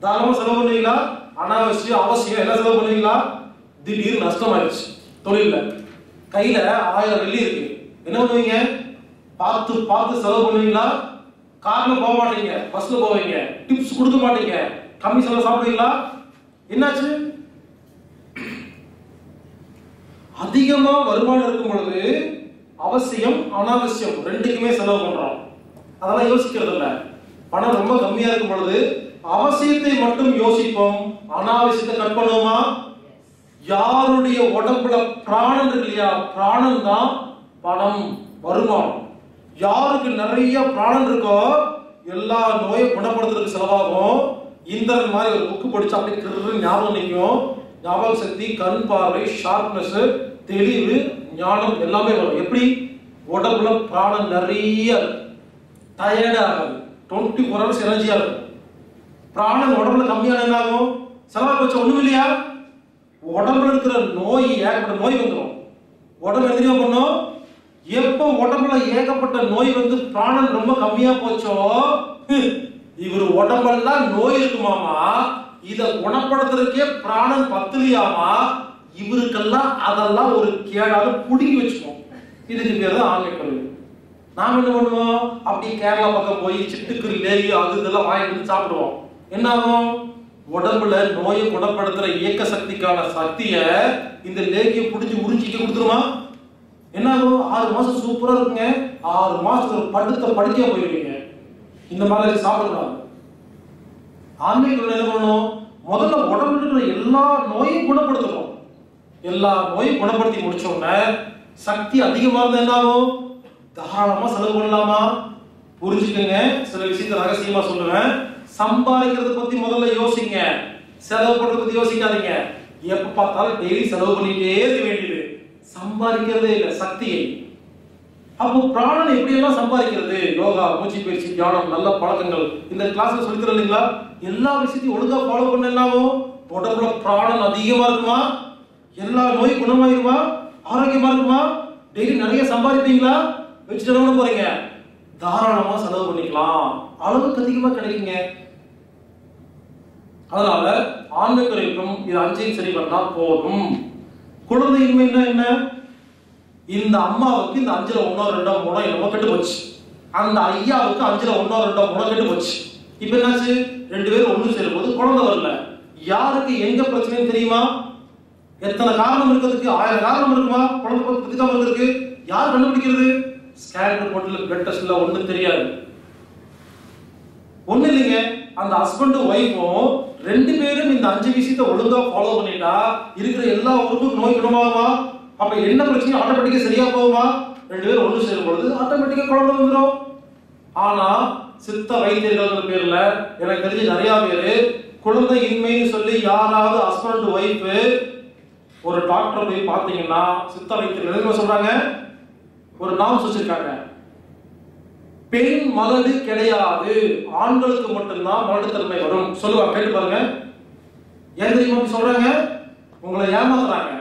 தாராளமா செலவு பண்ணீங்களா அனாவசியம் அவசியம் என்ன செலவு பண்ணீங்களா திடீர்னு நஷ்டம் ஆயிடுச்சு தொழில்ல. கையில ஆயிரம் வெள்ளி இருக்கு. என்ன பண்ணுவீங்க? பார்த்து பார்த்து செலவு பண்ணுவீங்களா? கார்ல போக மாட்டீங்க. பஸ்ல போவீங்க. டிப்ஸ் கொடுக்க மாட்டீங்க. கம்மி செலவு சாப்பிடுவீங்களா? என்னாச்சு? அதிகமா வருமானம் இருக்கும் பொழுது அவசியம் அனாவசியம் ரெண்டுக்குமே செலவு பண்றோம். அதெல்லாம் யோசிக்கிறது இல்லை பணம் ரொம்ப கம்மியா இருக்கும் பொழுது அவசியத்தை மட்டும் யோசிப்போம். அனாவசியத்தை கட் பண்ணுவோமா யாருடைய உடம்புல பிராணன் இல்லையா? பிராணன் தான் பணம் வருமானம். யாருக்கு நிறைய பிராணம் இருக்கோ எல்லா நோயை குணப்படுத்துறதுக்கு செலவாகும். இந்திரன் மாதிரி ஒரு புக்கு படிச்சு அப்படியே கிருன்னு ஞாபகம் நிற்கும். ஞாபக சக்தி கண் பார்வை ஷார்ப்னஸ் தெளிவு ஞானம் எல்லாமே வரும். எப்படி? உடம்புல பிராணம் நிறைய டயர்டா இருக்கும் டுவெண்ட்டி ஃபோர் ஹவர்ஸ் எனர்ஜியாக இருக்கும். பிராணம் உடம்புல கம்மியான என்ன ஆகும் செலவாக போச்சு? ஒண்ணும் இல்லையா? உடம்புல இருக்கிற நோய் ஏகப்பட்ட நோய் வந்துடும் உடம்பு எதிரியா பண்ணும்? எப்போ உடம்புல ஏகப்பட்ட நோய் வந்து பிராணம் ரொம்ப கம்மியா போச்சோ இவர் உடம்பெல்லாம் நோய் இருக்குமாமா? இதை குணப்படுத்துறதுக்கே பிராணம் பத்துலையாமா? இவருக்கெல்லாம் அதெல்லாம் ஒரு கேடாக புடுங்கி வச்சுப்போம். இதுக்கு பேர் தான் ஆன்லைன் கல்வி. நாம என்ன பண்ணுவோம்? அப்படி கேரளா பக்கம் போய் சிட்டுக்குருவி அது இதெல்லாம் வாங்கிட்டு வந்து சாப்பிடுவோம். என்ன ஆகும் உடம்புல நோயை குணப்படுத்துற இயக்க சக்திக்கான சக்தியை இந்த லேகியை பிடிச்சி உறிஞ்சிக்க கொடுத்துருமா? என்ன ஆகும் ஆறு மாசம் சூப்பரா இருக்குங்க. ஆறு மாசத்துல ஒரு படுத்த படுக்கையா போயிருவீங்க இந்த மாதிரி சாப்பிடலாம் ஆன்மீகம் என்ன பண்ணணும்? முதல்ல உடம்புல இருக்கிற எல்லா நோயும் குணப்படுத்தணும். எல்லா நோயும் குணப்படுத்தி முடிச்ச உடனே சக்தி அதிகமா இருந்தா என்ன ஆகும் தாராளமா செலவு பண்ணலாமா? புரிஞ்சுக்கங்க. சில விஷயத்த ரகசியமா சொல்லுவேன். சம்பாதிக்கிறத பத்தி முதல்ல யோசிங்க. செலவு பண்றத பத்தி யோசிக்காதீங்க. எப்ப பார்த்தாலும் டெய்லி செலவு பண்ணிட்டே இருக்க வேண்டியது. சம்பாதிக்கிறதே இல்லை சக்தியை. அப்போ பிராணன் எப்படி எல்லாம் சம்பாதிக்கிறது? யோகா மூச்சு பயிற்சி தியானம் நல்ல பழக்கங்கள். இந்த கிளாஸ்ல சொல்லி இல்லைங்களா? எல்லா விஷயத்தையும் ஒழுங்கா ஃபாலோ பண்ண என்னாகும் உடம்புல பிராணம் அதிகமா இருக்குமா? எல்லா நோய் குணமாயிருமா? ஆரோக்கியமா இருக்குமா? டெய்லி நிறைய சம்பாதிப்பீங்களா? வச்சு செலவு போறீங்க? தாராளமா செலவு பண்ணிக்கலாம். அளவுக்கு அதிகமா கிடைக்குங்க. அதனால ஆண்மை குறைக்கும் இது அஞ்சையும் சரி பண்ணா போதும். குழந்தையின்மைன்னா என்ன? இந்த அம்மாவுக்கு இந்த அஞ்சுல ஒன்னோ ரெண்டோ மூணோ என்னமோ கெட்டு போச்சு. அந்த ஐயாவுக்கு அஞ்சுல ஒன்னோ ரெண்டோ மூணோ கெட்டு போச்சு. இப்ப என்னாச்சு? ரெண்டு பேரும் ஒண்ணு சேரும்போது குழந்தை வரல. யாருக்கு எங்க பிரச்சனைன்னு தெரியுமா? எத்தனை காரணம் இருக்கிறதுக்கு? ஆயிரம் காரணம் இருக்குமா? குழந்தை பத்துக்காம இருக்கு யார் கண்டுபிடிக்கிறது? ஸ்கேன் ரிப்போர்ட்ல பிளட் டெஸ்ட்ல ஒண்ணும் தெரியாது. ஒண்ணு இல்லைங்க. அந்த ஹஸ்பண்டும் ஒய்ஃபும் ரெண்டு பேரும் இந்த அஞ்சு விஷயத்தை ஒழுங்கா ஃபாலோ பண்ணிட்டா இருக்கிற எல்லா உறுப்புக்கும் நோய் குணமாகுமா? அப்ப என்ன பிரச்சனையும் ஆட்டோமேட்டிக்கா சரியா போகுமா? ரெண்டு பேரும் ஒன்று சேரும் பொழுது ஆட்டோமேட்டிக்கா குழந்தை வந்துடும் ஆனா சித்த வைத்தியர்கள் பேர்ல எனக்கு தெரிஞ்சு நிறைய பேரு குழந்தை இன்மைன்னு சொல்லி யாராவது ஹஸ்பண்ட் ஒய்ஃப் ஒரு டாக்டர் போய் பார்த்தீங்கன்னா சித்த வைத்தியர்கள் எதுக்கு சொல்றாங்க? ஒரு நாம்ஸ் வச்சிருக்காங்க. பெண் மலடு கிடையாது. ஆண்களுக்கு மட்டும்தான் மலட்டுத்தன்மை வரும். சொல்லுவாங்க கேட்டு பாருங்க. ஏன் தெரியுமா சொல்றாங்க? உங்களை ஏமாத்துறாங்க.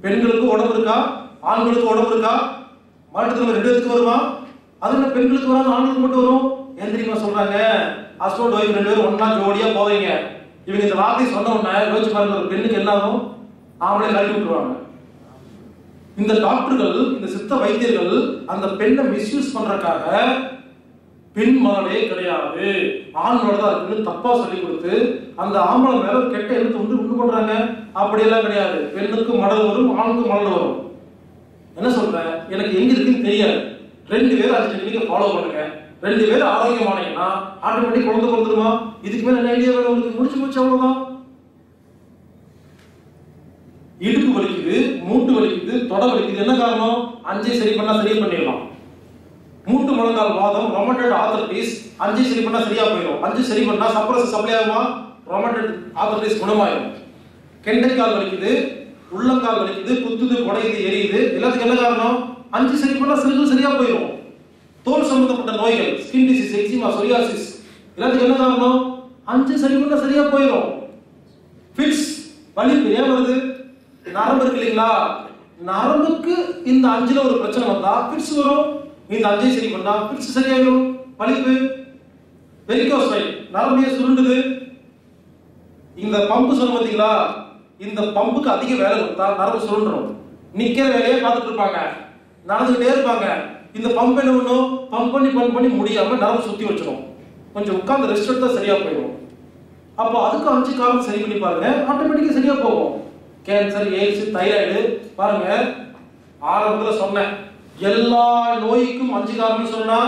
பெண்களுக்கு உடம்பு இருக்கா? ஆண்களுக்கு உடம்பு இருக்கா? மலட்டுத்தன்மை ரெண்டு பேருக்கு வருமா? அது என்ன பெண்களுக்கு வராது ஆண்களுக்கு மட்டும் வரும்? ஏன் தெரியுமா சொல்றாங்க? ஹஸ்பண்ட் ஒய்ஃப் ரெண்டு பேரும் ஒன்னா ஜோடியா போவீங்க. இவங்க இந்த வார்த்தை சொன்ன உடனே யோசிச்சு பாருங்க ஒரு பெண்ணுக்கு என்ன ஆகும்? அவங்களே கழட்டி விட்டுருவாங்க. இந்த டாக்டர்கள் இந்த சித்த வைத்தியர்கள் அந்த பெண்ணை மிஸ்யூஸ் பண்றதுக்காக பெண் மகளே கிடையாது. ஆண்களோட தான் இருக்குன்னு தப்பா சொல்லி கொடுத்து அந்த ஆம்பளை மேல கெட்ட எழுத்து வந்து உண்டு பண்றாங்க. அப்படியெல்லாம் கிடையாது. பெண்ணுக்கு மடல் வரும் ஆணுக்கு மடல் வரும். என்ன சொல்றேன் எனக்கு எங்க இருக்குன்னு தெரியாது. ரெண்டு பேரும் அஞ்சு டெக்னிக்கை ஃபாலோ பண்ணுங்க. ரெண்டு பேரும் ஆரோக்கியமானீங்கன்னா ஆட்டோமேட்டிக் குழந்தை பிறந்துருமா? இதுக்கு மேல ஐடியா வேணும்? உங்களுக்கு முடிச்சு முடிச்சு அவ்வளவுதான். இடுப்பு வலிக்குது மூட்டு வலிக்குது தொடை வலிக்குது. என்ன காரணம்? அஞ்சை சரி பண்ணா சரி பண்ணிடலாம். மூட்டு முழங்கால் வாதம் ரொமட்டட் ஆத்தரட்டிஸ் அஞ்சு சரி பண்ணா சரியா போயிடும். அஞ்சு சரி பண்ணா சப்ரஸ் சப்ளை ஆகுமா? ரொமட்டட் ஆத்தரட்டிஸ் குணமாயிடும் கெண்டைக்கால் வலிக்குது உள்ளங்கால் வலிக்குது குத்துது குடையுது எரியுது. எல்லாத்துக்கும் என்ன காரணம்? அஞ்சு சரி பண்ணா சிறுகள் சரியா போயிடும். தோல் சம்பந்தப்பட்ட நோய்கள் ஸ்கின் டிசீஸ் எக்ஸிமா சொரியாசிஸ் எல்லாத்துக்கும் என்ன காரணம்? அஞ்சு சரி பண்ணா சரியா போயிடும். ஃபிட்ஸ் வலி ஏன் வருது. நரம்பு இருக்கு இல்லைங்களா நரம்புக்கு இந்த அஞ்சுல ஒரு பிரச்சனை வந்தா பிட்ஸ் வரும். இந்த அஞ்சை சரி பண்ணா பிட்ஸ் சரியாயிடும் வலிப்பு. வெரிகோஸ் வெயின் நரம்பையே சுருண்டுது? இந்த பம்பு சொன்ன பார்த்தீங்களா இந்த பம்புக்கு அதிக வேலை கொடுத்தா நரம்பு சுருண்டுரும். நிக்கிற வேலையே பார்த்துட்டு இருப்பாங்க. நடந்துகிட்டே இருப்பாங்க. இந்த பம்ப் என்ன பண்ணும்? பம்ப் பண்ணி பம்ப் பண்ணி முடியாம நரம்பு சுத்தி வச்சிடும் கொஞ்சம் உட்காந்து ரெஸ்ட் எடுத்தா சரியா போயிடும். அப்போ அதுக்கு அஞ்சு காரணம் சரி பண்ணி பாருங்க. ஆட்டோமேட்டிக்கா சரியா போகும். Cancer AIDS thyroid. பாருங்க ஆரம்பத்துல சொன்னேன். எல்லா நோய்க்கும் அஞ்சு காரணம் சொன்னா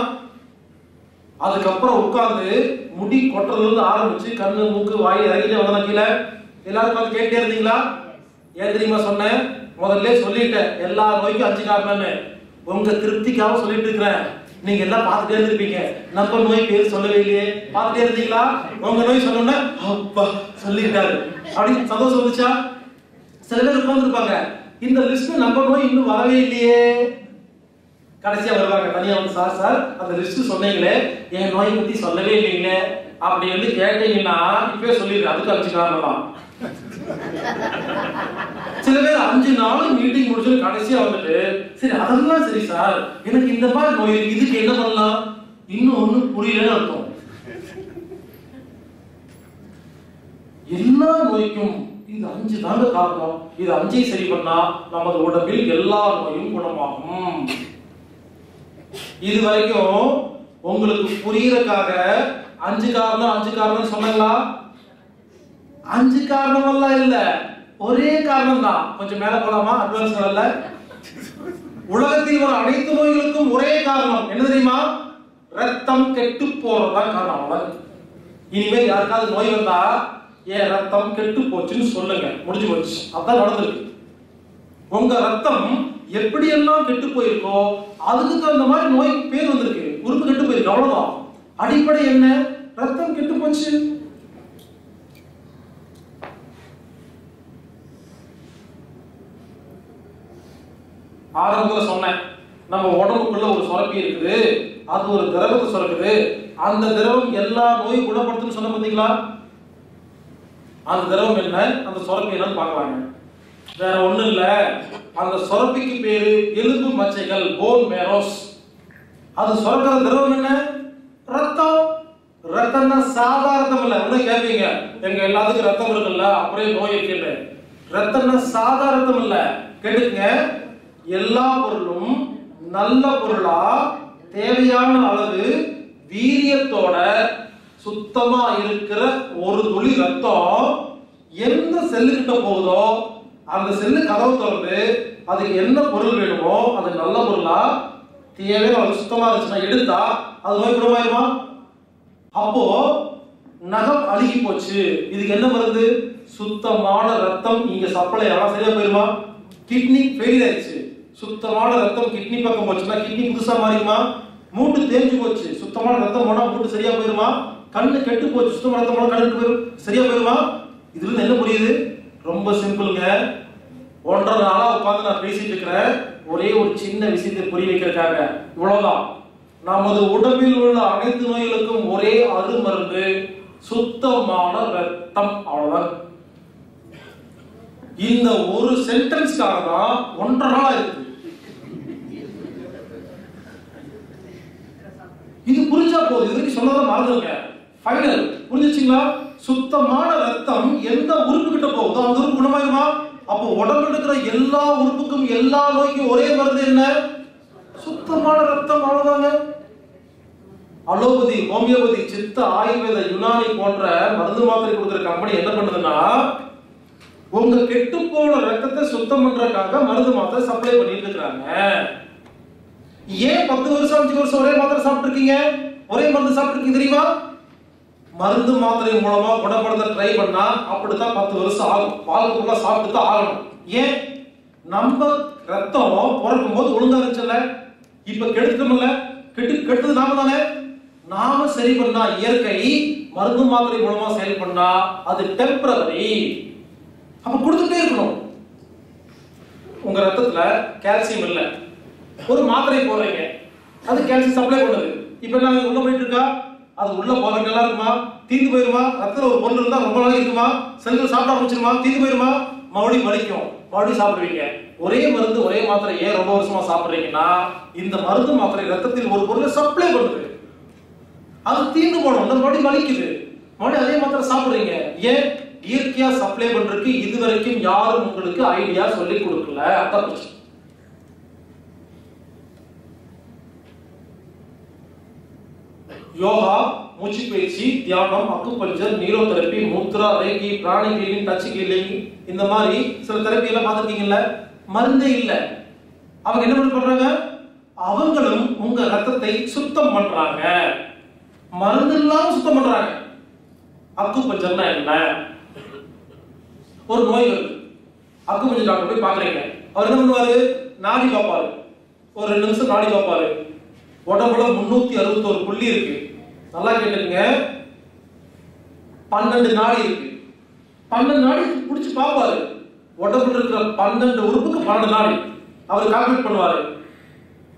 அதுக்கப்புறம் உட்கார்ந்து முடி கொட்டுறதுல இருந்து ஆரம்பிச்சு கண்ணு மூக்கு வாய் இறங்கிட்டே வந்தா கீழே. எல்லாரும் பார்த்து கேட்டே இருந்தீங்களா? ஏன் தெரியுமா சொன்னேன்? முதல்ல சொல்லிட்டேன் எல்லா நோய்க்கும் அஞ்சு காரணம்னு. உங்க திருப்திக்காக சொல்லிட்டு இருக்கிறேன். நீங்க எல்லாம் பார்த்துட்டே இருந்திருப்பீங்க. நம்ம நோய் பேர் சொல்லவே இல்லையே. பார்த்துட்டே இருந்தீங்களா? உங்க நோய் சொன்னோன்னே அப்பா சொல்லிட்டாரு. அப்படின்னு சந்தோஷம் வந்துச்சா? சில பேர் உட்காந்துருப்பாங்க இந்த லிஸ்ட் நம்ம நோய் இன்னும் வரவே இல்லையே. கடைசியா வருவாங்க. தனியா வந்து சார் சார் அந்த லிஸ்ட் சொன்னீங்களே. என் நோயை பத்தி சொல்லவே இல்லைங்களே. அப்படி வந்து கேட்டீங்கன்னா இப்பவே சொல்லிடுறேன். அதுக்கு அஞ்சு காரணம் தான் சில பேர் அஞ்சு நாளும் மீட்டிங் முடிச்சு கடைசியா வந்துட்டு சரி அதெல்லாம் சரி சார். எனக்கு இந்த மாதிரி நோய் இருக்கு. இதுக்கு என்ன பண்ணலாம்? இன்னும் ஒன்றும் புரியலன்னு அர்த்தம். எல்லா நோய்க்கும் இந்த அஞ்சு தாங்க காரணம் இது அஞ்சை சரி பண்ணா நமது உடம்பில் எல்லா நோயும் குணமாகும். இது வரைக்கும் உங்களுக்கு புரியறதுக்காக அஞ்சு காரணம் அஞ்சு காரணம் சொல்லலாம் அஞ்சு காரணம் எல்லாம் இல்ல. ஒரே காரணம் தான் கொஞ்சம் மேல போலாமா? அட்வான்ஸ் லெவல்ல உலகத்தில் வர அனைத்து நோய்களுக்கும் ஒரே காரணம். என்ன தெரியுமா? ரத்தம் கெட்டு போறதுதான் காரணம் இனிமேல் யாருக்காவது நோய் வந்தா என் ரத்தம் கெட்டு போச்சுன்னு சொல்லுங்க. முடிஞ்சு போச்சு. அதான் நடந்திருக்கு. உங்க ரத்தம் எப்படியெல்லாம் கெட்டு போயிருக்கோ அதுக்கு தகுந்த மாதிரி நோய்க்கு பேர் வந்திருக்கு. உறுப்பு கெட்டு போயிருக்கு. அவ்வளவுதான். அடிப்படை என்ன? ரத்தம் கெட்டு போச்சு. ஆரம்பத்துல சொன்னேன். நம்ம உடம்புக்குள்ள ஒரு சுரப்பி இருக்குது. அது ஒரு திரவத்தை சுரக்குது. அந்த திரவம் எல்லா நோயும் குணப்படுத்துன்னு சொன்ன பாத்தீங்களா? அந்த திரவம் என்ன அந்த சுரப்பி என்னன்னு பார்க்கலாங்க வேற ஒன்றும் இல்ல. அந்த சுரப்பிக்கு பேரு எலும்பு மச்சைகள் போன் மேரோஸ் அது சுரக்கிற திரவம் என்ன? ரத்தம். ரத்தம்னா சாதாரணம் இல்ல. உடனே கேட்பீங்க எங்க எல்லாத்துக்கும் ரத்தம் இருக்குல்ல அப்படியே நோய் இருக்குன்னு. ரத்தம்னா சாதாரணம் இல்ல. கேட்டுங்க எல்லா பொருளும் நல்ல பொருளா தேவையான அளவு வீரியத்தோட சுத்தமா இருக்கிற ஒரு துளி ரத்தம் எந்த செல்லுக்கிட்ட போகுதோ அந்த செல்லு கதவு திறந்து அதுக்கு என்ன பொருள் வேணுமோ அது நல்ல பொருளா தேவையான அது சுத்தமா இருந்துச்சுன்னா எடுத்தா அது நோய் குணமாயிருமா? அப்போ நகம் அழுகி போச்சு. இதுக்கு என்ன மருந்து? சுத்தமான ரத்தம். இங்க சப்ளை ஆனா சரியா போயிருமா? கிட்னி ஃபெயில் ஆயிடுச்சு. சுத்தமான ரத்தம் கிட்னி பக்கம் போச்சுன்னா கிட்னி புதுசா மாறிடுமா? மூட்டு தேஞ்சு போச்சு. சுத்தமான ரத்தம் போனா மூட்டு சரியா போயிருமா? கண்ணு கெட்டு போச்சு சுத்தம் ரத்தம் மூலம் கண்ணு கெட்டு சரியா போயிருமா? இதுல என்ன புரியுது? ரொம்ப சிம்பிளுங்க. ஒன்றரை நாளா உட்காந்து நான் பேசிட்டு இருக்கிறேன். ஒரே ஒரு சின்ன விஷயத்தை புரிய வைக்கிறதுக்காக. இவ்வளவுதான். நமது உடம்பில் உள்ள அனைத்து நோய்களுக்கும் ஒரே அருமருந்து சுத்தமான ரத்தம். அவ்வளவுதான். இந்த ஒரு சென்டென்ஸ்க்காக தான் ஒன்றரை நாளா இருக்கு இது புரிஞ்சா போதும். இதுக்கு சொன்னதான் மறந்துருக்கேன் ஃபைனல் புரிஞ்சுச்சுங்களா சுத்தமான ரத்தம் எந்த உறுப்பு கிட்ட போகுதோ அந்த உறுப்பு குணமாயிருமா? அப்போ உடம்புல இருக்கிற எல்லா உறுப்புக்கும் எல்லா நோய்க்கும் ஒரே மருந்து என்ன? சுத்தமான ரத்தம் அவ்வளவுதாங்க. அலோபதி ஹோமியோபதி சித்த ஆயுர்வேத யுனானி போன்ற மருந்து மாத்திரை கொடுக்குற கம்பெனி என்ன பண்ணுதுன்னா உங்க கெட்டு போன ரத்தத்தை சுத்தம் பண்றதுக்காக மருந்து மாத்திரை சப்ளை பண்ணிட்டு இருக்கிறாங்க. ஏன் பத்து வருஷம் அஞ்சு வருஷம் ஒரே மாத்திரை சாப்பிட்டு இருக்கீங்க ஒரே மருந்து சாப்பிட்டு இருக்கீங்க தெரியுமா? மருந்து மாத்திரை மூலமா குணப்படுத்த ட்ரை பண்ணா அப்படித்தான் பத்து வருஷம் ஆகும். வாழ்க்கைக்குள்ள சாப்பிட்டு தான் ஆகணும். ஏன்? நம்ம ரத்தம் பிறக்கும் போது ஒழுங்கா இருந்துச்சுல்ல இப்ப கெடுத்துட்டோம்ல? கெட்டு கெடுத்தது நாம தானே? நாம சரி பண்ணா இயற்கை மருந்து மாத்திரை மூலமா செயல் பண்ணா அது டெம்பரரி அப்ப கொடுத்துட்டே இருக்கணும். உங்க ரத்தத்துல கால்சியம் இல்ல. ஒரு மாத்திரை போடுறீங்க. அது கால்சியம் சப்ளை பண்ணுது. இப்ப என்ன உள்ள போயிட்டு இருக்கா? அது உள்ள போக நல்லா இருக்குமா? தீந்து போயிருமா? ரத்தத்தில் ஒரு பொருள் இருந்தால் ரொம்ப நாளைக்கு இருக்குமா? செல்கள் சாப்பிட ஆரம்பிச்சிருமா? தீந்து போயிருமா? மறுபடியும் வலிக்கும். மறுபடியும் சாப்பிடுவீங்க. ஒரே மருந்து ஒரே மாத்திரை ஏன் ரொம்ப வருஷமா சாப்பிட்றீங்கன்னா இந்த மருந்து மாத்திரை ரத்தத்தில் ஒரு பொருளை சப்ளை பண்ணுது. அது தீர்ந்து போனோம் அந்த மறுபடியும் வலிக்குது. மறுபடியும் அதே மாத்திரை சாப்பிடுறீங்க. ஏன்? இயற்கையா சப்ளை பண்றதுக்கு இது வரைக்கும் யாரும் உங்களுக்கு ஐடியா சொல்லி கொடுக்கல. அதான் பிரச்சனை யோகா மூச்சு பயிற்சி தியானம் acupuncture நீரோதெரப்பி mudra reiki pranic cleaning touch cleaning இந்த மாதிரி சில தெரப்பி எல்லாம் பார்த்துருக்கீங்கல்ல? மருந்தே இல்லை. அவங்க என்ன பண்ணி பண்றாங்க அவங்களும் உங்க ரத்தத்தை சுத்தம் பண்றாங்க. மருந்து இல்லாம சுத்தம் பண்றாங்க. அக்குபஞ்சர்னா என்ன? ஒரு நோய் வருது. அக்குபஞ்சர் டாக்டர் போய் பாக்குறீங்க அவர் என்ன பண்ணுவாரு? நாடி பார்ப்பாரு ஒரு ரெண்டு நிமிஷம் நாடி பார்ப்பாரு உடம்புல முன்னூத்தி அறுபத்தோரு புள்ளி இருக்கு. நல்லா கேட்டுங்க பன்னெண்டு நாடி இருக்கு. பன்னெண்டு நாடி பிடிச்சி பார்ப்பாரு உடம்புல இருக்கிற பன்னெண்டு உறுப்புக்கு பன்னெண்டு நாடி. அவர் கால்குலேட் பண்ணுவாரு.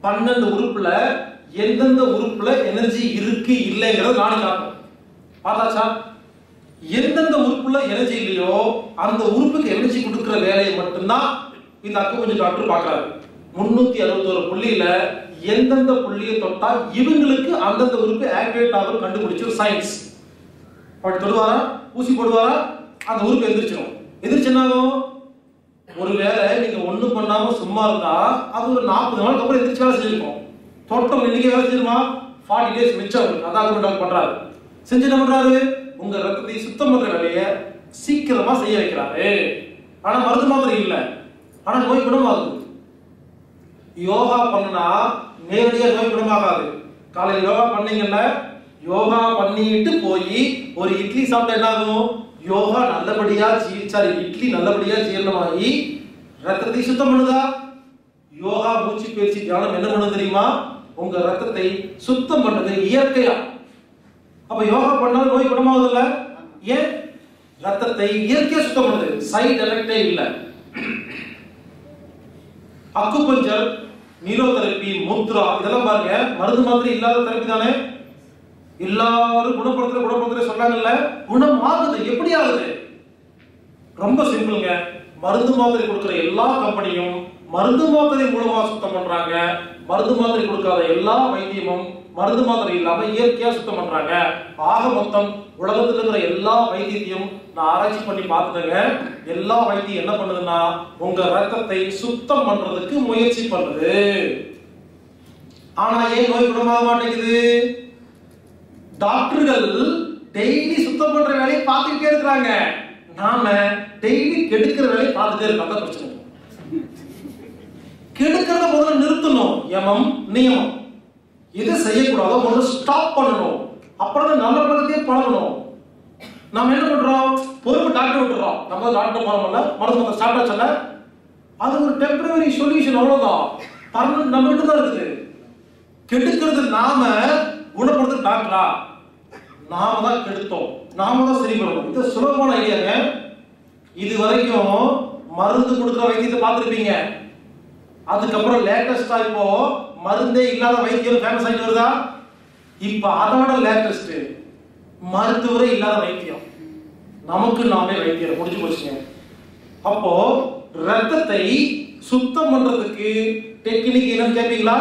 பன்னெண்டு உறுப்புல எந்தெந்த உறுப்புல எனர்ஜி இருக்கு இல்லைங்கிறத நானும் காட்டும். பார்த்தாச்சா? எந்தெந்த உறுப்புல எனர்ஜி இல்லையோ அந்த உறுப்புக்கு எனர்ஜி கொடுக்குற வேலையை மட்டும்தான் இந்த அக்குபஞ்சர் டாக்டர் பார்க்கறாரு. முன்னூத்தி அறுபத்தோரு புள்ளியில எந்தெந்த புள்ளியை தொட்டா இவங்களுக்கு அந்தந்த உறுப்பு ஆக்டிவேட் ஆகும் கண்டுபிடிச்சு சயின்ஸ் அப்படி தொடுவாரா? ஊசி போடுவாரா? அந்த உறுப்பு எந்திரிச்சிடும் எந்திரிச்சுனாலும் ஒருவேளை நீங்க ஒண்ணும் பண்ணாம சும்மா இருந்தா அது ஒரு நாற்பது நாளுக்கு அப்புறம் எந்திரிச்சு வேலை செஞ்சிருக்கும். தோட்டம் இன்னைக்கு வேலை செஞ்சிருமா ஃபார்ட்டி டேஸ் மிச்சம் அதான் அக்குபஞ்சர் டாக்டர் பண்றாரு. செஞ்சு என்ன பண்றாரு? உங்க ரத்தத்தை சுத்தம் பண்ற வேலையை சீக்கிரமா செய்ய வைக்கிறாரு. ஆனா மருந்து மாத்திரை இல்லை. ஆனா நோய் குணமாகுது. யோகா பண்ணுனா நேரடியாக நோய் குணமாகாது. காலையில் யோகா பண்ணீங்கன்னா யோகா பண்ணிட்டு போய் ஒரு இட்லி சாப்பிட்டா என்ன ஆகும் யோகா நல்லபடியா சாரி இட்லி நல்லபடியா ஜீரணமாகி ரத்தத்தை சுத்தம் பண்ணுதா? யோகா மூச்சு பயிற்சி தியானம் என்ன பண்ணுது தெரியுமா? உங்க ரத்தத்தை சுத்தம் பண்றது இயற்கையா. அப்ப யோகா பண்ணால் நோய் குணமாகுதுல்ல? ஏன்? ரத்தத்தை இயற்கையா சுத்தம் பண்ணுது. சைடு எஃபெக்டே இல்லை. அக்குபஞ்சர் நீரோதெரப்பி முத்ரா இதெல்லாம் பாருங்க. மருந்து மாத்திரை இல்லாத தெரப்பி தானே? எல்லாரும் குணப்படுத்துற குணப்படுத்துற சொன்னாங்கல்ல குணம் ஆகுது எப்படி ஆகுது ரொம்ப சிம்பிளுங்க. மருந்து மாத்திரை கொடுக்குற எல்லா கம்பெனியும் மருந்து மாத்திரை மூலமா சுத்தம் பண்றாங்க. மருந்து மாத்திரை கொடுக்காத எல்லா வைத்தியமும் மருந்து மாத்திரை இல்லாம இயற்கையா சுத்தம் பண்றாங்க. ஆக மொத்தம் உலகத்துல இருக்கிற எல்லா வைத்தியத்தையும் நான் ஆராய்ச்சி பண்ணி பார்த்துட்டேங்க எல்லா வைத்தியம் என்ன பண்ணுதுன்னா உங்க ரத்தத்தை சுத்தம் பண்றதுக்கு முயற்சி பண்ணுது. ஆனா ஏன் நோய் குணமாக மாட்டேங்குது? டாக்டர்கள் டெய்லி சுத்தம் பண்ற வேலையை பார்த்துக்கிட்டே இருக்கிறாங்க. நாம டெய்லி கெடுக்கிற வேலையை பார்த்துட்டே இருக்கோம் அதான் பிரச்சனை கெடுக்கிறத முதல்ல நிறுத்தணும். யமம் நியமம். எது செய்யக்கூடாதோ ஒன்று ஸ்டாப் பண்ணணும். அப்புறம் நல்ல பழக்கத்தையே பழகணும். நம்ம என்ன பண்றோம்? பொறுப்பு டாக்டர் விட்டுறோம். நம்ம டாக்டர் போறோம்ல மருந்து மத்த ஸ்டார்ட் ஆச்சல அது ஒரு டெம்பரரி சொல்யூஷன் அவ்வளவுதான். பர்மனன்ட் நம்ம கிட்ட தான் இருக்குது. கெடுக்கிறது நாம குணப்படுத்துறது டாக்டரா நாம தான் கெடுத்தோம். நாம தான் சரி பண்ணணும். இது சுலபமான ஐடியாங்க. இது வரைக்கும் மருந்து கொடுக்குற வைத்தியத்தை பார்த்துருப்பீங்க. அதுக்கப்புறம் லேட்டஸ்டா இப்போ மருந்தே இல்லாத வைத்தியம் ஃபேமஸ் ஆகிட்டு வருதா? இப்ப அதோட லேட்டஸ்ட் மருத்துவரே இல்லாத வைத்தியம். நமக்கு நாமே வைத்தியம். முடிஞ்சு போச்சுங்க. அப்போ ரத்தத்தை சுத்தம் பண்றதுக்கு டெக்னிக் என்னன்னு கேட்பீங்களா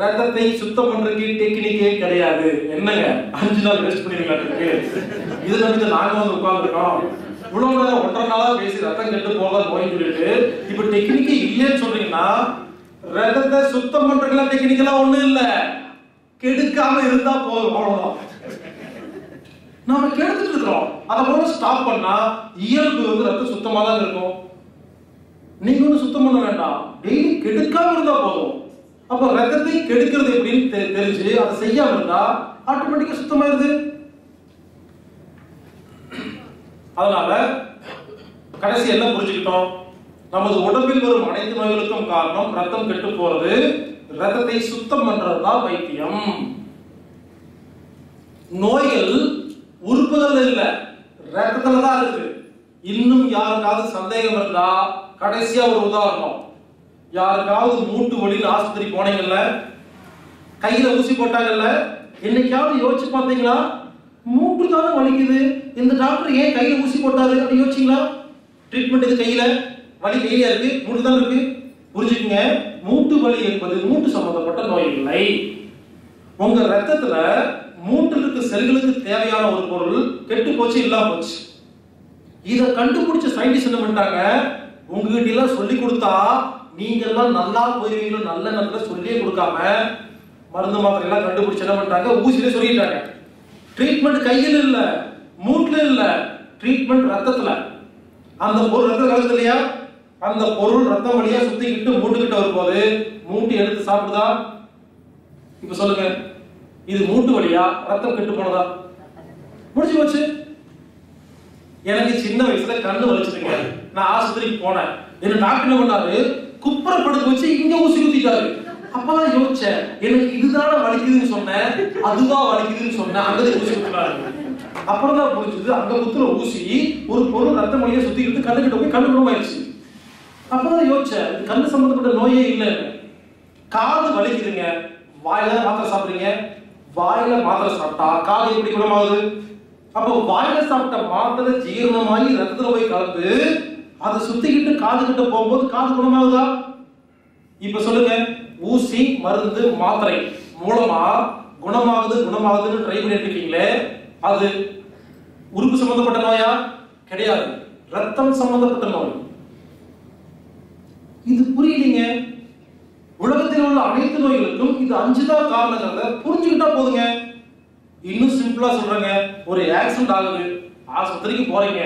ரத்தத்தை சுத்தம் பண்றதுக்கு டெக்னிக்கே கிடையாது. என்னங்க? அஞ்சு நாள் வேஸ்ட் பண்ணிருக்காங்க இது நம்பிட்டு நாங்க வந்து உட்கார்ந்துருக்கோம். இவ்வளவு நேரம் ஒன்றரை நாளா பேசி ரத்தம் கெட்டு போக நோய் சொல்லிட்டு இப்ப டெக்னிக்கே இல்லைன்னு சொல்றீங்கன்னா ரத்தத்தை சுத்தம் பண்றதுல டெக்னிக்கலா ஒண்ணும் இல்ல. கெடுக்காம இருந்தா போதும் அவ்வளவுதான். நாம கெடுத்துட்டு இருக்கிறோம். அதை போல ஸ்டாப் பண்ணா இயல்பு வந்து ரத்தம் சுத்தமா தான் இருக்கும். நீங்க ஒன்றும் சுத்தம் பண்ண வேண்டாம். டெய்லி கெடுக்காம இருந்தா போதும். அப்ப ரத்தத்தை கெடுக்கிறது எப்படின்னு தெ- தெரிஞ்சு அதை செய்யாம இருந்தா ஆட்டோமேட்டிக்கா சுத்தமாயிருது. அதனால கடைசி என்ன புரிஞ்சுக்கிட்டோம். நமது உடம்பில் வரும் அனைத்து நோய்களுக்கும் காரணம் ரத்தம் கெட்டு போறது ரத்தத்தை சுத்தம் பண்றதுதான் வைத்தியம். நோய்கள் உறுப்புகள் இல்ல ரத்தத்துல தான் இருக்கு. இன்னும் யாருக்காவது சந்தேகம் இருந்தா கடைசியா ஒரு உதாரணம். யாருக்காவது மூட்டு வழியில் ஆஸ்பத்திரி போனீங்கல்ல கையில ஊசி போட்டாங்கல்ல என்னைக்காவது யோசிச்சு பார்த்தீங்களா? மூட்டு தானே வலிக்குது. இந்த டாக்டர் ஏன் கையில ஊசி போட்டாரு அப்படின்னு யோசிச்சீங்களா? ட்ரீட்மெண்ட் இது கையில? வலி கையில இருக்கு மூட்டு தான் இருக்கு. புரிஞ்சுக்கங்க. மூட்டு வலி என்பது மூட்டு சம்பந்தப்பட்ட நோய் இல்லை உங்க ரத்தத்துல மூட்டில் இருக்க செல்களுக்கு தேவையான ஒரு பொருள் கெட்டு போச்சு இல்லாம போச்சு. இதை கண்டுபிடிச்ச சயின்டிஸ்ட் என்ன பண்ணிட்டாங்க? உங்ககிட்ட எல்லாம் சொல்லி கொடுத்தா நீங்க எல்லாம் நல்லா போயிருவீங்களோ நல்ல நல்ல சொல்லியே கொடுக்காம மருந்து மாத்திரை எல்லாம் கண்டுபிடிச்சு என்ன பண்ணிட்டாங்க? ஊசியில சொல்லிட்டாங்க. ட்ரீட்மெண்ட் கையில் இல்ல மூட்டுல இல்ல ட்ரீட்மெண்ட் ரத்தத்துல. அந்த பொருள் ரத்த கலந்து இல்லையா? அந்த பொருள் ரத்தம் வழியா சுத்திக்கிட்டு மூட்டுக்கிட்ட வரும்போது மூட்டு எடுத்து சாப்பிடுதா? இப்ப சொல்லுங்க. இது மூட்டு வழியா ரத்தம் கெட்டு போனதா? முடிஞ்சு போச்சு. எனக்கு சின்ன வயசுல கண்ணு வலிச்சுதுங்க. நான் ஆஸ்பத்திரிக்கு போனேன். என்ன டாக்டர் என்ன பண்ணாரு? குப்புற படுக்க வச்சு இங்க ஊசி குத்திட்டாரு அப்பதான் யோசிச்சேன் எனக்கு இதுதானே வலிக்குதுன்னு சொன்னேன். அதுவா வலிக்குதுன்னு சொன்னேன். அங்கே ஊசி குத்துறாரு அப்புறம் தான் புரிஞ்சது அங்க குத்துல ஊசி ஒரு பொருள் ரத்த மொழியை சுத்திக்கிட்டு கண்ணுக்கிட்ட போய் கண்ணு குணமாயிடுச்சு அப்பதான் யோசிச்சேன் கண்ணு சம்பந்தப்பட்ட நோயே இல்லை. காது வலிக்குதுங்க. வாயில மாத்திரை சாப்பிடுறீங்க? வாயில மாத்திரை சாப்பிட்டா காது எப்படி குணமாகுது? அப்போ வாயில சாப்பிட்ட மாத்திரை ஜீரணமாகி ரத்தத்துல போய் கலந்து அதை சுத்திக்கிட்டு காது கிட்ட போகும்போது காது குணமாகுதா? இப்ப சொல்லுங்க ஊசி மருந்து மாத்திரை மூலமா குணமாகுது குணமாகுதுன்னு ட்ரை பண்ணிட்டு இருக்கீங்களே அது உறுப்பு சம்பந்தப்பட்ட நோயா? கிடையாது. ரத்தம் சம்பந்தப்பட்ட நோய். இது புரியலீங்க. உலகத்தில் உள்ள அனைத்து நோய்களுக்கும் இது அஞ்சுதான் காரணங்கிறத புரிஞ்சுக்கிட்டா போதுங்க. இன்னும் சிம்பிளா சொல்றேங்க. ஒரு ஆக்சிடென்ட் ஆகுது. ஆஸ்பத்திரிக்கு போறீங்க.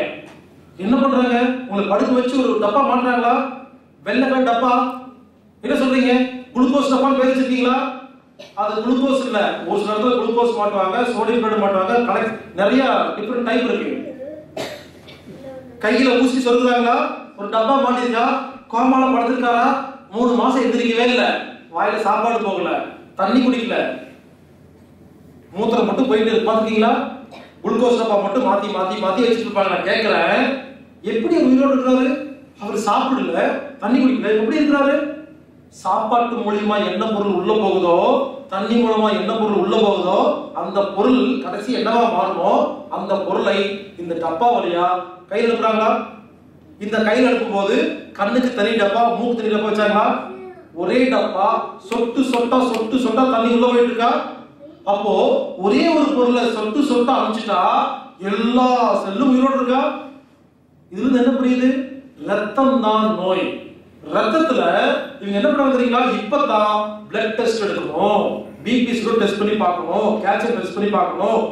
என்ன பண்றாங்க? உங்களை படுக்க வச்சு ஒரு டப்பா மாட்டுறாங்களா? வெள்ளைக்காய் டப்பா? என்ன சொல்றீங்க? குளுக்கோஸ் டப்பா பேர் வச்சிருக்கீங்களா? அது குளுக்கோஸ் இல்ல. ஒரு சில இடத்துல குளுக்கோஸ் மாட்டுவாங்க சோடியம் பிளட் மாட்டுவாங்க கலெக்ட் நிறைய டிஃப்ரெண்ட் டைப் இருக்கு. கையில ஊசி சொல்லுறாங்களா ஒரு டப்பா மாட்டிருக்கா? கோமால படுத்திருக்காரா? மூணு மாசம் எந்திரிக்கவே இல்லை. வாயில சாப்பாடு போகல. தண்ணி குடிக்கல. மூத்திரம் மட்டும் போயிட்டு இருக்கு. பாத்துக்கீங்களா குளுக்கோஸ் டப்பா மட்டும் மாத்தி மாத்தி மாத்தி வச்சுட்டு இருப்பாங்க நான் கேட்கிறேன். எப்படி உயிரோடு இருக்கிறாரு? அவர் சாப்பிடல. தண்ணி குடிக்கல. எப்படி இருக்கிறாரு? சாப்பாட்டு மூலியமா என்ன பொருள் உள்ள போகுதோ தண்ணி மூலமா என்ன பொருள் உள்ள போகுதோ அந்த பொருள் கடைசி என்னவா மாறுமோ அந்த பொருளை இந்த டப்பா வழியா கையில் இருக்கிறாங்களா இந்த கையில் எடுக்கும் போது கண்ணுக்கு தனி டப்பா மூக்கு தனி டப்பா வச்சாங்களா? ஒரே டப்பா சொட்டு சொட்டா சொட்டு சொட்டா தண்ணி உள்ள போயிட்டு இருக்கா அப்போ ஒரே ஒரு பொருளை சொட்டு சொட்டா அனுப்பிச்சிட்டா எல்லா செல்லும் உயிரோடு இருக்கா? இதுல என்ன புரியுது? ரத்தம் தான் நோய். ரத்தத்துல இவங்க என்ன பண்ணுவாங்க தெரியுங்களா? இப்பதான் பிளட் டெஸ்ட் எடுக்கணும். பிபி சுகர் டெஸ்ட் பண்ணி பார்க்கணும். கேல்சியம் டெஸ்ட் பண்ணி பார்க்கணும்.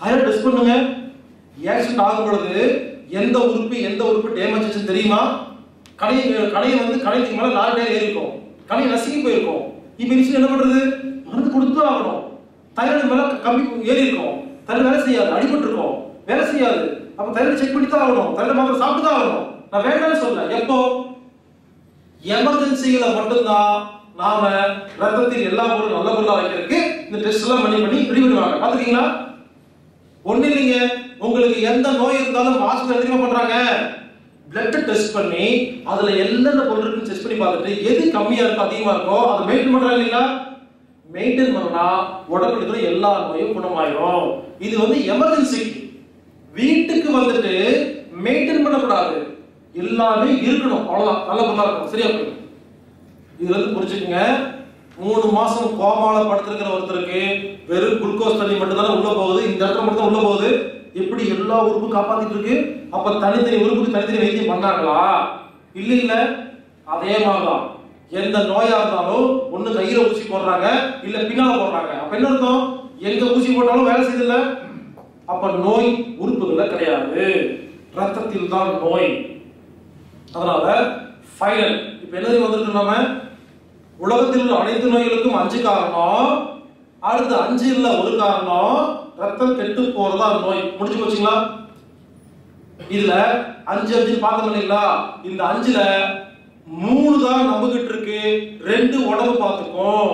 தைராய்டு டெஸ்ட் பண்ணுங்க. ஆக்சிடென்ட் ஆகும் பொழுது எந்த உறுப்பு எந்த உறுப்பு டேமேஜ் ஆச்சு தெரியுமா? கடையை கடையை வந்து கடைக்கு மேல நாலு டயர் ஏறிக்கும் இருக்கும் கடை போயிருக்கும். இப்ப இனிஷியல் என்ன பண்றது? மருந்து கொடுத்து ஆகணும். தைராய்டு மேல கம்மி ஏறி இருக்கும் தைராய்டு வேலை செய்யாது. அடிபட்டுருக்கோம். வேலை செய்யாது. அப்ப தைராய்டு செக் பண்ணி தான் ஆகணும் தைராய்டு மாத்திரை சாப்பிட்டு தான் ஆகணும். நான் வேண்டாம்னு சொல்ல எப்போ? எமர்ஜென்சிகளை மட்டும்தான் நாம ரத்தத்தில் எல்லா பொருளும் நல்ல பொருளா வைக்கிறதுக்கு இந்த டெஸ்ட் எல்லாம் பண்ணி பண்ணி ரெடி பண்ணுவாங்க. பாத்துக்கீங்களா ஒண்ணு இல்லைங்க. உங்களுக்கு எந்த நோய் இருந்தாலும் ஹாஸ்பிட்டல் தெரியுமா பண்றாங்க? பிளட் டெஸ்ட் பண்ணி அதுல என்னென்ன பொருள் இருக்குன்னு டெஸ்ட் பண்ணி பார்த்துட்டு எது கம்மியா இருக்கோ அதிகமா இருக்கோ அதை மெயின்டைன் பண்றாங்க இல்லைங்களா? மெயின்டைன் பண்ணா உடம்புல இருக்கிற எல்லா நோயும் குணமாயிரும். இது வந்து எமர்ஜென்சி வீட்டுக்கு வந்துட்டு மெயின்டைன் பண்ணக்கூடாது. எல்லாமே இருக்கணும். அவ்வளவுதான். நல்ல பொருளா இருக்கும் சரியா போயிடும். இதுல இருந்து புரிஞ்சுக்கங்க. மூணு மாசம் கோமால படுத்திருக்கிற ஒருத்தருக்கு வெறும் குளுக்கோஸ் தண்ணி மட்டும் தானே உள்ள போகுது. இந்த இடத்துல மட்டும் தான் உள்ள போகுது. எப்படி எல்லா உறுப்பும் காப்பாத்திட்டு இருக்கு அப்ப தனித்தனி உறுப்புக்கு தனித்தனி வைத்தியம் பண்ணாங்களா இல்ல இல்ல. அதே மாதிரிதான். எந்த நோயா இருந்தாலும் ஒண்ணு கையில ஊசி போடுறாங்க இல்ல பின்னால போடுறாங்க. அப்ப என்ன அர்த்தம்? எங்க ஊசி போட்டாலும் வேலை செய்யல அப்ப நோய் உறுப்புகள்ல கிடையாது. ரத்தத்தில் தான் நோய். அதனால ஃபைனல் இப்ப என்ன வந்திருக்கு நாம உலகத்தில் உள்ள அனைத்து நோய்களுக்கும் அஞ்சு காரணம். அடுத்து அஞ்சு இல்ல ஒரு காரணம் ரத்தம் கெட்டு போறதா நோய் முடிஞ்சு போச்சுங்களா? இதுல அஞ்சு அஞ்சு பார்த்தோம் இல்லைங்களா இந்த அஞ்சுல மூணு தான் நம்பிக்கிட்டு இருக்கு. ரெண்டு உடம்பு பார்த்துக்கும்.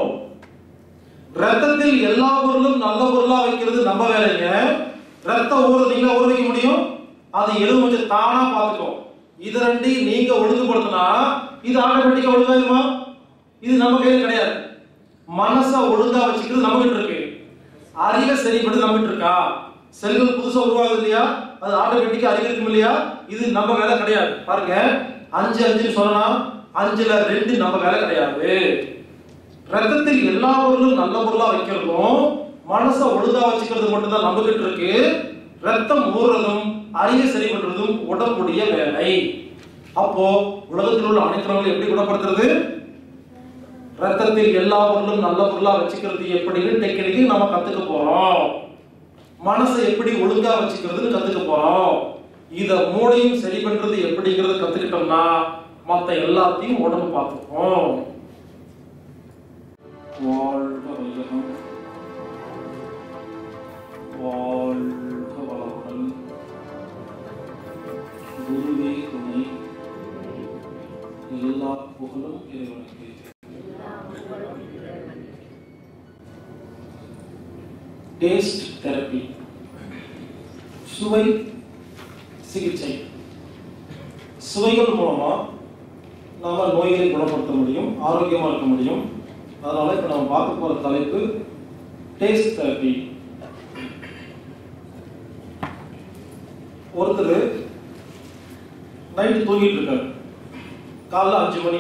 ரத்தத்தில் எல்லா பொருளும் நல்ல பொருளா வைக்கிறது நம்ம வேலைங்க. ரத்தம் ஊற நீங்க ஊற வைக்க முடியும்? அது எலுமிச்சை தானா பார்த்துக்கும். இது ரெண்டையும் நீங்க ஒழுங்குபடுத்தினா இது ஆட்டோமேட்டிக்கா ஒழுங்காயிருமா இது நம்ம கையில் கிடையாது. மனசை ஒழுங்கா வச்சுக்கிறது நம்மகிட்ட இருக்கு. அறிவை சரிப்படுத்தி நம்ம கிட்ட இருக்கா? செல்கள் புதுசா உருவாகுது இல்லையா? அது ஆட்டோமேட்டிக்கா அறிவு இருக்கும் இல்லையா? இது நம்ம வேலை கிடையாது. பாருங்க. அஞ்சு அஞ்சுன்னு சொல்லலாம் அஞ்சுல ரெண்டு நம்ம வேலை கிடையாது. ரத்தத்தில் எல்லா பொருளும் நல்ல பொருளா வைக்கிறதும் மனசை ஒழுங்கா வச்சுக்கிறது மட்டும்தான் நம்மகிட்ட நம்ம இருக்கு. ரத்தம் ஊறுறதும் அறிவை சரி பண்றதும் உடம்புடைய வேலை. அப்போ உலகத்தில் உள்ள அனைத்து எப்படி குணப்படுத்துறது? ரத்தத்தில் எல்லா பொருளும் நல்ல பொருளா வச்சுக்கிறது எப்படின்னு டெக்னிக்கு நம்ம கத்துக்க போறோம். மனசை எப்படி ஒழுங்கா வச்சுக்கிறதுன்னு கத்துக்க போறோம். இத மூளையும் சரி பண்றது எப்படிங்கிறது கத்துக்கிட்டோம்னா மத்த எல்லாத்தையும் உடம்பு பார்த்துப்போம் வாழ்க வையகம் வாழ்க வளமுடன் குருவே துணை எல்லா புகழும் இறைவனுக்கு. Taste therapy. சுவை சிகிச்சை. சுவைகள் மூலமா நாம நோய்களை குணப்படுத்த முடியும் ஆரோக்கியமா இருக்க முடியும். அதனால இப்ப நம்ம பார்க்க போற தலைப்பு டேஸ்ட் தெரப்பி. ஒருத்தர் நைட்டு தூங்கிட்டு இருக்காரு. காலைல அஞ்சு மணி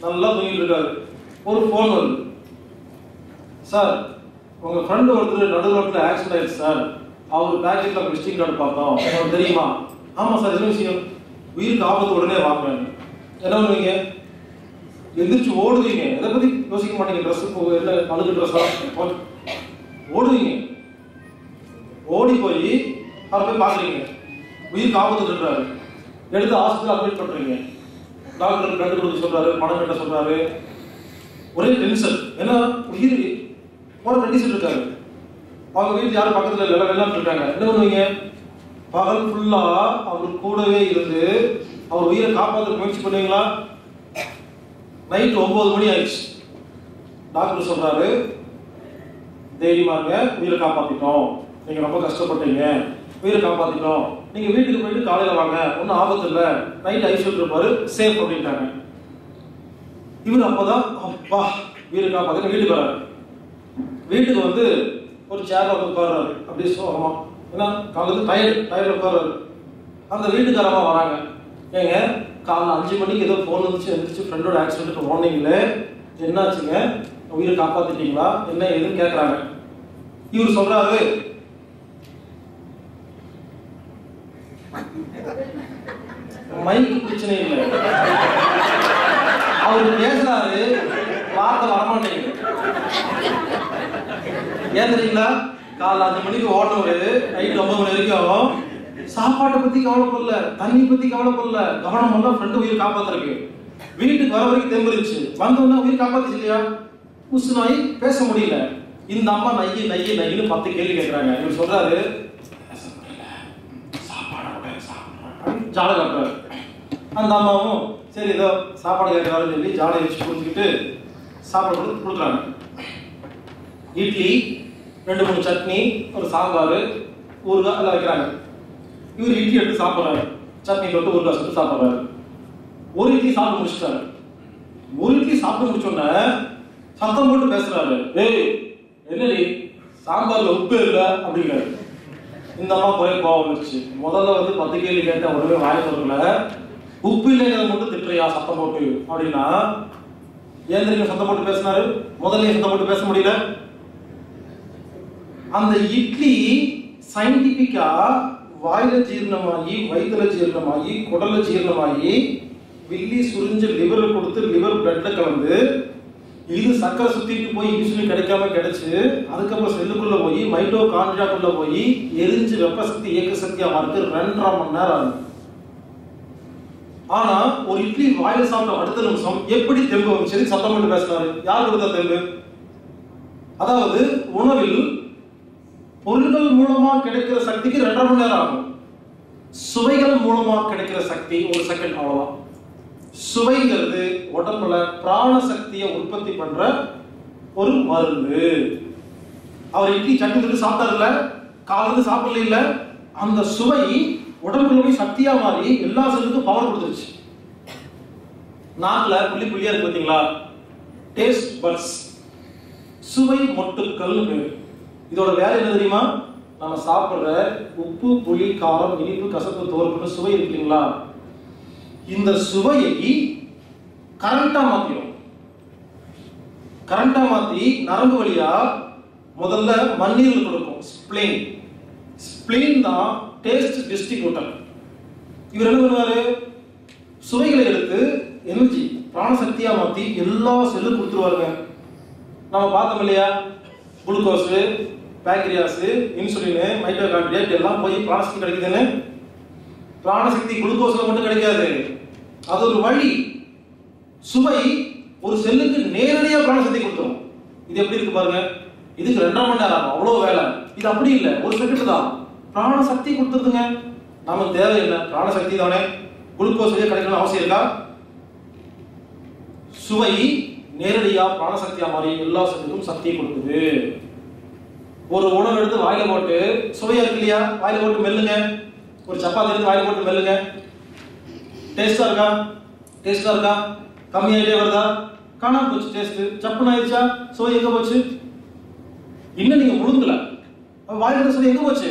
நல்லா தூங்கிட்டு இருக்காரு. ஒரு ஃபோன் வருது. சார் உங்கள் ஃப்ரெண்டு ஒருத்தர் நடு ரோட்ல ஆக்சிடென்ட் ஆயிடுச்சு சார் அவர் பேக்கெட்ல விசிட்டிங் கார்டு பார்த்தோம். உங்களுக்கு தெரியுமா? ஆமாம் சார் என்ன விஷயம்? உயிருக்கு ஆபத்து உடனே வாங்க என்ன பண்ணுவீங்க? எந்திரிச்சு ஓடுவீங்க. எதை பத்தி யோசிக்க மாட்டீங்க? ட்ரெஸ் இல்லை அழுகு ட்ரெஸ்ஸா ஓடுவீங்க. ஓடி போய் அவரை போய் பார்க்குறீங்க. உயிருக்கு ஆபத்து இருக்காரு எடுத்து ஹாஸ்பிட்டல் அட்மிட் பண்றீங்க. டாக்டர் கண்டு கொடுத்து சொல்றாரு பணம் கட்ட சொல்றாரு. ஒரே டென்ஷன் ஏன்னா உயிர் போற கண்டிஷன் இருக்காரு அவங்க வீட்டுல யாரும் பக்கத்துல இல்லை வெளிநாட்டு இருக்காங்க. என்ன பண்ணுவீங்க? பகல் ஃபுல்லா அவர் கூடவே இருந்து அவர் உயிரை காப்பாற்ற முயற்சி பண்ணுவீங்களா? நைட் ஒன்பது மணி ஆயிடுச்சு. டாக்டர் சொல்றாரு தைரியமா இருங்க உயிரை காப்பாத்திட்டோம். நீங்க ரொம்ப கஷ்டப்பட்டீங்க. உயிரை காப்பாத்திட்டோம். நீங்க வீட்டுக்கு போயிட்டு காலையில வாங்க. ஒன்றும் ஆபத்து இல்லை. நைட் ஐசியூ இருப்பாரு. சேஃப் அப்படின்ட்டாங்க. இவர் அப்பதான் அப்பா உயிரை காப்பாத்தி வீட்டுக்கு வராரு வீட்டுக்கு வந்து ஒரு சேர்ல வந்து உட்கார்றாரு. அப்படியே சோகமா. ஏன்னா காலையில் டயர்டு டயர்டு உட்கார்றாரு. அந்த வீட்டுக்காரமா வராங்க. ஏங்க காலைல அஞ்சு மணிக்கு ஏதோ ஃபோன் வந்துச்சு வந்துச்சு ஃப்ரெண்டோட ஆக்சிடென்ட் ஓனீங்களே என்னாச்சுங்க? உயிரை காப்பாத்திட்டீங்களா? என்ன ஏதுன்னு கேட்குறாங்க இவர் சொல்றாரு மைக்கு பிரச்சனை இல்லை. அவர் பேசுறாரு வார்த்தை வரமாட்டேங்குது. ஏன் தெரியுங்களா? காலைல அஞ்சு மணிக்கு ஓடனவரு நைட் ஒன்பது மணி வரைக்கும் சாப்பாட்டை பத்தி கவலைப்படல தண்ணி பத்தி கவலைப்படல. கவனம் எல்லாம் ஃப்ரெண்டு உயிர் காப்பாத்துறக்கு வீட்டுக்கு வர வரைக்கும் தெம்புருச்சு. வந்தோன்னா உயிர் காப்பாத்துச்சு இல்லையா? புசு நாய் பேச முடியல. இந்த அம்மா நையி நையி நையின்னு பத்து கேள்வி கேட்கறாங்க இவர் சொல்றாரு ஜாலை முடியல. காட்டுறாரு. அந்த அம்மாவும் சரி ஏதோ சாப்பாடு கேட்கறாருன்னு சொல்லி ஜாலை வச்சு புரிஞ்சுக்கிட்டு சாப்பாடு கொடுத்து கொடுக்குறாங்க. இட்லி ரெண்டு மூணு சட்னி ஒரு சாம்பார் ஊறுகாய் எல்லாம் வைக்கிறாங்க. இவர் இட்லி எடுத்து சாப்பிட்றாரு. சட்னி போட்டு ஊறுகாய் சுட்டு சாப்பிட்றாரு. ஒரு இட்லி சாப்பிட்டு முடிச்சிட்டாரு. ஒரு இட்லி சாப்பிட்டு முடிச்சோடனே சத்தம் போட்டு பேசுறாரு. ஏய் என்னடி? சாம்பார்ல உப்பு இல்ல? அப்படிங்கிறாரு. இந்த அம்மா போய் கோவம் வந்துருச்சு. முதல்ல வந்து பத்து கேள்வி கேட்டேன் ஒருவே வாய சொல்லல உப்பு இல்லைங்கிறத மட்டும் திட்டுறியா? சத்தம் போட்டு? அப்படின்னா ஏன் தெரியும் சத்தம் போட்டு பேசினாரு? முதல்ல ஏன் சத்தம் போட்டு பேச முடியல. அந்த இட்லி சயின்டிபிக்கா வாயில ஜீரணமாகி வயிற்றுல ஜீரணமாகி குடல்ல ஜீரணமாகி வில்லி சுரிஞ்சு லிவரை கொடுத்து லிவர் பிளட்ல கலந்து இது சக்கரை சுத்திட்டு போய் இன்சுலின் கிடைக்காம கிடைச்சு அதுக்கப்புறம் செல்லுக்குள்ள போய் மைட்டோ கான்ட்ரியாக்குள்ள போய் எரிஞ்சு வெப்ப சக்தி இயக்க சக்தியா மாறுக்கு ரெண்டரை மணி நேரம் ஆகும். ஆனா ஒரு இட்லி வாயில சாப்பிட்ட அடுத்த நிமிஷம் எப்படி தெம்பு வந்துச்சு? சத்தம் பண்ணி பேசினாரு. யார் கொடுத்த தெம்பு? அதாவது உணவில் பொருள்கள் மூலமா கிடைக்கிற சக்திக்கு ரெண்டரை மணி நேரம் ஆகும். சுவைகள் மூலமா கிடைக்கிற சக்தி ஒரு செகண்ட் அவ்வளவுதான். சுவைங்கிறது உடம்புல பிராண சக்தியை உற்பத்தி பண்ற ஒரு மருந்து. அவர் இட்லி சட்னி தொட்டு சாப்பிட்டாருல்ல? காலையில சாப்பிடல இல்ல? அந்த சுவை உடம்புல போய் சக்தியா மாறி எல்லா செல்லுக்கும் பவர் கொடுத்துருச்சு. நாக்குல புள்ளி புள்ளியா இருக்கு பார்த்தீங்களா டேஸ்ட் பட்ஸ் சுவை மொட்டுக்கள்னு பேரு. இதோட வேலை என்ன தெரியுமா? நம்ம சாப்பிடுற உப்பு புளி காரம் இனிப்பு கசப்பு தோற்புன்னு சுவை இருக்கீங்களா இந்த சுவையை கரண்டா மாத்திரும். கரண்டா மாத்தி நரம்பு வழியா முதல்ல மண்ணீரல் கொடுக்கும். ஸ்ப்ளேன் ஸ்ப்ளேன் தான் டேஸ்ட் டிஸ்ட்ரிபியூட்டர் இவர் என்ன பண்ணுவாரு? சுவைகளை எடுத்து எனர்ஜி பிராணசக்தியா மாத்தி எல்லா செல்லும் கொடுத்துருவாருங்க. நம்ம பார்த்தோம் இல்லையா? குளுக்கோஸ் பேக்ரியாஸ் இன்சுலின் மைட்டோகாண்ட்ரியா எல்லாம் போய் பிராணசக்தி கிடைக்குதுன்னு? பிராணசக்தி குளுக்கோஸ்ல மட்டும் கிடைக்காது. அது ஒரு வழி. சுவை ஒரு செல்லுக்கு நேரடியாக பிராணசக்தி கொடுத்துரும். இது எப்படி இருக்கு பாருங்க. இதுக்கு ரெண்டாம் மணி நேரம் ஆகும். வேலை. இது அப்படி இல்லை. ஒரு செகண்ட் தான். பிராணசக்தி கொடுத்துருதுங்க. நமக்கு தேவை என்ன? பிராணசக்தி தானே. குளுக்கோஸ் வழியா கிடைக்கணும் அவசியம் இருக்கா? சுவை நேரடியாக பிராணசக்தியாக மாறி எல்லா சக்திக்கும் சக்தியை கொடுக்குது. ஒரு உணவு எடுத்து வாயில போட்டு சுவையா இருக்கு இல்லையா வாயில போட்டு மெல்லுங்க. ஒரு சப்பாத்தி எடுத்து வாயில போட்டு மெல்லுங்க. டேஸ்டா இருக்கா? டேஸ்டா இருக்கா? கம்மியாயிட்டே வருதா? காணாம போச்சு டேஸ்ட் சப்புன்னு ஆயிடுச்சா? சுவை எங்க போச்சு? இன்னும் நீங்க முழுங்கல வாயில சுவை எங்க போச்சு?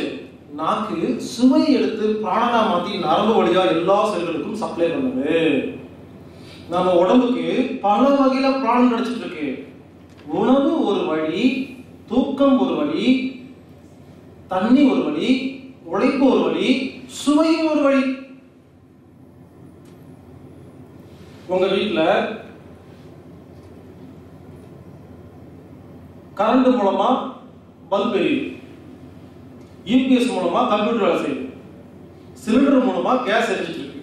நாக்கு சுவை எடுத்து பிராணனா மாத்தி நரம்பு வழியா எல்லா செல்களுக்கும் சப்ளை பண்ணுது. நம்ம உடம்புக்கு பல வகையில பிராணம் கிடைச்சிட்டு இருக்கு. உணவு ஒரு வழி தூக்கம் ஒரு வழி தண்ணி ஒரு வழி உழைப்பு ஒரு வழி சுவையும் ஒரு வழி உங்க வீட்டில் கரண்ட் மூலமா பல்ப் எரியுது. யூபிஎஸ் மூலமா கம்ப்யூட்டர் வேலை செய்யுது. சிலிண்டர் மூலமா கேஸ் எரிஞ்சிட்டு இருக்கு.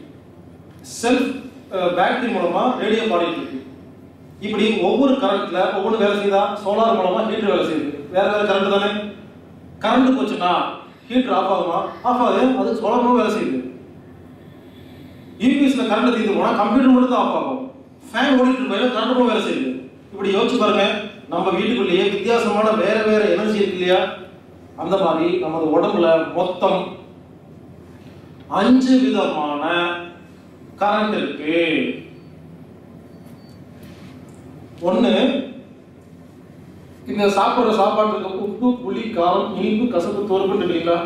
செல்ஃப் பேட்டரி மூலமா ரேடியோ பாடிட்டு இருக்கு. இப்படி ஒவ்வொரு கரண்ட்ல ஒவ்வொரு வேலை செய்யுதா சோலார் மூலமா ஹீட்டர் வேலை செய்யுது. வேற வேற கரண்ட் தானே? கரண்ட் போச்சுன்னா ஹீட்டர் ஆஃப் ஆகுமா? ஆஃப் ஆகுது. அது சோலார் மூலம் வேலை செய்யுது. யூபிஎஸ்ல கரண்ட் தீர்ந்து போனா கம்ப்யூட்டர் மட்டும் தான் ஆஃப் ஆகும் ஃபேன் ஓடிட்டு இருக்கையில கரண்ட் வேலை செய்யுது. இப்படி யோசிச்சு பாருங்க. நம்ம வீட்டுக்குள்ளேயே வித்தியாசமான வேற வேற எனர்ஜி இருக்கு இல்லையா? அந்த மாதிரி நமது உடம்புல மொத்தம் அஞ்சு விதமான கரண்ட் இருக்கு. ஒண்ணு இந்த சாப்பிடுற சாப்பாட்டுக்கு உப்பு புளி காரம் இனிப்பு கசப்பு தோறுப்பு இல்லைங்களா?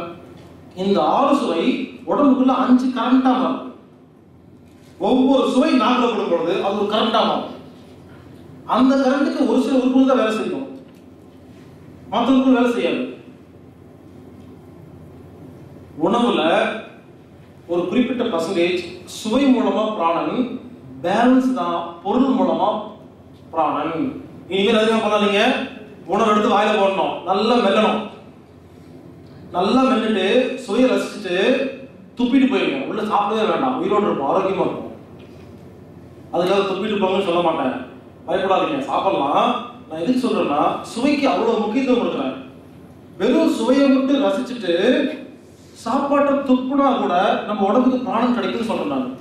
இந்த ஆறு சுவை உடம்புக்குள்ள அஞ்சு கரண்டா மாறும். ஒவ்வொரு சுவை நாக்கில் படும் பொழுது அது ஒரு கரண்டா மாறும். அந்த கரண்ட்டுக்கு ஒரு சில உறுப்புகள் தான் வேலை செய்யும். மற்ற உறுப்புகள் வேலை செய்யாது. உணவுல ஒரு குறிப்பிட்ட பர்சன்டேஜ் சுவை மூலமா பிராணன் பேலன்ஸ் தான் பொருள் மூலமா பிராணன் இனிமேல் அதிகமாக பண்ணாதீங்க. உணவு எடுத்து வாயில போடணும். நல்லா மெல்லணும். நல்லா மெல்லிட்டு சுவையை ரசிச்சுட்டு துப்பிட்டு போயிருங்க. உள்ள சாப்பிடவே வேண்டாம். உயிரோடு இருக்கும் ஆரோக்கியமா இருக்கும் அதுக்காக துப்பிட்டு போங்கன்னு சொல்ல மாட்டேன். பயப்படாதீங்க. சாப்பிடலாம். நான் எதுக்கு சொல்றேன்னா சுவைக்கு அவ்வளவு முக்கியத்துவம் கொடுக்குறேன். வெறும் சுவையை மட்டும் ரசிச்சுட்டு சாப்பாட்டை துப்புனா கூட நம்ம உடம்புக்கு பிராணம் கிடைக்குன்னு சொல்றேன் நான்.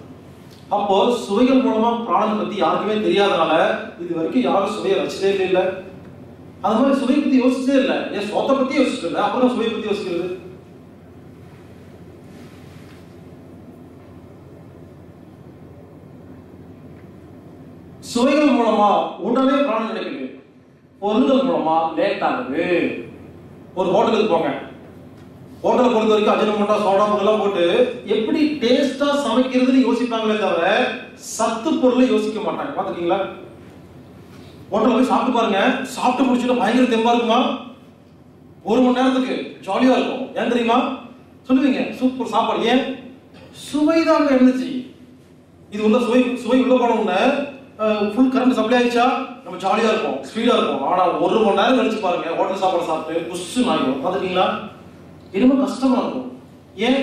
அப்போ சுவைகள் மூலமா பிராணன் பத்தி யாருக்குமே தெரியாதனால இது வரைக்கும் யாரும் சுவையை ரசிச்சதே இல்லை. அது மாதிரி சுவை பத்தி யோசிச்சதே இல்லை. ஏன் சொத்தை பத்தி யோசிச்சுட்டு இல்லை அப்புறம் சுவை பத்தி யோசிக்கிறது? சுவைகள் மூலமா உடனே பிராணம் கிடைக்குது. பொருள்கள் மூலமா லேட் ஆகுது. ஒரு ஹோட்டலுக்கு போங்க. ஹோட்டலை பொறுத்த வரைக்கும் அஜினமோட்டா சோடா இதெல்லாம் போட்டு எப்படி டேஸ்டா சமைக்கிறதுன்னு யோசிப்பாங்களே தவிர சத்து பொருளை யோசிக்க மாட்டாங்க. பாத்துக்கீங்களா ஹோட்டலில் போய் சாப்பிட்டு பாருங்க. சாப்பிட்டு முடிச்சுட்டு பயங்கர தெம்பா இருக்குமா? ஒரு மணி நேரத்துக்கு ஜாலியா இருக்கும். ஏன் தெரியுமா? சொல்லுவீங்க சூப்பர் சாப்பாடு. ஏன்? சுவை தான் இருந்துச்சு இது உள்ள சுவை சுவை உள்ள போன ஃபுல் கரண்ட் சப்ளை ஆயிடுச்சா? நம்ம ஜாலியா இருப்போம் ஸ்பீடா இருக்கும் ஆனா ஒரு மணி நேரம் கழிச்சு பாருங்க ஹோட்டல் சாப்பாடு சாப்பிட்டு புஷ்ஷு பாத்துக்கீங்களா பாத்துட்டீங்களா ரொம்ப கஷ்டமா இருக்கும். ஏன்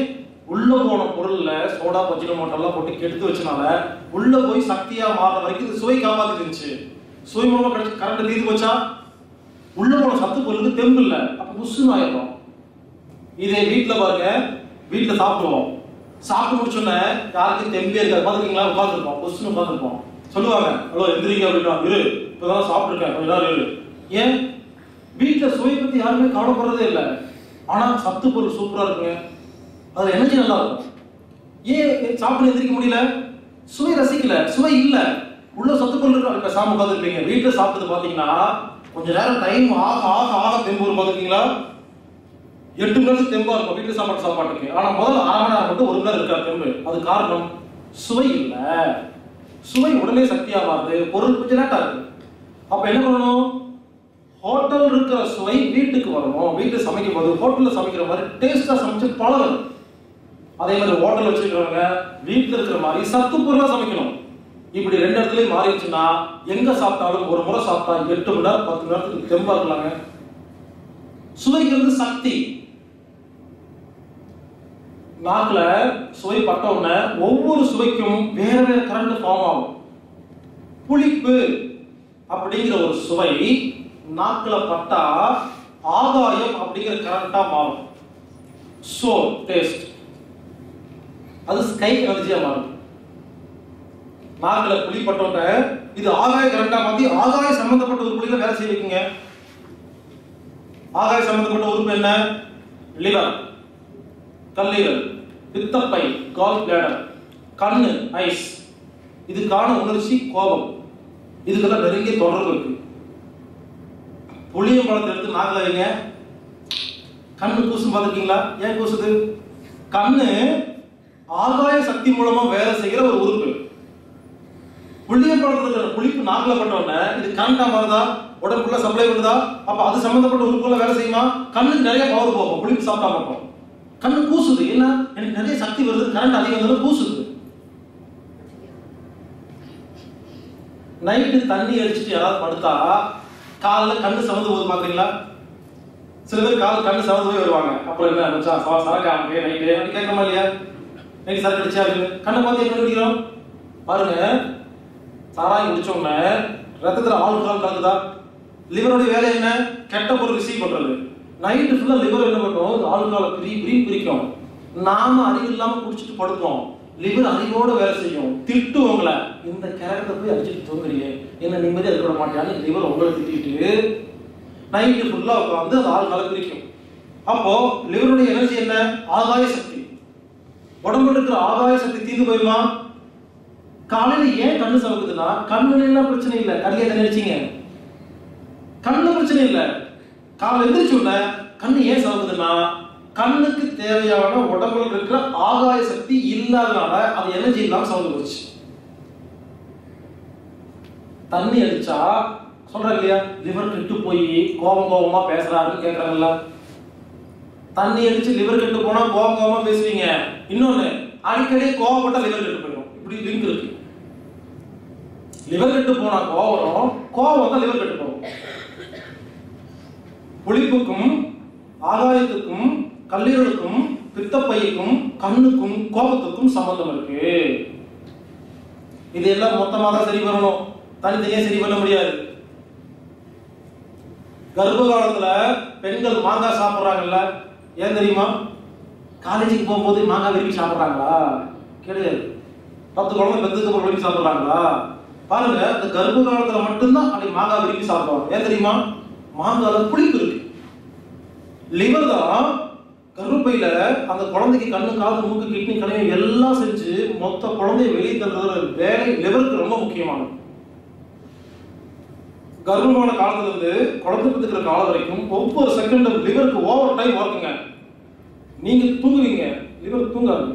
உள்ள போன பொருள்ல சோடா பஜ்ஜின எல்லாம் போட்டு கெடுத்து வச்சனால உள்ள போய் சக்தியா மாறுற வரைக்கும் இது சுவை காப்பாத்திட்டு இருந்துச்சு சுவை மூலமா கிடைச்சு கரண்ட் தீர்ந்து போச்சா? உள்ள போன சத்து பொருளுக்கு தெம்பு இல்ல. அப்ப புஷ்ஷுன்னு ஆயிடும் இதே வீட்டுல பாருங்க வீட்டுல சாப்பிடுவோம். சாப்பிட்டு முடிச்சோன்னே யாருக்கும் தெம்பே இருக்காது. பாத்துக்கீங்களா உட்காந்துருப்போம் புஷ்ஷுன்னு உட்காந்துருப்போம் சொல்லுவாங்க ஹலோ எந்திரிங்க அப்படின்னா இரு இப்பதான் சாப்பிட்டுருக்கேன். கொஞ்ச நேரம் இரு. ஏன்? வீட்டுல சுவை பத்தி யாருமே கவலைப்படுறதே இல்லை. ஆனால் சத்து பொருள் சூப்பரா இருக்குங்க. அதுல எனர்ஜி நல்லா இருக்கும். ஏன் சாப்பிட்டு எந்திரிக்க முடியல? சுவை ரசிக்கல. சுவை இல்ல. உள்ள சத்து பொருள் இருக்கும் இப்ப சாமி உட்காந்துருப்பீங்க வீட்டுல சாப்பிட்டது பாத்தீங்கன்னா கொஞ்ச நேரம் டைம் ஆக ஆக ஆக தெம்பு வரும் பாத்துக்கீங்களா எட்டு மணி நேரத்துக்கு தெம்பா இருக்கும். வீட்டுல சாப்பாடு சாப்பாட்டுக்கு. ஆனா முதல்ல அரை மணி நேரம் மட்டும் ஒரு மணி நேரம் இருக்கா தெம்பு? அது காரணம் சுவை இல்ல. சுவை உடனே சக்தியா மாறுது. பொருள் கொஞ்சம் லேட்டா இருக்கு. அப்ப என்ன பண்ணணும்? ஹோட்டல் இருக்கிற சுவை வீட்டுக்கு வரணும் வீட்டில் சமைக்கும் போது ஹோட்டலில் சமைக்கிற மாதிரி டேஸ்டாக சமைச்சு பழகணும். அதே மாதிரி ஹோட்டல் வச்சுருக்கிறவங்க வீட்டில் இருக்கிற மாதிரி சத்து பொருளாக சமைக்கணும். இப்படி ரெண்டு இடத்துலையும் மாறிடுச்சுன்னா எங்க சாப்பிட்டாலும் ஒரு முறை சாப்பிட்டா எட்டு மணி நேரம் பத்து மணி நேரத்துக்கு தெம்பா இருக்கலாங்க. சுவைக்கிறது சக்தி. நாக்குல சுவை பட்ட உடனே ஒவ்வொரு சுவைக்கும் வேற வேற கரண்ட் ஃபார்ம் ஆகும். புளிப்பு அப்படிங்கிற ஒரு சுவை நாக்கில் பட்டா ஆகாயம் அப்படிங்கிற கரண்டா மாறும். சோ டேஸ்ட் அது ஸ்கை எனர்ஜியா மாறும். நாக்கில் புளி பட்டோட இது ஆகாய கரண்டா மாத்தி ஆகாய சம்பந்தப்பட்ட ஒரு வேலை செய்ய வைக்குங்க. ஆகாய சம்பந்தப்பட்ட உறுப்பு என்ன? லிவர் கல்லீரல் பித்தப்பை கால் பிளேடர் கண்ணு ஐஸ் இதுக்கான உணர்ச்சி கோபம். இதுக்கெல்லாம் நெருங்கிய தொடர்பு இருக்கு. புளிய பழத்தை எடுத்து நாக்கில் வைங்க. கண்ணு கூசும் பார்த்துருக்கீங்களா? ஏன் கூசுது? கண்ணு ஆகாய சக்தி மூலமா வேலை செய்கிற ஒரு உறுப்பு. புளிய பழத்தில் இருக்கிற புளிப்பு நாக்கில் பட்ட உடனே இது கரண்டா மாறுதா? உடம்புக்குள்ள சப்ளை பண்ணுதா? அப்ப அது சம்பந்தப்பட்ட உறுப்புல வேலை செய்யுமா? கண்ணுக்கு நிறைய பவர் போகும். புளிப்பு சாப்பிட்டா மாட்டோம் கண்ணு கூசுது. என்ன? எனக்கு நிறைய சக்தி வருது. கரண்ட் அதிகம் வந்தாலும் கூசுது. நைட்டு தண்ணி அடிச்சுட்டு யாராவது படுத்தா காலில் கண்ணு சமந்து போது பாக்குறீங்களா? சில பேர் கால் கண்ணு சமந்து போய் வருவாங்க. அப்புறம் என்ன மச்சான் சா சரக்கா நைட்டு அப்படி கேட்கமா இல்லையா? நைட்டு சரக்கு அடிச்சா அப்படின்னு கண்ணை பார்த்து என்ன குடிக்கிறோம் பாருங்க. சாராயம் குடிச்ச உடனே ரத்தத்துல ஆல்கஹால் கலந்துதா லிவருடைய வேலை என்ன? கெட்ட பொருள் ரிசீவ் பண்றது. நைட்டு ஃபுல்லா லிவர் என்ன பண்ணும்? இந்த ஆல்கஹாலை பிரி பிரி பிரிக்கும். நாம அறிவு இல்லாம குடிச்சிட்டு படுப்போம் லிவர் அறிவோட வேலை செய்யும். திட்டு உங்களை. இந்த கேரக்டர் போய் அடிச்சுட்டு தூங்குறீங்க. என்ன நிம்மதி இருக்க விட மாட்டேன் லிவர் உங்களை திட்டிட்டு நைட்டு ஃபுல்லாக உட்காந்து அந்த ஆல்கஹாலை பிரிக்கும் அப்போ லிவருடைய எனர்ஜி என்ன? ஆகாய சக்தி. உடம்புல இருக்கிற ஆகாய சக்தி தீர்ந்து போயிருமா? காலையில ஏன் கண்ணு சவக்குதுன்னா கண்ணு எல்லாம் பிரச்சனை இல்லை. கடிகை தண்ணி அடிச்சீங்க. கண்ணு பிரச்சனை இல்லை. காலை எந்திரிச்சு உடனே கண்ணு ஏன் சவக்குதுன்னா கண்ணுக்கு தேவையான உடம்புல இருக்கிற ஆகாய சக்தி இல்லாதனால அது எனர்ஜி இல்லாம சவுந்து போச்சு. தண்ணி அடிச்சா சொல்ற இல்லையா? லிவர் கெட்டு போய் கோபம் கோபமா பேசுறாருன்னு கேக்குறாங்கல்ல. தண்ணி அடிச்சு லிவர் கெட்டு போனா கோபம் கோபமா பேசுவீங்க. இன்னொன்னு அடிக்கடி கோபப்பட்ட லிவர் கெட்டு போயிடும். இப்படி லிங்க் இருக்கு. லிவர் கெட்டு போனா கோவம் வரும் கோவம் வந்தா லிவர் கெட்டு போகும். புளிப்புக்கும் ஆகாயத்துக்கும் கல்லீரலுக்கும் பித்தப்பைக்கும் கண்ணுக்கும் கோபத்துக்கும் சம்பந்தம் இருக்கு. இது எல்லாம் மொத்தமாக தான் சரி பண்ணணும். தனித்தனியாக சரி பண்ண முடியாது. கர்ப்ப காலத்துல பெண்கள் மாங்காய் சாப்பிடுறாங்கல்ல. ஏன் தெரியுமா? காலேஜுக்கு போகும்போது மாங்காய் விரும்பி சாப்பிடுறாங்களா? கிடையாது பத்து குழந்தை பெத்துக்கு விரும்பி சாப்பிடுறாங்களா? பாருங்க இந்த கர்ப்ப காலத்துல மட்டும்தான் அப்படி மாங்காய் விரும்பி சாப்பிடுவாங்க. ஏன் தெரியுமா? மாங்காய் புளிப்பு இருக்கு. லிவர் தான் கருப்பையில் அந்த குழந்தைக்கு கண்ணு காது மூக்கு கிட்னி கணையம் எல்லாம் செஞ்சு மொத்த குழந்தைய வெளியே தள்ளுற வேலை லிவருக்கு ரொம்ப முக்கியமானது. கர்ப்பமான காலத்துலேருந்து குழந்தை பத்துக்கிற காலம் வரைக்கும் ஒவ்வொரு செகண்டும் லிவருக்கு ஓவர் டைம் ஒர்க்குங்க நீங்க தூங்குவீங்க லிவர் தூங்காது.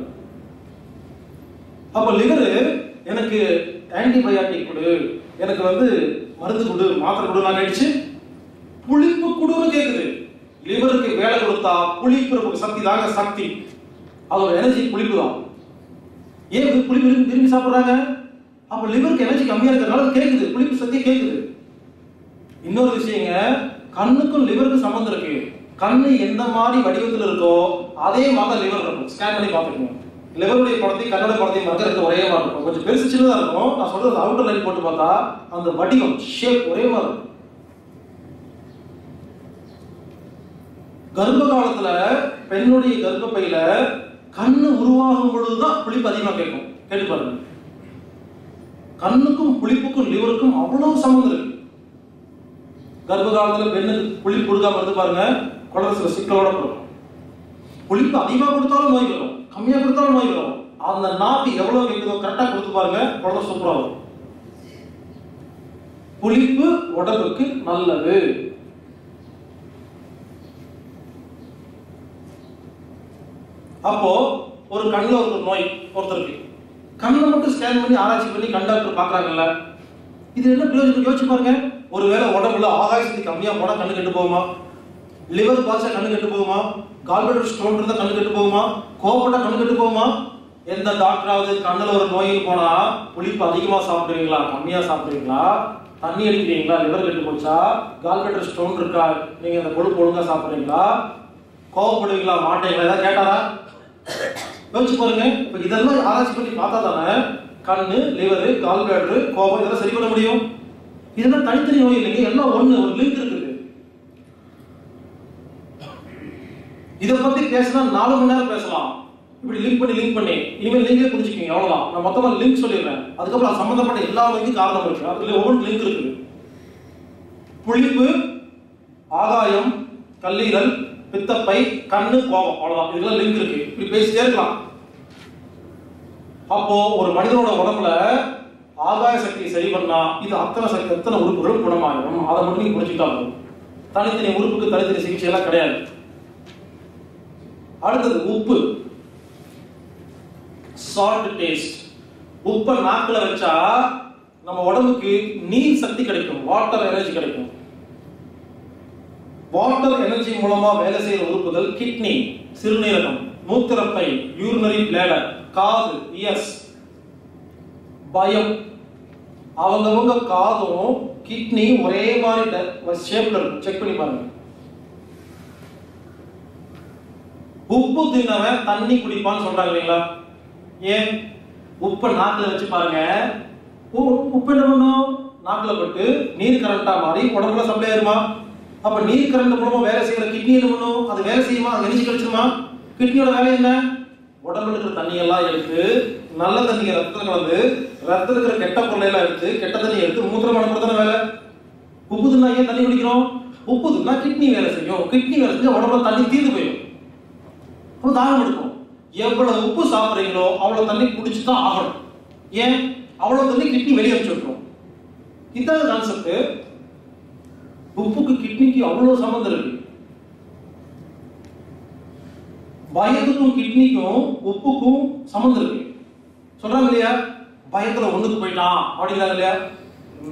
அப்ப லிவர் எனக்கு ஆன்டிபயாட்டிக் கொடு எனக்கு வந்து மருந்து கொடு மாத்திரை கொடு நான் கேட்டுச்சு புளிப்பு கொடுன்னு கேட்குது லிவருக்கு வேலை கொடுத்தா புளிப்பு சக்தி தாங்க சக்தி. அதோட எனர்ஜி புளிப்பு தான் ஏன் இது புளிப்பு விரும்பி விரும்பி அப்போ அப்ப லிவருக்கு எனர்ஜி கம்மியா இருக்கிறதுனால அது கேக்குது. புளிப்பு சக்தி கேக்குது. இன்னொரு விஷயங்க கண்ணுக்கும் லிவருக்கும் சம்பந்தம் இருக்கு. கண்ணு எந்த மாதிரி வடிவத்தில் இருக்கோ அதே மாதிரி லிவர் இருக்கும். ஸ்கேன் பண்ணி பார்த்துக்கணும் லிவருடைய படத்தையும் கண்ணோட படத்தையும் மக்களுக்கு ஒரே மாதிரி இருக்கும். கொஞ்சம் பெருசு சின்னதாக இருக்கும். நான் சொல்றது அவுட்டர் லைன் போட்டு பார்த்தா அந்த வடிவம் ஷேப் ஒரே மாதிரி இருக்கும். கர்ப்ப காலத்துல பெண்ணுடைய கர்ப்பப்பையில கண்ணு உருவாகும் பொழுதுதான் புளிப்பு அதிகமா கேட்கும். கேட்டு பாருங்க. கண்ணுக்கும் புளிப்புக்கும் லிவருக்கும் அவ்வளவு சம்மந்தம் இருக்கு. கர்ப்ப காலத்துல பெண்ணுக்கு புளிப்பு கொடுக்காம இருந்து பாருங்க குழந்தை சில சிக்கலோட பிறக்கும் புளிப்பு அதிகமா கொடுத்தாலும் நோய் வரும். கம்மியா கொடுத்தாலும் நோய் வரும். அந்த நாக்கு எவ்வளவு கேட்குதோ கரெக்டா கொடுத்து பாருங்க குழந்தை சூப்பரா வரும். புளிப்பு உடம்புக்கு நல்லது. அப்போ ஒரு கண்ணில் ஒரு நோய் ஒருத்தருக்கு கண்ணை மட்டும் ஸ்கேன் பண்ணி ஆராய்ச்சி பண்ணி கண் டாக்டர் பாக்குறாங்கல்ல இது என்ன பிரயோஜனம்? யோசிச்சு பாருங்க. ஒருவேளை உடம்புல ஆகாய சக்தி கம்மியா போனா கண்ணு கெட்டு போகுமா? லிவர் பாய்ச்சா கண்ணு கெட்டு போகுமா? கால்பெட்டர் ஸ்டோன் இருந்தா கண்ணு கெட்டு போகுமா? கோவப்பட்டா கண்ணு கெட்டு போகுமா? எந்த டாக்டராவது கண்ணில் ஒரு நோயில் போனா புளிப்பு அதிகமா சாப்பிடுவீங்களா? கம்மியா சாப்பிடுவீங்களா? தண்ணி அடிக்கிறீங்களா? லிவர் கெட்டு போச்சா? கால்பெட்டர் ஸ்டோன் இருக்கா? நீங்க அந்த கொழுப்பு ஒழுங்கா சாப்பிடுறீங்களா? கோவப்படுவீங்களா? மாட்டீங்களா? ஏதாவது கேட்டாரா? யோசிச்சு பாருங்க. இப்போ இதெல்லாம் ஆராய்ச்சி பண்ணி பார்த்தா தானே கண்ணு லிவர் கால்பேடர் கோபம் இதெல்லாம் சரி பண்ண முடியும்? இதெல்லாம் தனித்தனி நோய் இல்லைங்க. எல்லாம் ஒண்ணு ஒரு லிங்க் இருக்குது. இதை பத்தி பேசினா நாலு மணி நேரம் பேசலாம். இப்படி லிங்க் பண்ணி லிங்க் பண்ணி. இனிமேல் லிங்கே புரிஞ்சுக்கிங்க அவ்வளவுதான். நான் மொத்தமா லிங்க் சொல்லிடுறேன். அதுக்கப்புறம் அது சம்பந்தப்பட்ட எல்லா வகைக்கும் காரணம் இருக்கு. அதுல ஒவ்வொரு லிங்க் இருக்குது. புளிப்பு ஆகாயம் கல்லீரல் பித்தப்பை கண்ணு கோபம். அவ்வளவுதான். இதுல லிங்க் இருக்கு. இப்படி பேசிட்டே இருக்கலாம். அப்போ ஒரு மனிதனோட உடம்புல ஆகாய சக்தியை சரி பண்ணா இது அத்தனை சக்தி அத்தனை உறுப்புகளும் குணமாயிடும் அதை மட்டும் நீங்க புரிஞ்சுக்கிட்டா போதும். தனித்தனி உறுப்புக்கு தனித்தனி சிகிச்சை எல்லாம் கிடையாது. அடுத்தது உப்பு. சால்ட் டேஸ்ட் உப்பை நாக்கில் வச்சா நம்ம உடம்புக்கு நீர் சக்தி கிடைக்கும். வாட்டர் எனர்ஜி கிடைக்கும். வாட்டர் எனர்ஜி மூலமா வேலை செய்யற உறுப்புகள் கிட்னி சிறுநீரகம் மூத்திரப்பை யூரினரி பிளேடர் காது இயர்ஸ் பயம். அவங்கவங்க காதும் கிட்னி ஒரே மாதிரி ஷேப்ல இருக்கும் செக் பண்ணி பாருங்க. உப்பு தின்னவன் தண்ணி குடிப்பான்னு சொல்றாங்க இல்லைங்களா? ஏன்? உப்பை நாக்குல வச்சு பாருங்க. உ- உப்பு என்ன பண்ணும்? நாக்குல பட்டு நீர் கரண்டா மாறி உடம்புல சப்ளை ஆயிருமா? அப்ப நீர் கரண்ட் மூலமா வேலை செய்யற கிட்னி என்ன பண்ணும் அது வேலை செய்யுமா? அது எனர்ஜி கிடைச்சிருமா? கிட்னியோட வேலை என்ன? உடம்புல இருக்கிற தண்ணி எல்லாம் எடுத்து நல்ல தண்ணியை ரத்தத்தில் கலந்து ரத்தத்தில் இருக்கிற கெட்ட பொருளை எல்லாம் எடுத்து கெட்ட தண்ணி எடுத்து மூத்திரம் அனுப்புறதான வேலை? உப்புதுன்னா ஏன் தண்ணி குடிக்கிறோம்? உப்பு தின்னா கிட்னி வேலை செய்யும். கிட்னி வேலை செஞ்சு உடம்புல தண்ணி தீர்ந்து போயிடும். அப்போ தாகம் எடுக்கும். எவ்வளவு உப்பு சாப்பிட்றீங்களோ அவ்வளவு தண்ணி குடிச்சு தான் ஆகணும். ஏன்? அவ்வளவு தண்ணி கிட்னி வெளியே வச்சுருக்கோம் இதான் கான்செப்ட் உப்புக்கு கிட்னிக்கு அவ்வளவு சம்மந்தம் இருக்கு. பயத்துக்கும் கிட்னிக்கும் உப்புக்கும் சம்மந்தம் இருக்கு. சொல்றாங்க இல்லையா? பயத்துல ஒண்ணுக்கு போயிட்டான். அப்படிங்கிறாங்க இல்லையா?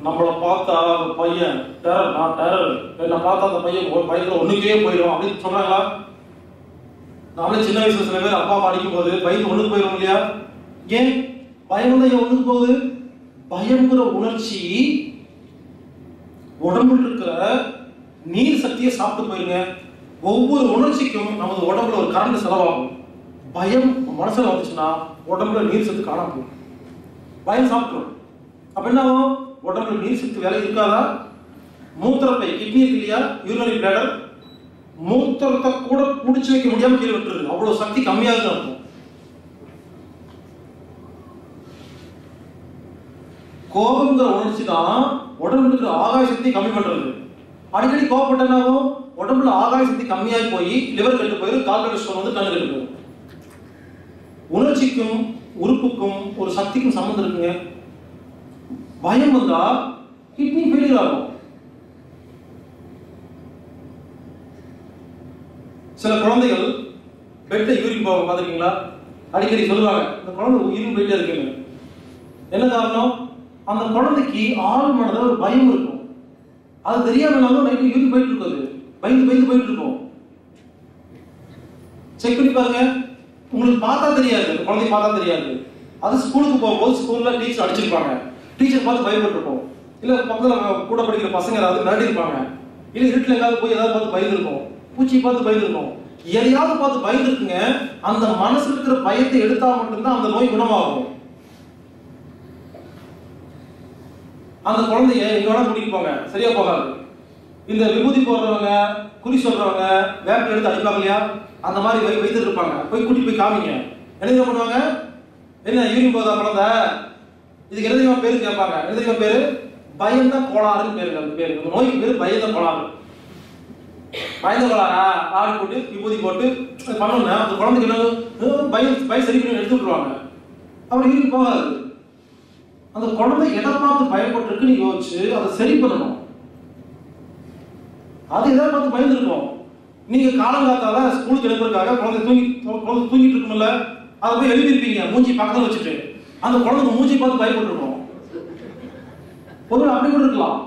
நம்மளை பார்த்தா அந்த பையன் டெரர் நான் டெரர் என்ன பார்த்தா அந்த பையன் ஒரு பயத்துல ஒண்ணுக்கே போயிடும் அப்படின்னு சொல்றாங்களா? நாமளே சின்ன வயசுல சில பேர் அப்பா படிக்கும் அடிக்கும் போது பயந்து ஒண்ணுக்கு போயிடும் இல்லையா? ஏன்? பயம் தான் ஒண்ணுக்கு போகுது? பயம்ங்கிற உணர்ச்சி உடம்புல இருக்கிற நீர் சக்தியை சாப்பிட்டு போயிருங்க. ஒவ்வொரு உணர்ச்சிக்கும் நமது உடம்புல ஒரு கரண்ட் செலவாகும். பயம் மனசுல வந்துச்சுன்னா உடம்புல நீர் சத்து காணாம போகும். பயம் சாப்பிட்டுரும். அப்ப என்ன ஆகும்? உடம்புல நீர் சத்து வேலை இருக்காதா? மூத்திரப்பை கிட்னி இல்லையா? யூரினரி பிளேடர் மூத்திரத்தை கூட பிடிச்சி வைக்க முடியாம கீழே விட்டுருது. அவ்வளவு சக்தி கம்மியாக இருக்கும் கோபம்ங்கிற உணர்ச்சி தான் உடம்புல இருக்கிற ஆகாய சக்தி கம்மி பண்றது. அடிக்கடி கோபப்பட்டனாவும் உடம்புல ஆகாய சக்தி கம்மியாகி போய் லிவர் கெட்டு போயிடும் கால் கட்டு வந்து கண்ணு கெட்டு உணர்ச்சிக்கும் உறுப்புக்கும் ஒரு சக்திக்கும் சம்மந்தம் இருக்குங்க. பயம் வந்தா கிட்னி ஃபெயிலியர் ஆகும். சில குழந்தைகள் பெட்டை யூரின் போவாங்க பார்த்துருக்கீங்களா அடிக்கடி சொல்லுவாங்க இந்த குழந்தை யூரின் போயிட்டே இருக்குங்க. என்ன காரணம்? அந்த குழந்தைக்கு ஆள் மனதில் ஒரு பயம் இருக்கும். அது தெரியாமனாலும் நைட்டு யூரின் போயிட்டு இருக்காது பயந்து பயந்து போயிட்டு இருக்கும். செக் பண்ணி பாருங்க. உங்களுக்கு பார்த்தா தெரியாது. குழந்தை பார்த்தா தெரியாது. அது ஸ்கூலுக்கு போகும்போது ஸ்கூல்ல டீச்சர் அடிச்சிருப்பாங்க. டீச்சர் பார்த்து பயப்பட்டிருப்போம். இல்ல பக்கத்துல கூட படிக்கிற பசங்க ஏதாவது மிரட்டி இருப்பாங்க. இல்ல இருட்டுல எங்காவது போய் ஏதாவது பார்த்து பயந்துருக்கோம் பூச்சி பார்த்து பயந்துருக்கும் எதையாவது பார்த்து பயந்துருக்குங்க அந்த மனசில் இருக்கிற பயத்தை எடுத்தா மட்டும்தான் அந்த நோய் குணமாகும். அந்த குழந்தைய எங்க வேணா கூட்டிட்டு போங்க. சரியா போகாது. இந்த விபூதி போடுறவங்க குறி சொல்றவங்க வேப்ப எடுத்து அடிப்பாங்க இல்லையா? அந்த மாதிரி வை வைத்துட்டு இருப்பாங்க. போய் கூட்டிட்டு போய் காமிங்க. என்ன தெரியுமா பண்ணுவாங்க? என்ன யூரின் போதா குழந்தை இதுக்கு என்ன பேரு கேட்பாங்க. என்ன பேரு? பயந்த கோளாறுன்னு பேருங்க அந்த பேரு. இந்த நோய்க்கு பேரு பயந்த கோளாறு. பயந்த கோளாறா? ஆடி போட்டு விபூதி போட்டு பண்ணணும் அந்த குழந்தைக்கு என்ன பயம் பயம் சரி பண்ணி எடுத்து விட்டுருவாங்க. அப்புறம் யூரின் போகாது. அந்த குழந்தை எதை பார்த்து பயப்பட்டிருக்குன்னு யோசிச்சு அதை சரி பண்ணணும். அது எதை பார்த்து பயந்துருக்கோம்? நீங்க காலங்காத்தால ஸ்கூலுக்கு எழுப்புறதுக்காக குழந்தை தூங்கி குழந்தை தூங்கிட்டு இருக்கும்ல அதை போய் எழுதிருப்பீங்க மூஞ்சி பக்கத்தில் வச்சுட்டு. அந்த குழந்தை மூஞ்சி பார்த்து பயப்பட்டுருக்கோம். ஒரு அப்படி கூட இருக்கலாம்.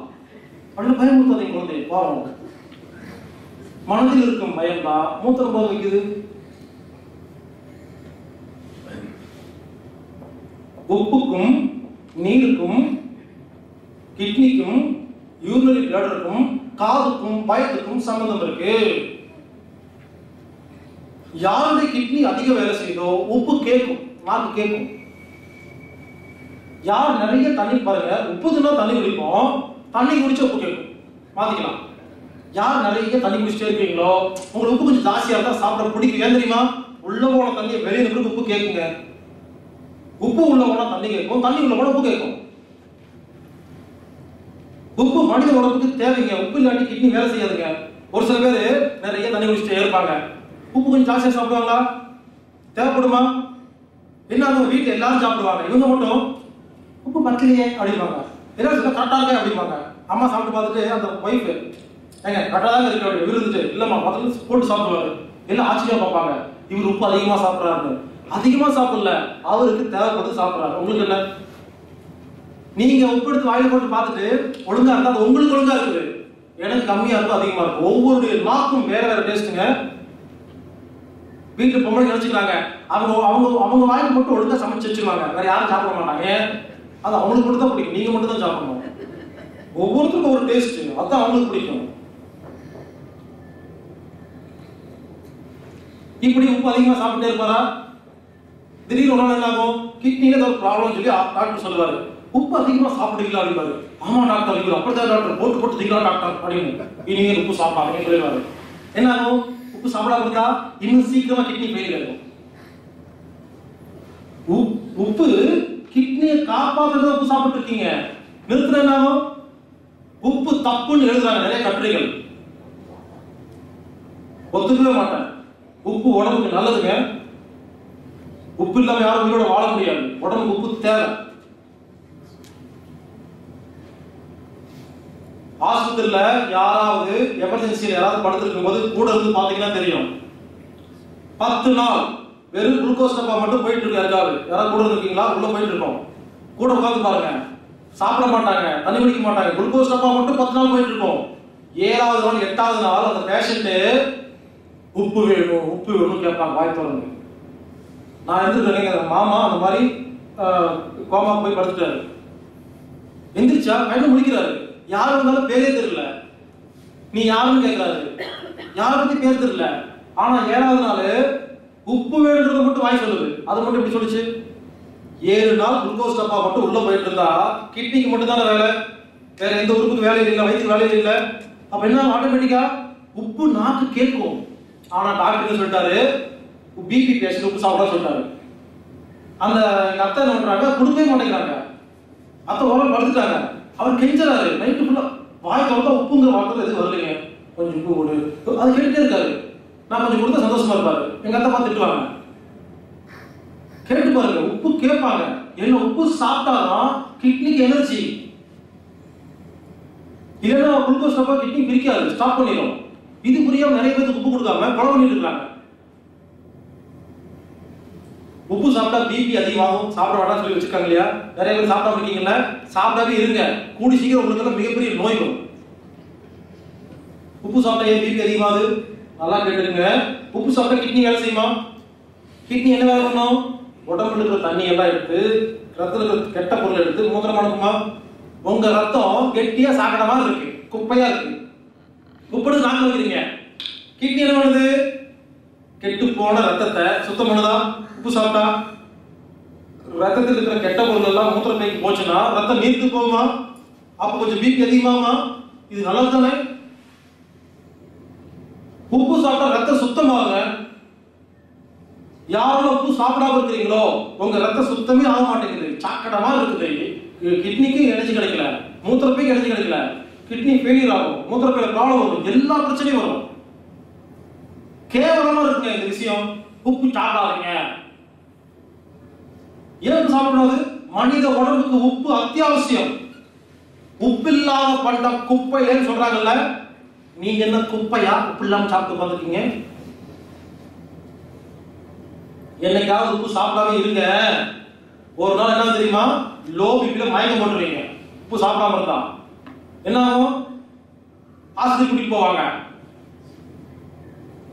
அப்படின்னு பயமுறுத்தாதீங்க குழந்தை பாவம் மனதில் இருக்கும் பயம் தான் மூத்திரம் போக வைக்குது. உப்புக்கும் நீருக்கும் கிட்னிக்கும் யூரினரி பிளடருக்கும் காதுக்கும் பயத்துக்கும் சம்பந்தம் இருக்கு. யாருடைய கிட்னி அதிக வேலை செய்யுதோ உப்பு கேட்கும் நாக்கு கேட்கும். யார் நிறைய தண்ணி பாருங்க உப்பு தினம் தண்ணி குடிப்போம் தண்ணி குடிச்ச உப்பு கேட்கும். மாத்திக்கலாம். யார் நிறைய தண்ணி குடிச்சிட்டே இருக்கீங்களோ உங்களுக்கு உப்பு கொஞ்சம் ஜாஸ்தியா இருந்தா சாப்பிட பிடிக்கும் ஏன் தெரியுமா? உள்ள போன தண்ணியை வெளியே நின்று உப்பு கேட்குங்க. உப்பு உள்ள போனா தண்ணி கேட்கும் தண்ணி உள்ள போனா உப்பு கேட்கும். உப்பு மனித உடம்புக்கு தேவைங்க. உப்பு இல்லாட்டி கிட்னி வேலை செய்யாதுங்க. ஒரு சில பேர் நிறைய தண்ணி குடிச்சிட்டே இருப்பாங்க. உப்பு கொஞ்சம் ஜாஸ்தியா சாப்பிடுவாங்களா? தேவைப்படுமா? என்ன அவங்க வீட்டுல எல்லாரும் சாப்பிடுவாங்க. இவங்க மட்டும் உப்பு பத்தலையே அப்படிம்பாங்க. எல்லாரும் சொல்ல கரெக்டா இருக்கே அப்படிம்பாங்க. அம்மா சாப்பிட்டு பார்த்துட்டு அந்த ஒய்ஃப் ஏங்க கரெக்டாக தான் இருக்கு விருந்துட்டு இல்லம்மா பார்த்துட்டு போட்டு சாப்பிடுவாரு. எல்லாம் ஆச்சரியம் பார்ப்பாங்க. இவர் உப்பு அதிகமா சாப்பிடுறாரு அதிகமா சாப்பிடல. அவருக்கு தேவைப்பட்டு சாப்பிடுறாரு. உங்களுக்கு என்ன? நீங்க உப்பு எடுத்து போட்டு பார்த்துட்டு ஒழுங்கா இருந்தா அது உங்களுக்கு ஒழுங்கா இருக்குது. எனக்கு கம்மியா இருக்கும் அதிகமா இருக்கும். ஒவ்வொரு நாக்கும் வேற வேற டேஸ்ட்டுங்க வீட்டு பொம்பளை நினைச்சுக்கிறாங்க. அவங்க அவங்க அவங்க வாயில் போட்டு ஒழுங்கா சமைச்சு வச்சிருவாங்க. வேற யாரும் சாப்பிட மாட்டாங்க. அது அவங்களுக்கு மட்டும் தான் பிடிக்கும். நீங்க மட்டும் தான் சாப்பிடணும். ஒவ்வொருத்தருக்கும் ஒரு டேஸ்ட் அதான் அவங்களுக்கு பிடிக்கும். இப்படி உப்பு அதிகமா சாப்பிட்டே இருப்பாரா? திடீர்னு ஒரு நாள் என்ன ஆகும் கிட்னில ஏதாவது ஒரு ப்ராப்ளம் சொல்லி டாக்டர் சொல்லுவாரு. உப்பு அதிகமா சாப்பிடுறீங்களா அப்படிம்பாரு. ஆமா டாக்டர் இவர் அப்படிதான் டாக்டர் போட்டு போட்டு தீங்களா டாக்டர் அப்படின்னு. இனிமேல் உப்பு சாப்பிடாம சொல்லிடுவாரு. என்ன ஆகும்? உப்பு சாப்பிடாம இருந்தா இன்னும் சீக்கிரமா கிட்னி ஃபெயிலியர் ஆகும் உப்பு கிட்னியை காப்பாத்துறது உப்பு சாப்பிட்டு இருக்கீங்க. நிறுத்துற என்ன ஆகும்? உப்பு தப்புன்னு எழுதுறாங்க நிறைய கட்டுரைகள். ஒத்துக்கவே மாட்டேன். உப்பு உடம்புக்கு நல்லதுங்க. உப்பு இல்லாம யாரும் உயிரோட வாழ முடியாது. உடம்புக்கு உப்பு தேவை. ஆஸ்பத்திரியில யாராவது எமர்ஜென்சியில் யாராவது படுத்திருக்கும் போது கூட இருந்து பாத்தீங்கன்னா தெரியும். பத்து நாள் வெறும் குளுக்கோஸ் டப்பா மட்டும் போயிட்டு இருக்கு யாருக்காவது. யாராவது கூட இருக்கீங்களா உள்ள போயிட்டு இருக்கோம். கூட உட்காந்து பாருங்க. சாப்பிட மாட்டாங்க. தண்ணி குடிக்க மாட்டாங்க. குளுக்கோஸ் டப்பா மட்டும் பத்து நாள் போயிட்டு இருக்கோம். ஏழாவது நாள் எட்டாவது நாள் அந்த பேஷண்ட்டு உப்பு வேணும் உப்பு வேணும் கேட்பாங்க. வாய் திறந்து. நான் எழுந்துருக்கேன் மாமா அந்த மாதிரி கோமா போய் படுத்துட்டாரு. எந்திரிச்சா கண்ணு முடிக்கிறாரு யார் இருந்தாலும் பேரே தெரியல. நீ யாருன்னு கேட்கிறாரு. யாரை பத்தி பேர் தெரியல. ஆனா ஏழாவது நாள் உப்பு வேணுன்றத மட்டும் வாங்கி சொல்லுது. அது மட்டும் எப்படி சொல்லுச்சு? ஏழு நாள் குளுக்கோஸ் டப்பா மட்டும் உள்ள போயிட்டு இருந்தா கிட்னிக்கு மட்டும் தானே வேலை. வேற எந்த உறுப்புக்கும் வேலை இல்லை வயிற்றுக்கு வேலை இல்லை. அப்ப என்ன ஆட்டோமேட்டிக்கா உப்பு நாக்கு கேட்கும். ஆனா டாக்டர் சொல்லிட்டாரு? பிபி பேஷண்ட் உப்பு சாப்பிட சொல்றாரு. அந்த எங்க அத்தை என்ன பண்றாங்க? கொடுக்கவே மாட்டேங்கிறாங்க. அத்தை ஓரம் படுத்துட்டாங்க. அவர் கெஞ்சுறாரு. நைட்டு ஃபுல்லா வாய் திறந்தா உப்புங்கிற வார்த்தை எதுவும் வரலைங்க. கொஞ்சம் உப்பு கொடு அது கேட்டுட்டே இருக்காரு. நான் கொஞ்சம் கொடுத்தா சந்தோஷமா இருப்பாரு. எங்க அத்தை பார்த்து திட்டுவாங்க. கேட்டு பாருங்க. உப்பு கேட்பாங்க. என்ன உப்பு சாப்பிட்டாதான் கிட்னிக்கு எனர்ஜி இல்லைன்னா குளுக்கோஸ் கிட்னி பிரிக்காது. ஸ்டாப் பண்ணிடும் இது புரியாம நிறைய பேருக்கு உப்பு கொடுக்காம குழம்பு பண்ணிட்டு இருக்காங்க. உப்பு சாப்பிட்டா பிபி அதிகமாகும். சாப்பிட வேண்டாம் சொல்லி வச்சிருக்காங்க இல்லையா? நிறைய பேர் சாப்பிடாம இருக்கீங்கல்ல சாப்பிடாவே இருங்க. கூடி சீக்கிரம் உங்களுக்கு மிகப்பெரிய நோய் வரும். உப்பு சாப்பிட்டா ஏன் பிபி அதிகமாகுது? நல்லா கேட்டுருங்க உப்பு சாப்பிட்டா கிட்னி வேலை செய்யுமா? கிட்னி என்ன வேலை பண்ணும்? உடம்புல இருக்கிற தண்ணி எல்லாம் எடுத்து ரத்தத்தில் இருக்கிற கெட்ட பொருள் எடுத்து மூத்திரம் அனுப்புமா? உங்க ரத்தம் கெட்டியா சாக்கடமா இருக்கு. குப்பையா இருக்கு. உப்புடு நாங்க வைக்கிறீங்க. கிட்னி என்ன பண்ணுது? கெட்டு போன ரத்தத்தை சுத்தம் பண்ணுதா? உப்பு சாப்பிட்டா? ரத்தத்தில் இருக்கிற கெட்ட பொருள் எல்லாம் மூத்திரப்பைக்கு போச்சுன்னா ரத்தம் நீர்த்து போகுமா? அப்ப கொஞ்சம் பிபி அதிகமாமா இது நல்லது தானே உப்பு சாப்பிட்டா ரத்தம் சுத்தமாகுங்க யாரும் உப்பு சாப்பிடாம இருக்கிறீங்களோ உங்க ரத்தம் சுத்தமே ஆக மாட்டேங்குது. சாக்கடமா இருக்குது. கிட்னிக்கு எனர்ஜி கிடைக்கல. மூத்திரப்பைக்கு எனர்ஜி கிடைக்கல. கிட்னி ஃபெயிலியர் ஆகும். மூத்திரப்பையில ப்ராப்ளம் வரும். எல்லா பிரச்சனையும் வரும். கேவலமா இருக்குங்க இந்த விஷயம். உப்பு சாப்பிடாதீங்க. ஏன் சாப்பிடாது மனித உடம்புக்கு உப்பு அத்தியாவசியம். உப்பு இல்லாத பண்டம் குப்பைன்னு சொல்றாங்கல்ல? நீங்க என்ன குப்பையா? உப்பு இல்லாம சாப்பிட்டு பார்த்துருக்கீங்க என்னைக்காவது உப்பு சாப்பிடாம இருங்க. ஒரு நாள் என்ன தெரியுமா? லோ பிபில மயக்கம் போட்டுருவீங்க. உப்பு சாப்பிடாம இருந்தா. என்ன ஆகும்? ஆஸ்பத்திரி கூட்டிட்டு போவாங்க.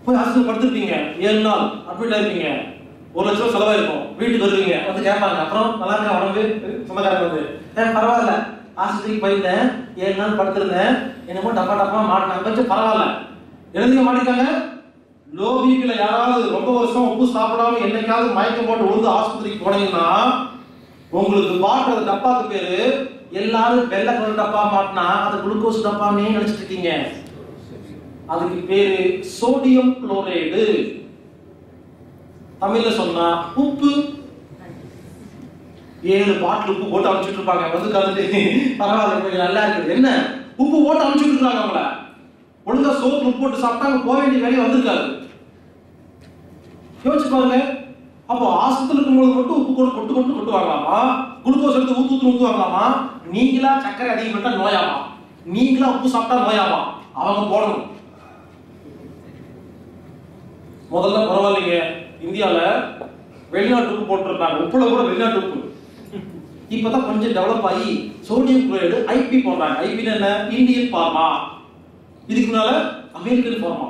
போய் ஆஸ்பத்திரி படுத்திருப்பீங்க. ஏழு நாள் அட்மிட் ஆயிருப்பீங்க. ஒரு லட்சம் ரூபாய் செலவாயிருக்கும். வீட்டுக்கு வருவீங்க. வந்து கேட்பாங்க. அப்புறம் நல்லா இருக்க? உடம்பு? சொந்தக்காரங்க வந்து. ஏன் பரவாயில்ல. ஆஸ்பத்திரிக்கு போயிருந்தேன். ஏழு நாள் படுத்திருந்தேன். என்னமோ டப்பா டப்பா மாட்டினாங்க. கொஞ்சம் பரவாயில்ல. எழுதிக்க மாட்டிருக்காங்க? லோ பிபியில் யாராவது ரொம்ப வருஷம் உப்பு சாப்பிடாம என்னைக்காவது மயக்கம் போட்டு உழுந்து ஆஸ்பத்திரிக்கு போனீங்கன்னா உங்களுக்கு பாட்டுற டப்பாக்கு பேரு. எல்லாரும் வெள்ளை கலர் டப்பா மாட்டினா அது குளுக்கோஸ் டப்பான்னே நினைச்சிட்டு இருக்கீங்க. அதுக்கு பேரு சோடியம் குளோரைடு. தமிழ்ல சொன்னா உப்பு. ஏழு பாட்டில் உப்பு போட்டு அனுப்பிச்சுட்டு இருப்பாங்க. வந்து கலந்து பரவாயில்ல கொஞ்சம் நல்லா இருக்குது. என்ன? உப்பு போட்டு அனுப்பிச்சுட்டு இருக்காங்க அவங்கள. ஒழுங்கா சோப்பு உப்பு போட்டு சாப்பிட்டாங்க போக வேண்டிய வேலையை வந்திருக்காரு யோசிச்சு பாருங்க. அப்போ ஆஸ்பத்திரி இருக்கும்போது மட்டும் உப்பு கொண்டு கொட்டு கொண்டு கொட்டு வாங்கலாமா குளுக்கோஸ் எடுத்து ஊத்து ஊத்து ஊத்து வாங்கலாமா நீங்களா சர்க்கரை அதிகப்பட்டா நோயாமா? நீங்களா உப்பு சாப்பிட்டா நோயாமா? அவங்க போடணும். முதல்ல பரவாயில்லைங்க இந்தியால வெளிநாட்டு உப்பு போட்டிருந்தாங்க உப்புல கூட வெளிநாட்டு உப்பு. இப்பதான் கொஞ்சம் டெவலப் ஆகி சோடியம் குளோரைடு ஐபி போடுறாங்க. ஐபி என்ன? இந்தியன் ஃபார்மா இதுக்கு முன்னால அமெரிக்கன் ஃபார்மா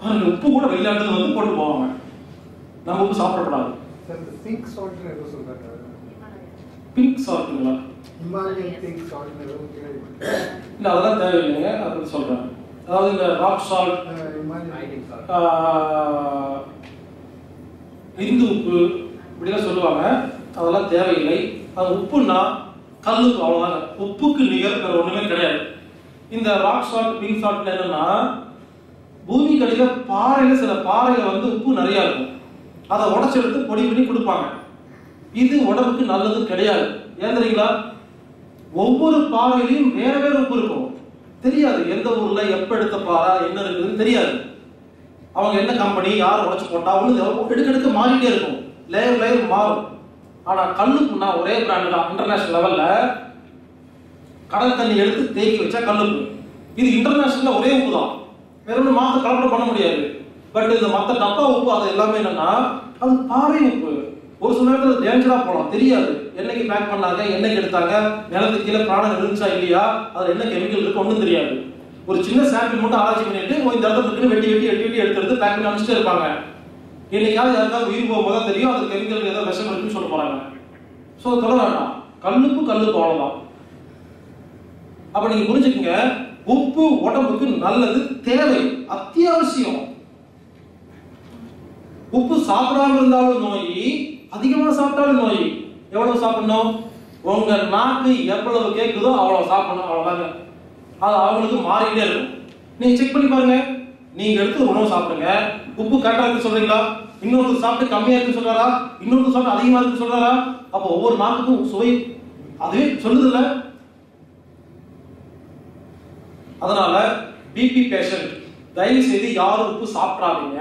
பாருங்க உப்பு கூட வெளிநாட்டுல வந்து போட்டு போவாங்க. நம்ம உப்பு சாப்பிடக்கூடாது. பிங்க் சால்ட்னு ஏதோ சொல்றாங்க. பிங்க் சாப்பிட்டுங்களா ஹிமாலயன் பிங்க் சால்ட்னு ஏதோ இல்ல அதெல்லாம் தேவையில்லைங்க. பத்தி சொல்றேன். அதாவது இந்த ராக் சால்ட் இந்து உப்பு இப்படிலாம் சொல்லுவாங்க. அதெல்லாம் தேவையில்லை. அது உப்புன்னா கல்லுப்பு அவ்வளோதாங்க உப்புக்கு நிகர் வேற ஒண்ணுமே கிடையாது. இந்த ராக் சால்ட் பிங்க் சால்ட் என்னன்னா பூமிக்கு அடியில பாறையில சில பாறையில வந்து உப்பு நிறைய இருக்கும். அதை உடச்சி எடுத்து பொடி பண்ணி கொடுப்பாங்க. இது உடம்புக்கு நல்லது கிடையாது. ஏன் தெரியுங்களா? ஒவ்வொரு பாறையிலையும் வேற வேற உப்பு இருக்கும். தெரியாது. எந்த ஊர்ல எப்ப எடுத்த பாறை என்ன இருக்குதுன்னு தெரியாது. அவங்க என்ன கம்பெனி யார் உடைச்சு போட்டா ஒண்ணு எடுக்க எடுக்க மாறிட்டே இருக்கும். லேயர் லேயர் மாறும். ஆனா கல்லுப்புனா ஒரே பிராண்ட் தான். இன்டர்நேஷனல் லெவல்ல கடல் தண்ணி எடுத்து தேக்கி வச்சா கல்லுப்பு. இது இன்டர்நேஷனல்ல ஒரே உப்பு தான். வேற ஒன்றும் மாத்த கலப்படம் பண்ண முடியாது. பட் இந்த மத்த டப்பா உப்பு அது எல்லாமே என்னன்னா அது பாறை உப்பு. ஒரு சில நேரத்தில் டேஞ்சராக போகலாம் தெரியாது. என்னைக்கு பேக் பண்ணாங்க என்னைக்கு எடுத்தாங்க நிலத்துக்கு கீழே பிராணம் இருந்துச்சா இல்லையா? அதில் என்ன கெமிக்கல் இருக்கு ஒன்றும் தெரியாது. ஒரு சின்ன சாம்பிள் மட்டும் ஆராய்ச்சி பண்ணிட்டு ஓ, இந்த இடத்துல இருக்குன்னு வெட்டி வெட்டி வெட்டி வெட்டி எடுத்து எடுத்து பேக் பண்ணி அனுப்பிச்சிட்டே இருப்பாங்க. என்னைக்காவது யாருக்காவது உயிர் போகும்போது தான் தெரியும் அது கெமிக்கல் ஏதாவது விஷம் இருக்குன்னு சொல்ல போறாங்க. ஸோ தொட வேண்டாம். கல்லுக்கு கல்லுப்பு அவ்வளவுதான் அப்போ நீங்க புரிஞ்சுக்கங்க உப்பு உடம்புக்கு நல்லது தேவை அத்தியாவசியம். உப்பு சாப்பிடாம இருந்தாலும் நோய் அதிகமாக சாப்பிட்டாலும் நோய் எவ்வளவு சாப்பிடணும்? உங்க நாக்கு எவ்வளவு கேட்குதோ அவ்வளவு சாப்பிடணும் அவ்வளவுதாங்க. அது அவங்களுக்கு மாறிட்டே இருக்கும். நீங்க செக் பண்ணி பாருங்க. நீங்க எடுத்து உணவு சாப்பிடுங்க. உப்பு கரெக்டா இருக்கு சொல்றீங்களா? இன்னொருத்தர் சாப்பிட்டு கம்மியா இருக்கு சொல்றாரா? இன்னொருத்தர் சாப்பிட்டு அதிகமா இருக்கு சொல்றாரா? அப்போ ஒவ்வொரு நாக்குக்கும் சுவை அதுவே சொல்லுது இல்ல? அதனால பிபி பேஷண்ட் தயவு செய்து யாரும் உப்பு சாப்பிடாதீங்க.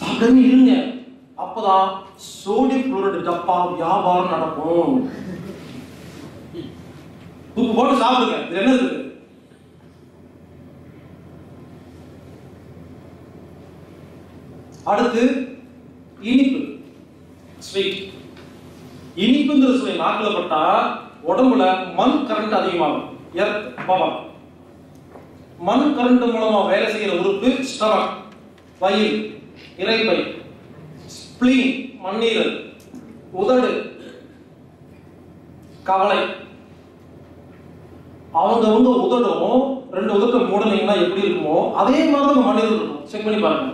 சாப்பிடாம இருங்க. அப்பதான் சோடியம் குளோரைடு டப்பா வியாபாரம் நடக்கும். உப்பு போட்டு சாப்பிடுங்க. இது என்ன அடுத்து இனிப்பு. ஸ்வீட் இனிப்புங்கிற சுவை நாக்கில் பட்டா உடம்புல மண் கரண்ட் அதிகமாகும். எர்த் பவர் மண் கரண்ட் மூலமா வேலை செய்யற உறுப்பு ஸ்டமக் வயிறு இறைப்பை. ஸ்பிளீன் மண்ணீரல் உதடு கவலை. அவங்க வந்து உதடும். ரெண்டு உதட்டு மூடலைன்னா எப்படி இருக்குமோ அதே மாதிரி தான் மனிதர் இருக்கும். செக் பண்ணி பாருங்க.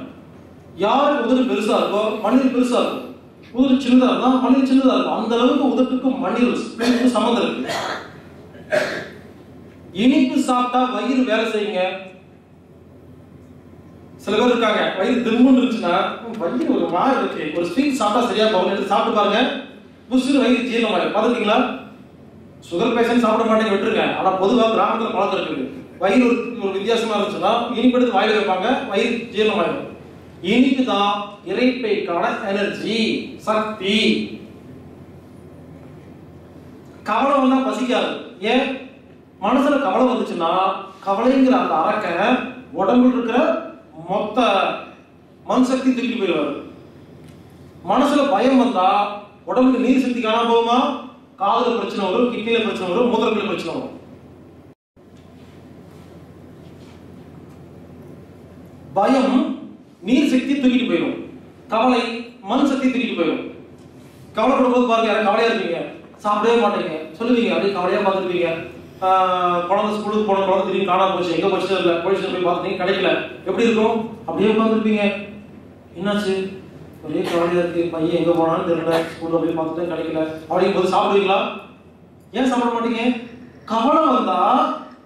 யாருக்கு உதடு பெருசா இருக்கோ மனிதர் பெருசா இருக்கும். உதடு சின்னதா இருந்தா மனிதர் சின்னதா இருக்கும். அந்த அளவுக்கு உதட்டுக்கும் மனிதர் சம்மந்தம் இருக்கு. இனிப்பு சாப்பிட்டா வயிறு வேலை செய்யுங்க. சில பேர் இருக்காங்க. வயிறு திரும்புன்னு இருந்துச்சுன்னா வயிறு ஒரு மாதிரி இருக்கு. ஒரு ஸ்வீட் சாப்பிட்டா சரியா போகும் எடுத்து சாப்பிட்டு பாருங்க. புசுறு வயிறு ஜீரணமாயிடும் பார்த்துருக்கீங்களா? சுகர் பேஷண்ட் சாப்பிட மாட்டேங்க விட்டுருங்க. ஆனா பொதுவாக கிராமத்துல பழக்கம் இருக்குது வயிறு ஒரு ஒரு வித்தியாசமா இருந்துச்சுன்னா இனிப்பு எடுத்து வாயில வைப்பாங்க வயிறு ஜீரணமாயிடும் இனிப்பு தான் இறைப்பைக்கான எனர்ஜி சக்தி. கவலை வந்தா பசிக்காது. ஏன்? மனசுல கவலை வந்துச்சுன்னா கவலைங்கிற அந்த அரக்க உடம்புல இருக்கிற மொத்த மண் சக்தி தூக்கிட்டு போயிடுவாரு. மனசுல பயம் வந்தா உடம்புக்கு நீர் சக்தி காணாம போகுமா? காதுல பிரச்சனை வரும் கிட்னில பிரச்சனை வரும் மூத்திரத்துல பிரச்சனை வரும். பயம் நீர் சக்தி தூக்கிட்டு போயிடும். கவலை மண் சக்தி தூக்கிட்டு போயிடும். கவலைப்படும் போது பாருங்க யாரும் கவலையா இருப்பீங்க. சாப்பிடவே மாட்டீங்க. சொல்லுவீங்க அப்படியே கவலையா பார்த்துருப்பீங்க. குழந்தை ஸ்கூலுக்கு போன குழந்தை திரும்பி காணாம போச்சு. எங்க போச்சு இல்ல போலீஸ் போய் பார்த்தீங்க கிடைக்கல. எப்படி இருக்கும்? அப்படியே உட்காந்துருப்பீங்க என்னாச்சு? ஒரே கவலையா இருக்கு. பையன் எங்க போனாலும் தெரியல. ஸ்கூல்ல போய் பார்த்துட்டு கிடைக்கல. அப்படிங்கும் போது சாப்பிடுவீங்களா? ஏன் சாப்பிட மாட்டீங்க? கவலை வந்தா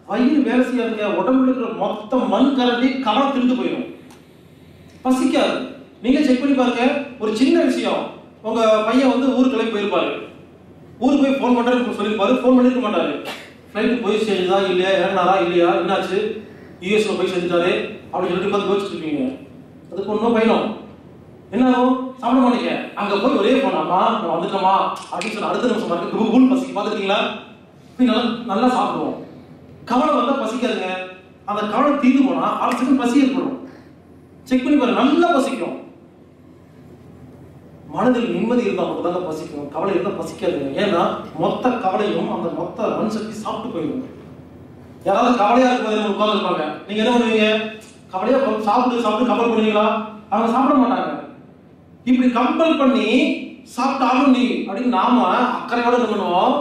வயிறு வேலை செய்யாதுங்க. உடம்புல இருக்கிற மொத்த மண் கரண்டி கவலை திருந்து போயிடும். பசிக்காது. நீங்க செக் பண்ணி பாருங்க. ஒரு சின்ன விஷயம். உங்க பையன் வந்து ஊருக்கு கிளம்பி போயிருப்பாரு. ஊருக்கு போய் ஃபோன் பண்றேன்னு சொல்லியிருப்பாரு. ஃபோன் பண்ணிருக்க மாட்டாரு. ஃப்ளைட் போய் சேருதா இல்லையா? இறங்கினாரா இல்லையா? என்னாச்சு? யூஎஸ்ல போய் சேர்ந்துட்டாரு அப்படின்னு சொல்லிட்டு பார்த்து யோசிச்சுட்டு இருப்பீங்க அதுக்கு ஒன்றும் பயணம். என்ன ஆகும்? சாப்பிட மாட்டீங்க அங்கே போய் ஒரே போனாமா நம்ம வந்துட்டோமா? அப்படின்னு சொல்லி அடுத்த நிமிஷம் பாருங்க குபுல் பசிக்கு பார்த்துருக்கீங்களா? போய் நல்லா நல்லா சாப்பிடுவோம். கவலை வந்தால் பசிக்காதுங்க. அந்த கவலை தீர்ந்து போனால் அடுத்த பசி ஏற்படும். செக் பண்ணி பாருங்க நல்லா பசிக்கும். மனதில் நிம்மதி இருந்தால் மட்டும் தான் பசிக்கும் கவலை இருந்தால் பசிக்காதுங்க. ஏன்னா மொத்த கவலையும் அந்த மொத்த மண் சக்தி சாப்பிட்டு போயிடுங்க யாராவது கவலையா இருக்கும் உட்கார்ந்து இருப்பாங்க நீங்க என்ன பண்ணுவீங்க? கவலையா சாப்பிட்டு சாப்பிட்டு கம்பல் பண்ணுவீங்களா? அவங்க சாப்பிட மாட்டாங்க. இப்படி கம்பல் பண்ணி சாப்பிட்டு நீ அப்படின்னு நாம அக்கறையோட என்ன பண்ணுவோம்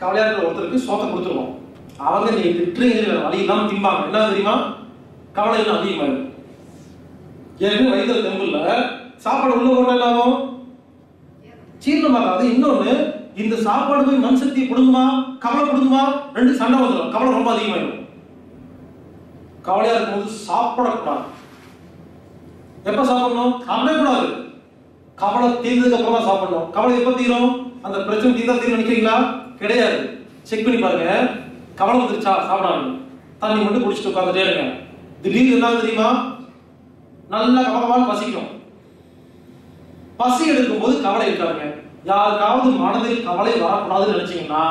கவலையா இருக்கிற ஒருத்தருக்கு சோத்தை கொடுத்துருவோம். அவங்க நீ திட்டுறீங்க வழி இல்லாம திம்பாங்க. என்ன தெரியுமா? கவலை இன்னும் அதிகமாயிடும். ஏற்கனவே வயிற்றுல தெம்புல சாப்பாடு உள்ள போட்டா என்ன ஆகும்? ஜீரணமாகாது இன்னொன்று இந்த சாப்பாடு போய் மண் சக்தியை கொடுக்குமா கவலை கொடுக்குமா ரெண்டு சண்டை வந்துடும். கவலை ரொம்ப அதிகமாயிடும். கவலையா இருக்கும்போது சாப்பிடக்கூடாது. எப்ப சாப்பிடணும்? சாப்பிடவே கூடாது. கவலை தீர்ந்ததுக்கு அப்புறம் தான் சாப்பிடணும். கவலை எப்ப தீரும்? அந்த பிரச்சனை தீர்ந்தா தீர்ந்து நினைக்கிறீங்களா? கிடையாது. செக் பண்ணி பாருங்க. கவலை வந்துருச்சா? சாப்பிடாது தண்ணி மட்டும் குடிச்சிட்டு உட்காந்துட்டே இருங்க. திடீர்னு என்ன தெரியுமா? நல்லா கவலமாக பசிக்கும். பசி எடுக்கும் போது கவலை இருக்காருங்க யாருக்காவது மனதில் கவலை வரக்கூடாதுன்னு நினைச்சீங்கன்னா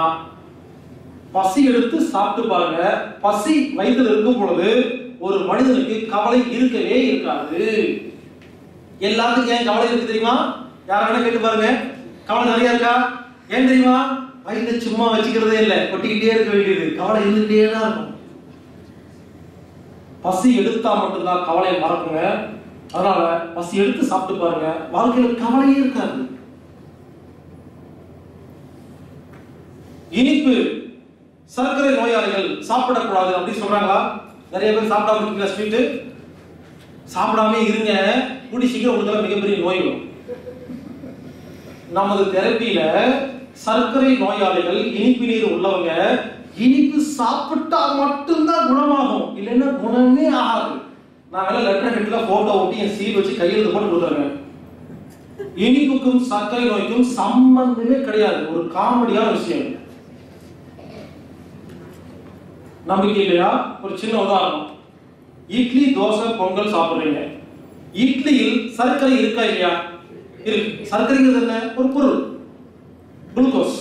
பசி எடுத்து சாப்பிட்டு பாருங்க. பசி வயிற்றில் இருக்கும் பொழுது ஒரு மனிதனுக்கு கவலை இருக்கவே இருக்காது. எல்லாத்துக்கும் ஏன் கவலை இருக்கு தெரியுமா? யார வேணா கேட்டு பாருங்க? கவலை நிறைய இருக்கா? ஏன் தெரியுமா? வயிற்று சும்மா வச்சுக்கிறதே இல்லை. கொட்டிக்கிட்டே இருக்க வேண்டியது. கவலை இருந்துகிட்டே தான் இருக்கும். பசி எடுத்தா மட்டும்தான் கவலையை மறக்குங்க அதனால பசி எடுத்து சாப்பிட்டு பாருங்க. வாழ்க்கையில கவலையே இருக்காது. இனிப்பு சர்க்கரை நோயாளிகள் சாப்பிடக்கூடாது அப்படின்னு சொல்றாங்களா? நிறைய பேர் சாப்பிடாம இருக்கீங்களா ஸ்வீட்டு சாப்பிடாம இருங்க. கூடி சீக்கிரம் உங்களுக்கு மிகப்பெரிய நோய் வரும். நமது தெரப்பியில சர்க்கரை நோயாளிகள் இனிப்பு நீர் உள்ளவங்க இனிப்பு சாப்பிட்டா மட்டும்தான் குணமாகும். இல்லைன்னா குணமே ஆகாது. நான் லெட்டர் ஹெட்ல போட்டோ ஒட்டி என் சீல் வச்சு கையெழுத்து போட்டு கொடுத்துருங்க இனிப்புக்கும் சர்க்கரை நோய்க்கும் சம்பந்தமே கிடையாது. ஒரு காமெடியான விஷயம் நம்பிக்கை இல்லையா? ஒரு சின்ன உதாரணம். இட்லி தோசை பொங்கல் சாப்பிடுறீங்க. இட்லியில் சர்க்கரை இருக்கா இல்லையா? இருக்கு. சர்க்கரைங்கிறது என்ன? ஒரு பொருள். குளுக்கோஸ்.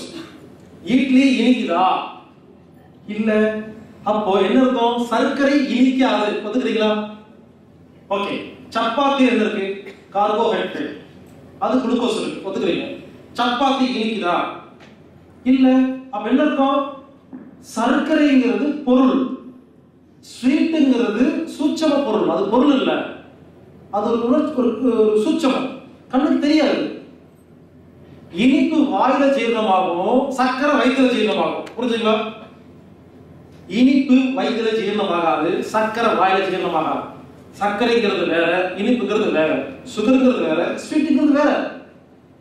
இட்லி இனிக்குதா? இல்ல. அப்போ என்ன இருக்கும் சர்க்கரை இனிக்காது. ஒத்துக்கிறீங்களா? ஓகே சப்பாத்தி என்ன இருக்கு? கார்போஹைட்ரேட் அது குளுக்கோஸ் இருக்கு. ஒத்துக்கிறீங்க? சப்பாத்தி இனிக்குதா? இல்ல அப்ப என்ன இருக்கும்? சர்க்கரைங்கிறது பொருள். ஸ்வீட்டுங்கிறது சூட்சம பொருள். அது பொருள் இல்ல. அது ஒரு உணர்ச்சி ஒரு ஒரு சூட்சமம். கண்ணுக்கு தெரியாது. இனிப்பு வாயில ஜீரணமாகும் சர்க்கரை வயிற்றுல ஜீரணமாகும் புரிஞ்சுங்களா? இனிப்பு வயிற்றுல ஜீரணமாகாது சர்க்கரை வாயில ஜீரணமாகாது. சர்க்கரைங்கிறது வேற இனிப்புங்கிறது வேற சுகருங்கிறது வேற ஸ்வீட்டுங்கிறது வேற.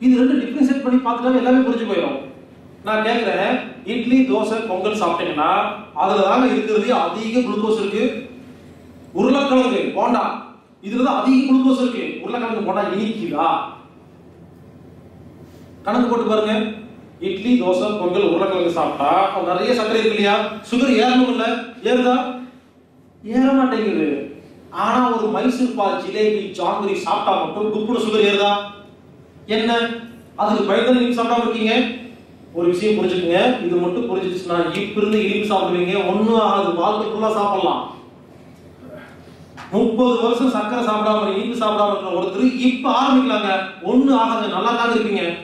இது ரெண்டு டிஃபரன்ஷியேட் பண்ணி பார்த்துட்டாவே எல்லாமே புரிஞ்சு போயிடும். நான் கேட்கிறேன் இட்லி தோசை பொங்கல் சாப்பிட்டீங்கன்னா அதுல தாங்க இருக்கிறது அதிக குளுக்கோஸ் இருக்கு. உருளைக்கிழங்கு போண்டா இதுல தான் அதிக குளுக்கோஸ் இருக்கு. உருளைக்கிழங்கு போண்டா இனிக்குதா? கணக்கு போட்டு பாருங்க. இட்லி தோசை பொங்கல் உருளைக்கிழங்கு சாப்பிட்டா நிறைய சர்க்கரை இருக்கு இல்லையா? சுகர் ஏறணும் இல்ல ஏறுதா? ஏற மாட்டேங்குது. ஆனா ஒரு மைசூர் பால் ஜிலேபி ஜாங்கிரி சாப்பிட்டா மட்டும் குப்புடு சுகர் ஏறுதா? என்ன? அதுக்கு பயந்து நீங்க சாப்பிடாம இருக்கீங்க? ஒரு விஷயம் புரிஞ்சுக்கங்க. இது மட்டும் புரிஞ்சிச்சுன்னா இப்ப இருந்து இனிப்பு சாப்பிடுவீங்க. ஒன்னும் ஆகாது. வாழ்க்கை ஃபுல்லா சாப்பிடலாம். முப்பது வருஷம் சர்க்கரை சாப்பிடாம இனிப்பு சாப்பிடாம இருக்கிற ஒருத்தர் இப்ப ஆரம்பிக்கலாங்க. ஒண்ணு ஆகாது. நல்லா தாங்க இருப்பீங்க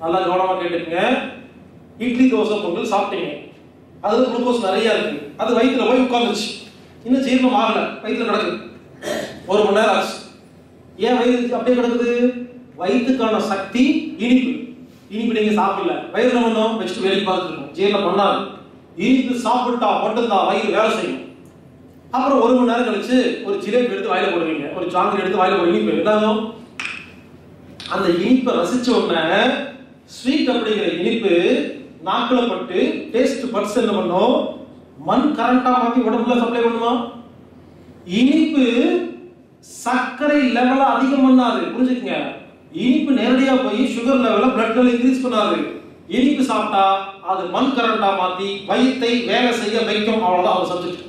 நல்லா கவனமா கேட்டுக்கங்க. இட்லி தோசை பொங்கல் சாப்பிட்டீங்க. அதுல குளுக்கோஸ் நிறைய இருக்கு. அது வயிற்றுல போய் உட்காந்துச்சு இன்னும் ஜீரணம் ஆகல. வயிற்றுல நடக்குது ஒரு மணி நேரம் ஆச்சு. ஏன் வயிறு அப்படியே கிடக்குது? வயிற்றுக்கான சக்தி இனிப்பு. இனிப்பு நீங்க சாப்பிடல. வயிறு என்ன பண்ணும்? வச்சுட்டு வேலை பார்த்துருக்கோம் ஜீரணம் பண்ணாது. இனிப்பு சாப்பிட்டா மட்டும்தான் வயிறு வேலை செய்யும். அப்புறம் ஒரு மணி நேரம் கழிச்சு ஒரு ஜிலேபி எடுத்து வாயில போடுவீங்க. ஒரு சாக்லேட் எடுத்து வாயில போடுவீங்க. இனிப்பு என்னாகும் அந்த இனிப்பை ரசிச்ச உடனே ஸ்வீட் அப்படிங்கிற இனிப்பு நாக்கில் பட்டு டேஸ்ட் பட்ஸ் என்ன பண்ணும்? மண் கரண்டா மாத்தி உடம்புல சப்ளை பண்ணுமா? இனிப்பு சர்க்கரை லெவல அதிகம் பண்ணாது. புரிஞ்சுக்கங்க? இனிப்பு நேரடியா போய் சுகர் லெவல பிளட் லெவல் இன்க்ரீஸ் பண்ணாது. இனிப்பு சாப்பிட்டா அது மண் கரண்டா மாத்தி வயிற்றை வேலை செய்ய வைக்கும். அவ்வளவுதான் அவர் சப்ஜெக்ட்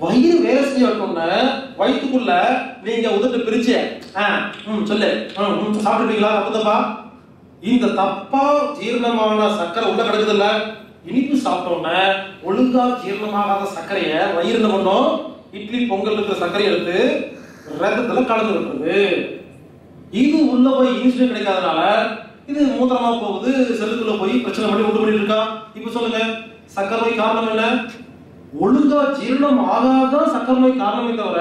வயிறு வேலை செய்ய வைக்கணும்னா வயிற்றுக்குள்ள நீங்க உதட்டு பிரிச்சு ஆ, ம், சொல்லு. சாப்பிட்டுட்டீங்களா தப்பு தப்பா இந்த தப்பா ஜீரணமான சர்க்கரை உள்ள கிடக்குது இல்லை இனிப்பு சாப்பிட்டோன்னே ஒழுங்கா ஜீரணமாகாத சர்க்கரைய வயிறு என்ன இட்லி பொங்கல் இருக்கிற சர்க்கரையை எடுத்து ரத்தத்துல கலந்து விட்டுருது. இது உள்ள போய் இன்சுலின் கிடைக்காதனால இது மூத்திரமா போகுது செல்லுக்குள்ள போய் பிரச்சனை பண்ணி உண்டு பண்ணிட்டு இருக்கா இப்ப சொல்லுங்க சக்கரை நோய் காரணம் என்ன? ஒழுங்கா ஜீரணம் ஆகாதான் சக்கரை நோய் காரணமே தவிர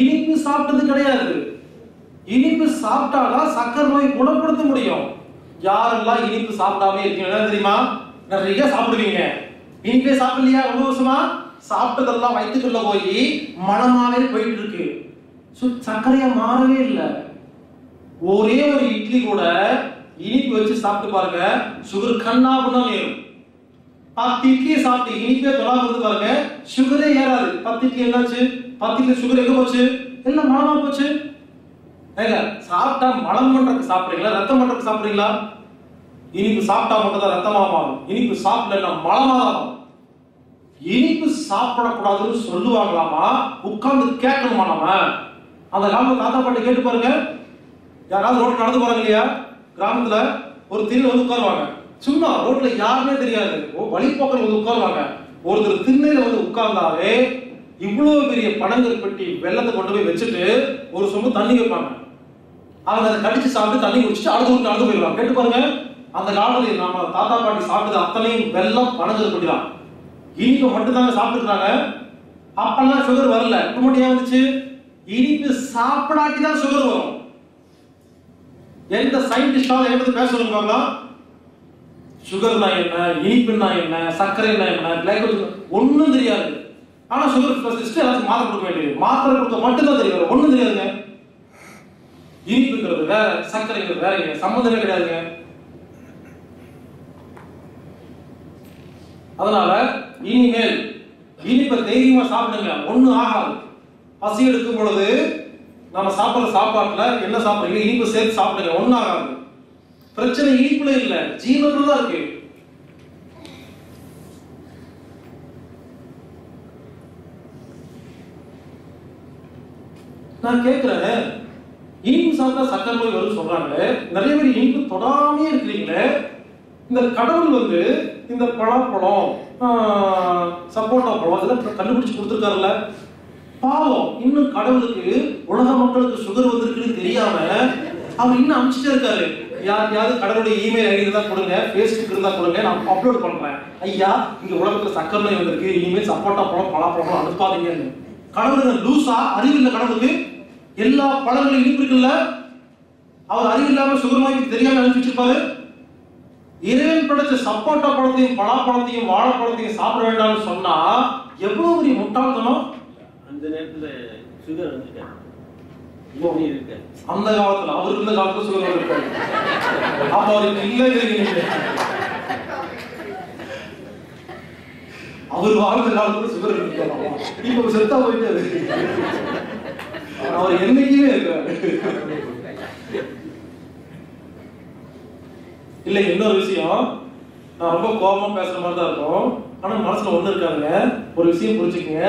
இனிப்பு சாப்பிட்டது கிடையாது. இனிப்பு சாப்பிட்டாதான் சக்கரை நோய் குணப்படுத்த முடியும். யாரெல்லாம் இனிப்பு சாப்பிடாம இருக்கீங்க என்ன தெரியுமா? நிறைய சாப்பிடுவீங்க. இனிப்பே சாப்பிடலையா? ரொம்ப வருஷமா? சாப்பிட்டதெல்லாம் வயிற்றுக்குள்ள போய் மனமாவே போயிட்டு இருக்கு சு- சர்க்கரையா மாறவே இல்லை. ஒரே ஒரு இட்லி கூட இனிப்பு வச்சு சாப்பிட்டு பாருங்க சுகர் கண்ணா பண்ணா ஏறும். பத்து இட்லியை சாப்பிட்டு இனிப்பே தொடாம பாருங்க சுகரே ஏறாது. பத்து இட்லி என்னாச்சு? பத்து இட்லி சுகர் எங்க போச்சு? எல்லாம் மனமா போச்சு. ஏங்க சாப்பிட்டா மலம் பண்றதுக்கு சாப்பிடுறீங்களா? ரத்தம் பண்றதுக்கு சாப்பிடுறீங்களா? இனிப்பு சாப்பிட்டா மட்டும் தான் ரத்தமாக மாறும் இனிப்பு சாப்பிடலன்னா மலமா தான் இனிப்பு சாப்பிடக்கூடாதுன்னு சொல்லுவாங்களாமா? உட்கார்ந்து கேட்கணுமா நம்ம? அந்த காலத்துல தாத்தா பாட்டி கேட்டு பாருங்க. யாராவது ரோட்ல நடந்து போறாங்க இல்லையா? கிராமத்துல ஒரு திரு வந்து உட்காருவாங்க. சும்மா ரோட்ல யாருமே தெரியாது. ஓ வழிபோக்கர் வந்து உட்காருவாங்க. ஒருத்தர் திண்ணையில வந்து உட்கார்ந்தாவே இவ்வளவு பெரிய பணங்கள் பெட்டி வெள்ளத்தை கொண்டு போய் வச்சுட்டு ஒரு சொம்பு தண்ணி வைப்பாங்க. அவங்க அதை கடிச்சு சாப்பிட்டு தண்ணி குடிச்சிட்டு அடுத்த ஊருக்கு நடந்து போயிடுவாங்க. கேட்டு பாருங்க. அந்த காலத்துல நம்ம தாத்தா பாட்டி சாப்பிட்டது அத்தனையும் வெள்ளம் பணங்கள் பெட்டி இனிப்பு மட்டும்தாங்க சாப்பிட்டுருந்தாங்க. அப்பெல்லாம் சுகர் வரல. இப்ப மட்டும் ஏன் வந்துச்சு? இனிப்பு சாப்பிடாட்டி தான் சுகர் வரும். எந்த சயின்டிஸ்டால எங்க பேச சொல்லுவாங்களா சுகர்னா என்ன? இனிப்புனா என்ன? சர்க்கரைனா என்ன? கிளைகோஜன் ஒன்றும் தெரியாது. ஆனா சுகர் ஸ்பெஷலிஸ்ட் எல்லாத்துக்கும் மாத்திரை கொடுக்க வேண்டியது. மாத்திரை கொடுக்க மட்டும்தான் தெரியும். ஒன்றும் தெரியாதுங்க. இனிப்புங்கிறது வேற சர்க்கரைங்கிறது வேறங்க சம்மந்தமே கிடையாதுங்க. அதனால இனிமேல் இனிப்பை தைரியமா சாப்பிடுங்க. ஒண்ணும் ஆகாது. பசி எடுக்கும் பொழுது நம்ம சாப்பிடுற சாப்பாட்டுல என்ன சாப்பிடுறீங்க? இனிப்பு சேர்த்து சாப்பிடுங்க. ஒண்ணும் ஆகாது. பிரச்சனை இனிப்புல இல்ல. ஜீவத்துல தான் இருக்கு. நான் கேட்கிறேன் இனிப்பு சாப்பிட்டா சக்கரை நோய் வரும்னு சொல்றாங்களே. நிறைய பேர் இனிப்பு தொடாமே இருக்கிறீங்களே. இந்த கடவுள் வந்து இந்த பழப்பழம் சப்போட்டா பழம் இதெல்லாம் கண்டுபிடிச்சு கொடுத்துருக்காருல்ல. பாவம் இன்னும் கடவுளுக்கு உலக மக்களுக்கு சுகர் வந்திருக்குன்னு தெரியாம அவர் இன்னும் அனுப்பிச்சிட்டே இருக்காரு. யாருக்கையாவது கடவுளுடைய இமெயில் ஐடி இருந்தா கொடுங்க ஃபேஸ்புக் இருந்தா கொடுங்க நான் அப்லோட் பண்றேன். ஐயா இங்க உலகத்துல சக்கரை நோய் வந்திருக்கு இனிமேல் சப்போட்டா பழம் பலாப்பழம் அனுப்பாதீங்கன்னு. கடவுள் லூசா? அறிவில்ல கடவுளுக்கு? எல்லா பழங்களும் இனிப்பு இருக்குல்ல? அவர் அறிவில்லாம சுகர் நோய்க்கு தெரியாம அனுப்பிச்சிருப்பாரு. இறைவன் படைச்ச சப்போட்டா பழத்தையும் பலாப்பழத்தையும் வாழைப்பழத்தையும் சாப்பிட வேண்டாம்னு சொன்னா எவ்வளவு பெரிய முட்டாள்தனம்? அந்த நேரத்துல சுகர் வந்துட்டேன் அந்த காலத்துல அவர் இருந்த காலத்துல சுகர் இருப்பாரு அப்ப அவருக்கு இல்லைங்கிறீங்க அவர் வாழ்ந்த காலத்துல சுகர் இருக்காராமா இப்ப செத்தா போயிட்டாரு. அவர் என்னைக்குமே இருக்காரு. இல்ல இன்னொரு விஷயம். நான் ரொம்ப கோபமா பேசுற மாதிரி தான் இருக்கும். ஆனா மனசுல ஒண்ணு இருக்காங்க ஒரு விஷயம் புரிஞ்சுக்கங்க.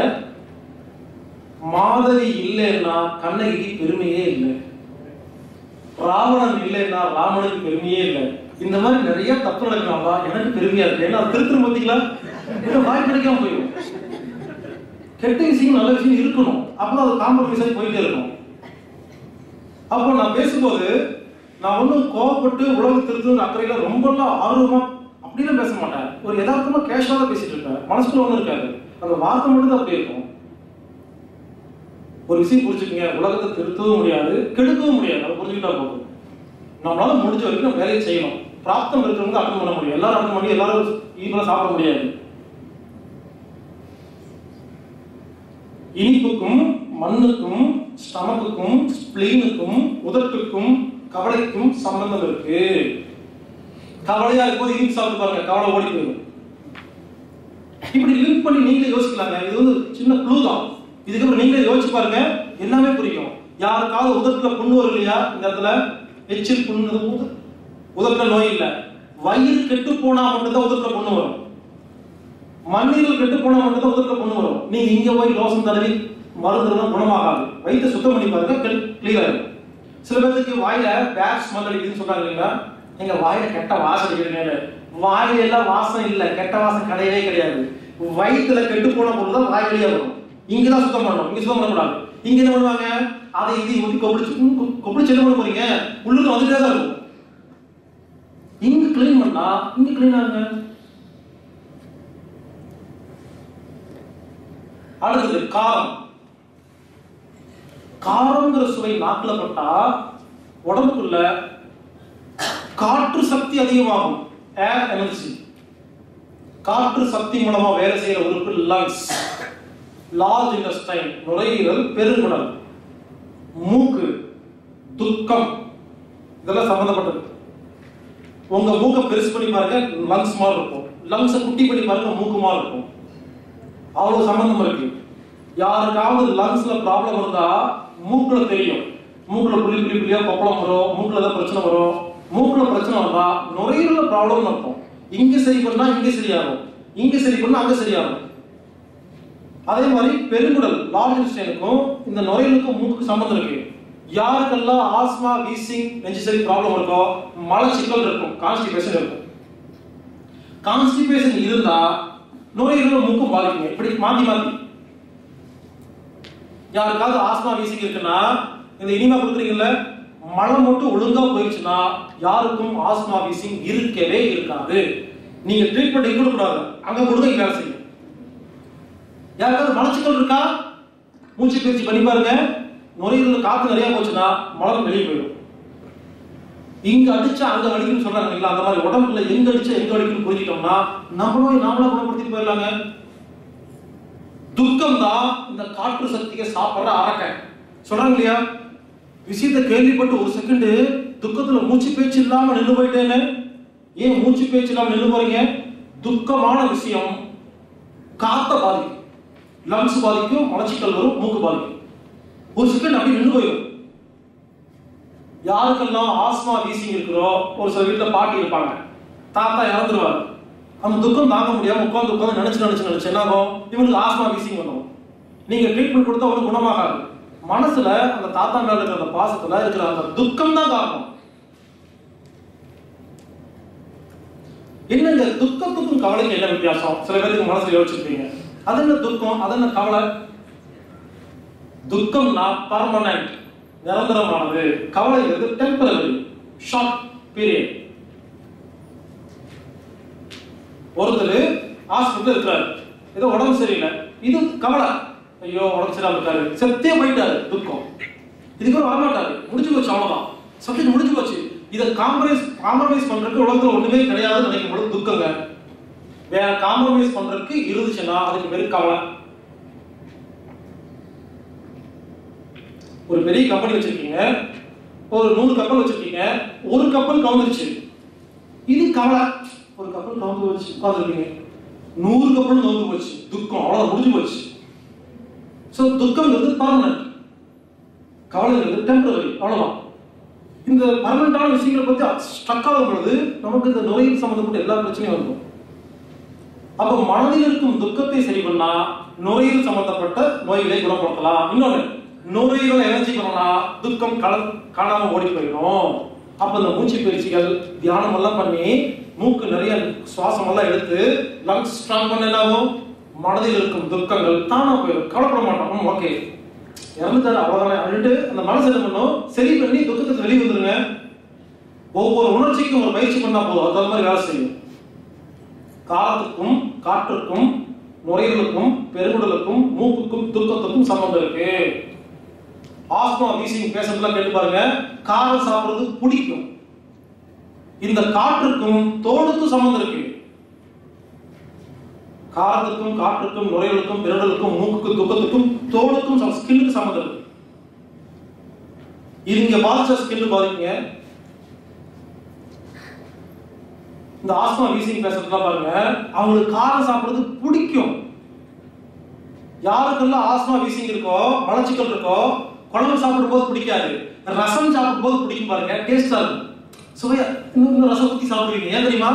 மாதவி இல்லைன்னா கண்ணகிக்கு பெருமையே இல்லை. ராவணன் இல்லைன்னா ராமனுக்கு பெருமையே இல்லை. இந்த மாதிரி நிறைய தப்பு நடக்கிறாங்களா எனக்கு பெருமையா இருக்கு. ஏன்னா அது பார்த்தீங்களா? இன்னும் வாய் கிடைக்காம போயிடும். கெட்ட விஷயம் நல்ல விஷயம் இருக்கணும். அப்பதான் அது காம்ப்ரமைஸ் ஆகி போயிட்டே இருக்கும். அப்போ நான் பேசும்போது நான் ஒன்றும் கோவப்பட்டு உலக திருத்தம் அக்கறையில ரொம்பலாம் ஆர்வமா அப்படிலாம் பேச மாட்டேன். ஒரு யதார்த்தமா கேஷுவலா தான் பேசிட்டு இருப்பேன். மனசுக்குள்ள ஒன்றும் இருக்காது. அந்த வார்த்தை மட்டும் தான் அப்படி இருக்கும். ஒரு விஷயம் புரிஞ்சுக்கங்க. உலகத்தை திருத்தவும் முடியாது கெடுக்கவும் முடியாது. அதை புரிஞ்சுக்கிட்டா போதும். நம்மளால முடிஞ்ச வரைக்கும் நம்ம வேலையை செய்யணும். பிராப்தம் இருக்கிறவங்க அட்டன் பண்ண முடியும். எல்லாரும் அட்டன் பண்ணி எல்லாரும் ஈக்குவலா சாப்பிட முடியாது. இனிப்புக்கும் மண்ணுக்கும் ஸ்டமக்குக்கும் ஸ்பிளீனுக்கும் உதட்டுக்கும் கவலைக்கும் சம்பந்தம் இருக்கு. கவலையா இருக்கும்போது இனிப்பு சாப்பிட்டு பாருங்க கவலை ஓடி போயிடும். இப்படி லிங்க் பண்ணி நீங்களே யோசிக்கலாங்க. இது வந்து சின்ன க்ளூ தான். இதுக்கப்புறம் நீங்களே யோசிச்சு பாருங்க எல்லாமே புரியும். யாருக்காவது உதட்டுல புண்ணு வரும் இல்லையா? இந்த இடத்துல எச்சில் புண்ணு உதட்டுல நோய் இல்லை. வயிறு கெட்டு போனா மட்டும்தான் உதட்டுல புண்ணு வரும். மண்ணீரல் கெட்டு போனா மட்டும்தான் உதட்டுல புண்ணு வரும். நீங்க இங்க போய் லோசம் தடவி மருந்து குணமாகாது. வயிற்று சுத்தம் பண்ணி பாருங்க கிளியர் ஆகும் சில பேருக்கு வாயில பேட் ஸ்மெல் அடிக்குதுன்னு சொன்னாங்க இல்லைங்களா? எங்க வாயில கெட்ட வாசம் அடிக்கிறீங்க வாயில எல்லாம் வாசம் இல்ல. கெட்ட வாசம் கிடையவே கிடையாது. வயிற்றுல கெட்டு போன பொருள் தான் வாய் வழியா வரும் இங்கதான் சுத்தம் பண்ணணும். இங்க சுத்தம் பண்ணக்கூடாது இங்க என்ன பண்ணுவாங்க? அதை இது ஊத்தி கொப்பிடிச்சு கொப்பிடிச்சு என்ன பண்ண போறீங்க? உள்ளுக்கு வந்துட்டே தான் இருக்கும். இங்க கிளீன் பண்ணா இங்க கிளீன் ஆகுங்க அடுத்தது காரம். காரங்கிற சுவை நாக்கில் பட்டா உடம்புக்குள்ள காற்று சக்தி அதிகமாகும். ஏர் எனர்ஜி காற்று சக்தி மூலமா வேலை செய்யற உறுப்பு லங்ஸ் லார்ஜ் இன்டஸ்டைன் நுரையீரல் பெருங்குடல். மூக்கு துக்கம். இதெல்லாம் சம்மந்தப்பட்டது உங்க மூக்கை பெருசு பண்ணி பாருங்க லங்ஸ் மாதிரி இருக்கும். லங்ஸை குட்டி பண்ணி பாருங்க மூக்கு மாதிரி இருக்கும். அவ்வளவு சம்மந்தம் இருக்கு. யாருக்காவது லங்ஸ்ல ப்ராப்ளம் இருந்தா மூக்கில் தெரியும். மூக்கில் புள்ளி புள்ளி புள்ளியா கொப்பளம் வரும். மூக்கில் ஏதாவது பிரச்சனை வரும். மூக்கில் பிரச்சனை வந்தா நுரையீரல ப்ராப்ளம் இருக்கும் இங்க சரி பண்ணா இங்க சரியாகும். இங்க சரி பண்ணா அங்க சரியாகும். அதே மாதிரி பெருங்குடல் லார்ஜ் இன்ஸ்டைனுக்கும் இந்த நுரையீரலுக்கும் மூக்குக்கு சம்மந்தம் இருக்கு. யாருக்கெல்லாம் ஆஸ்மா வீசிங் நெஞ்சரி ப்ராப்ளம் இருக்கோ மலச்சிக்கல் இருக்கும். கான்ஸ்டிபேஷன் இருக்கும். கான்ஸ்டிபேஷன் இருந்தா நுரையீரல் மூக்கும் பாதிக்கும் இப்படி மாத்தி மாத்தி. யாருக்காவது ஆஸ்மா வீசிங் இருக்குன்னா இந்த இனிமா கொடுக்குறீங்கல்ல மலம் மட்டும் ஒழுங்கா போயிடுச்சுன்னா யாருக்கும் ஆஸ்மா வீசிங் இருக்கவே இருக்காது. நீங்க ட்ரீட்மெண்ட் இங்க கொடுக்கூடாது அங்க கொடுத்து இங்க வேலை செய்யும் யாருக்காவது மலச்சிக்கல் இருக்கா? மூச்சு பயிற்சி பண்ணி பாருங்க. நுரையீரல் காத்து நிறைய போச்சுன்னா மலம் வெளியே போயிடும். இங்க அடிச்சா அங்க வலிக்குன்னு சொல்றாங்க இல்லைங்களா? அந்த மாதிரி உடம்புல எங்க அடிச்சா எங்க வலிக்குன்னு புரிஞ்சிட்டோம்னா நம்மளும் நாமளா குணப்படுத்திட்டு போயிடலாங்க. துக்கம் தான் இந்த காற்று சக்தியை சாப்பிடுற அரக்கை சொல்றாங்க இல்லையா? விஷயத்தை கேள்விப்பட்டு ஒரு செகண்டு துக்கத்துல மூச்சு பேச்சு இல்லாம நின்று போயிட்டேன்னு. ஏன் மூச்சு பேச்சு இல்லாம நின்று போறீங்க? துக்கமான விஷயம் காத்த பாதிக்கும். லங்ஸ் பாதிக்கும் மலச்சிக்கல் வரும் மூக்கு பாதிக்கும். ஒரு செகண்ட் அப்படி நின்று போயிடும். யாருக்கெல்லாம் ஆஸ்மா வீசிங் இருக்கிறோ ஒரு சில வீட்டில் பாட்டி இருப்பாங்க. தாத்தா இறந்துருவாரு. அந்த துக்கம் தாங்க முடியாம உட்காந்து உட்காந்து நினைச்சு நினைச்சு நினைச்சு என்ன ஆகும் இவனுக்கு ஆஸ்மா வீசிங் வரும் நீங்க ட்ரீட்மெண்ட் கொடுத்தா ஒன்றும் குணமாகாது. மனசுல அந்த தாத்தா மேல இருக்கிற அந்த பாசத்துல இருக்கிற அந்த துக்கம் தான் காரணம். என்னங்க துக்கத்துக்கும் கவலைக்கும் என்ன வித்தியாசம்? சில பேருக்கு மனசுல யோசிச்சிருப்பீங்க. அது என்ன துக்கம்? அது என்ன கவலை? துக்கம்னா பர்மனன்ட் நிரந்தரமானது. கவலைங்கிறது டெம்பரரி ஷார்ட் பீரியட் ஒருத்தர் ஹாஸ்பிட்டல் இருக்கிறாரு. ஏதோ உடம்பு சரியில்லை. இது கவலை. ஐயோ உடம்பு சரியில்லாம இருக்காரு. செத்தே போயிட்டாரு துக்கம். இதுக்கு வரமாட்டாரு. முடிஞ்சு போச்சு அவ்வளவுதான். சப்ஜெக்ட் முடிஞ்சு போச்சு. இதை காம்ப்ரமைஸ் காம்ப்ரமைஸ் பண்றதுக்கு உலகத்தில் ஒண்ணுமே கிடையாதுன்னு நினைக்கும் பொழுது துக்கங்க. வேற காம்ப்ரமைஸ் பண்றதுக்கு இருந்துச்சுன்னா அதுக்கு பேரு கவலை. ஒரு பெரிய கம்பெனி வச்சிருக்கீங்க. ஒரு நூறு கப்பல் வச்சிருக்கீங்க. ஒரு கப்பல் கவுந்துருச்சு. இது கவலை. ஒரு கப்பல் நோம்பு வச்சு உட்காந்துருக்கீங்க நூறு கப்பல் நோம்பு போச்சு துக்கம் அவ்வளோ முடிஞ்சு போச்சு ஸோ துக்கம்ங்கிறது பர்மனன்ட் கவலைங்கிறது டெம்பரரி அவ்வளோதான் இந்த பர்மனண்டான விஷயங்களை பற்றி ஸ்ட்ரக் ஆகும் பொழுது நமக்கு இந்த நோயில் சம்மந்தப்பட்ட எல்லா பிரச்சனையும் வரும் அப்போ மனதில் இருக்கும் துக்கத்தை சரி பண்ணா நோயில் சம்பந்தப்பட்ட நோய்களை குணப்படுத்தலாம் இன்னொன்னு நோய்களை எனர்ஜி பண்ணா துக்கம் கல காணாமல் ஓடி போயிடும் அப்ப இந்த மூச்சு பயிற்சிகள் தியானம் எல்லாம் பண்ணி மூக்கு நிறைய சுவாசம் எல்லாம் எடுத்து லங்ஸ் ஸ்ட்ராங் பண்ண என்னாகும்? மனதில் இருக்கும் துக்கங்கள் தானா போயிடும். கவலைப்பட மாட்டோம். ஓகே இறந்துட்டாரு அவ்வளவுதானே. அப்படின்ட்டு அந்த மனசு என்ன பண்ணும்? சரி பண்ணி துக்கத்துக்கு வெளியே வந்துருங்க. ஒவ்வொரு உணர்ச்சிக்கும் ஒரு பயிற்சி பண்ணா போதும். அது மாதிரி வேலை செய்யும். காலத்துக்கும் காற்றுக்கும் நுரையீரலுக்கும் பெருங்குடலுக்கும் மூக்குக்கும் துக்கத்துக்கும் சம்பந்தம் இருக்கு. ஆஸ்மா வீசிங் பேசுறதுலாம் கேட்டு பாருங்க. காரம் சாப்பிடுறது பிடிக்கும். இந்த காற்றுக்கும் தோலுக்கும் சம்பந்தம் இருக்கு. காரத்துக்கும் காற்றுக்கும் நுரையீரலுக்கும் விரடலுக்கும் மூக்கு துக்கத்துக்கும் தோலுக்கும் ஸ்கின்னுக்கு சம்மந்தம் இருக்கு. இது இங்க பாதிச்ச ஸ்கின் பாதிக்குங்க இந்த ஆஸ்மா வீசிங் பேசுறதுலாம் பாருங்க. அவங்களுக்கு காரம் சாப்பிடுறது பிடிக்கும். யாருக்கெல்லாம் ஆஸ்மா வீசிங் இருக்கோ மலச்சிக்கல் இருக்கோ குழம்பு சாப்பிடும் போது பிடிக்காது. ரசம் சாப்பிடும் போது பிடிக்கும் பாருங்க. டேஸ்டா இருக்கும். சுவையா இன்னும் ரசம் ஊற்றி சாப்பிடுவீங்க ஏன் தெரியுமா?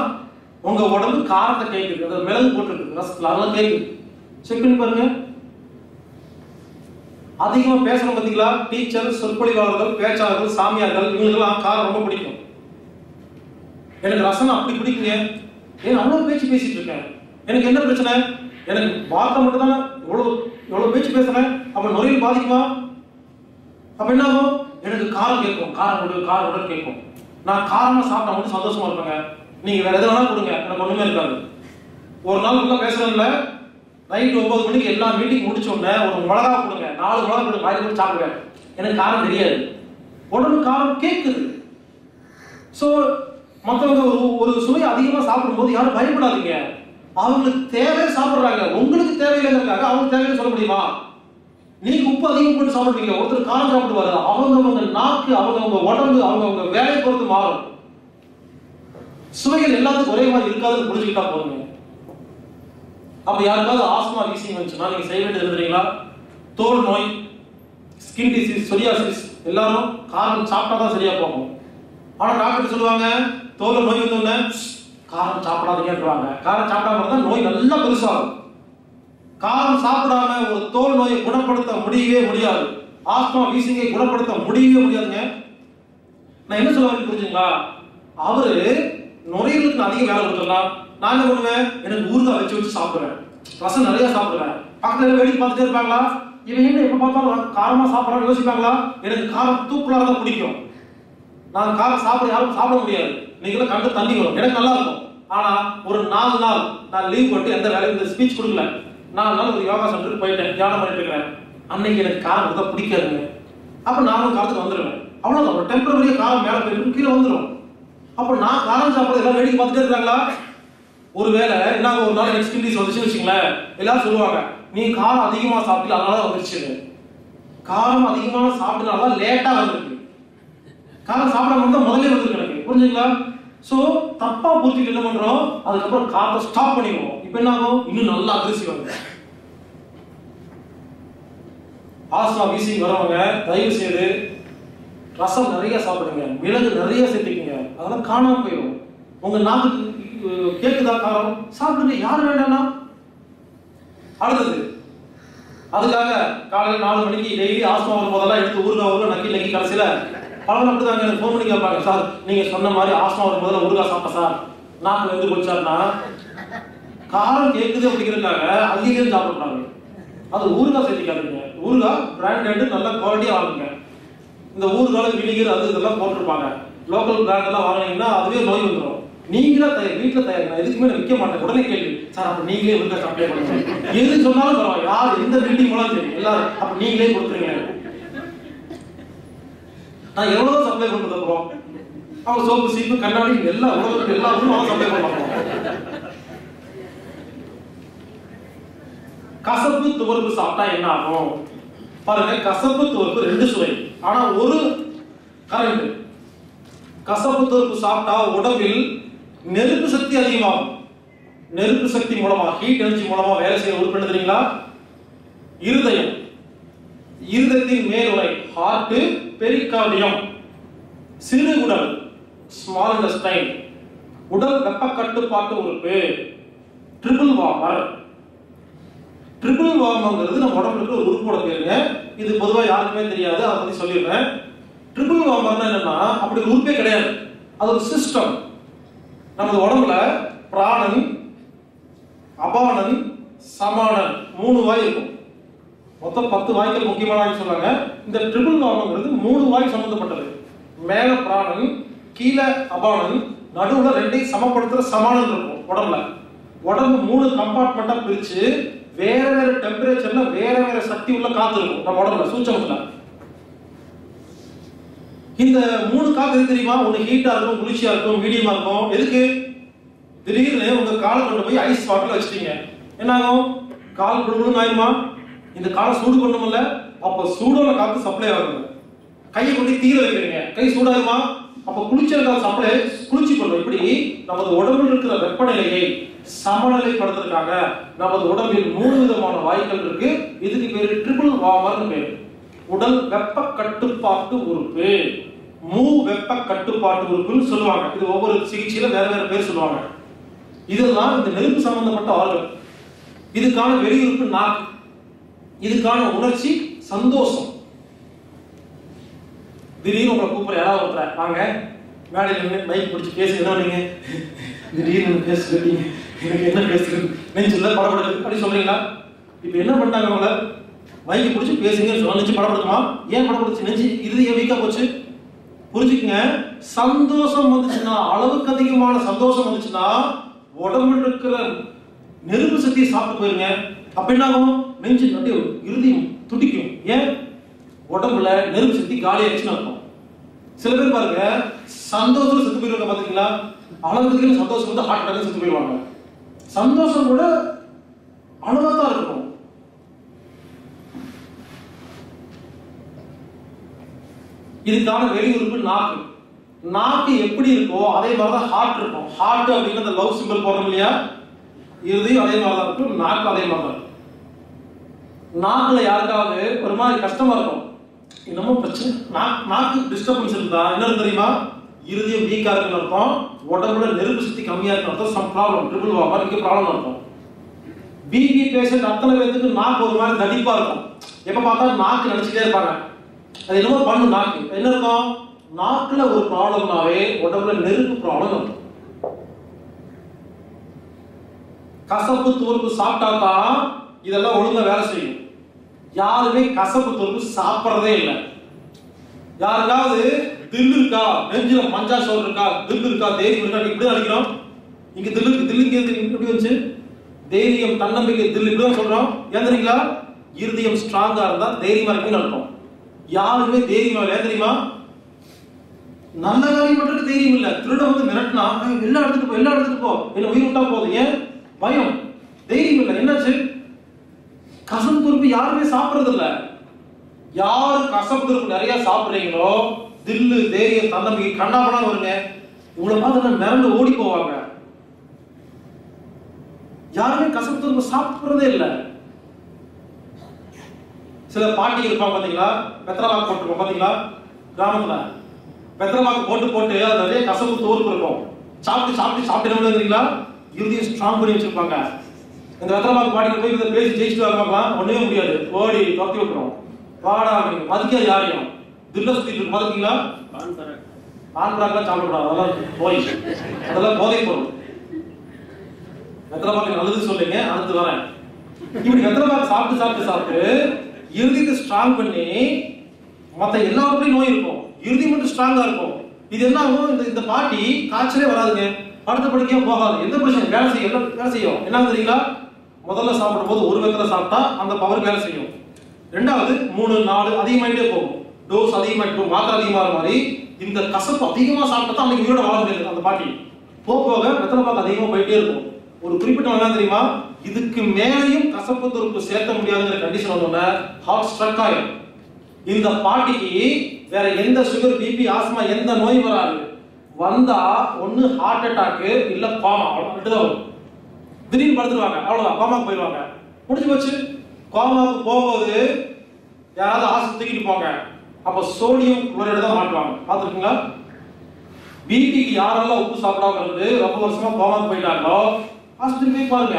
உங்க உடம்பு காரத்தை கேட்குது அந்த மிளகு போட்டுருக்கு. ரசத்துல அதெல்லாம் கேட்குது செக் பண்ணி பாருங்க. அதிகமா பேசணும் பாத்தீங்களா? டீச்சர் சொற்பொழிவாளர்கள் பேச்சாளர்கள் சாமியார்கள் இவங்களுக்கெல்லாம் காரம் ரொம்ப பிடிக்கும். எனக்கு ரசம் அப்படி பிடிக்குங்க ஏன் அவ்வளவு பேச்சு பேசிட்டு இருக்கேன்? எனக்கு என்ன பிரச்சனை? எனக்கு வார்த்தை மட்டும் தானே எவ்வளவு எவ்வளவு பேச்சு பேசுறேன். அப்ப நுரையில் பாதிக்குமா? அப்ப என்ன ஆகும் எனக்கு காரம் கேட்கும். காரம் கொடு காரம் கொடு கேட்கும். நான் காரமா சாப்பிட்டா மட்டும் சந்தோஷமா இருப்பேங்க. நீங்க வேற எது வேணாலும் கொடுங்க எனக்கு ஒண்ணுமே இருக்காது. ஒரு நாள் உள்ள பேசுறதுல நைட் ஒன்பது மணிக்கு எல்லா மீட்டிங் முடிச்ச உடனே ஒரு மிளகா கொடுங்க நாலு மிளகா கொடுங்க வாயில் போட்டு சாப்பிடுவேன் எனக்கு காரம் தெரியாது. உடம்பு காரம் கேட்குது ஸோ மற்றவங்க ஒரு ஒரு சுவை அதிகமாக சாப்பிடும்போது யாரும் பயப்படாதீங்க. அவங்களுக்கு தேவை சாப்பிட்றாங்க. உங்களுக்கு தேவையில்லைங்கிறதுக்காக அவங்களுக்கு தேவையில்லை சொல்ல முடியுமா? நீங்க உப்பு அதிகம் போட்டு சாப்பிடுவீங்க. ஒருத்தர் காரம் சாப்பிடுவாரு. அவங்கவங்க நாக்கு அவங்கவங்க உடம்பு அவங்கவங்க வேலையை பொறுத்து மாறும். சுவைகள் எல்லாத்துக்கும் ஒரே மாதிரி இருக்காதுன்னு புரிஞ்சுக்கிட்டா போதுங்க அப்ப யாருக்காவது ஆஸ்மா வீசிங் வந்துச்சுன்னா நீங்க செய்ய வேண்டியது என்ன தோல் நோய் ஸ்கின் டிசீஸ் சொரியாசிஸ் எல்லாரும் காரம் சாப்பிட்டா தான் சரியா போகும். ஆனா டாக்டர் சொல்லுவாங்க தோல் நோய் வந்தோடனே காரம் சாப்பிடாதீங்கன்றாங்க. காரம் சாப்பிடாம இருந்தா நோய் நல்லா பெருசாகும். காரம் சாப்பிடாம ஒரு தோல் நோயை குணப்படுத்த முடியவே முடியாது. ஆஸ்மா வீசிங்கை குணப்படுத்த முடியவே முடியாதுங்க. நான் என்ன சொல்ல வரேன் புரிஞ்சுங்களா? அவரு நுரையீரலுக்கு அதிக வேலை கொடுத்துடலாம் நான் என்ன பண்ணுவேன்? எனக்கு ஊறுகாய் வச்சு வச்சு சாப்பிடுவேன். ரசம் நிறைய சாப்பிடுவேன். பக்கத்துல வேடிக்கை பார்த்துட்டே இருப்பாங்களா? இவன் என்ன எப்ப பார்த்தாலும் காரமா சாப்பிடறான்னு யோசிப்பாங்களா? எனக்கு காரம் தூக்குலாக தான் பிடிக்கும். நான் காரம் சாப்பிட யாரும் சாப்பிட முடியாது. நீங்களும் கண்டு தண்ணி வரும். எனக்கு நல்லா இருக்கும். ஆனா ஒரு நாலு நாள் நான் லீவ் போட்டு எந்த வேலையும் இந்த ஸ்பீச் கொடுக்கல. நான் நாள் ஒரு யோகா சென்டருக்கு போயிட்டேன் தியானம் பண்ணிட்டு இருக்கிறேன். அன்னைக்கு எனக்கு காரம் தான் பிடிக்காதுங்க. அப்போ நானும் காலத்துக்கு வந்துடுவேன் அவ்வளோதான் ஒரு டெம்பரரியா காரம் மேலே போயிட்டு கீழே வந்துடும் அப்போ நான் காரம் சாப்பிட எல்லாம் வேடிக்கை பார்த்துட்டே இருக்காங்களா? ஒருவேளை என்ன ஒரு நாள் நெக்ஸ்ட் இண்டீஸ் வந்துச்சு வச்சுங்களேன் எல்லாரும் சொல்லுவாங்க நீ காரம் அதிகமாக சாப்பிட்டு அதனால வந்துருச்சு காரம் அதிகமாக சாப்பிட்டனால லேட்டாக வந்திருக்கு. காரம் சாப்பிடாம இருந்தால் முதல்ல வந்துருக்கு எனக்கு. புரிஞ்சுங்களா ஸோ தப்பாக புரிஞ்சுட்டு என்ன பண்ணுறோம் அதுக்கப்புறம் காரத்தை ஸ்டாப் பண்ணிடுவோம். இப்போ என்ன ஆகும் இன்னும் நல்லா அக்ரெசிவ் ஆகும் ஆஸ்மா வீசிங் வரவங்க தயவு செய்து ரசம் நிறைய சாப்பிடுங்க. மிளகு நிறைய சேர்த்துக்கங்க. அதெல்லாம் காணாம போயிடும். உங்க நாக்கு கேக்குதா காரம்? சாப்பிடுங்க. யார் வேண்டாம்னா அடுத்தது. அதுக்காக காலையில் நாலு மணிக்கு டெய்லி ஆஸ்மா வரும் போதெல்லாம் எடுத்து ஊருகா ஊருகா நக்கி நக்கி கடைசியில் பலரும் அப்படிதாங்க. எனக்கு ஃபோன் பண்ணி கேட்பாங்க சார் நீங்க சொன்ன மாதிரி ஆஸ்மா வரும் போதெல்லாம் ஊருகா சாப்பிட்டேன் சார். நாக்கு வந்து போச்சார்னா காரம் கேட்குது அப்படிங்கிறதுக்காக அதிகம் சாப்பிடக்கூடாது அது ஊறுகாய் சேர்த்திக்காதுங்க. ஊறுகாய் பிராண்டட் நல்ல குவாலிட்டியாக வாங்குங்க இந்த ஊறுகால வினிகர் அது இதெல்லாம் போட்டிருப்பாங்க. லோக்கல் பிராண்டெல்லாம் வாங்கினீங்கன்னா அதுவே நோய் வந்துடும் நீங்களே தயார் வீட்டுல தயார் நான் எதுக்குமே நான் விற்க மாட்டேன். உடனே கேள்வி சார் அப்ப நீங்களே ஊறுகாய் சப்ளை பண்ணுங்க எது சொன்னாலும் பரவாயில்ல. யார் எந்த பில்டிங் போனாலும் சரி எல்லாரும் அப்ப நீங்களே கொடுத்துருங்க. நான் எவ்வளவு சப்ளை பண்றது அப்புறம் அவங்க சோப்பு சீப்பு கண்ணாடி எல்லா உலகத்துக்கு எல்லா ஊரும் சப்ளை பண்ணுவாங்க கசப்பு துவர்ப்பு சாப்பிட்டா என்ன ஆகும்? பாருங்க கசப்பு துவர்ப்பு ரெண்டு சுவை. ஆனா ஒரு கரண்ட் கசப்பு துவர்ப்பு சாப்பிட்டா உடம்பில் நெருப்பு சக்தி அதிகமாகும். நெருப்பு சக்தி மூலமா ஹீட் எனர்ஜி மூலமா வேலை செய்ய உறுப்பு தெரியுங்களா? இருதயம். இருதயத்தின் மேலுரை ஹார்ட் பெரிகார்டியம் சிறுகுடல் ஸ்மால் இன்டஸ்டைன் உடல் வெப்ப கட்டுப்பாட்டு உறுப்பு. ட்ரிபிள் வார்மர் ட்ரிபிள் வார்மங்கிறது நம்ம உடம்புல இருக்கிற ஒரு உறுப்போட பேருங்க. இது பொதுவா யாருக்குமே தெரியாது அதை பத்தி சொல்லிடுறேன். ட்ரிபிள் வார்மர்னா என்னன்னா அப்படி ஒரு உறுப்பே கிடையாது. அது ஒரு சிஸ்டம் நமது உடம்புல பிராணன் அபானன் சமானன் மூணு வாய் இருக்கும். மொத்தம் பத்து வாய்க்கள் முக்கியமான வாய் சொல்றாங்க இந்த ட்ரிபிள் வார்மங்கிறது மூணு வாய் சம்பந்தப்பட்டது. மேல பிராணன் கீழே அபானன் நடுவுல ரெண்டையும் சமப்படுத்துற சமானன் இருக்கும் உடம்புல. உடம்பு மூணு கம்பார்ட்மெண்டா பிரிச்சு வேற வேற டெம்பரேச்சர்ல வேற வேற சக்தி உள்ள காத்து இருக்கும். நம்ம உடம்புல சூச்சமத்துல இந்த மூணு காத்து எது தெரியுமா? ஒண்ணு ஹீட்டா இருக்கும் குளிர்ச்சியா இருக்கும் மீடியமா இருக்கும். எதுக்கு? திடீர்னு உங்க காலை கொண்டு போய் ஐஸ் வாட்டர்ல வச்சிட்டீங்க. என்ன ஆகும் கால் குடுகுடுன்னு ஆயிருமா? இந்த காலை சூடு பண்ணுமில்ல அப்ப சூடோட காத்து சப்ளை ஆகுது. கையை கொண்டு தீர வைக்கிறீங்க. கை சூடாகுமா? அப்ப குளிச்சிருந்தால் கால் சப்ளை குளிர்ச்சி எப்படி? இப்படி நமது உடம்பில் இருக்கிற வெப்பநிலையை சமநிலைப்படுத்துறதுக்காக நமது உடம்பில் மூணு விதமான வாய்க்கள் இருக்கு. இதுக்கு பேரு ட்ரிபிள் வார்மர்னு பேரு. உடல் வெப்ப கட்டுப்பாட்டு உறுப்பு. மூ வெப்ப கட்டுப்பாட்டு உறுப்புன்னு சொல்லுவாங்க. இது ஒவ்வொரு சிகிச்சையில வேற வேற பேர் சொல்லுவாங்க. இதெல்லாம் இந்த நெருப்பு சம்பந்தப்பட்ட ஆர்கன் இதுக்கான வெளியுறுப்பு நாக்கு. இதுக்கான உணர்ச்சி சந்தோஷம். திடீர்னு உங்களை கூப்பிட யாராவது ஒருத்தர் வாங்க மேடையில் நின்று மைக் பிடிச்சி பேச என்ன நீங்க. திடீர்னு பேச கேட்டீங்க எனக்கு என்ன பேசுறது? நெஞ்சில் படப்படுது அப்படி சொல்றீங்களா? இப்போ என்ன பண்ணிட்டாங்க உங்களை மைக்கு பிடிச்சி பேசுங்கன்னு சொன்னா நெஞ்சு படப்படுத்துமா ஏன் படப்படுச்சு நெஞ்சு இது ஏன் வீக்கா போச்சு? புரிஞ்சுக்கங்க. சந்தோஷம் வந்துச்சுன்னா அளவுக்கு அதிகமான சந்தோஷம் வந்துச்சுன்னா உடம்புல இருக்கிற நெருப்பு சக்தியை சாப்பிட்டு போயிருங்க. அப்ப என்ன ஆகும் நெஞ்சு அப்படியே இறுதியும் துடிக்கும். ஏன்? உடம்புல நெருப்பு சக்தி காலியாச்சுன்னு அர்த்தம். சில பேர் பாருங்க சந்தோஷம் செத்து போயிருவாங்க பாத்தீங்களா? அளவுக்கு சந்தோஷம் வந்து ஹார்ட் அட்டாக் செத்து போயிருவாங்க. சந்தோஷம் கூட அளவா தான் இருக்கணும் இதுக்கான வெளியுறுப்பு நாக்கு. நாக்கு எப்படி இருக்கோ அதே மாதிரிதான் ஹார்ட் இருக்கும். ஹார்ட் அப்படின்னு அந்த லவ் சிம்பிள் போடுறோம் இல்லையா? இறுதியும் அதே மாதிரி தான் இருக்கும் நாக்கு அதே மாதிரி தான் நாக்குல யாருக்காவது ஒரு மாதிரி கஷ்டமா இருக்கும். என்னமோ பிரச்சனை? நாக்கு நாக்கு டிஸ்டர்பன்ஸ் இருந்தா என்ன தெரியுமா? இருதயம் வீக்கா இருக்குன்னு அர்த்தம். உடம்புல நெருப்பு சக்தி கம்மியா இருக்குன்னு அர்த்தம். சம் ப்ராப்ளம் ட்ரிபிள் வாங்க இங்க ப்ராப்ளம் இருக்கும் பிபி பேஷண்ட் அத்தனை பேருக்கு நாக்கு ஒரு மாதிரி தடிப்பா இருக்கும். எப்ப பார்த்தாலும் நாக்கு நினைச்சிட்டே இருப்பாங்க. அது என்னமோ பண்ணும் நாக்கு. என்ன இருக்கும்? நாக்குல ஒரு ப்ராப்ளம்னாவே உடம்புல நெருப்பு ப்ராப்ளம் இருக்கும் கசப்பு தூர்ப்பு சாப்பிட்டா தான் இதெல்லாம் ஒழுங்கா வேலை செய்யும். யாருமே கசப்பு தூர்ப்பு சாப்பிட்றதே இல்லை. யாருக்காவது தில்லு இருக்கா? நெஞ்சில மஞ்சா சோறு இருக்கா? தில்லு இருக்கா? தைரியம் இருக்கா இப்படி அடிக்கிறோம். இங்க தில் தில்லுக்கு இப்படி எப்படி வந்துச்சு தைரியம் தன்னம்பிக்கை தில்லு இப்படி தான் சொல்றோம். ஏன் இருதயம் ஸ்ட்ராங்கா இருந்தா தைரியமா இருக்குன்னு அர்த்தம். யாருமே தைரியமா இல்லை தெரியுமா? நல்ல காரியம் மட்டும் தைரியம் இல்லை. திருட வந்து மிரட்டினா எல்லா இடத்துக்கு போ எல்லா இடத்துக்கு போ. என்ன உயிர் விட்டா போதும். ஏன்? பயம். தைரியம் இல்லை. என்னாச்சு? கசம் துருப்பு யாருமே சாப்பிடுறது இல்ல யாரு கசம் துருப்பு நிறைய சாப்பிடுறீங்களோ தில்லு தைரியம் தன்னம்பிக்கை கண்ணாபனா வருங்க. இவ்வளவு பார்த்து மிரண்டு ஓடி போவாங்க. யாருமே கசப்பு துருப்பு சாப்பிடுறதே இல்லை. சில பாட்டி இருப்பாங்க பாத்தீங்களா? வெத்தலை போட்டுருப்போம் பாத்தீங்களா? கிராமத்துல. வெத்தலை போட்டு போட்டு அது நிறைய கசப்பு தோறுப்பு இருக்கும். சாப்பிட்டு சாப்பிட்டு சாப்பிட்டு என்ன இறுதியை ஸ்ட்ராங் பண்ணி வச்சிருப்பாங்க. இந்த வெத்தலை பாக்கு போய் இதை பேசி ஜெயிச்சுட்டு வரலாம் ஒன்றே முடியாது. ஓடி துரத்தி விட்டுரும். வாடா அப்படின்னு. மதிக்காது யாரையும் தில்ல சுத்திட்டு இருக்கு. பாத்தீங்களா ஆண்பராக்கெல்லாம் சாப்பிடக்கூடாது. அதெல்லாம் போய். அதெல்லாம் போதை பொருள். வெத்தலை பாக்கு நல்லது சொல்லுங்க. அடுத்து வரேன். இப்படி வெத்தலை பாக்கு சாப்பிட்டு சாப்பிட்டு சாப்பிட்டு இறுதிக்கு ஸ்ட்ராங் பண்ணி மத்த எல்லாருக்குமே நோய் இருக்கும். இறுதி மட்டும் ஸ்ட்ராங்கா இருக்கும். இது என்ன ஆகும்? இந்த இந்த பாட்டி காய்ச்சலே வராதுங்க. அடுத்த படிக்கையா போகாது. எந்த பிரச்சனை வேலை செய்யும் வேலை செய்யும்? என்ன தெரியுங்களா? முதல்ல சாப்பிடும் போது ஒரு விதத்தில் சாப்பிட்டா அந்த பவர் வேலை செய்யும். ரெண்டாவது மூணு நாலு அதிகமாயிட்டே போகும். டோஸ் அதிகமாக போகும். மாத்திரை அதிகமாக மாதிரி இந்த கசப்பு அதிகமாக சாப்பிட்டா அன்னைக்கு உயிரோட வாழ முடியாது அந்த பாட்டி. போக போக வெத்தலை பாக்கு அதிகமாக போயிட்டே இருக்கும். ஒரு குறிப்பிட்ட என்ன தெரியுமா? இதுக்கு மேலேயும் கசப்பு துருப்பு சேர்க்க முடியாதுங்கிற கண்டிஷன் வந்தோடனே ஹார்ட் ஸ்ட்ரக் ஆகும் இந்த பாட்டிக்கு வேற எந்த சுகர் பிபி ஆஸ்மா எந்த நோய் வராது. வந்தா ஒன்னு ஹார்ட் அட்டாக் இல்ல கோமா அவ்வளவு தான் வரும். திடீர்னு படுத்துருவாங்க. அவ்வளவுதான். கோமாக்கு போயிடுவாங்க முடிஞ்சு போச்சு. கோமாவுக்கு போகும்போது யாராவது ஆசை தூக்கிட்டு போங்க. அப்ப சோடியம் குளோரைடு தான் மாட்டுவாங்க. பார்த்துருக்குங்களா? பிபிக்கு யாரெல்லாம் உப்பு சாப்பிடாம இருந்து ரொம்ப வருஷமா கோமாக்கு போயிட்டாங்களோ ஆஸ்பத்திரி போய் பாருங்க.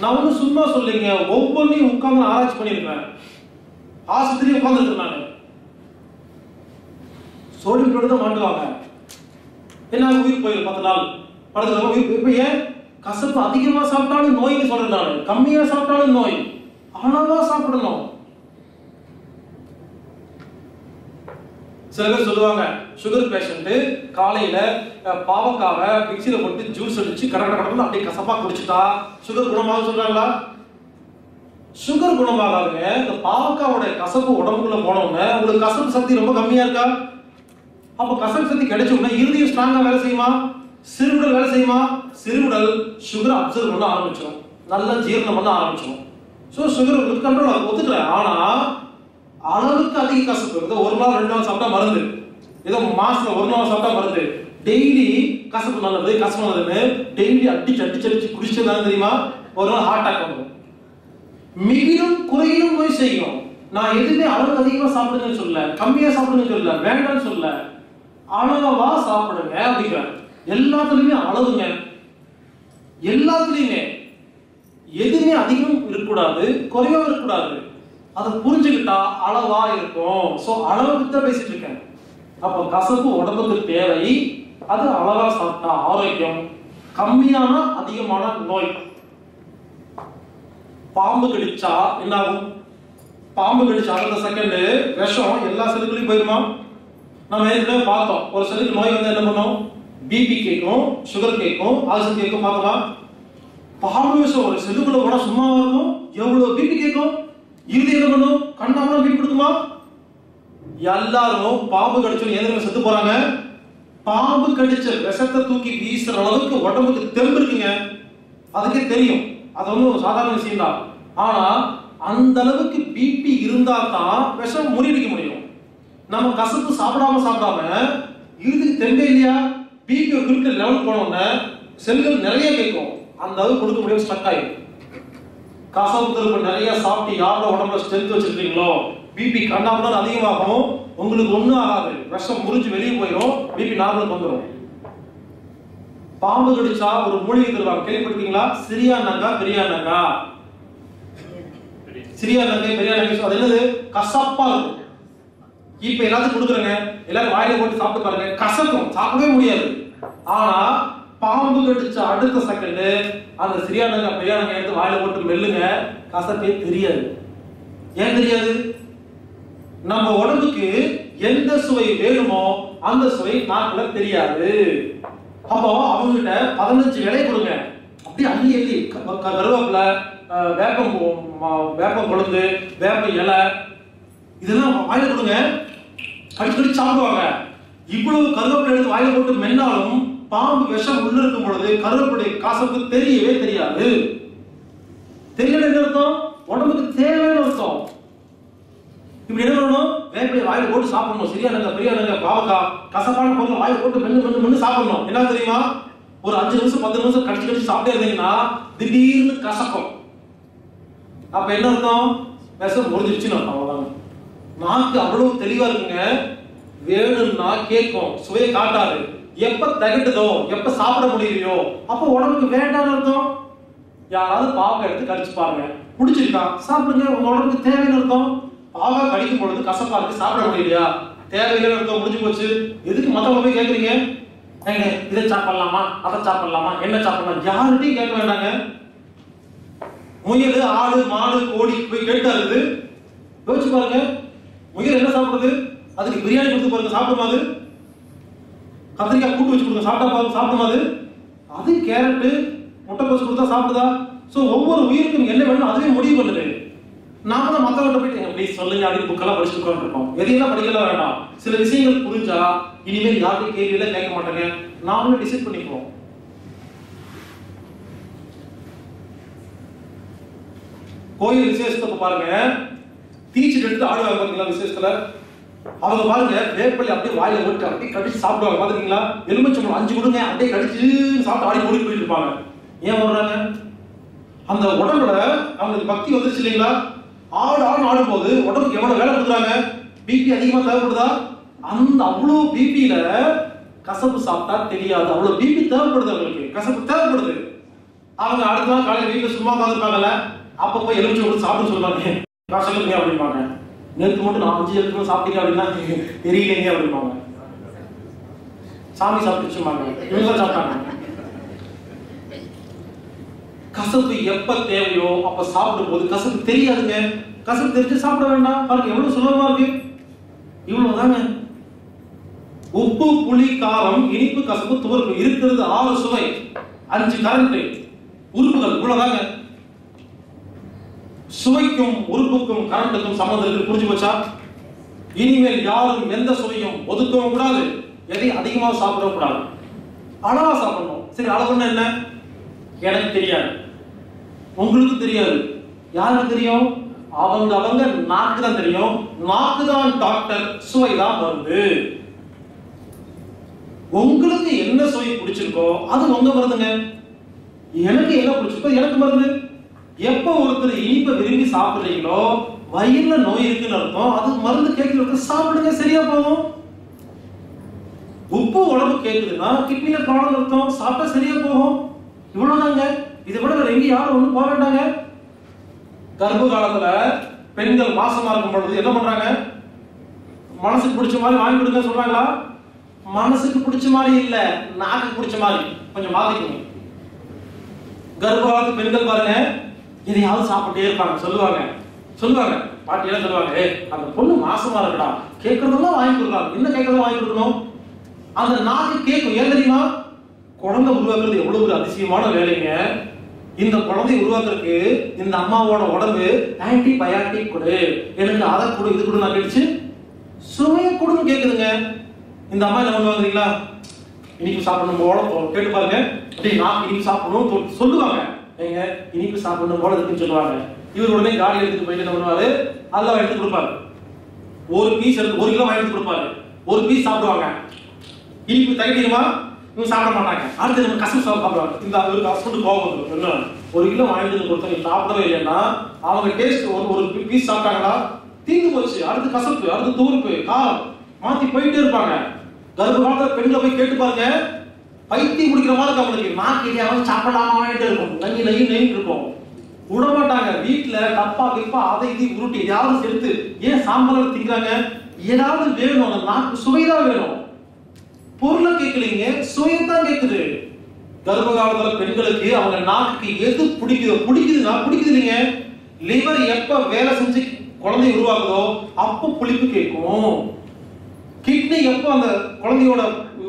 நான் வந்து சும்மா சொல்லிங்க ஒவ்வொன்றையும் உட்காந்து ஆராய்ச்சி பண்ணியிருக்கேன். ஆஸ்பத்திரி உட்கார்ந்துருக்கேன் நான். சோடியம் குளோரைடு தான் மாட்டுவாங்க. என்ன உயிர் போயிடும் பத்து நாள். படத்துல உயிர் இப்ப ஏன்? கசப்பு அதிகமா சாப்பிட்டாலும் நோய்னு சொல்றேன் நான் கம்மியா சாப்பிட்டாலும் நோய். அளவா சாப்பிடணும். சில பேர் சொல்லுவாங்க சுகர் பேஷண்ட் காலையில பாவக்காவை மிக்சியில போட்டு ஜூஸ் அடிச்சு கட கட அப்படியே கசப்பா குடிச்சிட்டா சுகர் குணமாக சொல்றாங்களா? சுகர் குணமாகாதுங்க. இந்த பாவக்காவோட கசப்பு உடம்புக்குள்ள போனவங்க உங்களுக்கு கசப்பு சக்தி ரொம்ப கம்மியா இருக்கா? அப்ப கசப்பு சக்தி கிடைச்சோம்னா இருதயம் ஸ்ட்ராங்கா வேலை செய்யுமா? சிறுகுடல் வேலை செய்யுமா? சிறுகுடல் சுகர் அப்சர்வ் பண்ண ஆரம்பிச்சிடும் நல்லா ஜீரணம் பண்ண ஆரம்பிச்சிடும் ஸோ சுகர் கண்ட்ரோல் ஒத்துக்கிறேன் ஆனா அளவுக்கு அதிக கசப்பு ஒரு நாள் ரெண்டு நாள் சாப்பிட்டா மருந்து. ஏதோ மாசத்துல ஒரு நாள் சாப்பிட்டா மருந்து. டெய்லி கசப்பு நல்லது கசப்பு நல்லதுன்னு டெய்லி அடிச்சு அடிச்சு அடிச்சு குடிச்சிருந்தாலும் தெரியுமா? ஒரு நாள் ஹார்ட் அட்டாக் வந்துடும் மிகிலும் குறையிலும் போய் செய்யும். நான் எதுவுமே அளவுக்கு அதிகமாக சாப்பிடுங்கன்னு சொல்லல. கம்மியாக சாப்பிடுங்கன்னு சொல்லல. வேண்டாம்னு சொல்லல. அளவா சாப்பிடுங்க அப்படிங்கிறேன் எல்லாத்துலயுமே அளவுங்க. எல்லாத்துலயுமே. எதுவுமே அதிகம் இருக்கக்கூடாது குறைவாக இருக்கக்கூடாது. அதை புரிஞ்சுக்கிட்டா அளவா இருக்கும். சோ அளவுக்கு தான் பேசிட்டு இருக்கேன். அப்ப கசப்பு உடம்புக்கு தேவை. அது அளவா சாப்பிட்டா ஆரோக்கியம். கம்மியான அதிகமான நோய். பாம்பு கடிச்சா என்ன ஆகும் பாம்பு கடிச்சா அடுத்த செகண்ட் விஷம் எல்லா செல்லுக்குள்ளயும் போயிருமா? நம்ம ஏற்கனவே பார்த்தோம். ஒரு செல்லுக்கு நோய் வந்து என்ன பண்ணும்? பிபி கேட்கும் சுகர் கேட்கும் ஆக்சிஜன் கேட்கும் பார்த்தோமா பாம்பு விஷம் ஒரு செல்லுக்குள்ள போனா சும்மாவா இருக்கும்? எவ்வளவு பிபி கேட்கும்? இறுதி என்ன பண்ணும்? கண்ணாமலாம் பிபி கொடுக்குமா? எல்லாரும் பாம்பு கடிச்சோம் எதிர்க்க செத்து போறாங்க? பாம்பு கடிச்ச விஷத்தை தூக்கி வீசுற அளவுக்கு உடம்புக்கு தெம்பு இருக்குங்க. அதுக்கே தெரியும். அது வந்து ஒரு சாதாரண விஷயம் தான் ஆனா அந்த அளவுக்கு பிபி இருந்தா தான் விஷம் முறியடிக்க முடியும். நம்ம கசப்பு சாப்பிடாம சாப்பிடாம இறுதிக்கு தெம்பே இல்லையா? பிபி ஒரு குறிப்பிட்ட லெவல் போனோடனே செல்கள் நிறைய கேட்கும். அந்த அளவு கொடுக்க முடியும் ஸ்ட்ரக் ஆகிடும் கசப்பு திரும்ப நிறைய சாப்பிட்டு யாரோட உடம்புல ஸ்ட்ரென்த் வச்சிருக்கீங்களோ பிபி கண்ணாமலாம் அதிகமாகும். உங்களுக்கு ஒன்றும் ஆகாது. விஷம் முறிஞ்சு வெளியே போயிடும் பிபி நார்மலுக்கு வந்துடும் பாம்பு கடிச்சா ஒரு மூலிகை தருவாங்க கேள்விப்பட்டிருக்கீங்களா? சிரியா நங்கா பெரியா நங்கா? சிரியா நங்கை பெரியா நங்கை. அது என்னது? கசப்பா இருக்கும். இப்ப எல்லாத்துக்கும் கொடுக்குறேங்க. எல்லாரும் வாயில போட்டு சாப்பிட்டு பாருங்க. கசக்கும். சாப்பிடவே முடியாது. ஆனா பாம்பு கடிச்ச அடுத்த செகண்ட் அந்த சிரியா நங்கா எடுத்து வாயில போட்டு மெல்லுங்க. கசப்பே தெரியாது. ஏன் தெரியாது? நம்ம உடம்புக்கு எந்த சுவை வேணுமோ அந்த சுவை நாக்குல தெரியாது. அப்போ அவங்ககிட்ட பதினஞ்சு விலை கொடுங்க. அப்படியே அள்ளி அள்ளி. க- க- வேப்பம் வேப்பம் கொழுந்து வேப்ப இலை. இதெல்லாம் வாயில கொடுங்க. அப்படி சொல்லி சாப்பிடுவாங்க. இவ்வளவு கருவேப்பிலை எடுத்து வாயில போட்டு மென்னாலும் பாம்பு விஷம் உள்ள இருக்கும் பொழுது கருவேப்பிலை காசுக்கு தெரியவே தெரியாது. தெரியல அர்த்தம்? உடம்புக்கு தேவையான அர்த்தம். இப்படி என்ன பண்ணணும்? வேப்பிலை வாயில போட்டு சாப்பிடணும். சரியானங்க பெரியானங்க பாவக்காய் கசப்பான பொருள் வாயில போட்டு மென்று மென்று மென்று சாப்பிடணும். என்ன தெரியுமா? ஒரு அஞ்சு நிமிஷம் பத்து நிமிஷம் கடிச்சு கடிச்சு சாப்பிட்டே இருந்தீங்கன்னா திடீர்னு கசக்கும். அப்ப என்ன அர்த்தம்? விஷம் முடிஞ்சிருச்சு நான் அவ்வளவுதாங்க நாக்கு அவ்வளவு தெளிவா இருக்குங்க. வேணும்னா கேட்கும். சுவையை காட்டாது. எப்ப தகட்டுதோ எப்ப சாப்பிட முடியலையோ அப்ப உடம்புக்கு வேண்டாம்னு அர்த்தம்? யாராவது பாவக்காய் எடுத்து கடிச்சு பாருங்க. பிடிச்சிருக்கா சாப்பிடுங்க. உங்க உடம்புக்கு தேவைன்னு அர்த்தம்? பாவக்காய் கடிக்கும் பொழுது கசப்பா இருக்கு சாப்பிட முடியலையா? தேவையில்லைன்னு அர்த்தம் முடிஞ்சு போச்சு. எதுக்கு மத்தவங்க போய் கேக்குறீங்க? இதை சாப்பிடலாமா? அதை சாப்பிடலாமா? என்ன சாப்பிடலாம்? யாருகிட்டையும் கேட்க வேண்டாங்க. முயல் ஆடு மாடு கோழி போய் கேட்டாருது யோசிச்சு பாருங்க. முயல் என்ன சாப்பிடுது அதுக்கு பிரியாணி கொடுத்து பாருங்க சாப்பிடுமா அது? கத்திரிக்காய் கூட்டு வச்சு கொடுங்க சாப்பிட்டா பாருங்க சாப்பிடுமா அது? அது கேரட்டு முட்டைக்கோசு கொடுத்தா சாப்பிடுதா? ஸோ ஒவ்வொரு உயிருக்கும் என்ன வேணும் அதுவே முடிவு பண்ணுது. நாம தான் மற்றவர்கிட்ட போயிட்டு ப்ளீஸ் சொல்லுங்க அப்படின்னு புக்கெல்லாம் படிச்சுட்டு உட்காந்துருக்கோம் எதையெல்லாம் படிக்கலாம் வேண்டாம். சில விஷயங்கள் புரிஞ்சா இனிமேல் யார்கிட்ட கேள்வியெல்லாம் கேட்க மாட்டாங்க. நாமளும் டிசைட் பண்ணிக்குவோம். கோயில் விசேஷத்தை பாருங்க. தீச்சிட்டு எடுத்து ஆடுவாங்க பார்த்தீங்களா விசேஷத்துல? அவங்க பாருங்க வேப்பிலை அப்படியே வாயில ஓட்டு அப்படியே கடிச்சு சாப்பிடுவாங்க. பாத்துக்கீங்களா எலுமிச்சம்பழம் அஞ்சு கொடுங்க அப்படியே கடிச்சு சாப்பிட்டு ஆடி ஓடி போயிட்டு இருப்பாங்க. ஏன் வர்றாங்க அந்த உடம்புல அவங்களுக்கு பக்தி வந்துருச்சு இல்லைங்களா? ஆடு ஆடு ஆடும்போது உடம்புக்கு எவ்வளவு வேலை கொடுக்குறாங்க? பிபி அதிகமா தேவைப்படுதா? அந்த அவ்வளவு பிபியில கசப்பு சாப்பிட்டா தெரியாது. அவ்வளவு பிபி தேவைப்படுது அவங்களுக்கு. கசப்பு தேவைப்படுது. அவங்க அடுத்த நாள் காலையில் வீட்டுல சும்மா உட்காந்துருப்பாங்கல்ல அப்ப போய் எலுமிச்சை கொடுத்து சாப்பிட சொல்லுவாங்க. நான் சொல்லுங்க அப்படிம்பாங்க. நேற்று மட்டும் நான் அஞ்சு எலுமிச்சை சாப்பிட்டீங்க அப்படின்னா தெரியலைங்க அப்படிம்பாங்க. சாமி சாப்பிட்டுச்சுமாங்க இவங்க சாப்பிட்டாங்க. கசப்பு எப்ப தேவையோ அப்ப சாப்பிடும் போது கசப்பு தெரியாதுங்க. கசப்பு தெரிஞ்சு சாப்பிட வேண்டாம். பாருங்க எவ்வளவு சுலபமா இருக்கு. இவ்வளவு இவ்வளவுதாங்க. உப்பு புளி காரம் இனிப்பு கசப்பு துவர்ப்பு இருக்கிறது ஆறு சுவை. அஞ்சு கரண்ட் உறுப்புகள் இவ்வளவுதாங்க. சுவைக்கும் உறுப்புக்கும் கரண்ட்டுக்கும் சம்மந்தம் இருக்கு. புரிஞ்சு போச்சா? இனிமேல் யாரும் எந்த சுவையும் ஒதுக்கவும் கூடாது. எதையும் அதிகமாக சாப்பிடவும் கூடாது. அளவா சாப்பிடணும். சரி அளவுன்னு என்ன? எனக்கு தெரியாது. உங்களுக்கு தெரியாது. யாருக்கு தெரியும்? அவங்க அவங்க நாக்கு தான் தெரியும். நாக்கு தான் டாக்டர். சுவை தான் மருந்து. உங்களுக்கு என்ன சுவை பிடிச்சிருக்கோ அது உங்க மருந்துங்க. எனக்கு என்ன பிடிச்சிருக்கோ எனக்கு மருந்து. எப்ப ஒருத்தர் இனிப்பை விரும்பி சாப்பிடுறீங்களோ வயிறுல நோய் இருக்குன்னு அர்த்தம். அது மருந்து கேட்கறது சாப்பிடுங்க சரியா போகும். உப்பு உடம்பு கேட்குதுன்னா கிட்னில ப்ராப்ளம் அர்த்தம். சாப்பிட்டா சரியா போகும். இவ்வளவுதாங்க. இதை விட வேற எங்கேயும் யாரும் ஒன்றும் போக வேண்டாங்க. கர்ப்ப காலத்துல பெண்கள் மாசமா இருக்கும் பொழுது என்ன பண்றாங்க? மனசுக்கு பிடிச்ச மாதிரி வாங்கி கொடுங்க சொல்றாங்களா? மனசுக்கு பிடிச்ச மாதிரி இல்ல நாக்கு பிடிச்ச மாதிரி. கொஞ்சம் மாத்திக்கணும் கர்ப்ப காலத்து பெண்கள் பாருங்க. எதையாவது சாப்பிட்டே இருப்பாங்க. சொல்லுவாங்க. சொல்லுவாங்க. பாட்டியெல்லாம் சொல்லுவாங்க ஏ அந்த பொண்ணு மாசமா இருக்கடா. கேட்கறதெல்லாம் வாங்கி கொடுக்கலாம். என்ன கேட்கறதா வாங்கி கொடுக்கணும்? அந்த நாக்கு கேட்கும் ஏன் தெரியுமா? குழந்தை உருவாக்குறது எவ்வளவு ஒரு அதிசயமான வேலைங்க. இந்த குழந்தை உருவாக்குறதுக்கு இந்த அம்மாவோட உடம்பு ஆன்டிபயாட்டிக் கொடு. எனக்கு அதை கொடு இது கொடு நான் கேட்டுச்சு. சுவையை கொடுன்னு கேட்குதுங்க இந்த அம்மா என்ன பண்ணுவாங்க இன்னைக்கு சாப்பிடணும் போல கேட்டு பாருங்க அப்படியே நான் இன்னைக்கு சாப்பிடணும் சொல்லுவாங்க. ஏங்க இனிப்பு சாப்பிடணும் போல இருக்குன்னு சொல்லுவாங்க. இவர் உடனே காடி எடுத்துட்டு போயிட்டு என்ன பண்ணுவாரு? அதெல்லாம் எடுத்து கொடுப்பாரு. ஒரு பீஸ் எடுத்து ஒரு கிலோ வாங்கி கொடுப்பாரு. ஒரு பீஸ் சாப்பிடுவாங்க. இனிப்பு தகிட்டிடுமா? இவங்க சாப்பிட மாட்டாங்க. அடுத்து நம்ம கசப்பு சாப்பிடுவாங்க. இந்த அவருக்கு ஹஸ்பண்ட் கோபம் வந்துடும் என்ன? ஒரு கிலோ வாங்கிட்டு வந்து கொடுத்தவங்க சாப்பிடவே இல்லைன்னா அவங்க டேஸ்ட் ஒரு ஒரு பீஸ் சாப்பிட்டாங்களா தீர்ந்து போச்சு. அடுத்து கசப்பு அடுத்து தூர்ப்பு காரம். மாத்தி போயிட்டே இருப்பாங்க. கர்ப்ப காலத்துல பெண்களை போய் கேட்டு பாருங்க. பைத்தியம் குடிக்கிற மாதிரி இருக்கும் அவங்களுக்கு. நாக்கு எதையாவது சாப்பிடலாமான்ட்டு இருக்கும். நெய் நெய் நெய் இருக்கும். விட மாட்டாங்க. வீட்டுல டப்பா கிப்பா அதை இது உருட்டி எதையாவது சேர்த்து ஏன் சாம்பார் திங்கிறாங்க ஏதாவது வேணும். அந்த நாக்கு சுவைதான் வேணும். பொருளை கேட்கலீங்க. சுவையை தான் கேட்குது. கர்ப்ப காலத்துல பெண்களுக்கு அவங்க நாக்குக்கு எது பிடிக்குதோ பிடிக்குதுன்னா பிடிக்குது இல்லைங்க. லிவர் எப்ப வேலை செஞ்சு குழந்தை உருவாக்குதோ அப்போ புளிப்பு கேட்கும். கிட்னி எப்போ அந்த குழந்தையோட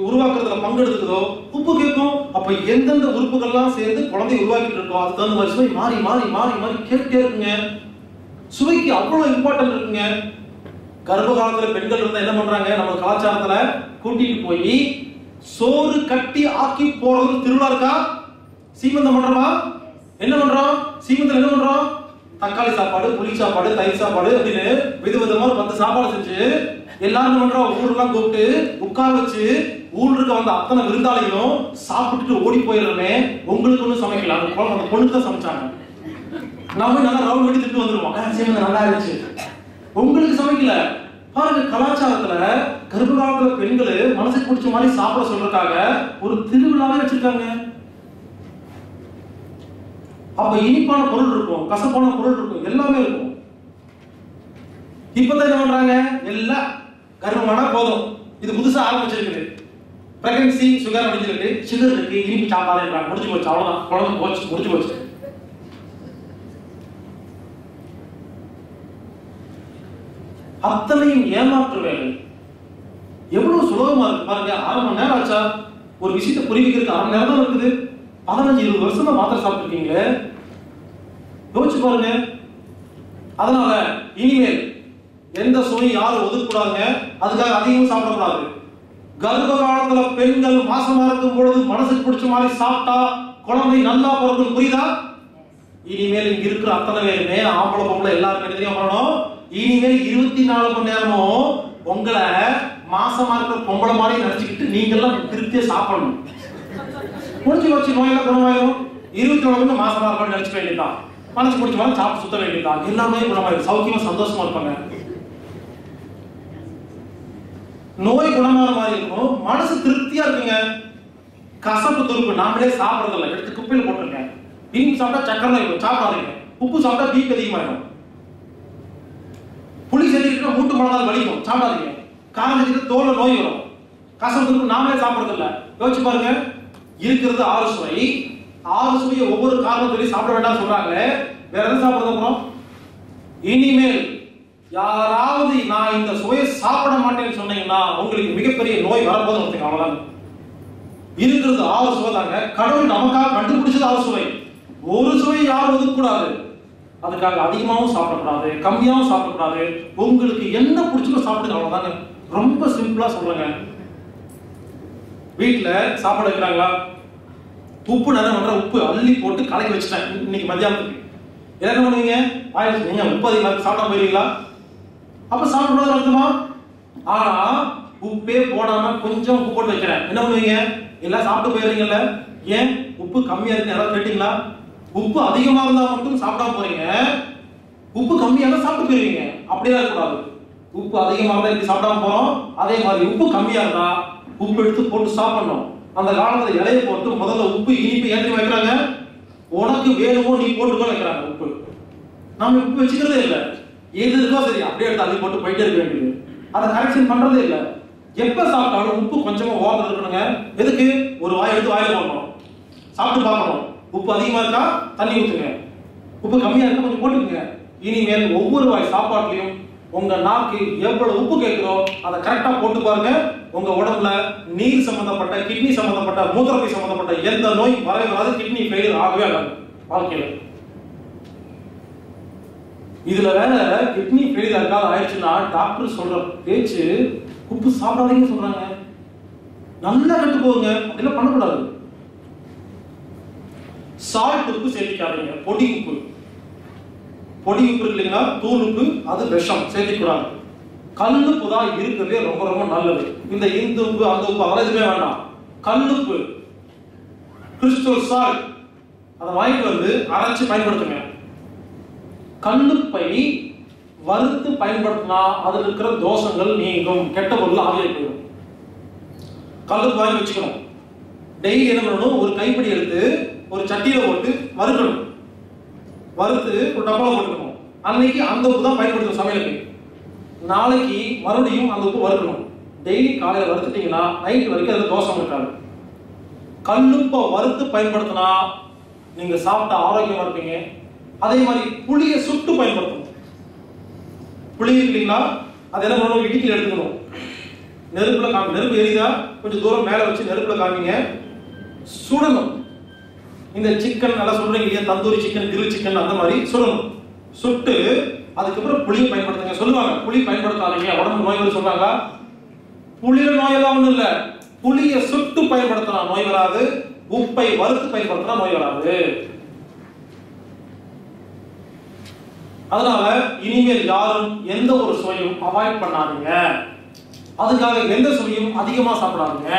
உருவாக்குறதுல பங்கெடுத்துக்குதோ உப்பு கேட்கும். அப்ப எந்தெந்த உறுப்புகள்லாம் சேர்ந்து குழந்தை உருவாக்கிட்டு இருக்கோ அதுக்கு தகுந்த மாதிரி சுவை மாறி மாறி மாறி மாறி கேட்டே இருக்குங்க. சுவைக்கு அவ்வளவு இம்பார்ட்டன்ட் இருக்குங்க. கர்ப்ப காலத்துல பெண்கள் இருந்தா என்ன பண்றாங்க? நம்ம கலாச்சாரத்துல கூட்டிட்டு போய் சோறு கட்டி ஆக்கி போறது திருவிழா இருக்கா? சீமந்தம் பண்றோமா? என்ன பண்றோம்? சீமந்தம் என்ன பண்றோம்? தக்காளி சாப்பாடு புளி சாப்பாடு தயிர் சாப்பாடு அப்படின்னு விதவிதமா பத்து சாப்பாடு செஞ்சு எல்லாரும் ஒன்றா ஊர்லாம் கூப்பிட்டு உட்கார வச்சு ஊருக்கு இருக்க வந்த அத்தனை விருந்தாளிகளும் சாப்பிட்டுட்டு ஓடி போயிடுறமே உங்களுக்கு ஒன்றும் சமைக்கல. அந்த குழம்பு அந்த பொண்ணு தான் சமைச்சாங்க. நம்ம நல்லா ரவுண்ட் வெட்டி திட்டு வந்துருவோம் "ஆ, நல்லா இருந்துச்சு. உங்களுக்கு சமைக்கல. பாருங்க கலாச்சாரத்துல கர்ப்ப காலத்துல பெண்கள் மனசுக்கு பிடிச்ச மாதிரி சாப்பிட சொல்றதுக்காக ஒரு திருவிழாவே வச்சிருக்காங்க. அப்ப இனிப்பான பொருள் இருக்கும் கசப்பான பொருள் இருக்கும் எல்லாமே இருக்கும். இப்பதான் என்ன பண்றாங்க? எல்லாம் கர்ப்பமானா போதும். இது புதுசா ஆரம்பிச்சிருக்குது பிரெக்னன்சி சுகர் அப்படின்னு சொல்லிட்டு சுகர் இருக்கு இனிப்பு சாப்பாடு முடிஞ்சு போச்சு அவ்வளவுதான். குழந்தை போச்சு முடிஞ்சு போச்சு. அத்தனையும் ஏமாற்று வேலை எவ்வளவு சுலபமா இருக்கு பாருங்க. அரை மணி நேரம் ஆச்சா? ஒரு விஷயத்தை புரிவிக்கிறதுக்கு அரை மணி நேரம் தான் இருக்குது. பதினஞ்சு இருபது வருஷமா மாத்திரை சாப்பிட்டுருக்கீங்களே. யோசிச்சு பாருங்க. அதனால இனிமேல் எந்த சுவையும் யாரும் ஒதுக்கூடாதுங்க. அதுக்காக அதிகமாக சாப்பிடக்கூடாது. கர்ப்ப காலத்துல பெண்கள் மாசமா இருக்கும் பொழுது மனசுக்கு பிடிச்ச மாதிரி சாப்பிட்டா குழந்தை நல்லா பிறக்கும் புரியுதா? இனிமேல் இங்க இருக்கிற அத்தனை பேருமே ஆம்பளை பொம்பளை எல்லாருமே என்ன பண்ணணும்? இனிமேல் இருபத்தி நாலு மணி நேரமும் உங்களை மாசமா இருக்கிற பொம்பளை மாதிரி நினைச்சுக்கிட்டு நீங்கெல்லாம் திருப்தியா சாப்பிடணும். முடிஞ்சு வச்சு நோயெல்லாம் குணமாயிரும். இருபத்தி நாலு மணி மாசமா இருக்கணும்னு நினைச்சுக்க வேண்டியதான் மனசு பிடிச்ச மாதிரி சாப்பிட்டு சுத்த வேண்டியதான் எல்லாமே குணமாயிரும். சௌக்கியமா சந்தோஷமா இருப்பாங்க. நோய் குணமான மாதிரி இருக்கும் மனசு திருப்தியா இருக்குங்க. கசப்பு துருப்பு நாமளே சாப்பிடுறது இல்லை எடுத்து குப்பையில் போட்டுருங்க இனிப்பு சாப்பிட்டா சக்கரம் இருக்கும் சாப்பிடாதீங்க. உப்பு சாப்பிட்டா தீப்பு அதிகமாயிடும். புளி செஞ்சுக்கிட்டு மூட்டு மனதால் வலிக்கும். சாப்பிடாதீங்க. காரம் செஞ்சுட்டு தோல்ல நோய் வரும். கசப்பு துருப்பு நாமளே சாப்பிடுறது இல்லை யோசிச்சு பாருங்க. இருக்கிறது ஆறு சுவை. ஆறு சுவையை ஒவ்வொரு காரணம் சொல்லி சாப்பிட வேண்டாம் சொல்றாங்க வேற எதை சாப்பிடுறது அப்புறம் இனிமேல் யாராவது நான் இந்த சுவையை சாப்பிட மாட்டேன்னு சொன்னீங்கன்னா உங்களுக்கு மிகப்பெரிய நோய் வரப்போது ஒருத்தங்க அவ்வளவுதான். இருக்கிறது ஆறு சுவை தாங்க. கடவுள் நமக்காக கண்டுபிடிச்சது ஆறு சுவை. ஒரு சுவை யாரும் ஒதுக்கூடாது அதுக்காக அதிகமாகவும் சாப்பிடக்கூடாது கம்மியாகவும் சாப்பிடக்கூடாது. உங்களுக்கு என்ன பிடிச்சதோ சாப்பிடுங்க அவ்வளவுதாங்க. ரொம்ப சிம்பிளா சொல்லுங்க. வீட்டில் சாப்பாடு வைக்கிறாங்களா? உப்பு நிறைய பண்ற உப்பு அள்ளி போட்டு கலக்கி வச்சுட்டேன். இன்னைக்கு மத்தியானத்துக்கு. என்ன பண்ணுவீங்க? வாயில் நீங்க உப்பு அதிகமாக இருக்கு, சாப்பிட போயிருவீங்களா? அப்ப சாப்பிடக்கூடாது அர்த்தமா ஆனா உப்பே போடாம கொஞ்சம் உப்பு போட்டு வைக்கிறேன். என்ன பண்ணுவீங்க? எல்லாம் சாப்பிட்டு போயிடுறீங்கல்ல? ஏன்? உப்பு கம்மியா இருக்கு யாராவது கேட்டீங்களா? உப்பு அதிகமா இருந்தா மட்டும் சாப்பிடாம போறீங்க. உப்பு கம்மியா தான் சாப்பிட்டு போயிருவீங்க. அப்படியே இருக்கக்கூடாது. உப்பு அதிகமாக இருந்தா இப்படி சாப்பிடாம போறோம். அதே மாதிரி உப்பு கம்மியா இருந்தா உப்பு எடுத்து போட்டு சாப்பிடணும். அந்த காலத்துல இலைய போட்டு முதல்ல உப்பு இனிப்பு ஏற்றி வைக்கிறாங்க. உனக்கு வேணுமோ நீ போட்டுக்கோ வைக்கிறாங்க உப்பு. நாம உப்பு வச்சுக்கிறதே இல்லை. எது இருக்கோ சரி அப்படியே எடுத்து அள்ளி போட்டு போயிட்டே இருக்க வேண்டியது. அதை கரெக்ஷன் பண்றதே இல்லை. எப்ப சாப்பிட்டாலும் உப்பு கொஞ்சமா ஓரத்தில் இருக்கணுங்க. எதுக்கு? ஒரு வாய் எடுத்து வாயில் போடணும். சாப்பிட்டு பார்க்கணும். உப்பு அதிகமா இருக்கா? தண்ணி ஊத்துங்க. உப்பு கம்மியா இருக்கா? கொஞ்சம் போட்டுக்கோங்க. இனிமேல் ஒவ்வொரு வாய் சாப்பாட்டுலயும் உங்க நாக்கு எவ்வளவு உப்பு கேட்குதோ அதை கரெக்டா போட்டு பாருங்க. உங்க உடம்புல நீர் சம்பந்தப்பட்ட கிட்னி சம்பந்தப்பட்ட மூத்திரத்தை சம்பந்தப்பட்ட எந்த நோய் வரவே வராது கிட்னி ஃபெயிலியர் ஆகவே ஆகாது. வாழ்க்கையில். இதுல வேற கிட்னி ஃபெயிலியர் இருக்காது ஆயிடுச்சுன்னா டாக்டர் சொல்ற பேச்சு உப்பு சாப்பிடாதீங்கன்னு சொல்றாங்க. நல்லா கட்டு போகுங்க அப்படிலாம் பண்ணக்கூடாது. சால்ட் உப்பு சேர்த்திக்காதீங்க. பொடி உப்பு. பொடி உப்பு இல்லைங்களா? தூள் உப்பு அது விஷம் சேர்த்திக்கூடாது. கல்லுப்பு தான் இருக்கிறதே ரொம்ப ரொம்ப நல்லது. இந்த இந்து உப்பு அந்த உப்பு அதெல்லாம் எதுவுமே வேண்டாம். கல்லுப்பு கிறிஸ்டல் சால்ட் அதை வாங்கிட்டு வந்து அரைச்சு பயன்படுத்துங்க. கல்லுப்பை வறுத்து பயன்படுத்தினா அதில் இருக்கிற தோஷங்கள் நீங்கும். கெட்ட பொருள் ஆவியாகி போயிடும். கல்லுப்பு வாங்கி வச்சுக்கணும். டெய்லி என்ன பண்ணணும்? ஒரு கைப்பிடி எடுத்து ஒரு சட்டியில போட்டு வறுக்கணும். வறுத்து ஒரு டப்பால போட்டுக்கணும். அன்னைக்கு அந்த உப்பு தான் பயன்படுத்தணும் சமையலுக்கு. நாளைக்கு மறுபடியும் அந்த உப்பு வறுக்கணும். டெய்லி காலையில் வறுத்துட்டீங்கன்னா நைட் வரைக்கும் அதில் தோஷம் இருக்காது. கல்லுப்பை வறுத்து பயன்படுத்தினா நீங்கள் சாப்பிட்ட ஆரோக்கியமாக இருப்பீங்க. அதே மாதிரி புளியை சுட்டு பயன்படுத்தணும். புளி இல்லைங்களா? அதை என்ன பண்ணணும்? இடிக்கல எடுத்துக்கணும். நெருப்புல காமி நெருப்பு எரியுதா? கொஞ்சம் தூரம் மேல வச்சு நெருப்புல காமிங்க. சுடணும். இந்த சிக்கன் நல்லா சொல்றீங்க இல்லையா? தந்தூரி சிக்கன் கிரில் சிக்கன் அந்த மாதிரி சுடணும். சுட்டு அதுக்கப்புறம் புளியை பயன்படுத்துங்க. சொல்லுவாங்க புளி பயன்படுத்தாதீங்க. உடம்பு நோய் வரும் சொல்றாங்க புளியில நோயெல்லாம் ஒண்ணும் இல்ல. புளியை சுட்டு பயன்படுத்தினா நோய் வராது. உப்பை வறுத்து பயன்படுத்தினா நோய் வராது. அதனால இனிமேல் யாரும் எந்த ஒரு சுவையும் அவாய்ட் பண்ணாதீங்க. அதுக்காக எந்த சுவையும் அதிகமா சாப்பிடாதீங்க.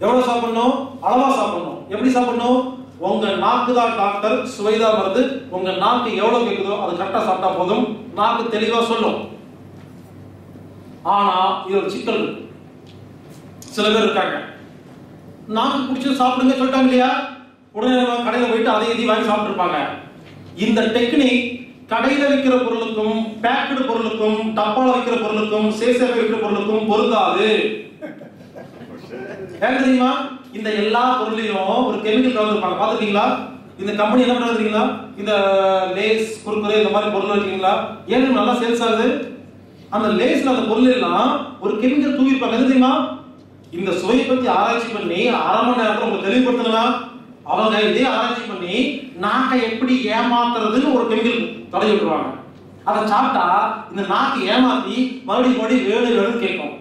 எவ்வளவு சாப்பிடணும்? அளவா சாப்பிடணும். எப்படி சாப்பிடணும்? உங்க நாக்கு தான் டாக்டர் சுவைதா மருந்து. உங்க நாக்கு எவ்வளவு கேட்குதோ அது கரெக்டா சாப்பிட்டா போதும். நாக்கு தெளிவா சொல்லும். ஆனா இது ஒரு சிக்கல் சில பேர் இருக்காங்க. நாக்கு பிடிச்சது சாப்பிடுங்க சொல்லிட்டாங்க இல்லையா? உடனே கடையில் கடையில போயிட்டு அதை இதையும் வாங்கி சாப்பிட்டுருப்பாங்க. இந்த டெக்னிக் கடையில் விற்கிற பொருளுக்கும் பேக்கடு பொருளுக்கும் டப்பால விற்கிற பொருளுக்கும் சேசேல விற்கிற பொருளுக்கும் பொருந்தாது. ஏன் தெரியுமா? இந்த எல்லா பொருளையும் ஒரு கெமிக்கல் கலந்துருப்பாங்க பாத்துருக்கீங்களா இந்த கம்பெனி என்ன பண்றது இந்த லேஸ் குறுக்குறை இந்த மாதிரி பொருள் வச்சிருக்கீங்களா ஏன் நல்லா சேல்ஸ் ஆகுது. அந்த லேஸ்ல அந்த பொருள் எல்லாம் ஒரு கெமிக்கல் தூவிருப்பாங்க இருப்பாங்க. தெரியுமா? இந்த சுவையை பத்தி ஆராய்ச்சி பண்ணி அரை மணி நேரத்தில் உங்களுக்கு தெளிவுபடுத்தலாம் அவங்க இதே ஆராய்ச்சி பண்ணி நாக்கை எப்படி ஏமாத்துறதுன்னு ஒரு கெமிக்கல் தடவி விட்டுருவாங்க. அதை சாப்பிட்டா இந்த நாக்கு ஏமாத்தி மறுபடியும் மறுபடியும் வேணும் வேணும்னு கேட்கும்.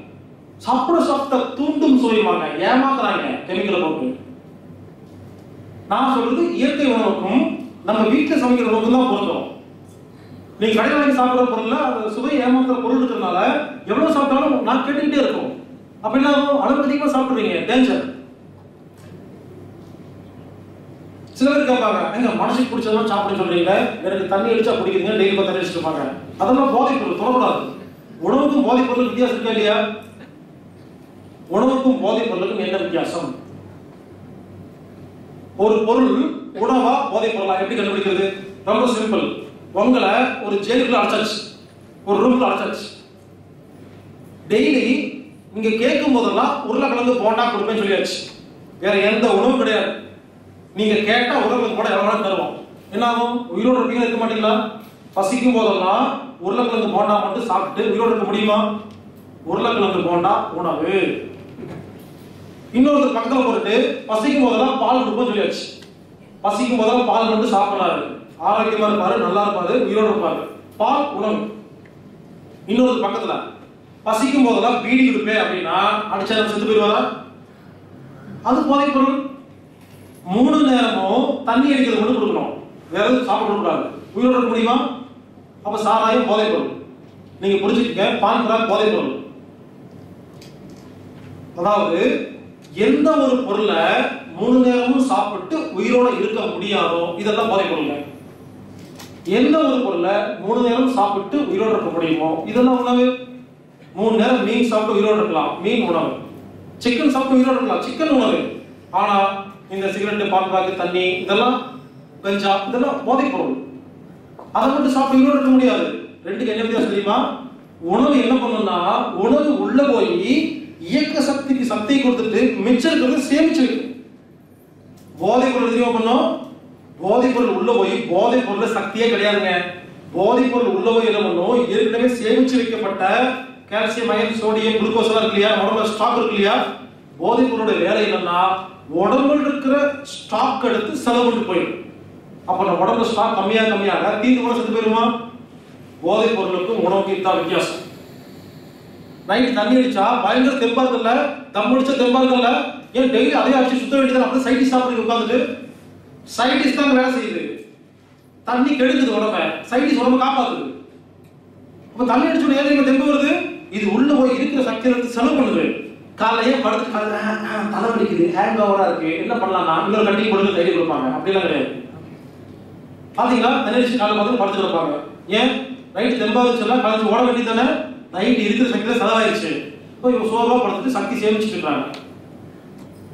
சாப்பிட சாப்பிட்ட தூண்டும் சொல்லிடுவாங்க ஏமாத்துறாங்க கெமிக்கல் போட்டு நான் சொல்றது இயற்கை உணவுக்கும் நம்ம வீட்டில் சமைக்கிற உணவுக்கும் தான் பொருந்தோம் நீங்க கடையில் வாங்கி சாப்பிட்ற பொருள்ல அந்த சுவை ஏமாத்துற பொருள் இருக்கிறதுனால எவ்வளவு சாப்பிட்டாலும் நான் கேட்டுக்கிட்டே இருக்கும். அப்படின்னா அளவு அதிகமாக சாப்பிடுறீங்க டேஞ்சர் சில பேர் கேட்பாங்க எங்க மனசுக்கு பிடிச்சதெல்லாம் சாப்பிட சொல்றீங்க? எனக்கு தண்ணி அடிச்சா குடிக்கிறீங்க? டெய்லி பத்து தண்ணி அடிச்சுட்டு அதெல்லாம் போதைப் பொருள் தொடக்கூடாது. உணவுக்கும் போதைப் பொருள் வித்தியாசம் இருக்கா இல்லையா? உணவுக்கும் போதைப் பொருளுக்கும் என்ன வித்தியாசம்? ஒரு பொருள் உணவா போதைப் பொருளா? எப்படி கண்டுபிடிக்கிறது? ரொம்ப சிம்பிள் உங்களை ஒரு ஜெயிலுக்குள்ள அடைச்சாச்சு. ஒரு ரூம்ல அடைச்சாச்சு. டெய்லி நீங்க கேட்கும் போதெல்லாம் உருளைக்கிழங்கு போண்டா கொடுப்பேன்னு சொல்லியாச்சு. வேற எந்த உணவும் கிடையாது. நீங்க கேட்டா உருளைக்கிழங்கு கூட எவ்வளவு தருவோம். என்ன ஆகும் உயிரோடு இருப்பீங்க இருக்க மாட்டீங்களா? பசிக்கும் போதெல்லாம் உருளைக்கிழங்கு போண்டா மட்டும் சாப்பிட்டு உயிரோடு இருக்க முடியுமா? உருளைக்கிழங்கு போண்டா உணவு. இன்னொருத்தர் பக்கத்தில் போட்டுட்டு பசிக்கும் போதெல்லாம் பால் கொடுப்போம் சொல்லியாச்சு. பசிக்கும் போதெல்லாம் பால் மட்டும் சாப்பிடலாரு ஆரோக்கியமா இருப்பாரு நல்லா இருப்பாரு உயிரோடு இருப்பாரு. பால் உணவு. இன்னொரு பக்கத்துல பசிக்கும் போதெல்லாம் பீடி கொடுப்பேன் அப்படின்னா அடிச்சா செத்து போயிடுவாரா? அது போதைப் பொருள். மூணு நேரமும் தண்ணி அடிக்கிறது மட்டும் கொடுக்கணும். வேற எதுவும் சாப்பிட கூடாது உயிரோட இருக்க முடியுமா? அப்ப சாராயம் போதைப் பொருள். நீங்க புரிஞ்சுக்கங்க பான் கிராக் போதைப் பொருள். அதாவது எந்த ஒரு பொருளை மூணு நேரமும் சாப்பிட்டு உயிரோட இருக்க முடியாதோ இதெல்லாம் போதைப் பொருளுங்க. எந்த ஒரு பொருளை மூணு நேரம் சாப்பிட்டு உயிரோட இருக்க முடியுமோ இதெல்லாம் உணவு. மூணு நேரம் மீன் சாப்பிட்டு உயிரோட இருக்கலாம். மீன் உணவு. சிக்கன் சாப்பிட்டு உயிரோட இருக்கலாம். சிக்கன் உணவு. ஆனா இந்த சிகரெட் பால் பாக்கு தண்ணி இதெல்லாம் கஞ்சா இதெல்லாம் போதைப் பொருள். அதை மட்டும் சாப்பிட்டு இருக்க முடியாது. ரெண்டுக்கு என்ன வித்தியாசம் தெரியுமா? உணவு என்ன பண்ணும்னா உணவு உள்ள போய் இயக்க சக்திக்கு சக்தியை கொடுத்துட்டு மிச்சம் இருக்கிறது சேமிச்சு வைக்கும் போதைப் பொருள் தெரியுமா பண்ணோம்? போதைப் பொருள் உள்ள போய் போதைப் பொருள் சக்தியே கிடையாதுங்க. போதைப் பொருள் உள்ள போய் என்ன பண்ணும்? ஏற்கனவே சேமிச்சு வைக்கப்பட்ட கால்சியம் அயன் சோடியம் குளுக்கோஸ் எல்லாம் இருக்கு இல்லையா? உடம்புல ஸ்டாக் இருக்கு இல்லையா? போதைப் பொருளோட வேலை என்னன்னா உடம்புல இருக்கிற ஸ்டாக் எடுத்து செலவு பண்ணிட்டு போயிடும். அப்போ நம்ம உடம்புல ஸ்டாக் கம்மியாக கம்மியாக தீர்ந்து கூட செத்து போயிருமா? போதைப் பொருளுக்கும் உணவுக்கு இதுதான் வித்தியாசம். நைட் தண்ணி அடிச்சா பயங்கர தெம்பா இருக்குல்ல தம் அடிச்சா தெம்பா இருக்குல்ல ஏன் டெய்லி அதே அடிச்சு சுத்த வேண்டியது அப்படியே சைடிஸ் சாப்பிட்டு உட்காந்துட்டு சைடிஸ் தான் வேலை செய்யுது. தண்ணி கெடுக்குது உடம்ப. சைடிஸ் உடம்ப காப்பாத்துது. அப்ப தண்ணி அடிச்ச உடனே ஏன் தெம்பு வருது? இது உள்ள போய் இருக்கிற சக்தியில இருந்து செலவு பண்ணுது. காலையே படுத்து காலையில, ஆ, தலை வலிக்குது ஹேங் ஓவரா இருக்கு என்ன பண்ணலாம்னா இன்னொரு கட்டி கொடுத்து தைரியம் கொடுப்பாங்க. அப்படிலாம் கிடையாது. பாத்தீங்களா? தண்ணி காலை பார்த்து படுத்து கொடுப்பாங்க ஏன்? நைட் தெம்பா வச்செல்லாம் ஓட வேண்டியது தானே நைட் இருக்கிற சக்தியில செலவாயிருச்சு. இப்போ இவங்க சோர்வா படுத்துட்டு சக்தி சேமிச்சுட்டு இருக்காங்க.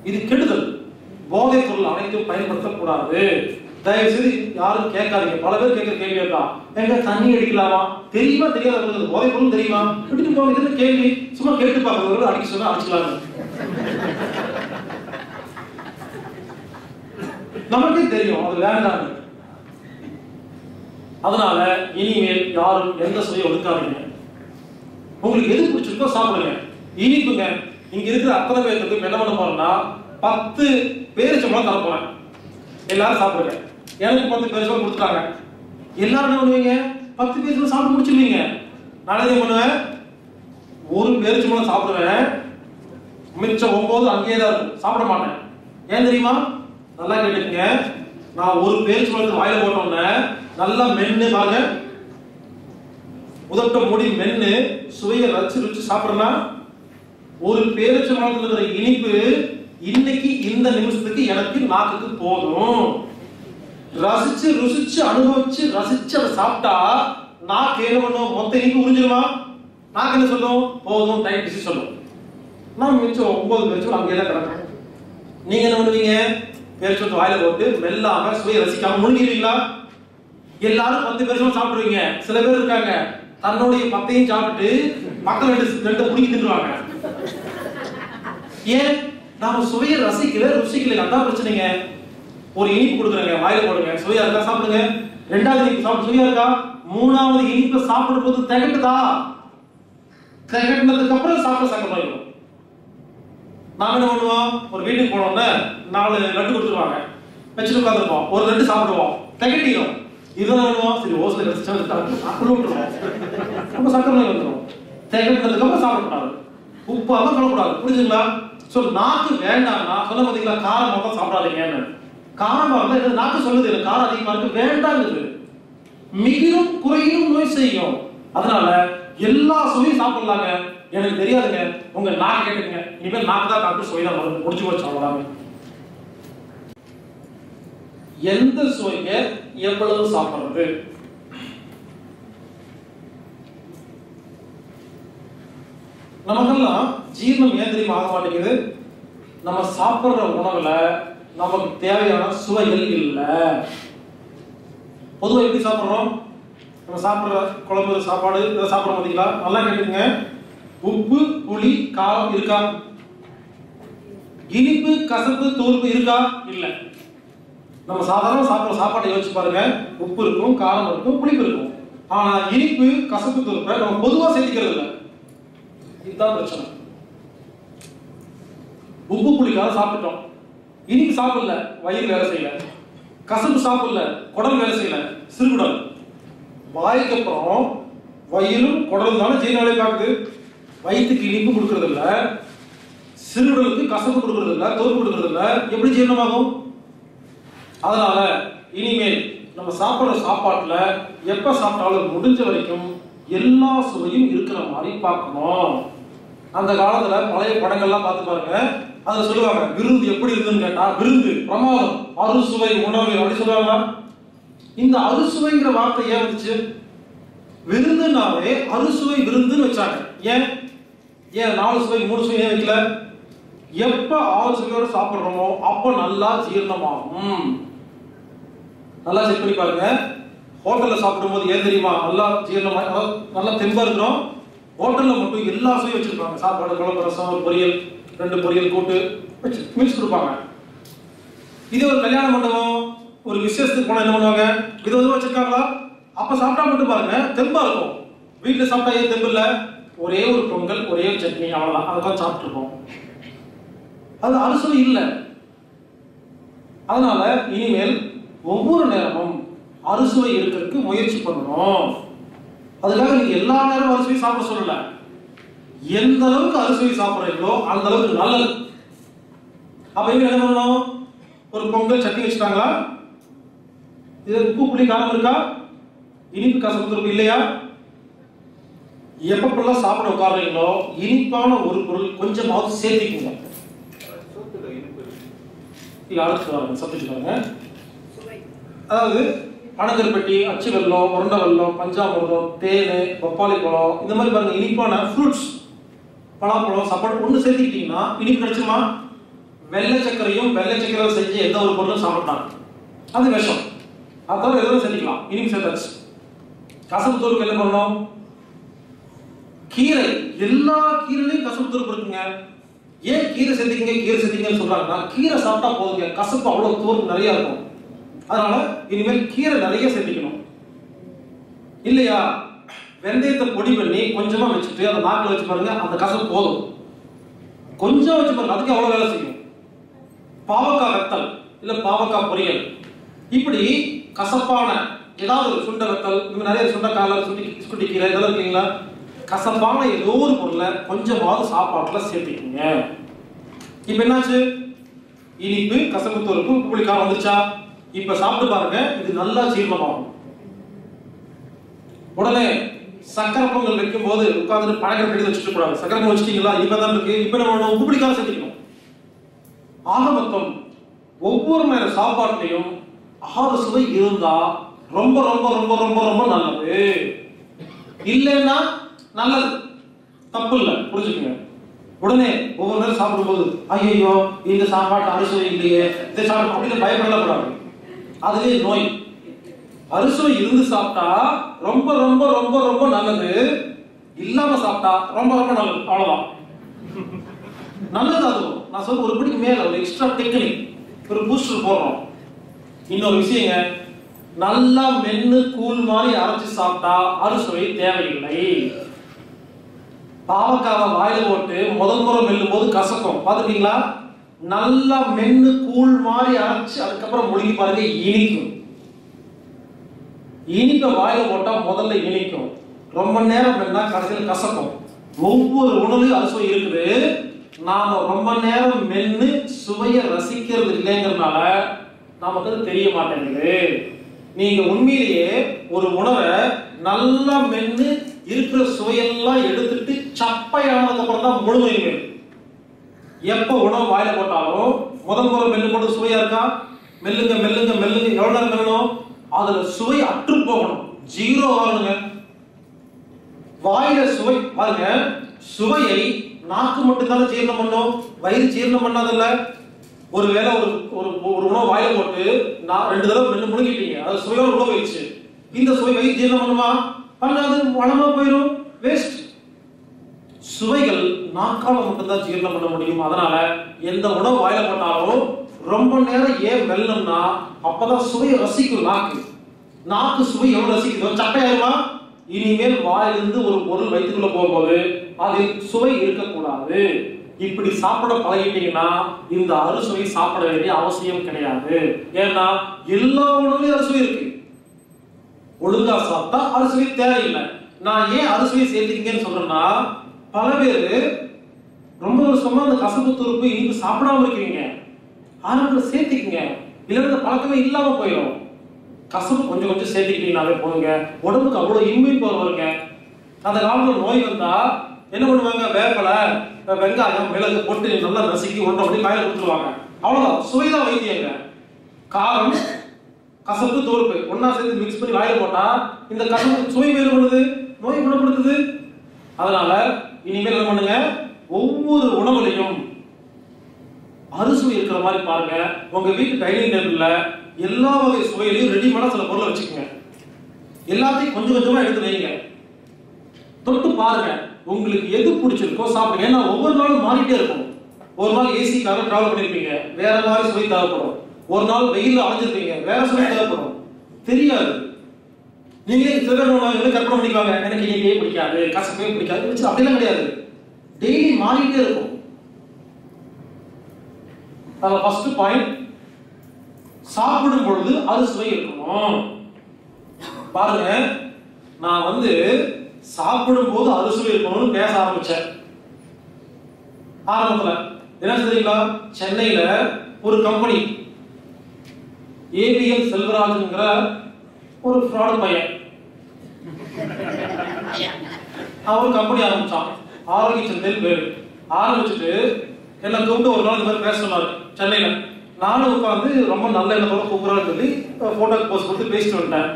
இது கெடுதல். போதைப் பொருள் அனைத்தும் பயன்படுத்தக்கூடாது. தயவு செய்து யாரும் கேட்காதீங்க. பல பேர் கேட்கிற கேள்வி தான் எங்க தண்ணி அடிக்கலாமா? தெரியுமா? தெரியாத உங்களுக்கு போதைப் பொருள் தெரியுமா? விட்டுட்டு போங்க. இது கேள்வி? சும்மா கேட்டு பார்க்கறது அடிக்க சொன்னா அடிச்சுக்கலாம் நமக்கே தெரியும். அது வேண்டாம் அதனால இனிமேல் யாரும் எந்த சுவையை ஒதுக்காதீங்க உங்களுக்கு எது பிடிச்சிருக்கோ சாப்பிடுங்க. இனிப்புங்க. இங்க இருக்கிற அத்தனை பேருக்கு என்ன பண்ண போறோம்னா பத்து பேரிச்சம்பளம் தரப்போறேன் எல்லாரும் சாப்பிடுங்க. எனக்கு பத்து பேரிச்சம்பழம் கொடுத்துட்டாங்க எல்லாரும் என்ன பண்ணுவீங்க? பத்து பேர் சாப்பிட்டு முடிச்சிருவீங்க. நான் என்ன பண்ணுவேன்? ஒரு பேரிச்சம்பழம் சாப்பிடுவேன். மிச்சம் ஒன்பது அங்கேயே தான் இருக்கும். சாப்பிட மாட்டேன். ஏன் தெரியுமா? நல்லா கேட்டுக்கங்க. நான் ஒரு பேரிச்சம்பழத்தை வாயில போட்டோன்னே நல்லா மென்னு பாருங்க. உதட்ட மூடி மென்னு சுவையை ரசிச்சு ருச்சி சாப்பிடுறேன்னா ஒரு பேரிச்சம்பழத்துல இருக்கிற இனிப்பு இன்னைக்கு இந்த நிமிஷத்துக்கு எனக்கு நாக்குக்கு போதும். ரசிச்சு ருசிச்சு அனுபவிச்சு ரசிச்சு அதை சாப்பிட்டா நாக்கு என்ன பண்ணும்? மொத்த இனிப்பு உறிஞ்சிருமா நாக்கு என்ன சொல்லும்? போதும் டைம் பிசி சொல்லும். நான் மிச்சம் ஒன்பது மிச்சம் அங்கே தான் கிடக்கும். நீங்க என்ன பண்ணுவீங்க? பேரிச்சம்பழத்தை வாயில போட்டு மெல்லாம சுவையை ரசிக்காம முழுங்கிடுவீங்களா? எல்லாரும் பத்து பேர் சாப்பிடுவீங்க சில பேர் இருக்காங்க. தன்னுடைய பத்தையும் சாப்பிட்டு மக்கள் ரெண்டு ரெண்டு புடிங்கி தின்னுவாங்க ஏன்? நாம சுவையை ரசிக்கல ருசிக்கல அதான் பிரச்சனைங்க. ஒரு இனிப்பு கொடுக்குறேங்க வாயில போடுங்க சுவையா இருக்கா சாப்பிடுங்க. ரெண்டாவது இனிப்பு சாப்பிட்டு சுவையா இருக்கா? மூணாவது இனிப்பை சாப்பிடும் போது திகட்டுதா? திகட்டினதுக்கு அப்புறம் சாப்பிட சக்கரம் நாம என்ன பண்ணுவோம்? ஒரு வீட்டுக்கு போனோம்னா நாலு லட்டு கொடுத்துருவாங்க. வச்சுட்டு உட்காந்துருப்போம் ஒரு லட்டு சாப்பிடுவோம். திகட்டிடும் இதுதான் பண்ணுவோம்? சரி ஓசில கிடைச்சா அப்படி விட்டுருவோம். நம்ம சக்கரை நோய் வந்துடும் திகட்டினதுக்கு அப்புறம் சாப்பிடக்கூடாது. உப்பாக சொல்லக்கூடாது புரிஞ்சுங்களா ஸோ நாக்கு வேண்டாம்னா சொல்ல பார்த்தீங்களா காரம் மொத்தம் சாப்பிடாதீங்கன்னு. காரமாக இருந்தால் நாக்கு சொல்லுது இல்லை காரம் அதிகமா இருக்கு வேண்டாங்குது மிகவும் குறையும் நோய் செய்யும். அதனால எல்லா சுவையும் சாப்பிடலாங்க. எனக்கு தெரியாதுங்க. உங்க நாக்கு கேட்டுங்க இனிமேல் நாக்கு தான் டாக்டர் சுவை தான் வரும். முடிச்சு போச்சு அவ்வளவுதாங்க. எந்த சுவையை எவ்வளவு சாப்பிடுறது? நமக்கெல்லாம் ஜீரணம் ஏன் தெரியுமா ஆக மாட்டேங்குது? நம்ம சாப்பிடுற உணவுல நமக்கு தேவையான சுவைகள் இல்லை. பொதுவாக எப்படி சாப்பிட்றோம்? நம்ம சாப்பிட்ற குழம்பு சாப்பாடு இதை சாப்பிட பார்த்தீங்களா நல்லா கேட்டுங்க உப்பு புளி காரம் இருக்கா? இனிப்பு கசப்பு தூர்ப்பு இருக்கா? இல்லை. நம்ம சாதாரண சாப்பிட்ற சாப்பாட்டை யோசிச்சு பாருங்க. உப்பு இருக்கும் காரம் இருக்கும் புளிப்பு இருக்கும். ஆனா இனிப்பு கசப்பு தூர்ப்பை நம்ம பொதுவா சேர்த்திக்கிறது இல்லை. இதுதான் பிரச்சனை. உப்பு புளிக்காக சாப்பிட்டோம் இனிப்பு சாப்பிடல வயிறு வேலை செய்யல கசப்பு சாப்பிடல குடல் வேலை செய்யல சிறுகுடல். வாய்க்கு அப்புறம் வயிறும் குடலும் தானே ஜீரண வேலை பார்க்குது வயிற்றுக்கு இனிப்பு கொடுக்கறது இல்லை சிறுகுடலுக்கு கசப்பு கொடுக்கறது இல்லை தோல் கொடுக்கறது இல்லை எப்படி ஜீரணமாகும்? அதனால இனிமேல் நம்ம சாப்பிட்ற சாப்பாட்டில் எப்போ சாப்பிட்டாலும் முடிஞ்ச வரைக்கும் எல்லா சுவையும் இருக்கிற மாதிரி பார்க்கணும். அந்த காலத்தில் பழைய படங்கள்லாம் பார்த்து பாருங்க. அதுல சொல்லுவாங்க விருந்து எப்படி இருக்குன்னு கேட்டா விருந்து பிரமாதம் அறுசுவை உணவு அப்படி சொல்லுவாங்க இந்த அறுசுவைங்கிற வார்த்தை ஏன் வந்துச்சு? விருந்துனாவே அறுசுவை விருந்துன்னு வச்சாங்க. ஏன்? ஏன் நாலு சுவை மூணு சுவை ஏன் வைக்கல? எப்ப ஆறு சுவையோட சாப்பிடுறோமோ அப்ப நல்லா ஜீரணமாகும். நல்லா செக் பண்ணி பாருங்க. ஹோட்டல்ல சாப்பிடும்போது ஏன் தெரியுமா? நல்லா ஜீரணமா நல்லா தெம்பா இருக்கிறோம் ஹோட்டல்ல மட்டும் எல்லா சுவையும் வச்சிருப்பாங்க. சாப்பாடு குழம்பு ரசம் பொரியல். ரெண்டு பொரியல் கூட்டு வச்சு மீல்ஸ் கொடுப்பாங்க. இது ஒரு கல்யாண மண்டபம் ஒரு விசேஷத்துக்கு போனா என்ன பண்ணுவாங்க? இது வந்து வச்சிருக்காங்களா? அப்ப சாப்பிட்டா மட்டும் பாருங்க தெம்பா இருக்கும். வீட்டுல சாப்பிட்டா ஏன் தெம்பு இல்ல? ஒரே ஒரு பொங்கல் ஒரே ஒரு சட்னி அவ்வளவுதான். அதுதான் சாப்பிட்டுருக்கோம் அது அறுசுவை இல்லை. அதனால இனிமேல் ஒவ்வொரு நேரமும் அறுசுவை இருக்கிறதுக்கு முயற்சி பண்ணணும். அதுக்காக நீங்க எல்லா நேரமும் அறுசுவை சாப்பிட சொல்லலை. எந்த அளவுக்கு அறுசுவை சாப்பிட்றீங்களோ அந்த அளவுக்கு நல்லது. அப்ப இவங்க என்ன பண்ணணும்? ஒரு பொங்கல் சட்னி வச்சுட்டாங்களா? இது உப்பு புளி காரம் இருக்கா? இனிப்பு கசப்பு இருக்கு இல்லையா? எப்பப்பெல்லாம் சாப்பிட உட்காருங்களோ இனிப்பான ஒரு பொருள் கொஞ்சமாவது சேர்த்துக்குங்க. அடுத்து வாங்க அதாவது பனங்கருப்பட்டி அச்சு வெள்ளம் உருண்டை வெள்ளம் பஞ்சாமிரதம் தேன் பப்பாளி பழம் இந்த மாதிரி பாருங்க இனிப்பான ஃப்ரூட்ஸ் பலாப்பழம் சாப்பாடு ஒன்று சேர்த்துக்கிட்டீங்கன்னா இனிப்பு கிடைச்சுமா? வெள்ளை சர்க்கரையும் வெள்ளை சக்கரையும் செஞ்சு எந்த ஒரு பொருளும் சாப்பிட்டாங்க அது விஷம். அதாவது எதுவும் செஞ்சுக்கலாம் இனிப்பு சேர்த்தாச்சு. கசப்பு தூருக்கு என்ன பண்ணணும்? கீரை. எல்லா கீரையிலையும் கசப்பு தூரம் இருக்குங்க. ஏன் கீரை சேர்த்தீங்க கீரை சேர்த்தீங்கன்னு சொல்றாங்கன்னா கீரை சாப்பிட்டா போதுங்க. கசப்பு அவ்வளவு தூரம் நிறைய இருக்கும். அதனால இனிமேல் கீரை நிறைய சேர்த்திக்கணும். இல்லையா? வெந்தயத்தை பொடி பண்ணி கொஞ்சமா வச்சுட்டு அந்த நாக்கில் வச்சு பாருங்க அந்த கசப்பு போதும். கொஞ்சம் வச்சு பாருங்க அதுக்கு அவ்வளோ வேலை செய்யும்? பாவக்காய் வெத்தல் இல்ல பாவக்காய் பொரியல். இப்படி கசப்பான ஏதாவது ஒரு சுண்ட வெத்தல் இந்த மாதிரி நிறைய சுண்டைக்கால சுண்டி சுண்டி கீரை இதெல்லாம் இருக்கீங்களா கசப்பான ஏதோ ஒரு பொருளை கொஞ்சமாவது சாப்பாட்டுல சேர்த்துக்கீங்க. இப்ப என்னாச்சு? இனிப்பு கசப்பு தோலுக்கு உப்பு வந்துச்சா இப்ப சாப்பிட்டு பாருங்க இது நல்லா ஜீரணமாகும். உடனே சக்கரை பொங்கல் வைக்கும் போது உட்காந்து பழக்கம் கெடுத்து வச்சுட்டு கூடாது சக்கரை பொங்கல் வச்சிட்டீங்களா? இப்பதான் இருக்கு. இப்ப நம்ம உப்பு பிடிக்காம சேர்த்துக்கணும் ஆக மொத்தம் ஒவ்வொரு நேர சாப்பாட்டையும் ஆறு சுவை இருந்தா ரொம்ப ரொம்ப ரொம்ப ரொம்ப ரொம்ப நல்லது. இல்லைன்னா நல்லது. தப்பு இல்லை புரிஞ்சுக்கங்க. உடனே ஒவ்வொரு நேரம் சாப்பிடும்போது ஐயோ இந்த சாப்பாட்டு அறுசுவை இல்லையே இதை சாப்பிட்டு அப்படின்னு பயப்படலாம் கூடாது. அதுவே நோய். அறுசுவை இருந்து சாப்பிட்டா ரொம்ப ரொம்ப ரொம்ப ரொம்ப நல்லது. இல்லாம சாப்பிட்டா ரொம்ப ரொம்ப நல்லது. அவ்வளவுதான். நல்லது அதுவும் நான் சொல்ற ஒரு படிக்கு மேல ஒரு எக்ஸ்ட்ரா டெக்னிக் ஒரு பூஸ்டர் போடுறோம். இன்னொரு விஷயங்க நல்லா மென்னு கூழ் மாதிரி அரைச்சு சாப்பிட்டா அறுசுவை தேவையில்லை. பாவக்காவை வாயில போட்டு முதல் முறை மெல்லும் போது கசக்கும். பாத்துட்டீங்களா நல்லா மென்னு கூழ் மாதிரி அரைச்சு அதுக்கப்புறம் முழுகி பாருங்க இனிக்கும். இனிப்பை வாயில் போட்டால் முதல்ல இனிக்கும். ரொம்ப நேரம் இருந்தால் கடைசியில் கசக்கும். ஒவ்வொரு உணவுலையும் அறுசுவை இருக்குது. நாம ரொம்ப நேரம் மென்னு சுவையை ரசிக்கிறது இல்லைங்கிறதுனால நமக்கு அது தெரிய மாட்டேங்குது. நீங்க உண்மையிலேயே ஒரு உணவை நல்லா மென்னு இருக்கிற சுவையெல்லாம் எடுத்துட்டு சப்பையானதுக்கு அப்புறம் தான் முழுமையுமே எப்ப உணவு வாயில போட்டாலும் முதல் முறை மெல்லு போட்டு சுவையா இருக்கா? மெல்லுங்க மெல்லுங்க மெல்லுங்க. எவ்வளவு நேரம் மெல்லணும் அதுல சுவை அற்று போகணும். ஜீரோ ஆகணுங்க. வாயில சுவை பாருங்க. சுவையை நாக்கு மட்டும் தானே ஜீரணம் பண்ணும். வயிறு ஜீரணம் பண்ணாதல்ல. ஒருவேளை ஒரு ஒரு ஒரு உணவு வாயில போட்டு நான் ரெண்டு தடவை ரெண்டு முழுங்கிட்டீங்க. அது சுவையோட உணவு வச்சு இந்த சுவை வயிறு ஜீரணம் பண்ணுமா? பண்ணாது. வளமா போயிடும் வேஸ்ட் சுவைகள் நாக்கால மட்டும்தான் ஜீரணம் பண்ண முடியும். அதனால எந்த உணவு வாயில போட்டாலும் ரொம்ப நேரம் ஏன் மெல்லணும்னா அப்பதான் சுவையை ரசிக்கும் நாக்கு. நாக்கு சுவை எவ்வளவு ரசிக்குதோ? சட்டையாயிருமா இனிமேல் வாயிலிருந்து ஒரு பொருள் வயிற்றுக்குள்ள போகும்போது அதில் சுவை இருக்கக்கூடாது. இப்படி சாப்பிட பழகிட்டீங்கன்னா இந்த அறுசுவை சாப்பிட வேண்டிய அவசியம் கிடையாது. ஏன்னா எல்லா உணவுலையும் அறுசுவை இருக்கு. ஒழுங்கா சாப்பிட்டா அறுசுவை தேவையில்லை. நான் ஏன் அறுசுவை சேர்த்துக்கீங்கன்னு சொல்றேன்னா பல பேர் ரொம்ப வருஷமா அந்த கசப்பு துருப்பு இனிப்பு சாப்பிடாம இருக்கீங்க ஆரம்பத்தில் சேர்த்துக்கங்க. இல்லை பழக்கமே இல்லாம போயிடும் கசப்பு கொஞ்சம் கொஞ்சம் சேர்த்துக்கிட்டீங்கனாலே போதுங்க. உடம்புக்கு அவ்வளோ இம்யூன் பவர் வருங்க. அந்த காலத்தில் நோய் வந்தா என்ன பண்ணுவாங்க? வேப்பலை வெங்காயம் மிளகு போட்டு நல்லா நசுக்கி ஒன்றை அப்படி காயில் கொடுத்துருவாங்க. அவ்வளோதான் சுவைதான் வைத்தியங்க. காரம் கசப்பு தோற்பு ஒன்றா சேர்த்து மிக்ஸ் பண்ணி வாயில் போட்டா இந்த கசப்பு சுவை வேறுபடுது நோய் குணப்படுத்துது. அதனால இனிமேல் என்ன பண்ணுங்க? ஒவ்வொரு உணவுலையும் அறுசுவை இருக்கிற மாதிரி பாருங்க. உங்க வீட்டு டைனிங் டேபிள்ல எல்லா வகை சுவையிலையும் ரெடிமேடா சில பொருளை வச்சுக்கோங்க. எல்லாத்தையும் கொஞ்சம் கொஞ்சமா எடுத்து வைங்க. தொட்டு பாருங்க. உங்களுக்கு எது பிடிச்சிருக்கோ சாப்பிடுங்க. ஏன்னா ஒவ்வொரு நாளும் மாறிட்டே இருக்கும். ஒரு நாள் ஏசிக்காக டிராவல் பண்ணிருப்பீங்க. வேற மாதிரி சுவை தேவைப்படும். ஒரு நாள் வெயில அலைஞ்சிருப்பீங்க. வேற சுவை தேவைப்படும். தெரியாது. நீங்களே சில கற்பனை பண்ணிக்குவாங்க எனக்கு இனிப்பே பிடிக்காது கசப்பே பிடிக்காது அப்படிலாம் கிடையாது. டெய்லி மாறிட்டே இருக்கும். ஃபர்ஸ்ட் பாயிண்ட் சாப்பிடும் பொழுது அது சுவை இருக்கணும். பாருங்க நான் வந்து சாப்பிடும் போது அறுசுவை இருக்கணும்னு பேச ஆரம்பிச்சேன். ஆரம்பத்துல என்ன தெரியுங்களா சென்னையில ஒரு கம்பெனி ஏபிஎல் செல்வராஜ்ங்கிற ஒரு ஃப்ராட் பையன். அவன் கம்பெனி ஆரம்பிச்சான். ஆரோக்கிய சந்தையில் பேரு ஆரம்பிச்சுட்டு என்னை கூப்பிட்டு ஒரு நாள் இந்த மாதிரி பேச சொன்னார் சென்னையில். நானும் உட்காந்து ரொம்ப நல்ல எண்ணத்தோட கூப்பிட்றான்னு சொல்லி ஃபோட்டோக்கு போஸ்ட் கொடுத்து பேசிட்டு வந்துட்டேன்.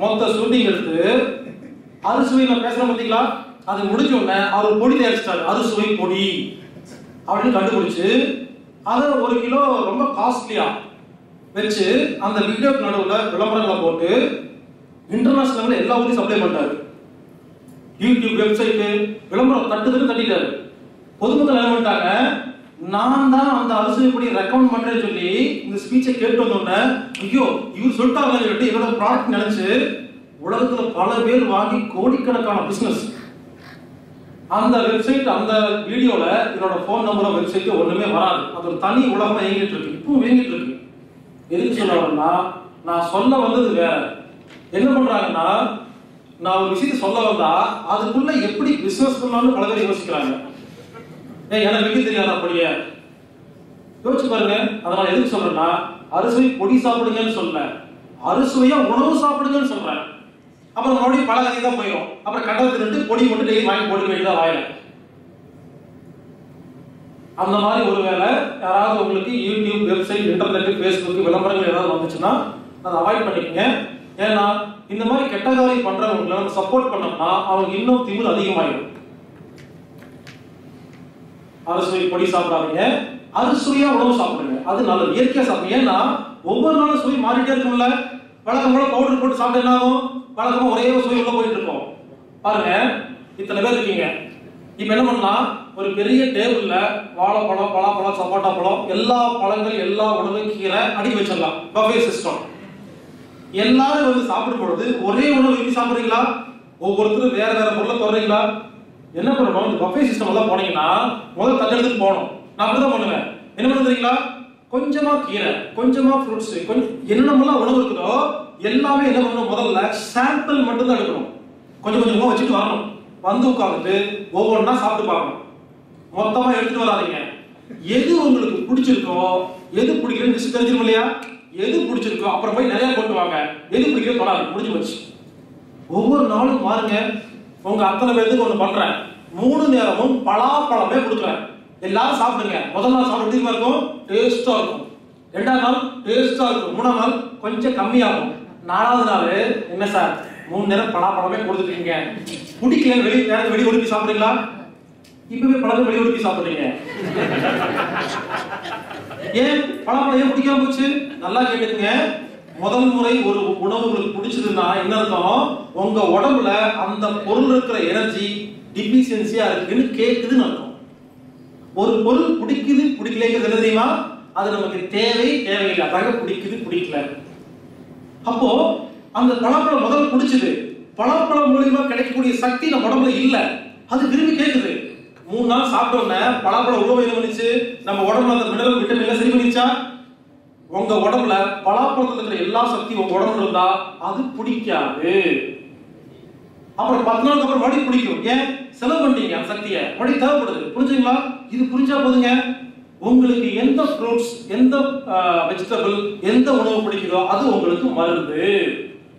மொத்த ஷூட்டிங் எடுத்து அறுசுவை நான் பேசுறேன் பார்த்தீங்களா அது முடிஞ்ச உடனே அவர் பொடி தயாரிச்சிட்டாரு. அறுசுவை பொடி அப்படின்னு கண்டுபிடிச்சு அதை ஒரு கிலோ ரொம்ப காஸ்ட்லியா வச்சு அந்த வீடியோக்கு நடுவில் விளம்பரங்களை போட்டு இன்டர்நேஷனல் எல்லா ஊரையும் சப்ளை பண்ணிட்டாரு. யூடியூப் வெப்சைட்டு விளம்பரம் தட்டுதுன்னு தட்டிட்டாரு. பொதுமக்கள் என்ன பண்ணிட்டாங்க? நான் தான் அந்த அரசு இப்படி ரெக்கமெண்ட் பண்றேன்னு சொல்லி இந்த ஸ்பீச்சை கேட்டு வந்தோடனே ஐயோ இவர் சொல்லிட்டாங்க சொல்லிட்டு இவரோட ப்ராடக்ட் நினைச்சு உலகத்துல பல பேர் வாங்கி கோடிக்கணக்கான பிசினஸ் அந்த வெப்சைட் அந்த வீடியோல என்னோட ஃபோன் நம்பரும் வெப்சைட் ஒண்ணுமே வராது. அது ஒரு தனி உலகம் இயங்கிட்டு இருக்கு. இப்பவும் இயங்கிட்டு இருக்கு. எதுக்கு சொல்ல வரேன்னா நான் சொல்ல வந்தது வேற. என்ன பண்றாங்கன்னா நான் ஒரு விஷயத்தை சொல்ல வந்தா அதுக்குள்ள எப்படி பிசினஸ் பண்ணலாம்னு பல பேர் யோசிக்கிறாங்க. ஏன் எனக்கு வைக்க தெரியாத பொடிய? யோசிச்சு பாருங்க அதனால எதுக்கு சொல்றேன்னா அறுசுவை பொடி சாப்பிடுங்கன்னு சொல்லல அறுசுவையா உணவு சாப்பிடுங்கன்னு சொல்றேன். அப்புறம் மறுபடியும் பல தான் போயிடும். அப்புறம் கடவுள் ரெண்டு பொடி மட்டும் டெய்லி வாங்கி போட்டு வேண்டியதா வாயில. அந்த மாதிரி ஒருவேளை யாராவது உங்களுக்கு யூடியூப் வெப்சைட் இன்டர்நெட் ஃபேஸ்புக் விளம்பரங்கள் ஏதாவது வந்துச்சுன்னா அதை அவாய்ட் பண்ணிக்கங்க. ஏன்னா இந்த மாதிரி கெட்ட காரியம் பண்றவங்களை நம்ம சப்போர்ட் பண்ணோம்னா அவங்க இன்னும் திமிர் அதிகமாயிடும். அறுசுவை பொடி சாப்பிடாதீங்க. அறுசுவையா உணவு சாப்பிடுங்க. அது நல்லது. இயற்கையா சாப்பிடுங்க. ஏன்னா ஒவ்வொரு நாளும் சுவை மாறிட்டே இருக்கும்ல. வழக்கம் போல பவுடர் போட்டு சாப்பிட்டு என்ன ஆகும்? வழக்கமா ஒரே ஒரு சுவை உள்ள போயிட்டு இருக்கோம். பாருங்க. இத்தனை பேர் இருக்கீங்க. இப்ப என்ன பண்ணலாம்? ஒரு பெரிய டேபிள்ல வாழைப்பழம் பலாப்பழம் சப்போட்டா பழம் எல்லா பழங்கள் எல்லா உணவும் கீரை அடுக்கி வச்சிடலாம். பஃபே சிஸ்டம் எல்லாரும் வந்து சாப்பிடும் பொழுது ஒரே உணவு விரும்பி சாப்பிடுறீங்களா? ஒவ்வொருத்தரும் வேற வேற பொருளை தொடறீங்களா என்ன பண்ணணும் இந்த பஃபே சிஸ்டம் எல்லாம் போனீங்கன்னா முதல்ல தட்டெடுத்துட்டு போகணும். நான் அப்படிதான் பண்ணுவேன். என்ன பண்ணுறீங்களா கொஞ்சமா கீரை கொஞ்சமா ஃப்ரூட்ஸ் கொஞ்சம் என்னென்னலாம் உணவு இருக்குதோ எல்லாமே என்ன பண்ணணும்? முதல்ல சாம்பிள் மட்டும் தான் எடுக்கணும். கொஞ்சம் கொஞ்சமாக வச்சுட்டு வரணும். வந்து உட்காந்துட்டு ஒவ்வொன்றா சாப்பிட்டு பார்க்கணும். மொத்தமாக எடுத்துட்டு வராதீங்க. எது உங்களுக்கு பிடிச்சிருக்கோ எது பிடிக்கலன்னு லிஸ்ட் தெரிஞ்சிரும் இல்லையா? எது பிடிச்சிருக்கோ அப்புறம் போய் நிறைய கொண்டு வாங்க. எது பிடிக்கல தொடாது முடிஞ்சு வச்சு ஒவ்வொரு நாளும் பாருங்க உங்க அத்தனை பேருக்கு ஒண்ணு பண்றேன். மூணு நேரமும் பலாப்பழமே கொடுக்குறேன். எல்லாரும் சாப்பிடுங்க. முதல் நாள் சாப்பிட்டு எப்படி இருக்கும் டேஸ்டா இருக்கும். ரெண்டாவது நாள் டேஸ்டா இருக்கும். மூணாவது நாள் கொஞ்சம் கம்மியாகும். நாலாவது நாள் என்ன சார்? மூணு நேரம் பலாப்பழமே கொடுத்துருக்கீங்க பிடிக்கலன்னு வெளி நேரத்தை வெளியே ஒடுக்கி சாப்பிடுறீங்களா? இப்பவே பழத்தை பேர் வெளியே ஒடுக்கி சாப்பிடுறீங்க. ஏன்? பலாப்பழம் ஏன் பிடிக்காம போச்சு? நல்லா கேட்டுங்க முதல் முறை ஒரு உணவு உங்களுக்கு பிடிச்சதுன்னா என்ன அர்த்தம்? உங்க உடம்புல அந்த பொருள் இருக்கிற எனர்ஜி டிபிஷியன்சியா இருக்குன்னு கேட்குதுன்னு அர்த்தம். ஒரு பொருள் பிடிக்குது பிடிக்கலங்கிறது என்ன தெரியுமா? அது நமக்கு தேவை தேவையில்லை அதாக பிடிக்குது பிடிக்கல. அப்போ அந்த பலாப்பழம் முதல்ல பிடிச்சது. பலாப்பழம் மூலியமா கிடைக்கக்கூடிய சக்தி நம்ம உடம்புல இல்ல. அது விரும்பி கேட்குது மூணு நாள் சாப்பிட்ட உடனே பலாப்பழம் உணவு என்ன பண்ணிச்சு? நம்ம உடம்புல அந்த மினரல் விட்டமின் எல்லாம் சரி பண்ணிச்சா உங்க உடம்புல பலாப்பழத்துல இருக்கிற எல்லா சக்தியும் உங்க உடம்புல இருந்தா அது பிடிக்காது. அப்புறம் பத்து நாளுக்கு அப்புறம் மறுபடியும் பிடிக்கும். ஏன்? செலவு பண்ணிட்டீங்க அந்த சக்தியை. மறுபடியும் தேவைப்படுது. புரிஞ்சுங்களா இது புரிஞ்சா போதுங்க. உங்களுக்கு எந்த ஃப்ரூட்ஸ் எந்த வெஜிடபிள் எந்த உணவு பிடிக்குதோ அது உங்களுக்கு மருந்து.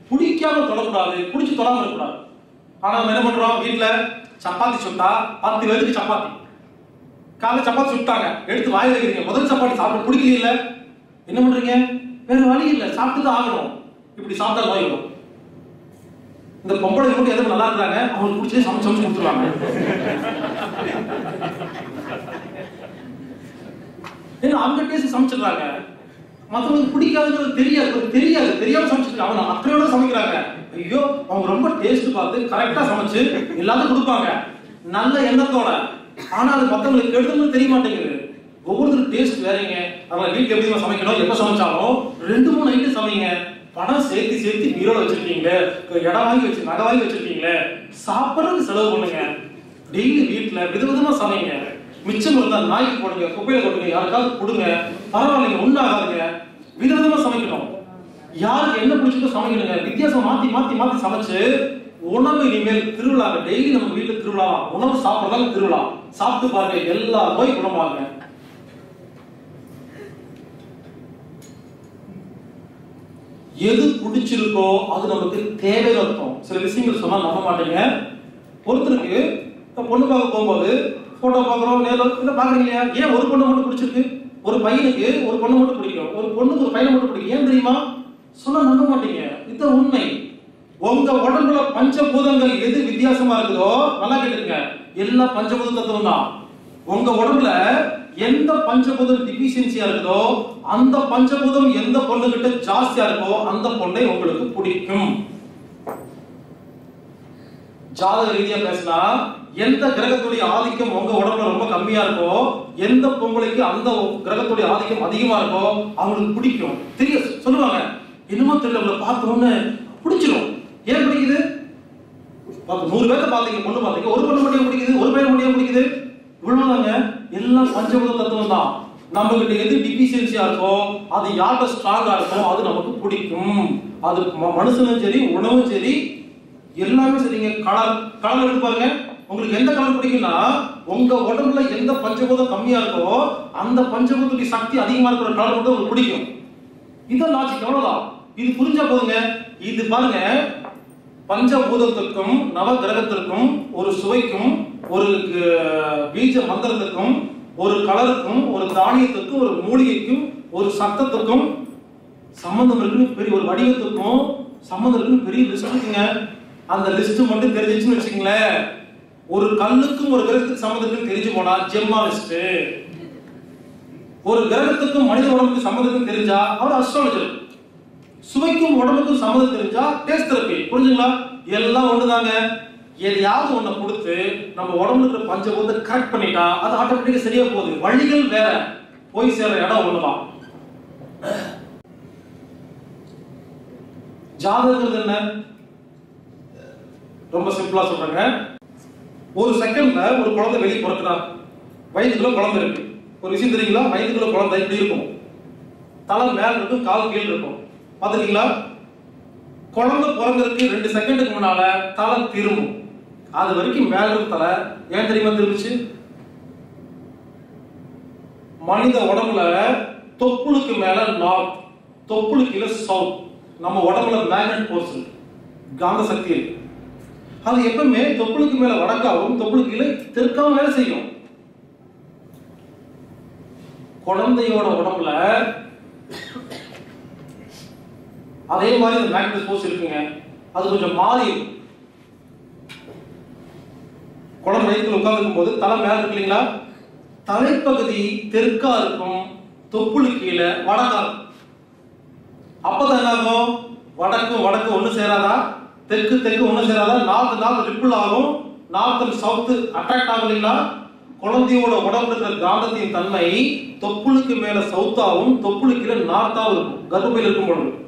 பிடிக்காம தொடக்கூடாது பிடிச்சி தொடாம இருக்கக்கூடாது. ஆனா நம்ம என்ன பண்றோம்? வீட்டுல சப்பாத்தி சுட்டா பத்து பேருக்கு சப்பாத்தி. காலைல சப்பாத்தி சுட்டாங்க. எடுத்து வாயில் வைக்கிறீங்க. முதல் சப்பாத்தி சாப்பிட பிடிக்கல என்ன பண்றீங்க? வேற வழி இல்ல. சாப்பிட்டு தான் ஆகணும். இப்படி சாப்பிட்டா நோய் வரும். இந்த பொம்பளை மட்டும் எதுவும் நல்லா இருக்கிறாங்க? அவங்களுக்கு பிடிச்சதே சமைச்சு சமைச்சு கொடுத்துருவாங்க. ஏன்னா அவங்க டேஸ்ட் சமைச்சிடுறாங்க. மற்றவங்களுக்கு பிடிக்காதுங்கிறது தெரியாது. தெரியாது. தெரியாம சமைச்சிருக்காங்க. அவங்க அக்கறையோட சமைக்கிறாங்க. ஐயோ அவங்க ரொம்ப டேஸ்ட் பார்த்து கரெக்டா சமைச்சு எல்லாத்தையும் கொடுப்பாங்க. நல்ல எண்ணத்தோட. ஆனா அது மற்றவங்களுக்கு எடுத்துன்னு தெரிய மாட்டேங்குது. ஒவ்வொருத்தரும் டேஸ்ட் வேறீங்க நம்ம வீட்டுக்கு எப்படி சமைக்கணும் எப்போ சமைச்சாலும் ரெண்டு மூணு ஐட்டம் சமைங்க. பணம் சேர்த்து சேர்த்து பீரோல வச்சிருக்கீங்க. இடம் வாங்கி வச்சு நகை வாங்கி வச்சிருக்கீங்களே. சாப்பிட்றதுக்கு செலவு பண்ணுங்க. டெய்லி வீட்டில் வித விதமாக சமைங்க. மிச்சம் இருந்தால் நாய்க்கு போடுங்க குப்பையில கொடுங்க யாருக்காவது கொடுங்க. பரவாயில்லைங்க ஒன்றும் ஆகாதுங்க விதவிதமா சமைக்கணும். யாருக்கு என்ன பிடிச்சிருக்கோ சமைக்கணுங்க. வித்தியாசம் மாத்தி மாத்தி மாத்தி சமைச்சு உணவு இனிமேல் திருவிழா டெய்லி நம்ம வீட்டுல திருவிழா. உணவு சாப்பிட்றதால திருவிழா. சாப்பிட்டு பாருங்க எல்லா நோய் குணமாகுங்க. எது பிடிச்சிருக்கோ அது நமக்கு தேவை அர்த்தம். சில விஷயங்கள் சொன்னால் நம்ப மாட்டீங்க. ஒருத்தருக்கு இப்ப பொண்ணு பார்க்க போகும்போது போட்டோ பார்க்குறோம் நேரில் இல்லை பார்க்குறீங்க ஏன் ஒரு பொண்ணு மட்டும் பிடிச்சிருக்கு? ஒரு பையனுக்கு ஒரு பொண்ணு மட்டும் பிடிக்கும். ஒரு பொண்ணுக்கு ஒரு பையனை மட்டும் பிடிக்கும். ஏன் தெரியுமா? சொன்னால் நம்ப மாட்டீங்க. இதுதான் உண்மை. உங்க உடம்புல பஞ்சபூதங்கள் எது வித்தியாசமா இருக்குதோ நல்லா கேட்டுருங்க எல்லா பஞ்சபூத தத்துவம் தான் உங்க உடம்புல எந்த பஞ்சபூதம் டிஃபிஷியன்சியா இருக்குதோ அந்த பஞ்சபூதம் எந்த பொண்ணுகிட்ட ஜாஸ்தியா இருக்கோ அந்த பொண்ணை உங்களுக்கு பிடிக்கும். ஜாதக ரீதியா பேசினா எந்த கிரகத்துடைய ஆதிக்கம் உங்க உடம்புல ரொம்ப கம்மியா இருக்கோ எந்த பொங்கலைக்கு அந்த கிரகத்துடைய ஆதிக்கம் அதிகமா இருக்கோ அவங்களுக்கு பிடிக்கும். தெரிய சொல்லுவாங்க. என்னமோ தெரியல உங்களை பார்த்த பிடிச்சிடும் பிடிச்சிரும். ஏன் பிடிக்குது? நூறு பேர்த்த பாத்தீங்க பொண்ணு பாத்தீங்க ஒரு பொண்ணு மட்டும் பிடிக்குது? ஒரு பையன் மட்டும் பிடிக்குது? இவ்வளவுதாங்க. எல்லாம் பஞ்சபூத தத்துவம் தான் நம்மகிட்ட எது டிபிஷியன்சியா இருக்கோ அது யார்கிட்ட ஸ்ட்ராங்கா இருக்கோ அது நமக்கு பிடிக்கும். அது ம- மனுஷனும் சரி உணவும் சரி எல்லாமே சரிங்க. கலர் கலர் எடுத்து பாருங்க. உங்களுக்கு எந்த கலர் பிடிக்கும்னா உங்க உடம்புல எந்த பஞ்சபூதம் கம்மியா இருக்கோ அந்த பஞ்சபூதத்துடைய சக்தி அதிகமா இருக்கிற கலர் மட்டும் உங்களுக்கு பிடிக்கும். இதான் லாஜிக் அவ்வளவுதான். இது புரிஞ்சா போதுங்க. இது பாருங்க. பஞ்சபூதத்திற்கும் நவ கிரகத்திற்கும் ஒரு சுவைக்கும் ஒரு பீஜ மந்திரத்துக்கும் ஒரு கலருக்கும் ஒரு தானியத்துக்கும் ஒரு மூலிகைக்கும் ஒரு சத்தத்துக்கும் சம்பந்தம் இருக்குன்னு பெரிய ஒரு வடிவத்துக்கும் சம்பந்தம் இருக்குன்னு பெரிய லிஸ்ட் இருக்குங்க. அந்த லிஸ்ட் மட்டும் தெரிஞ்சிச்சுன்னு வச்சுங்களேன் ஒரு கல்லுக்கும் ஒரு கிரகத்துக்கு சம்மந்தம் இருக்குன்னு தெரிஞ்சு போனா ஜெம்மா லிஸ்ட் ஒரு கிரகத்துக்கும் மனித உடம்புக்கு சம்மந்தத்துக்கும் தெரிஞ்சா அவர் அஸ்ட்ராலஜர் சுவைக்கும் உடம்புக்கும் சம்மதம் தெரிஞ்சா டேஸ்ட் தெரப்பி புரிஞ்சுங்களா? எல்லாம் ஒண்ணுதாங்க. எதையாவது ஒண்ணை கொடுத்து நம்ம உடம்புல இருக்கிற பஞ்சபூதத்தை கரெக்ட் பண்ணிட்டா அது ஆட்டோமேட்டிக்கா சரியா போகுது. வழிகள் வேற. போய் சேர இடம் ஒண்ணுதான். ஜாதகங்கிறது என்ன? ரொம்ப சிம்பிளா சொல்றேங்க. ஒரு செகண்ட்ல ஒரு குழந்தை வெளியே பிறக்குதா? வயதுக்குள்ள குழந்தை இருக்கு. ஒரு விஷயம் தெரியுங்களா? வயதுக்குள்ள குழந்தை இப்படி இருக்கும். தலை மேல இருக்கும் கால் கீழ் இருக்கும். பாத்துருக்கீங்களா? குழந்தை பிறந்ததுக்கு ரெண்டு செகண்டுக்கு முன்னால தலை திரும்பும். அது வரைக்கும் மேல இருக்கிற தலை ஏன் தெரியுமா திரும்பிச்சு? மனித உடம்புல தொப்புளுக்கு மேல நார்த் தொப்புளுக்கு இல்ல சவுத் நம்ம உடம்புல மேக்னட் போர்ஸ் இருக்கு. காந்த சக்தி இருக்கு. அது எப்பவுமே தொப்புளுக்கு மேல வடக்காவும் தொப்புளுக்கு கீழே தெற்காவும் வேலை செய்யும். குழந்தையோட உடம்புல அதே மாதிரி இந்த மேக்னட் போர்ஸ் இருக்குங்க. அது கொஞ்சம் மாறி குழம்பு வயிற்றுல உட்கார்ந்துருக்கும் போது தலை மேலே இருக்கு இல்லைங்களா? தலைப்பகுதி தெற்கா இருக்கும் தொப்புளு கீழே வடக்கா இருக்கும். அப்பதான் என்ன ஆகும் வடக்கு வடக்கு ஒன்று சேராதா? தெற்கு தெற்கு ஒன்று சேராதா? நார்த் நார்த் ரிப்பிள் ஆகும். நார்த் அண்ட் சவுத் அட்ராக்ட் ஆகும் இல்லைங்களா? குழந்தையோட உடம்புல இருக்கிற காந்தத்தின் தன்மை தொப்புளுக்கு மேல சவுத்தாகவும் தொப்புளுக்கு கீழே நார்த்தாவும் இருக்கும். கர்ப்பையில் இருக்கும் பொழுது.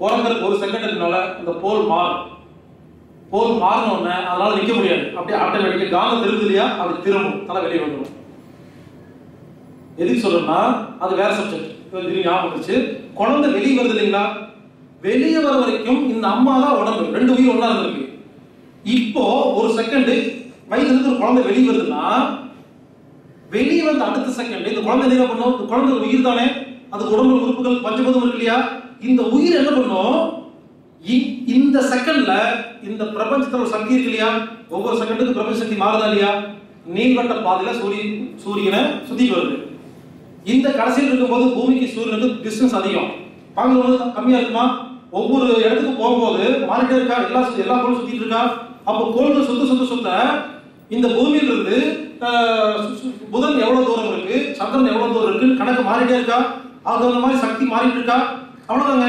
பிறந்ததுக்கு ஒரு செகண்டுக்குனால இந்த போல் மாறும். போல் மாறினோடனே அதனால நிற்க முடியாது. அப்படியே ஆட்டோமேட்டிக்கா காந்தம் திரும்புது இல்லையா? அது திரும்பும். தலை வெளியே வந்துடும் எதுக்கு சொல்றேன்னா அது வேற சப்ஜெக்ட் திடீர்னு ஞாபகம் வந்துச்சு குழந்தை வெளியே வருது இல்லைங்களா? வெளியே வர வரைக்கும் இந்த அம்மா தான் உடம்பு. ரெண்டு உயிர் ஒன்றா இருந்திருக்கு. இப்போ ஒரு செகண்டு வயிற்றுல இருந்து ஒரு குழந்தை வெளியே வருதுன்னா வெளியே வந்த அடுத்த செகண்ட் இந்த குழந்தை என்ன பண்ணும்? இந்த குழந்தை உயிர் தானே? அதுக்கு உடம்பு உறுப்புகள் பஞ்சபதம் இருக்கு இல்லையா? இந்த உயிர் என்ன பண்ணும்? இ- இந்த செகண்ட்ல இந்த பிரபஞ்சத்தில் சக்தி இருக்கு இல்லையா? ஒவ்வொரு செகண்டுக்கு பிரபஞ்ச சக்தி மாறுதா இல்லையா? நீள்வட்ட பாதையில சூரிய சூரியனை சுத்தி வருது. இந்த கடைசியில் இருக்கும்போது பூமிக்கு சூரியனுக்கு டிஸ்டன்ஸ் அதிகம். பார்க்கும்போது கம்மியா இருக்குமா? ஒவ்வொரு இடத்துக்கு போகும்போது மாறிட்டே இருக்கா? எல்லா எல்லா கோளும் சுத்திட்டு இருக்கா? அப்போ கோள்கள் சுத்த சுத்த சுத்த இந்த பூமியிலிருந்து இருந்து புதன் எவ்வளவு தூரம் இருக்கு? சந்திரன் எவ்வளவு தூரம் இருக்கு கணக்கு மாறிட்டே இருக்கா? அது மாதிரி சக்தி மாறிட்டு இருக்கா? அவ்வளவுதாங்க.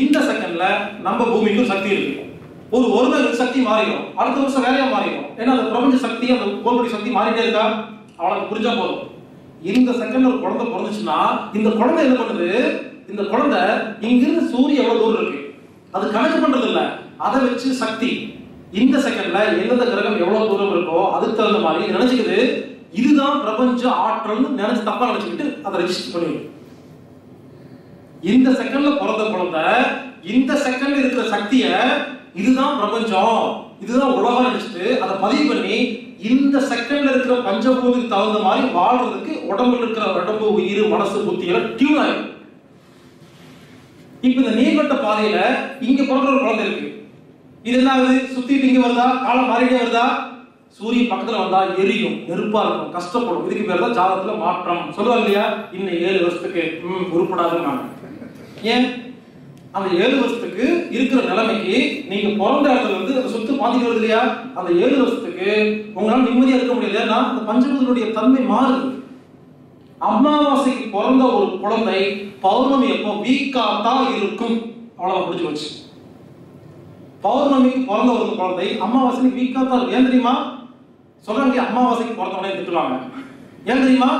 இந்த செகண்ட்ல நம்ம பூமிக்கும் சக்தி இருக்கு. ஒரு ஒரு நாள் சக்தி மாறிடும். அடுத்த வருஷம் வேலையா மாறிடும். ஏன்னா அந்த பிரபஞ்ச சக்தி அந்த கோள்படி சக்தி மாறிட்டே இருக்கா? அவளுக்கு புரிஞ்சா போதும். இந்த செகண்ட்ல ஒரு குழந்தை பிறந்துச்சுன்னா இந்த குழந்தை என்ன பண்ணுது? இந்த குழந்தை இங்கிருந்து சூரியன் எவ்வளவு தூரம் இருக்கு? அது கணக்கு பண்றது இல்ல அதை வச்சு சக்தி. இந்த செகண்ட்ல எந்தெந்த கிரகம் எவ்வளவு தூரம் இருக்கோ அதுக்கு தகுந்த மாதிரி நினைச்சுக்குது. இதுதான் பிரபஞ்ச ஆற்றல்னு நினைச்சு தப்பா நினைச்சுக்கிட்டு அதை ரெஜிஸ்டர் பண்ணிடும் இந்த செகண்ட்ல பிறந்த குழந்தை இந்த செகண்ட்ல இருக்கிற சக்திய இதுதான் பிரபஞ்சம். இதுதான் உலகம் நினைச்சிட்டு அதை பதிவு பண்ணி இந்த செகண்ட்ல இருக்கிற பஞ்சபூதத்துக்கு தகுந்த மாதிரி வாழ்றதுக்கு உடம்புல இருக்கிற உடம்பு உயிர் மனசு புத்தி எல்லாம் டியூன் ஆயிடும். இப்ப இந்த நீர்வட்ட பாதையில இங்க பிறந்த ஒரு குழந்தை இருக்கு. இது என்ன ஆகுது சுத்திட்டு இங்க வருதா? காலம் மாறிட்டே வருதா? சூரியன் பக்கத்துல வந்தா எரியும் நெருப்பா இருக்கும் கஷ்டப்படும். இதுக்கு பேர் தான் ஜாதகத்துல மாற்றம். சொல்லுவாங்க இல்லையா? இன்னும் ஏழு வருஷத்துக்கு ம் உருப்படாதுன்னு ஏன்? அந்த ஏழு வருஷத்துக்கு இருக்கிற நிலைமைக்கு நீங்க பிறந்த இடத்துல இருந்து அந்த சொத்து பாதிக்கிறது இல்லையா? அந்த ஏழு வருஷத்துக்கு உங்களால் நிம்மதியா இருக்க முடியல ஏன்னா அந்த பஞ்சபூதனுடைய தன்மை மாறுது. அமாவாசைக்கு பிறந்த ஒரு குழந்தை பௌர்ணமி அப்போ வீக்காத்தா இருக்கும். அவ்வளவு புரிஞ்சு வச்சு பௌர்ணமிக்கு பிறந்த ஒரு குழந்தை அமாவாசைக்கு வீக்காத்தா இருக்கும். ஏன் தெரியுமா? சொல்றாங்க அமாவாசைக்கு பிறந்த உடனே திட்டுவாங்க. ஏன் தெரியுமா?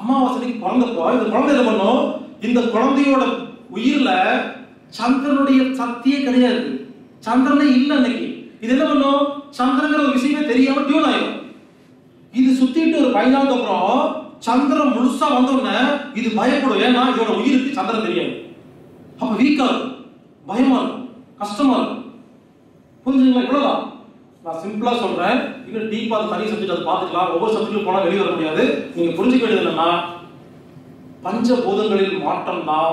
அமாவாசைக்கு பிறந்தப்போ இந்த குழந்தை என்ன பண்ணும்? இந்த குழந்தையோட உயிர்ல சந்திரனுடைய சக்தியே கிடையாது. சந்திரனே இல்லை அன்னைக்கு. இது என்ன பண்ணும்? சந்திரங்கிற ஒரு விஷயமே தெரியாம டியூன் ஆயிடும் இது சுத்திட்டு ஒரு பயனாக்கு அப்புறம் சந்திரன் முழுசா வந்தோடனே இது பயப்படும். ஏன்னா இதோட உயிருக்கு சந்திரன் தெரியாது. அப்ப வீக்கா இருக்கும். பயமா இருக்கும். கஷ்டமா இருக்கும். புரிஞ்சுங்களா இவ்வளவுதான். நான் சிம்பிளா சொல்றேன். இன்னும் டீப்பா அது தனி சப்ஜெக்ட் அதை பார்த்துக்கலாம். ஒவ்வொரு சப்ஜெக்ட்டும் போனா வெளியே வர முடியாது. நீங்க புரிஞ்சுக்க வேண்டியது என்னன்னா பஞ்சபூதங்களில் மாற்றம் தான்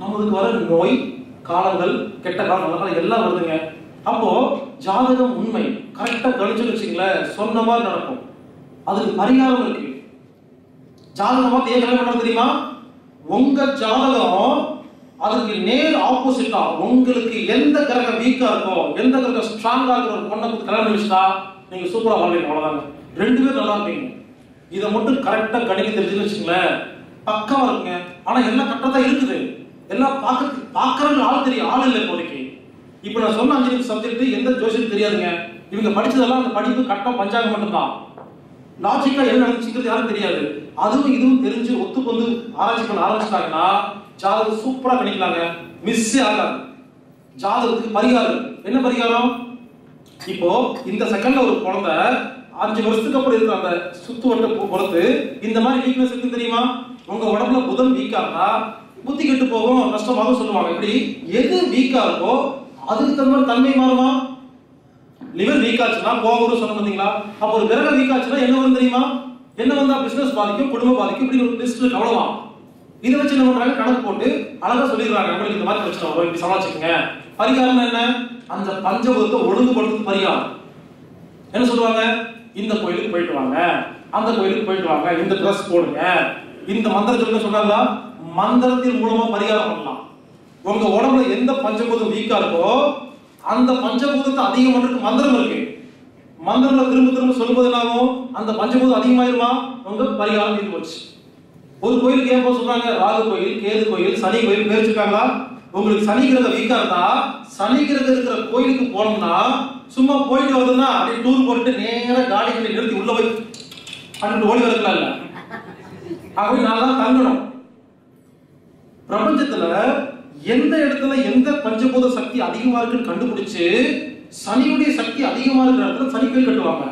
நம்மளுக்கு வர நோய் காலங்கள் கெட்ட காலம் நல்ல காலம் எல்லாம் வருதுங்க. அப்போ ஜாதகம் உண்மை. கரெக்டா கணிச்சு வச்சுங்களேன் சொன்ன மாதிரி நடக்கும். அதுக்கு பரிகாரம் இருக்கு. ஜாதகம் பார்த்து பண்ண தெரியுமா? உங்க ஜாதகம் அதுக்கு நேர் ஆப்போசிட்டா உங்களுக்கு எந்த கிரகம் வீக்கா இருக்கோ எந்த கிரகம் ஸ்ட்ராங்கா இருக்கிற ஒரு பொண்ணை கொடுத்து கல்யாணம் வச்சுட்டா நீங்க சூப்பரா வாழ்வீங்க அவ்வளவுதாங்க. ரெண்டு பேரும் நல்லா இருப்பீங்க. இதை மட்டும் கரெக்டா கணிக்க தெரிஞ்சுன்னு வச்சுங்களேன் பக்கமா இருக்குங்க. ஆனா எல்லாம் கரெக்டா இருக்குது. எல்லாம் பார்க்க பார்க்கறவங்க ஆள் தெரியும் ஆள் இல்லை இப்போதைக்கு. இப்போ நான் சொன்ன அஞ்சு நிமிஷம் சப்ஜெக்ட் எந்த ஜோசியம் தெரியாதுங்க. இவங்க படிச்சதெல்லாம் அந்த படிப்பு கட்டம் பஞ்சாங்கம் மட்டும்தான். லாஜிக்கா என்ன நினைச்சுக்கிறது யாரும் தெரியாது. அதுவும் இதுவும் தெரிஞ்சு ஒத்துக்கு வந்து ஆராய்ச்சி பண்ண ஆரம்பிச்சிட்டாங்கன்னா ஜாதகம் சூப்பரா கணிக்கலாங்க. மிஸ் ஆகாது. ஜாதகத்துக்கு பரிகாரம். என்ன பரிகாரம்? இப்போ இந்த செகண்ட்ல ஒரு குழந்தை அஞ்சு வருஷத்துக்கு அப்புறம் இருக்கிற அந்த சுத்து வட்ட பொறுத்து இந்த மாதிரி வீக்னஸ் இருக்குன்னு தெரியுமா? உங்க உடம்புல புதன் வீக்கா இருந்தா புத்தி கெட்டு போகும் நஷ்டமாக சொல்லுவாங்க. இப்படி எது வீக்கா இருக்கோ அதுக்கு தகுந்த மாதிரி தன்மை மாறுமா? லிவர் வீக் ஆச்சுன்னா கோவம் சொன்ன பார்த்தீங்களா அப்போ ஒரு கிரகம் வீக் ஆச்சுன்னா என்ன வரும் தெரியுமா? என்ன வந்தா பிசினஸ் பாதிக்கும் குடும்பம் பாதிக்கும் இப்படி ஒரு லிஸ்ட் அவ்வளவுதான் இதை வச்சு என்ன பண்றாங்க? கணக்கு போட்டு அழகா சொல்லிடுறாங்க. உங்களுக்கு இந்த மாதிரி பிரச்சனை வரும். இப்படி சமாளிச்சுக்கங்க. பரிகாரம் என்ன? அந்த பஞ்சபூதத்தை ஒழுங்குபடுத்துறது பரிகாரம். என்ன சொல்லுவாங்க? இந்த கோயிலுக்கு போயிட்டு வாங்க. அந்த கோயிலுக்கு போயிட்டு வாங்க. இந்த ட்ரெஸ் போடுங்க. இந்த மந்திர சொல்லுங்க சொன்னாங்களா மந்திரத்தின் மூலமா பரிகாரம் பண்ணலாம். உங்க உடம்புல எந்த பஞ்சபூதம் வீக்கா இருக்கோ அந்த பஞ்சபூதத்தை அதிகம் பண்றதுக்கு மந்திரம் இருக்கு. மந்திரங்களை திரும்ப திரும்ப சொல்லும்போது என்ன அந்த பஞ்சபூதம் அதிகமாயிருமா? உங்க பரிகாரம் தீர்ந்து போச்சு. ஒரு கோயிலுக்கு ஏன் சொல்றாங்க? ராகு கோயில் கேது கோயில் சனி கோயில் பேர் வச்சிருக்காங்களா? உங்களுக்கு சனி கிரகம் வீக்கா இருந்தா சனி கிரகம் இருக்கிற கோயிலுக்கு போனோம்னா சும்மா போயிட்டு வருதுன்னா அப்படியே டூர் போட்டு நேரம் காடி கட்டி நிறுத்தி உள்ள போய் அப்படின்னு ஓடி வரலாம் இல்ல அப்படி நான் தான் தங்கணும். பிரபஞ்சத்துல எந்த இடத்துல எந்த பஞ்சபூத சக்தி அதிகமா இருக்குன்னு கண்டுபிடிச்சு சனியுடைய சக்தி அதிகமா இருக்கிற இடத்துல சனி கோயில் கட்டுவாங்க.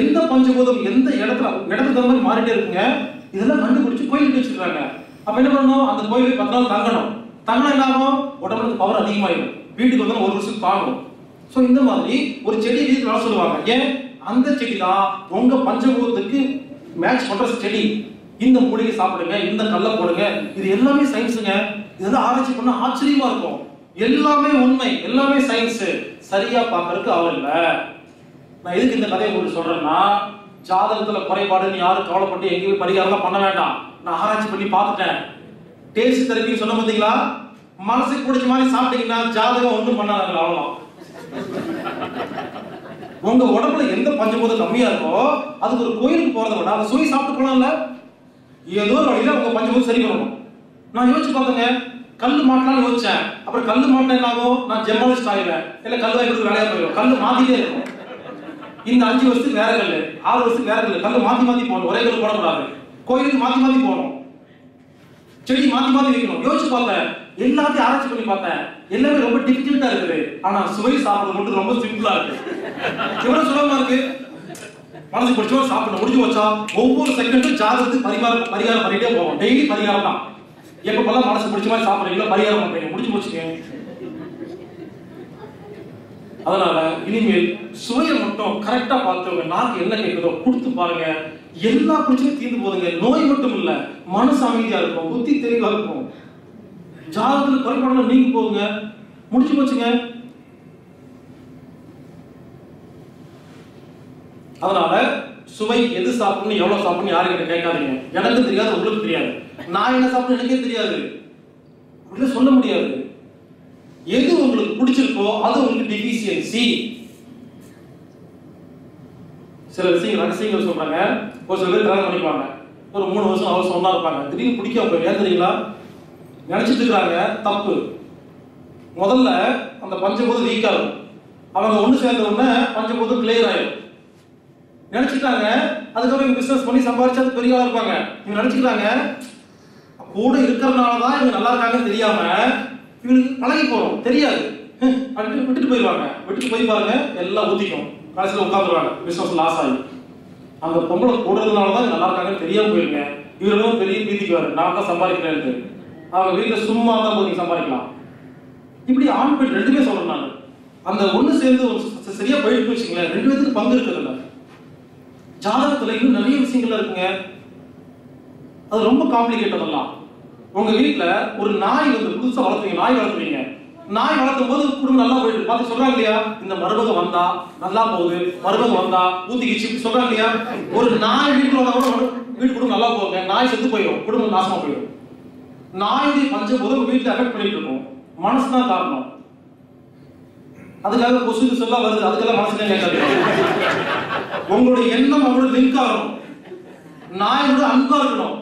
எந்த பஞ்சபூதம் எந்த இடத்துல இடத்துக்கு தகுந்த மாதிரி மாறிட்டே இருக்குங்க இதெல்லாம் கண்டுபிடிச்சு கோயில் கட்டி வச்சிருக்காங்க அப்ப என்ன பண்ணணும்? அந்த கோயிலுக்கு பத்து நாள் தங்கணும். தங்கினா என்ன ஆகும்? உடம்புக்கு பவர் அதிகமாயிடும். வீட்டுக்கு வந்து ஒரு வருஷம் தாங்கும். ஸோ இந்த மாதிரி ஒரு செடி வீட்டுக்கு சொல்லுவாங்க. ஏன்? அந்த செடி தான் உங்க பஞ்சபூதத்துக்கு மேட்ச் பண்ற செடி. இந்த மூலிகை சாப்பிடுங்க இந்த கல்லை போடுங்க. இது எல்லாமே சயின்ஸுங்க இதெல்லாம் ஆராய்ச்சி பண்ண ஆச்சரியமா இருக்கும். எல்லாமே உண்மை எல்லாமே சயின்ஸ் சரியா பார்க்கறதுக்கு அவர் இல்ல. நான் எதுக்கு இந்த கதையை உங்களுக்கு சொல்றேன்னா ஜாதகத்துல குறைபாடுன்னு யாரும் கவலைப்பட்டு எங்கேயும் பரிகாரம் பண்ண வேண்டாம். நான் ஆராய்ச்சி பண்ணி பார்த்துட்டேன். டேஸ்ட் தெரப்பி சொன்ன பார்த்தீங்களா மனசுக்கு பிடிச்ச மாதிரி சாப்பிட்டீங்கன்னா ஜாதகம் ஒன்றும் பண்ணாதாங்க அவ்வளோ உங்க உடம்புல எந்த பஞ்சபூதம் கம்மியா இருக்கோ அதுக்கு ஒரு கோயிலுக்கு போறதை விட அதை சுவை சாப்பிட்டு போலாம்ல ஏதோ ஒரு வழியில் உங்க பஞ்சமும் சரி பண்ணணும். நான் யோசிச்சு பார்த்தேங்க கல் மாட்டலாம்னு யோசிச்சேன். அப்புறம் கல் மாட்டினா என்ன ஆகும் நான் ஜெர்மலிஸ்ட் ஆயிடுவேன். இல்லை கல் வாய்ப்பு வேலையாக போயிடும். கல் மாத்திட்டே இருக்கும். இந்த அஞ்சு வருஷத்துக்கு வேற கல் ஆறு வருஷத்துக்கு வேற கல் கல் மாத்தி மாத்தி போகணும் ஒரே கல் போடக்கூடாது. கோயிலுக்கு மாத்தி மாத்தி போகணும் செடி மாத்தி மாத்தி வைக்கணும். யோசிச்சு பார்த்தேன். எல்லாத்தையும் ஆராய்ச்சி பண்ணி பார்த்தேன். எல்லாமே ரொம்ப டிஃபிகல்ட்டா இருக்குது. ஆனா சுவை சாப்பிடுறது மட்டும் ரொம்ப சிம்பிளா இருக்கு. எவ்வளவு சுலபமா இருக்கு? மனசு பிடிச்சோ சாப்பிடணும் முடிஞ்சு வச்சா ஒவ்வொரு செகண்டும் ஜாதகத்துக்கு பரிகாரம் பரிகாரம் பண்ணிட்டே போவோம். டெய்லி பரிகாரம் தான். எப்பப்பெல்லாம் மனசு பிடிச்ச மாதிரி சாப்பிடுறீங்களோ பரிகாரம் பண்றீங்க முடிஞ்சு போச்சுங்க அதனால இனிமேல் சுவையை மட்டும் கரெக்டா பார்த்துங்க நாக்கு என்ன கேட்குதோ கொடுத்து பாருங்க. எல்லா பிரச்சனையும் தீர்ந்து போதுங்க. நோய் மட்டும் இல்ல மனசு அமைதியா இருக்கும் புத்தி தெளிவா இருக்கும். ஜாதகத்துல குறைபாடுகள் நீங்க போகுங்க. முடிச்சு போச்சுங்க. அதனால சுவை எது சாப்பிடணும் எவ்வளவு சாப்பிடணும் யாரும் கிட்ட கேட்காதீங்க. எனக்கு தெரியாது உங்களுக்கு தெரியாது. நான் என்ன சாப்பிடணும் எனக்கே தெரியாது. அப்படின்னு சொல்ல முடியாது. எது உங்களுக்கு பிடிச்சிருக்கோ அது உங்களுக்கு டெஃபிசியன்சி சில விஷயங்கள் ரகசியங்கள் சொல்றாங்க. ஒரு சில பேர் கல்யாணம் பண்ணிப்பாங்க ஒரு மூணு வருஷம் அவர் சொன்னா இருப்பாங்க. திடீர்னு பிடிக்காம போய் ஏன் தெரியுங்களா? நினைச்சிட்டு இருக்காங்க. தப்பு. முதல்ல அந்த பஞ்சபூதம் வீக்காகும் அவங்க ஒன்று சேர்ந்த உடனே பஞ்சபூதம் கிளியர் ஆயிடும். நினைச்சுக்கிறாங்க. அதுக்கப்புறம் இவங்க பிசினஸ் பண்ணி சம்பாரிச்சு அது பெரிய இருப்பாங்க. இவங்க நினைச்சுக்கிறாங்க கூட இருக்கிறதுனால தான் இவங்க நல்லா இருக்காங்கன்னு தெரியாம இவங்களுக்கு பழகி போறோம். தெரியாது. ஹம், அப்படின்ட்டு விட்டுட்டு போயிடுவாங்க. விட்டுட்டு போய் பாருங்க எல்லாம் ஊத்திக்கும். கடைசியில் உட்காந்துருவாங்க. பிசினஸ் லாஸ் ஆகி. அந்த பொம்பளை போடுறதுனால தான் நல்லா இருக்காங்கன்னு தெரியாம போயிருங்க. இவர்களும் பெரிய பீதிக்குவாரு. நான் தான் சம்பாதிக்கிறேன் அவங்க வீட்டுல சும்மா தான் போய் சம்பாதிக்கலாம். இப்படி ஆண் பெண் ரெண்டுமே சொல்றேன் நான். அந்த ஒண்ணு சேர்ந்து சரியா போயிட்டு வச்சுங்களேன் ரெண்டு பேத்துக்கு பங்கு இருக்கிறதுல ஜாதகத்துல இன்னும் நிறைய விஷயங்கள் இருக்குங்க. அது ரொம்ப காம்ப்ளிகேட்டட் எல்லாம். உங்க வீட்டுல ஒரு நாய் வந்து புதுசா வளர்த்துவீங்க நாய் வளர்த்துவீங்க. நாய் வளர்த்தும் போது குடும்பம் நல்லா போயிட்டு பார்த்து சொல்றாங்க இல்லையா? இந்த மருமகம் வந்தா நல்லா போகுது மருமகம் வந்தா ஊத்திக்கிச்சு சொல்றாங்க இல்லையா? ஒரு நாய் வீட்டுல வந்தா கூட வீடு வீட்டு குடும்பம் நல்லா போகுங்க. நாய் செத்து போயிடும் குடும்பம் நாசமா போயிடும். நாயுடைய பஞ்சபூதம் உங்க வீட்டுல அஃபெக்ட் பண்ணிட்டு இருக்கும். மனசு தான் காரணம். அதுக்காக கொசு சொல்ல வருது. அதுக்கெல்லாம் மனசுல கேட்காது. உங்களுடைய எண்ணம் அவங்களோட லிங்க் ஆகணும் நாயோட அன்பா இருக்கணும்.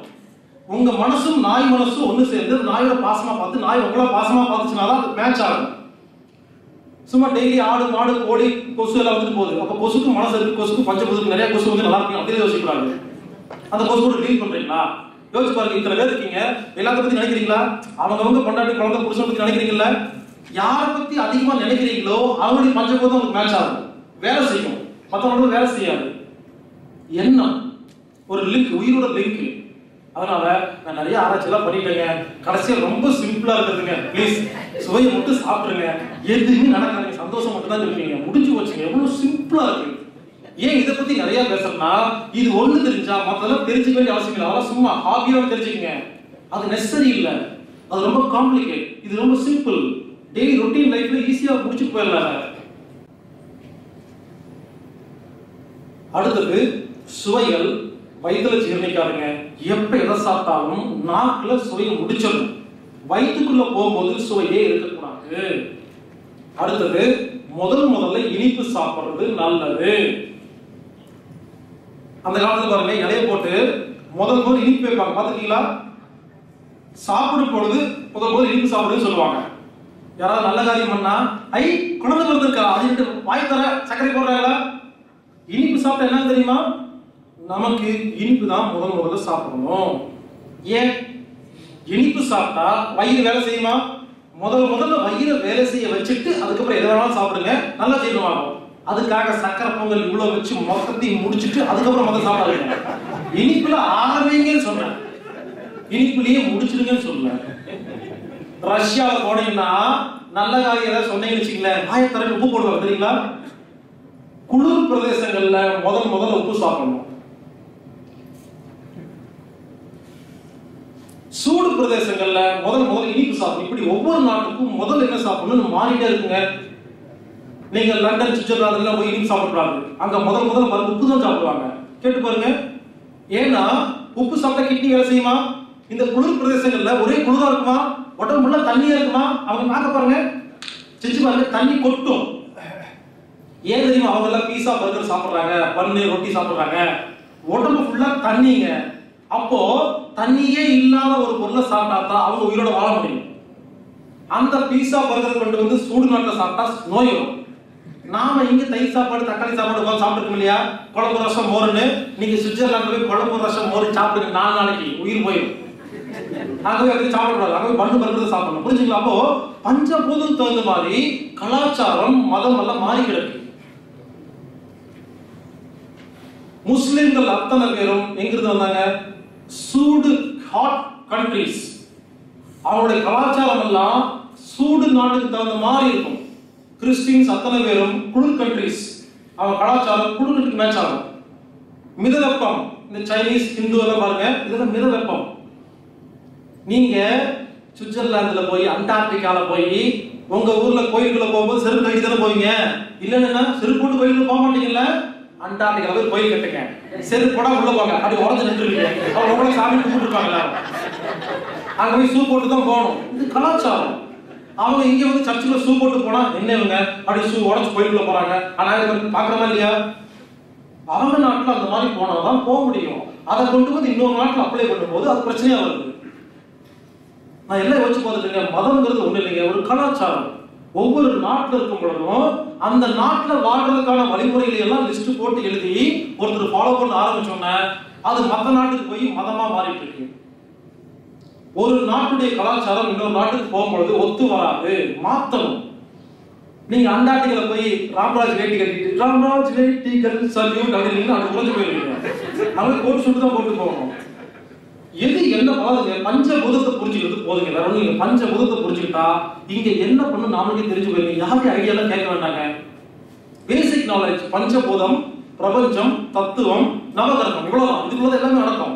உங்க மனசும் நாய் மனசும் ஒண்ணு சேர்ந்து நாயோட பாசமா பார்த்து நாய் உங்கள பாசமா பார்த்துச்சுனா தான் மேட்ச் ஆகும். சும்மா டெய்லி ஆடு மாடு கோழி கொசு எல்லாம் வந்துட்டு போகுது. அப்ப கொசுக்கு மனசு இருக்கு கொசுக்கு பஞ்சபூதத்துக்கு நிறைய கொசு வந்து நல்லா இருக்கும். அப்படின்னு யோசிக்கிறாங்க அந்த கொசு கூட டீல் பண்றீங்களா? யோசிச்சு பாருங்க இத்தனை பேர் இருக்கீங்க. எல்லாத்த பத்தி நினைக்கிறீங்களா? அவங்கவுங்க கொண்டாடி குழந்தை புருஷன் பத்தி நினைக்கிறீங்களா யாரை பத்தி அதிகமா நினைக்கிறீங்களோ அவங்களுடைய பஞ்சபூதம் உங்களுக்கு மேட்ச் ஆகும். வேலை செய்யும். மத்தவங்களோட வேலை செய்யாது. எண்ணம் ஒரு லிங்க் உயிரோட லிங்க் அதனால நான் நிறைய ஆராய்ச்சி எல்லாம் பண்ணிட்டேங்க. கடைசியா ரொம்ப சிம்பிளா இருக்குதுங்க ப்ளீஸ் சுவையை மட்டும் சாப்பிடுங்க. எதுவுமே நடக்காதுங்க. சந்தோஷம் மட்டும் தான் இருக்கீங்க முடிஞ்சு போச்சுங்க. எவ்வளவு சிம்பிளா இருக்கு. ஏன் இதை பத்தி நிறைய பேசுறேன்னா இது ஒண்ணு தெரிஞ்சா மத்தெல்லாம் தெரிஞ்சுக்க வேண்டிய அவசியம் இல்லை. அதெல்லாம் சும்மா ஹாபியா தெரிஞ்சுக்கங்க. அது நெசசரி இல்லை. அது ரொம்ப காம்ப்ளிகேட் இது ரொம்ப சிம்பிள் டெய்லி ரொட்டீன் லைஃப்ல ஈஸியா முடிச்சு போயிடலாம் அடுத்தது சுவைகள். வயிற்றுல ஜீரணிக்காதுங்க. எப்ப எதை சாப்பிட்டாலும் நாக்குல சுவையை முடிச்சிடணும். வயிற்றுக்குள்ள போகும்போது சுவையே இருக்கக்கூடாது. அடுத்தது முதல் முதல்ல இனிப்பு சாப்பிடுறது நல்லது. அந்த காலத்துல பாருங்க இலைய போட்டு முதல் முதல் இனிப்பு வைப்பாங்க. பாத்துருக்கீங்களா சாப்பிடும் பொழுது முதல் முதல் இனிப்பு சாப்பிடுன்னு சொல்லுவாங்க. யாராவது நல்ல காரியம் பண்ணா ஐ குழந்தை பிறந்திருக்கா? அது வாய் தர சர்க்கரை போடுறாங்களா? இனிப்பு சாப்பிட்டா என்ன தெரியுமா? நமக்கு இனிப்பு தான் முதல் முதல்ல சாப்பிடணும். ஏன்? இனிப்பு சாப்பிட்டா வயிறு வேலை செய்யுமா? முதல் முதல்ல வயிறை வேலை செய்ய வச்சுட்டு அதுக்கப்புறம் எதை வேணாலும் சாப்பிடுங்க. நல்லா ஜீரணமாகும் அதுக்காக சக்கரை பொங்கல் இவ்வளவு வச்சு மொத்தத்தையும் முடிச்சிட்டு அதுக்கப்புறம் முதல் சாப்பிடாதீங்க. இனிப்புல ஆரம்பிங்கன்னு சொன்னேன். இனிப்புலயே முடிச்சிருங்கன்னு சொல்லுவேன் ரஷ்யாவில் போனீங்கன்னா நல்ல காரியம் ஏதாவது சொன்னீங்கன்னு வச்சுக்கல ஆயிரத்தி உப்பு போடுவாங்க தெரியுங்களா? குளிர் பிரதேசங்கள்ல முதல் முதல்ல உப்பு சாப்பிடணும். சூடு பிரதேசங்கள்ல முதல் முதல் இனிப்பு சாப்பிடும் இப்படி ஒவ்வொரு நாட்டுக்கும் முதல்ல என்ன சாப்பிடணும் மாறிட்டே இருக்குங்க. நீங்க லண்டன் சுவிட்சர்லாந்து எல்லாம் போய் இனிப்பு சாப்பிடுறாங்க அங்க முதல் முதல் பாருங்க உப்பு தான் சாப்பிடுவாங்க. கேட்டு பாருங்க. ஏன்னா உப்பு சாப்பிட்டா கிட்னி வேலை செய்யுமா? இந்த குளிர் பிரதேசங்கள்ல ஒரே குளிரா இருக்குமா? உடம்பு ஃபுல்லா தண்ணியா இருக்குமா? அவங்க பார்க்க பாருங்க. செஞ்சு பாருங்க தண்ணி கொட்டும். ஏன் தெரியுமா அவங்க எல்லாம் பீஸா பர்கர் சாப்பிடுறாங்க பன்னு ரொட்டி சாப்பிடுறாங்க? உடம்பு ஃபுல்லா தண்ணிங்க. அப்போ தண்ணியே இல்லாத ஒரு பொருளை சாப்பிட்டா தான் அவங்க உயிரோட வாழ முடியும். அந்த பீஸா பர்கர் கொண்டு வந்து சூடு நாட்டில் சாப்பிட்டா நோய் வரும் நாம இங்க தயிர் சாப்பாடு தக்காளி சாப்பாடு உட்கார்ந்து சாப்பிட்டுருக்கோம் இல்லையா? குழம்பு ரசம் மோருன்னு. நீங்க சுவிட்சர்லாந்து போய் குழம்பு ரசம் மோரு சாப்பிடுங்க நாலு நாளைக்கு உயிர் போயிடும் ஆகவே அப்படி சாப்பிடக்கூடாது. ஆகவே பண்ணு பருக்கிறது சாப்பிடணும். புரிஞ்சுங்களா? அப்போ பஞ்சபூதம் தகுந்த மாதிரி கலாச்சாரம் மதம் எல்லாம் மாறி கிடக்கு முஸ்லிம்கள் அத்தனை பேரும் எங்கிருந்து வந்தாங்க? சூடு ஹாட் கண்ட்ரிஸ் அவருடைய கலாச்சாரம் எல்லாம் சூடு நாட்டுக்கு தகுந்த மாதிரி இருக்கும். கிறிஸ்டின்ஸ் அத்தனை பேரும் குளிர் கண்ட்ரிஸ் அவங்க கலாச்சாரம் குளிருக்கு மேட்ச் ஆகும். மித வெப்பம். இந்த சைனீஸ் ஹிந்து எல்லாம் பாருங்க. இதெல்லாம் மிதவெப்பம் நீங்க சுவிட்சர்லாந்துல போய் அண்டார்டிகால போய் உங்க ஊர்ல கோயிலுக்குள்ள போகும்போது செருப்பு கட்டி தானே போவீங்க? இல்லைன்னா செருப்பு போட்டு கோயிலுக்கு போக மாட்டீங்கல்ல? அண்டார்டிகால போய் கோயில் கட்டுங்க செருப்பு போடா உள்ள போங்க. அப்படி உடஞ்சு நின்றுருவீங்க அவங்க உங்களை சாமி கும்பிட்டுருப்பாங்க எல்லாரும் அங்க போய் ஷூ போட்டு தான் போகணும். இது கலாச்சாரம். அவங்க இங்க வந்து சர்ச்சுல ஷூ போட்டு போனா என்ன இவங்க அப்படி சூ உடச்சு கோயிலுக்குள்ள போறாங்க. ஆனா வந்து பார்க்குற இல்லையா? அவங்க நாட்டுல அந்த மாதிரி போனாதான் போக முடியும். அதை கொண்டு வந்து இன்னொரு நாட்டுல அப்ளை பண்ணும்போது அது பிரச்சனையா வருது. நான் எல்லாம் யோசிச்சு இருக்கேன். மதம்ங்கிறது ஒண்ணு இல்லைங்க. ஒரு கலாச்சாரம். ஒவ்வொரு நாட்டில் இருக்கும் பொழுதும் அந்த நாட்டில் வாழ்றதுக்கான வழிமுறைகளை எல்லாம் லிஸ்ட் போட்டு எழுதி ஒருத்தர் ஃபாலோ பண்ண ஆரம்பிச்சோன்னே அது மற்ற நாட்டுக்கு போய் மதமா மாறிட்டு இருக்கு. ஒரு நாட்டுடைய கலாச்சாரம் இன்னொரு நாட்டுக்கு போகும்பொழுது ஒத்து வராது மாத்தணும். நீங்க அண்டார்டிகல போய் ராம்ராஜ் வேட்டி கட்டிட்டு ராம்ராஜ் வேட்டிகள் சல்யூட் அப்படின்னு அது குறைஞ்சு போயிருக்கீங்க அவங்க கோட் சுட்டு தான் போட்டு போகணும். எது என்ன பாருங்க பஞ்சபூதத்தை புரிஞ்சுக்கிறது போதுங்க. வேற ஒண்ணும் பஞ்ச பஞ்சபூதத்தை புரிஞ்சுக்கிட்டா இங்க என்ன பண்ணு நாமளுக்கே தெரிஞ்சு போயிருங்க யாருக்கு ஐடியா எல்லாம் கேட்க வேண்டாங்க? பேசிக் நாலேஜ் பஞ்சபூதம் பிரபஞ்சம் தத்துவம் நவகிரகம். இவ்வளவுதான். இதுக்குள்ள எல்லாமே நடக்கும்.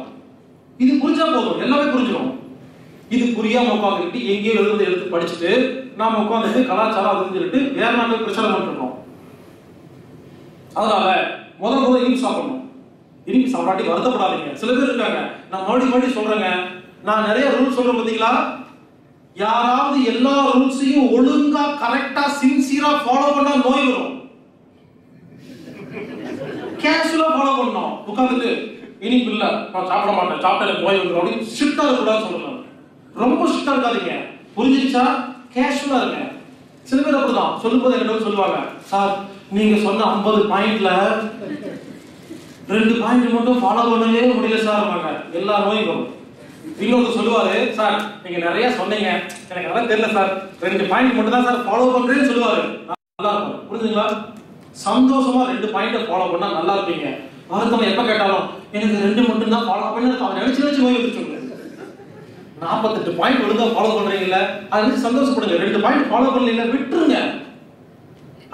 இது புரிஞ்சா போதும். எல்லாமே புரிஞ்சிடும். இது புரியாம உட்காந்துக்கிட்டு எங்கேயோ எழுந்து எடுத்து படிச்சுட்டு நாம உட்காந்துட்டு கலாச்சாரம் அதுன்னு சொல்லிட்டு வேற நாட்டுக்கு பிரச்சாரம் பண்ணிருக்கோம் அதனால முதல் முதல் இனிப்பு பண்ணணும் திரும்பி சாப்பாட்டி வருத்தப்படாதீங்க. சில பேர் இருக்காங்க. நான் மறுபடியும் மறுபடியும் சொல்றேங்க. நான் நிறைய ரூல்ஸ் சொல்றேன் பாத்தீங்களா யாராவது எல்லா ரூல்ஸையும் ஒழுங்கா கரெக்டா சின்சியரா ஃபாலோ பண்ணா நோய் வரும். கேஷுவலா ஃபாலோ பண்ணணும். உட்காந்துட்டு இனிப்பு இல்ல நான் சாப்பிட மாட்டேன் சாப்பிட்டா நோய் வந்துடும் அப்படின்னு ஸ்ட்ரிக்டா இருக்கக்கூடாது சொல்லணும் ரொம்ப ஸ்ட்ரிக்டா இருக்காதீங்க. புரிஞ்சிருச்சா? கேஷுவலா இருங்க. சில பேர் அப்படிதான். சொல்லும் போது என்ன சொல்லுவாங்க சார் நீங்க சொன்ன 50 பாயிண்ட்ல ரெண்டு பாயிண்ட் மட்டும் ஃபாலோ பண்ணவே முடியல சார் பாங்க எல்லா நோயும் வரும். இன்னொருத்தர் சொல்லுவாரு சார் நீங்க நிறைய சொன்னீங்க. எனக்கு அதெல்லாம் தெரியல சார் ரெண்டு பாயிண்ட் மட்டும் தான் சார் ஃபாலோ பண்றேன்னு சொல்லுவாரு. நல்லா இருக்கும். புரிஞ்சுங்களா சந்தோஷமா ரெண்டு பாயிண்ட ஃபாலோ பண்ணா நல்லா இருப்பீங்க. வருத்தம் எப்ப கேட்டாலும் எனக்கு ரெண்டு மட்டும் தான் ஃபாலோ பண்ணி அவன் நினைச்சு நினைச்சு நோய் வந்துச்சு நாற்பத்தெட்டு பாயிண்ட் ஒழுங்கா ஃபாலோ பண்றீங்கல்ல அதை நினைச்சு சந்தோஷப்படுங்க. ரெண்டு பாயிண்ட் ஃபாலோ பண்ணல விட்டுருங்க.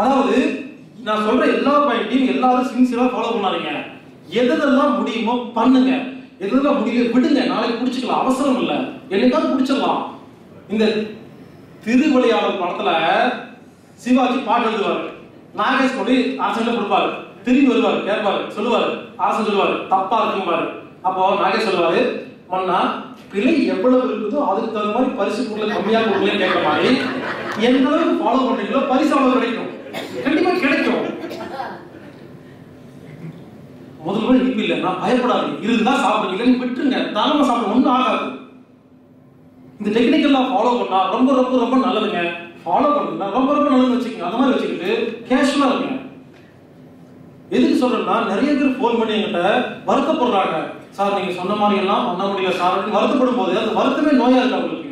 அதாவது நான் சொல்ற எல்லா பாயிண்ட்டையும் எல்லாரும் சின்சியரா ஃபாலோ பண்ணாதீங்க. எதெல்லாம் முடியுமோ பண்ணுங்க. எதெல்லாம் முடியல விடுங்க. நாளைக்கு பிடிச்சிக்கலாம் அவசரம் இல்ல. என்னைக்காவது பிடிச்சிடலாம் இந்த திருவிளையாடல் படத்துல சிவாஜி பாட்டு எழுதுவாரு. நாகேஷ் கொண்டு ஆசையில கொடுப்பாரு. திரும்பி வருவாரு கேட்பாரு சொல்லுவாரு. ஆசை சொல்லுவாரு தப்பா இருக்கும்பாரு. அப்போ நாகேஷ் சொல்லுவாரு மன்னா பிழை எவ்வளவு இருக்குதோ அதுக்கு தகுந்த மாதிரி பரிசு பொருளை கம்மியாக கொடுக்கலன்னு கேட்க மாதிரி எந்த அளவுக்கு ஃபாலோ பண்றீங்களோ பரிசு அவ்வளவு கிடைக்கும். கண்டிப்பா கிடைக்கும். முதல் கூட இனிப்பு இல்லை. நான் பயப்படாதீங்க. இருந்தா சாப்பிடுங்க விட்டுருங்க. தாராளமா சாப்பிட ஒன்றும் ஆகாது. இந்த டெக்னிக் எல்லாம் ஃபாலோ பண்ணா ரொம்ப ரொம்ப ரொம்ப நல்லதுங்க. ஃபாலோ பண்ணுங்க ரொம்ப ரொம்ப நல்லதுன்னு வச்சுக்கோங்க. அந்த மாதிரி வச்சுக்கிட்டு கேஷுவலா இருங்க. எதுக்கு சொல்றேன்னா நிறைய பேர் ஃபோன் பண்ணி என்கிட்ட வருத்தப்படுறாங்க. சார் நீங்க சொன்ன மாதிரி எல்லாம் பண்ண முடியல சார் வருத்தப்படும் போது அந்த வருத்தமே நோயா இருக்கு அவங்களுக்கு.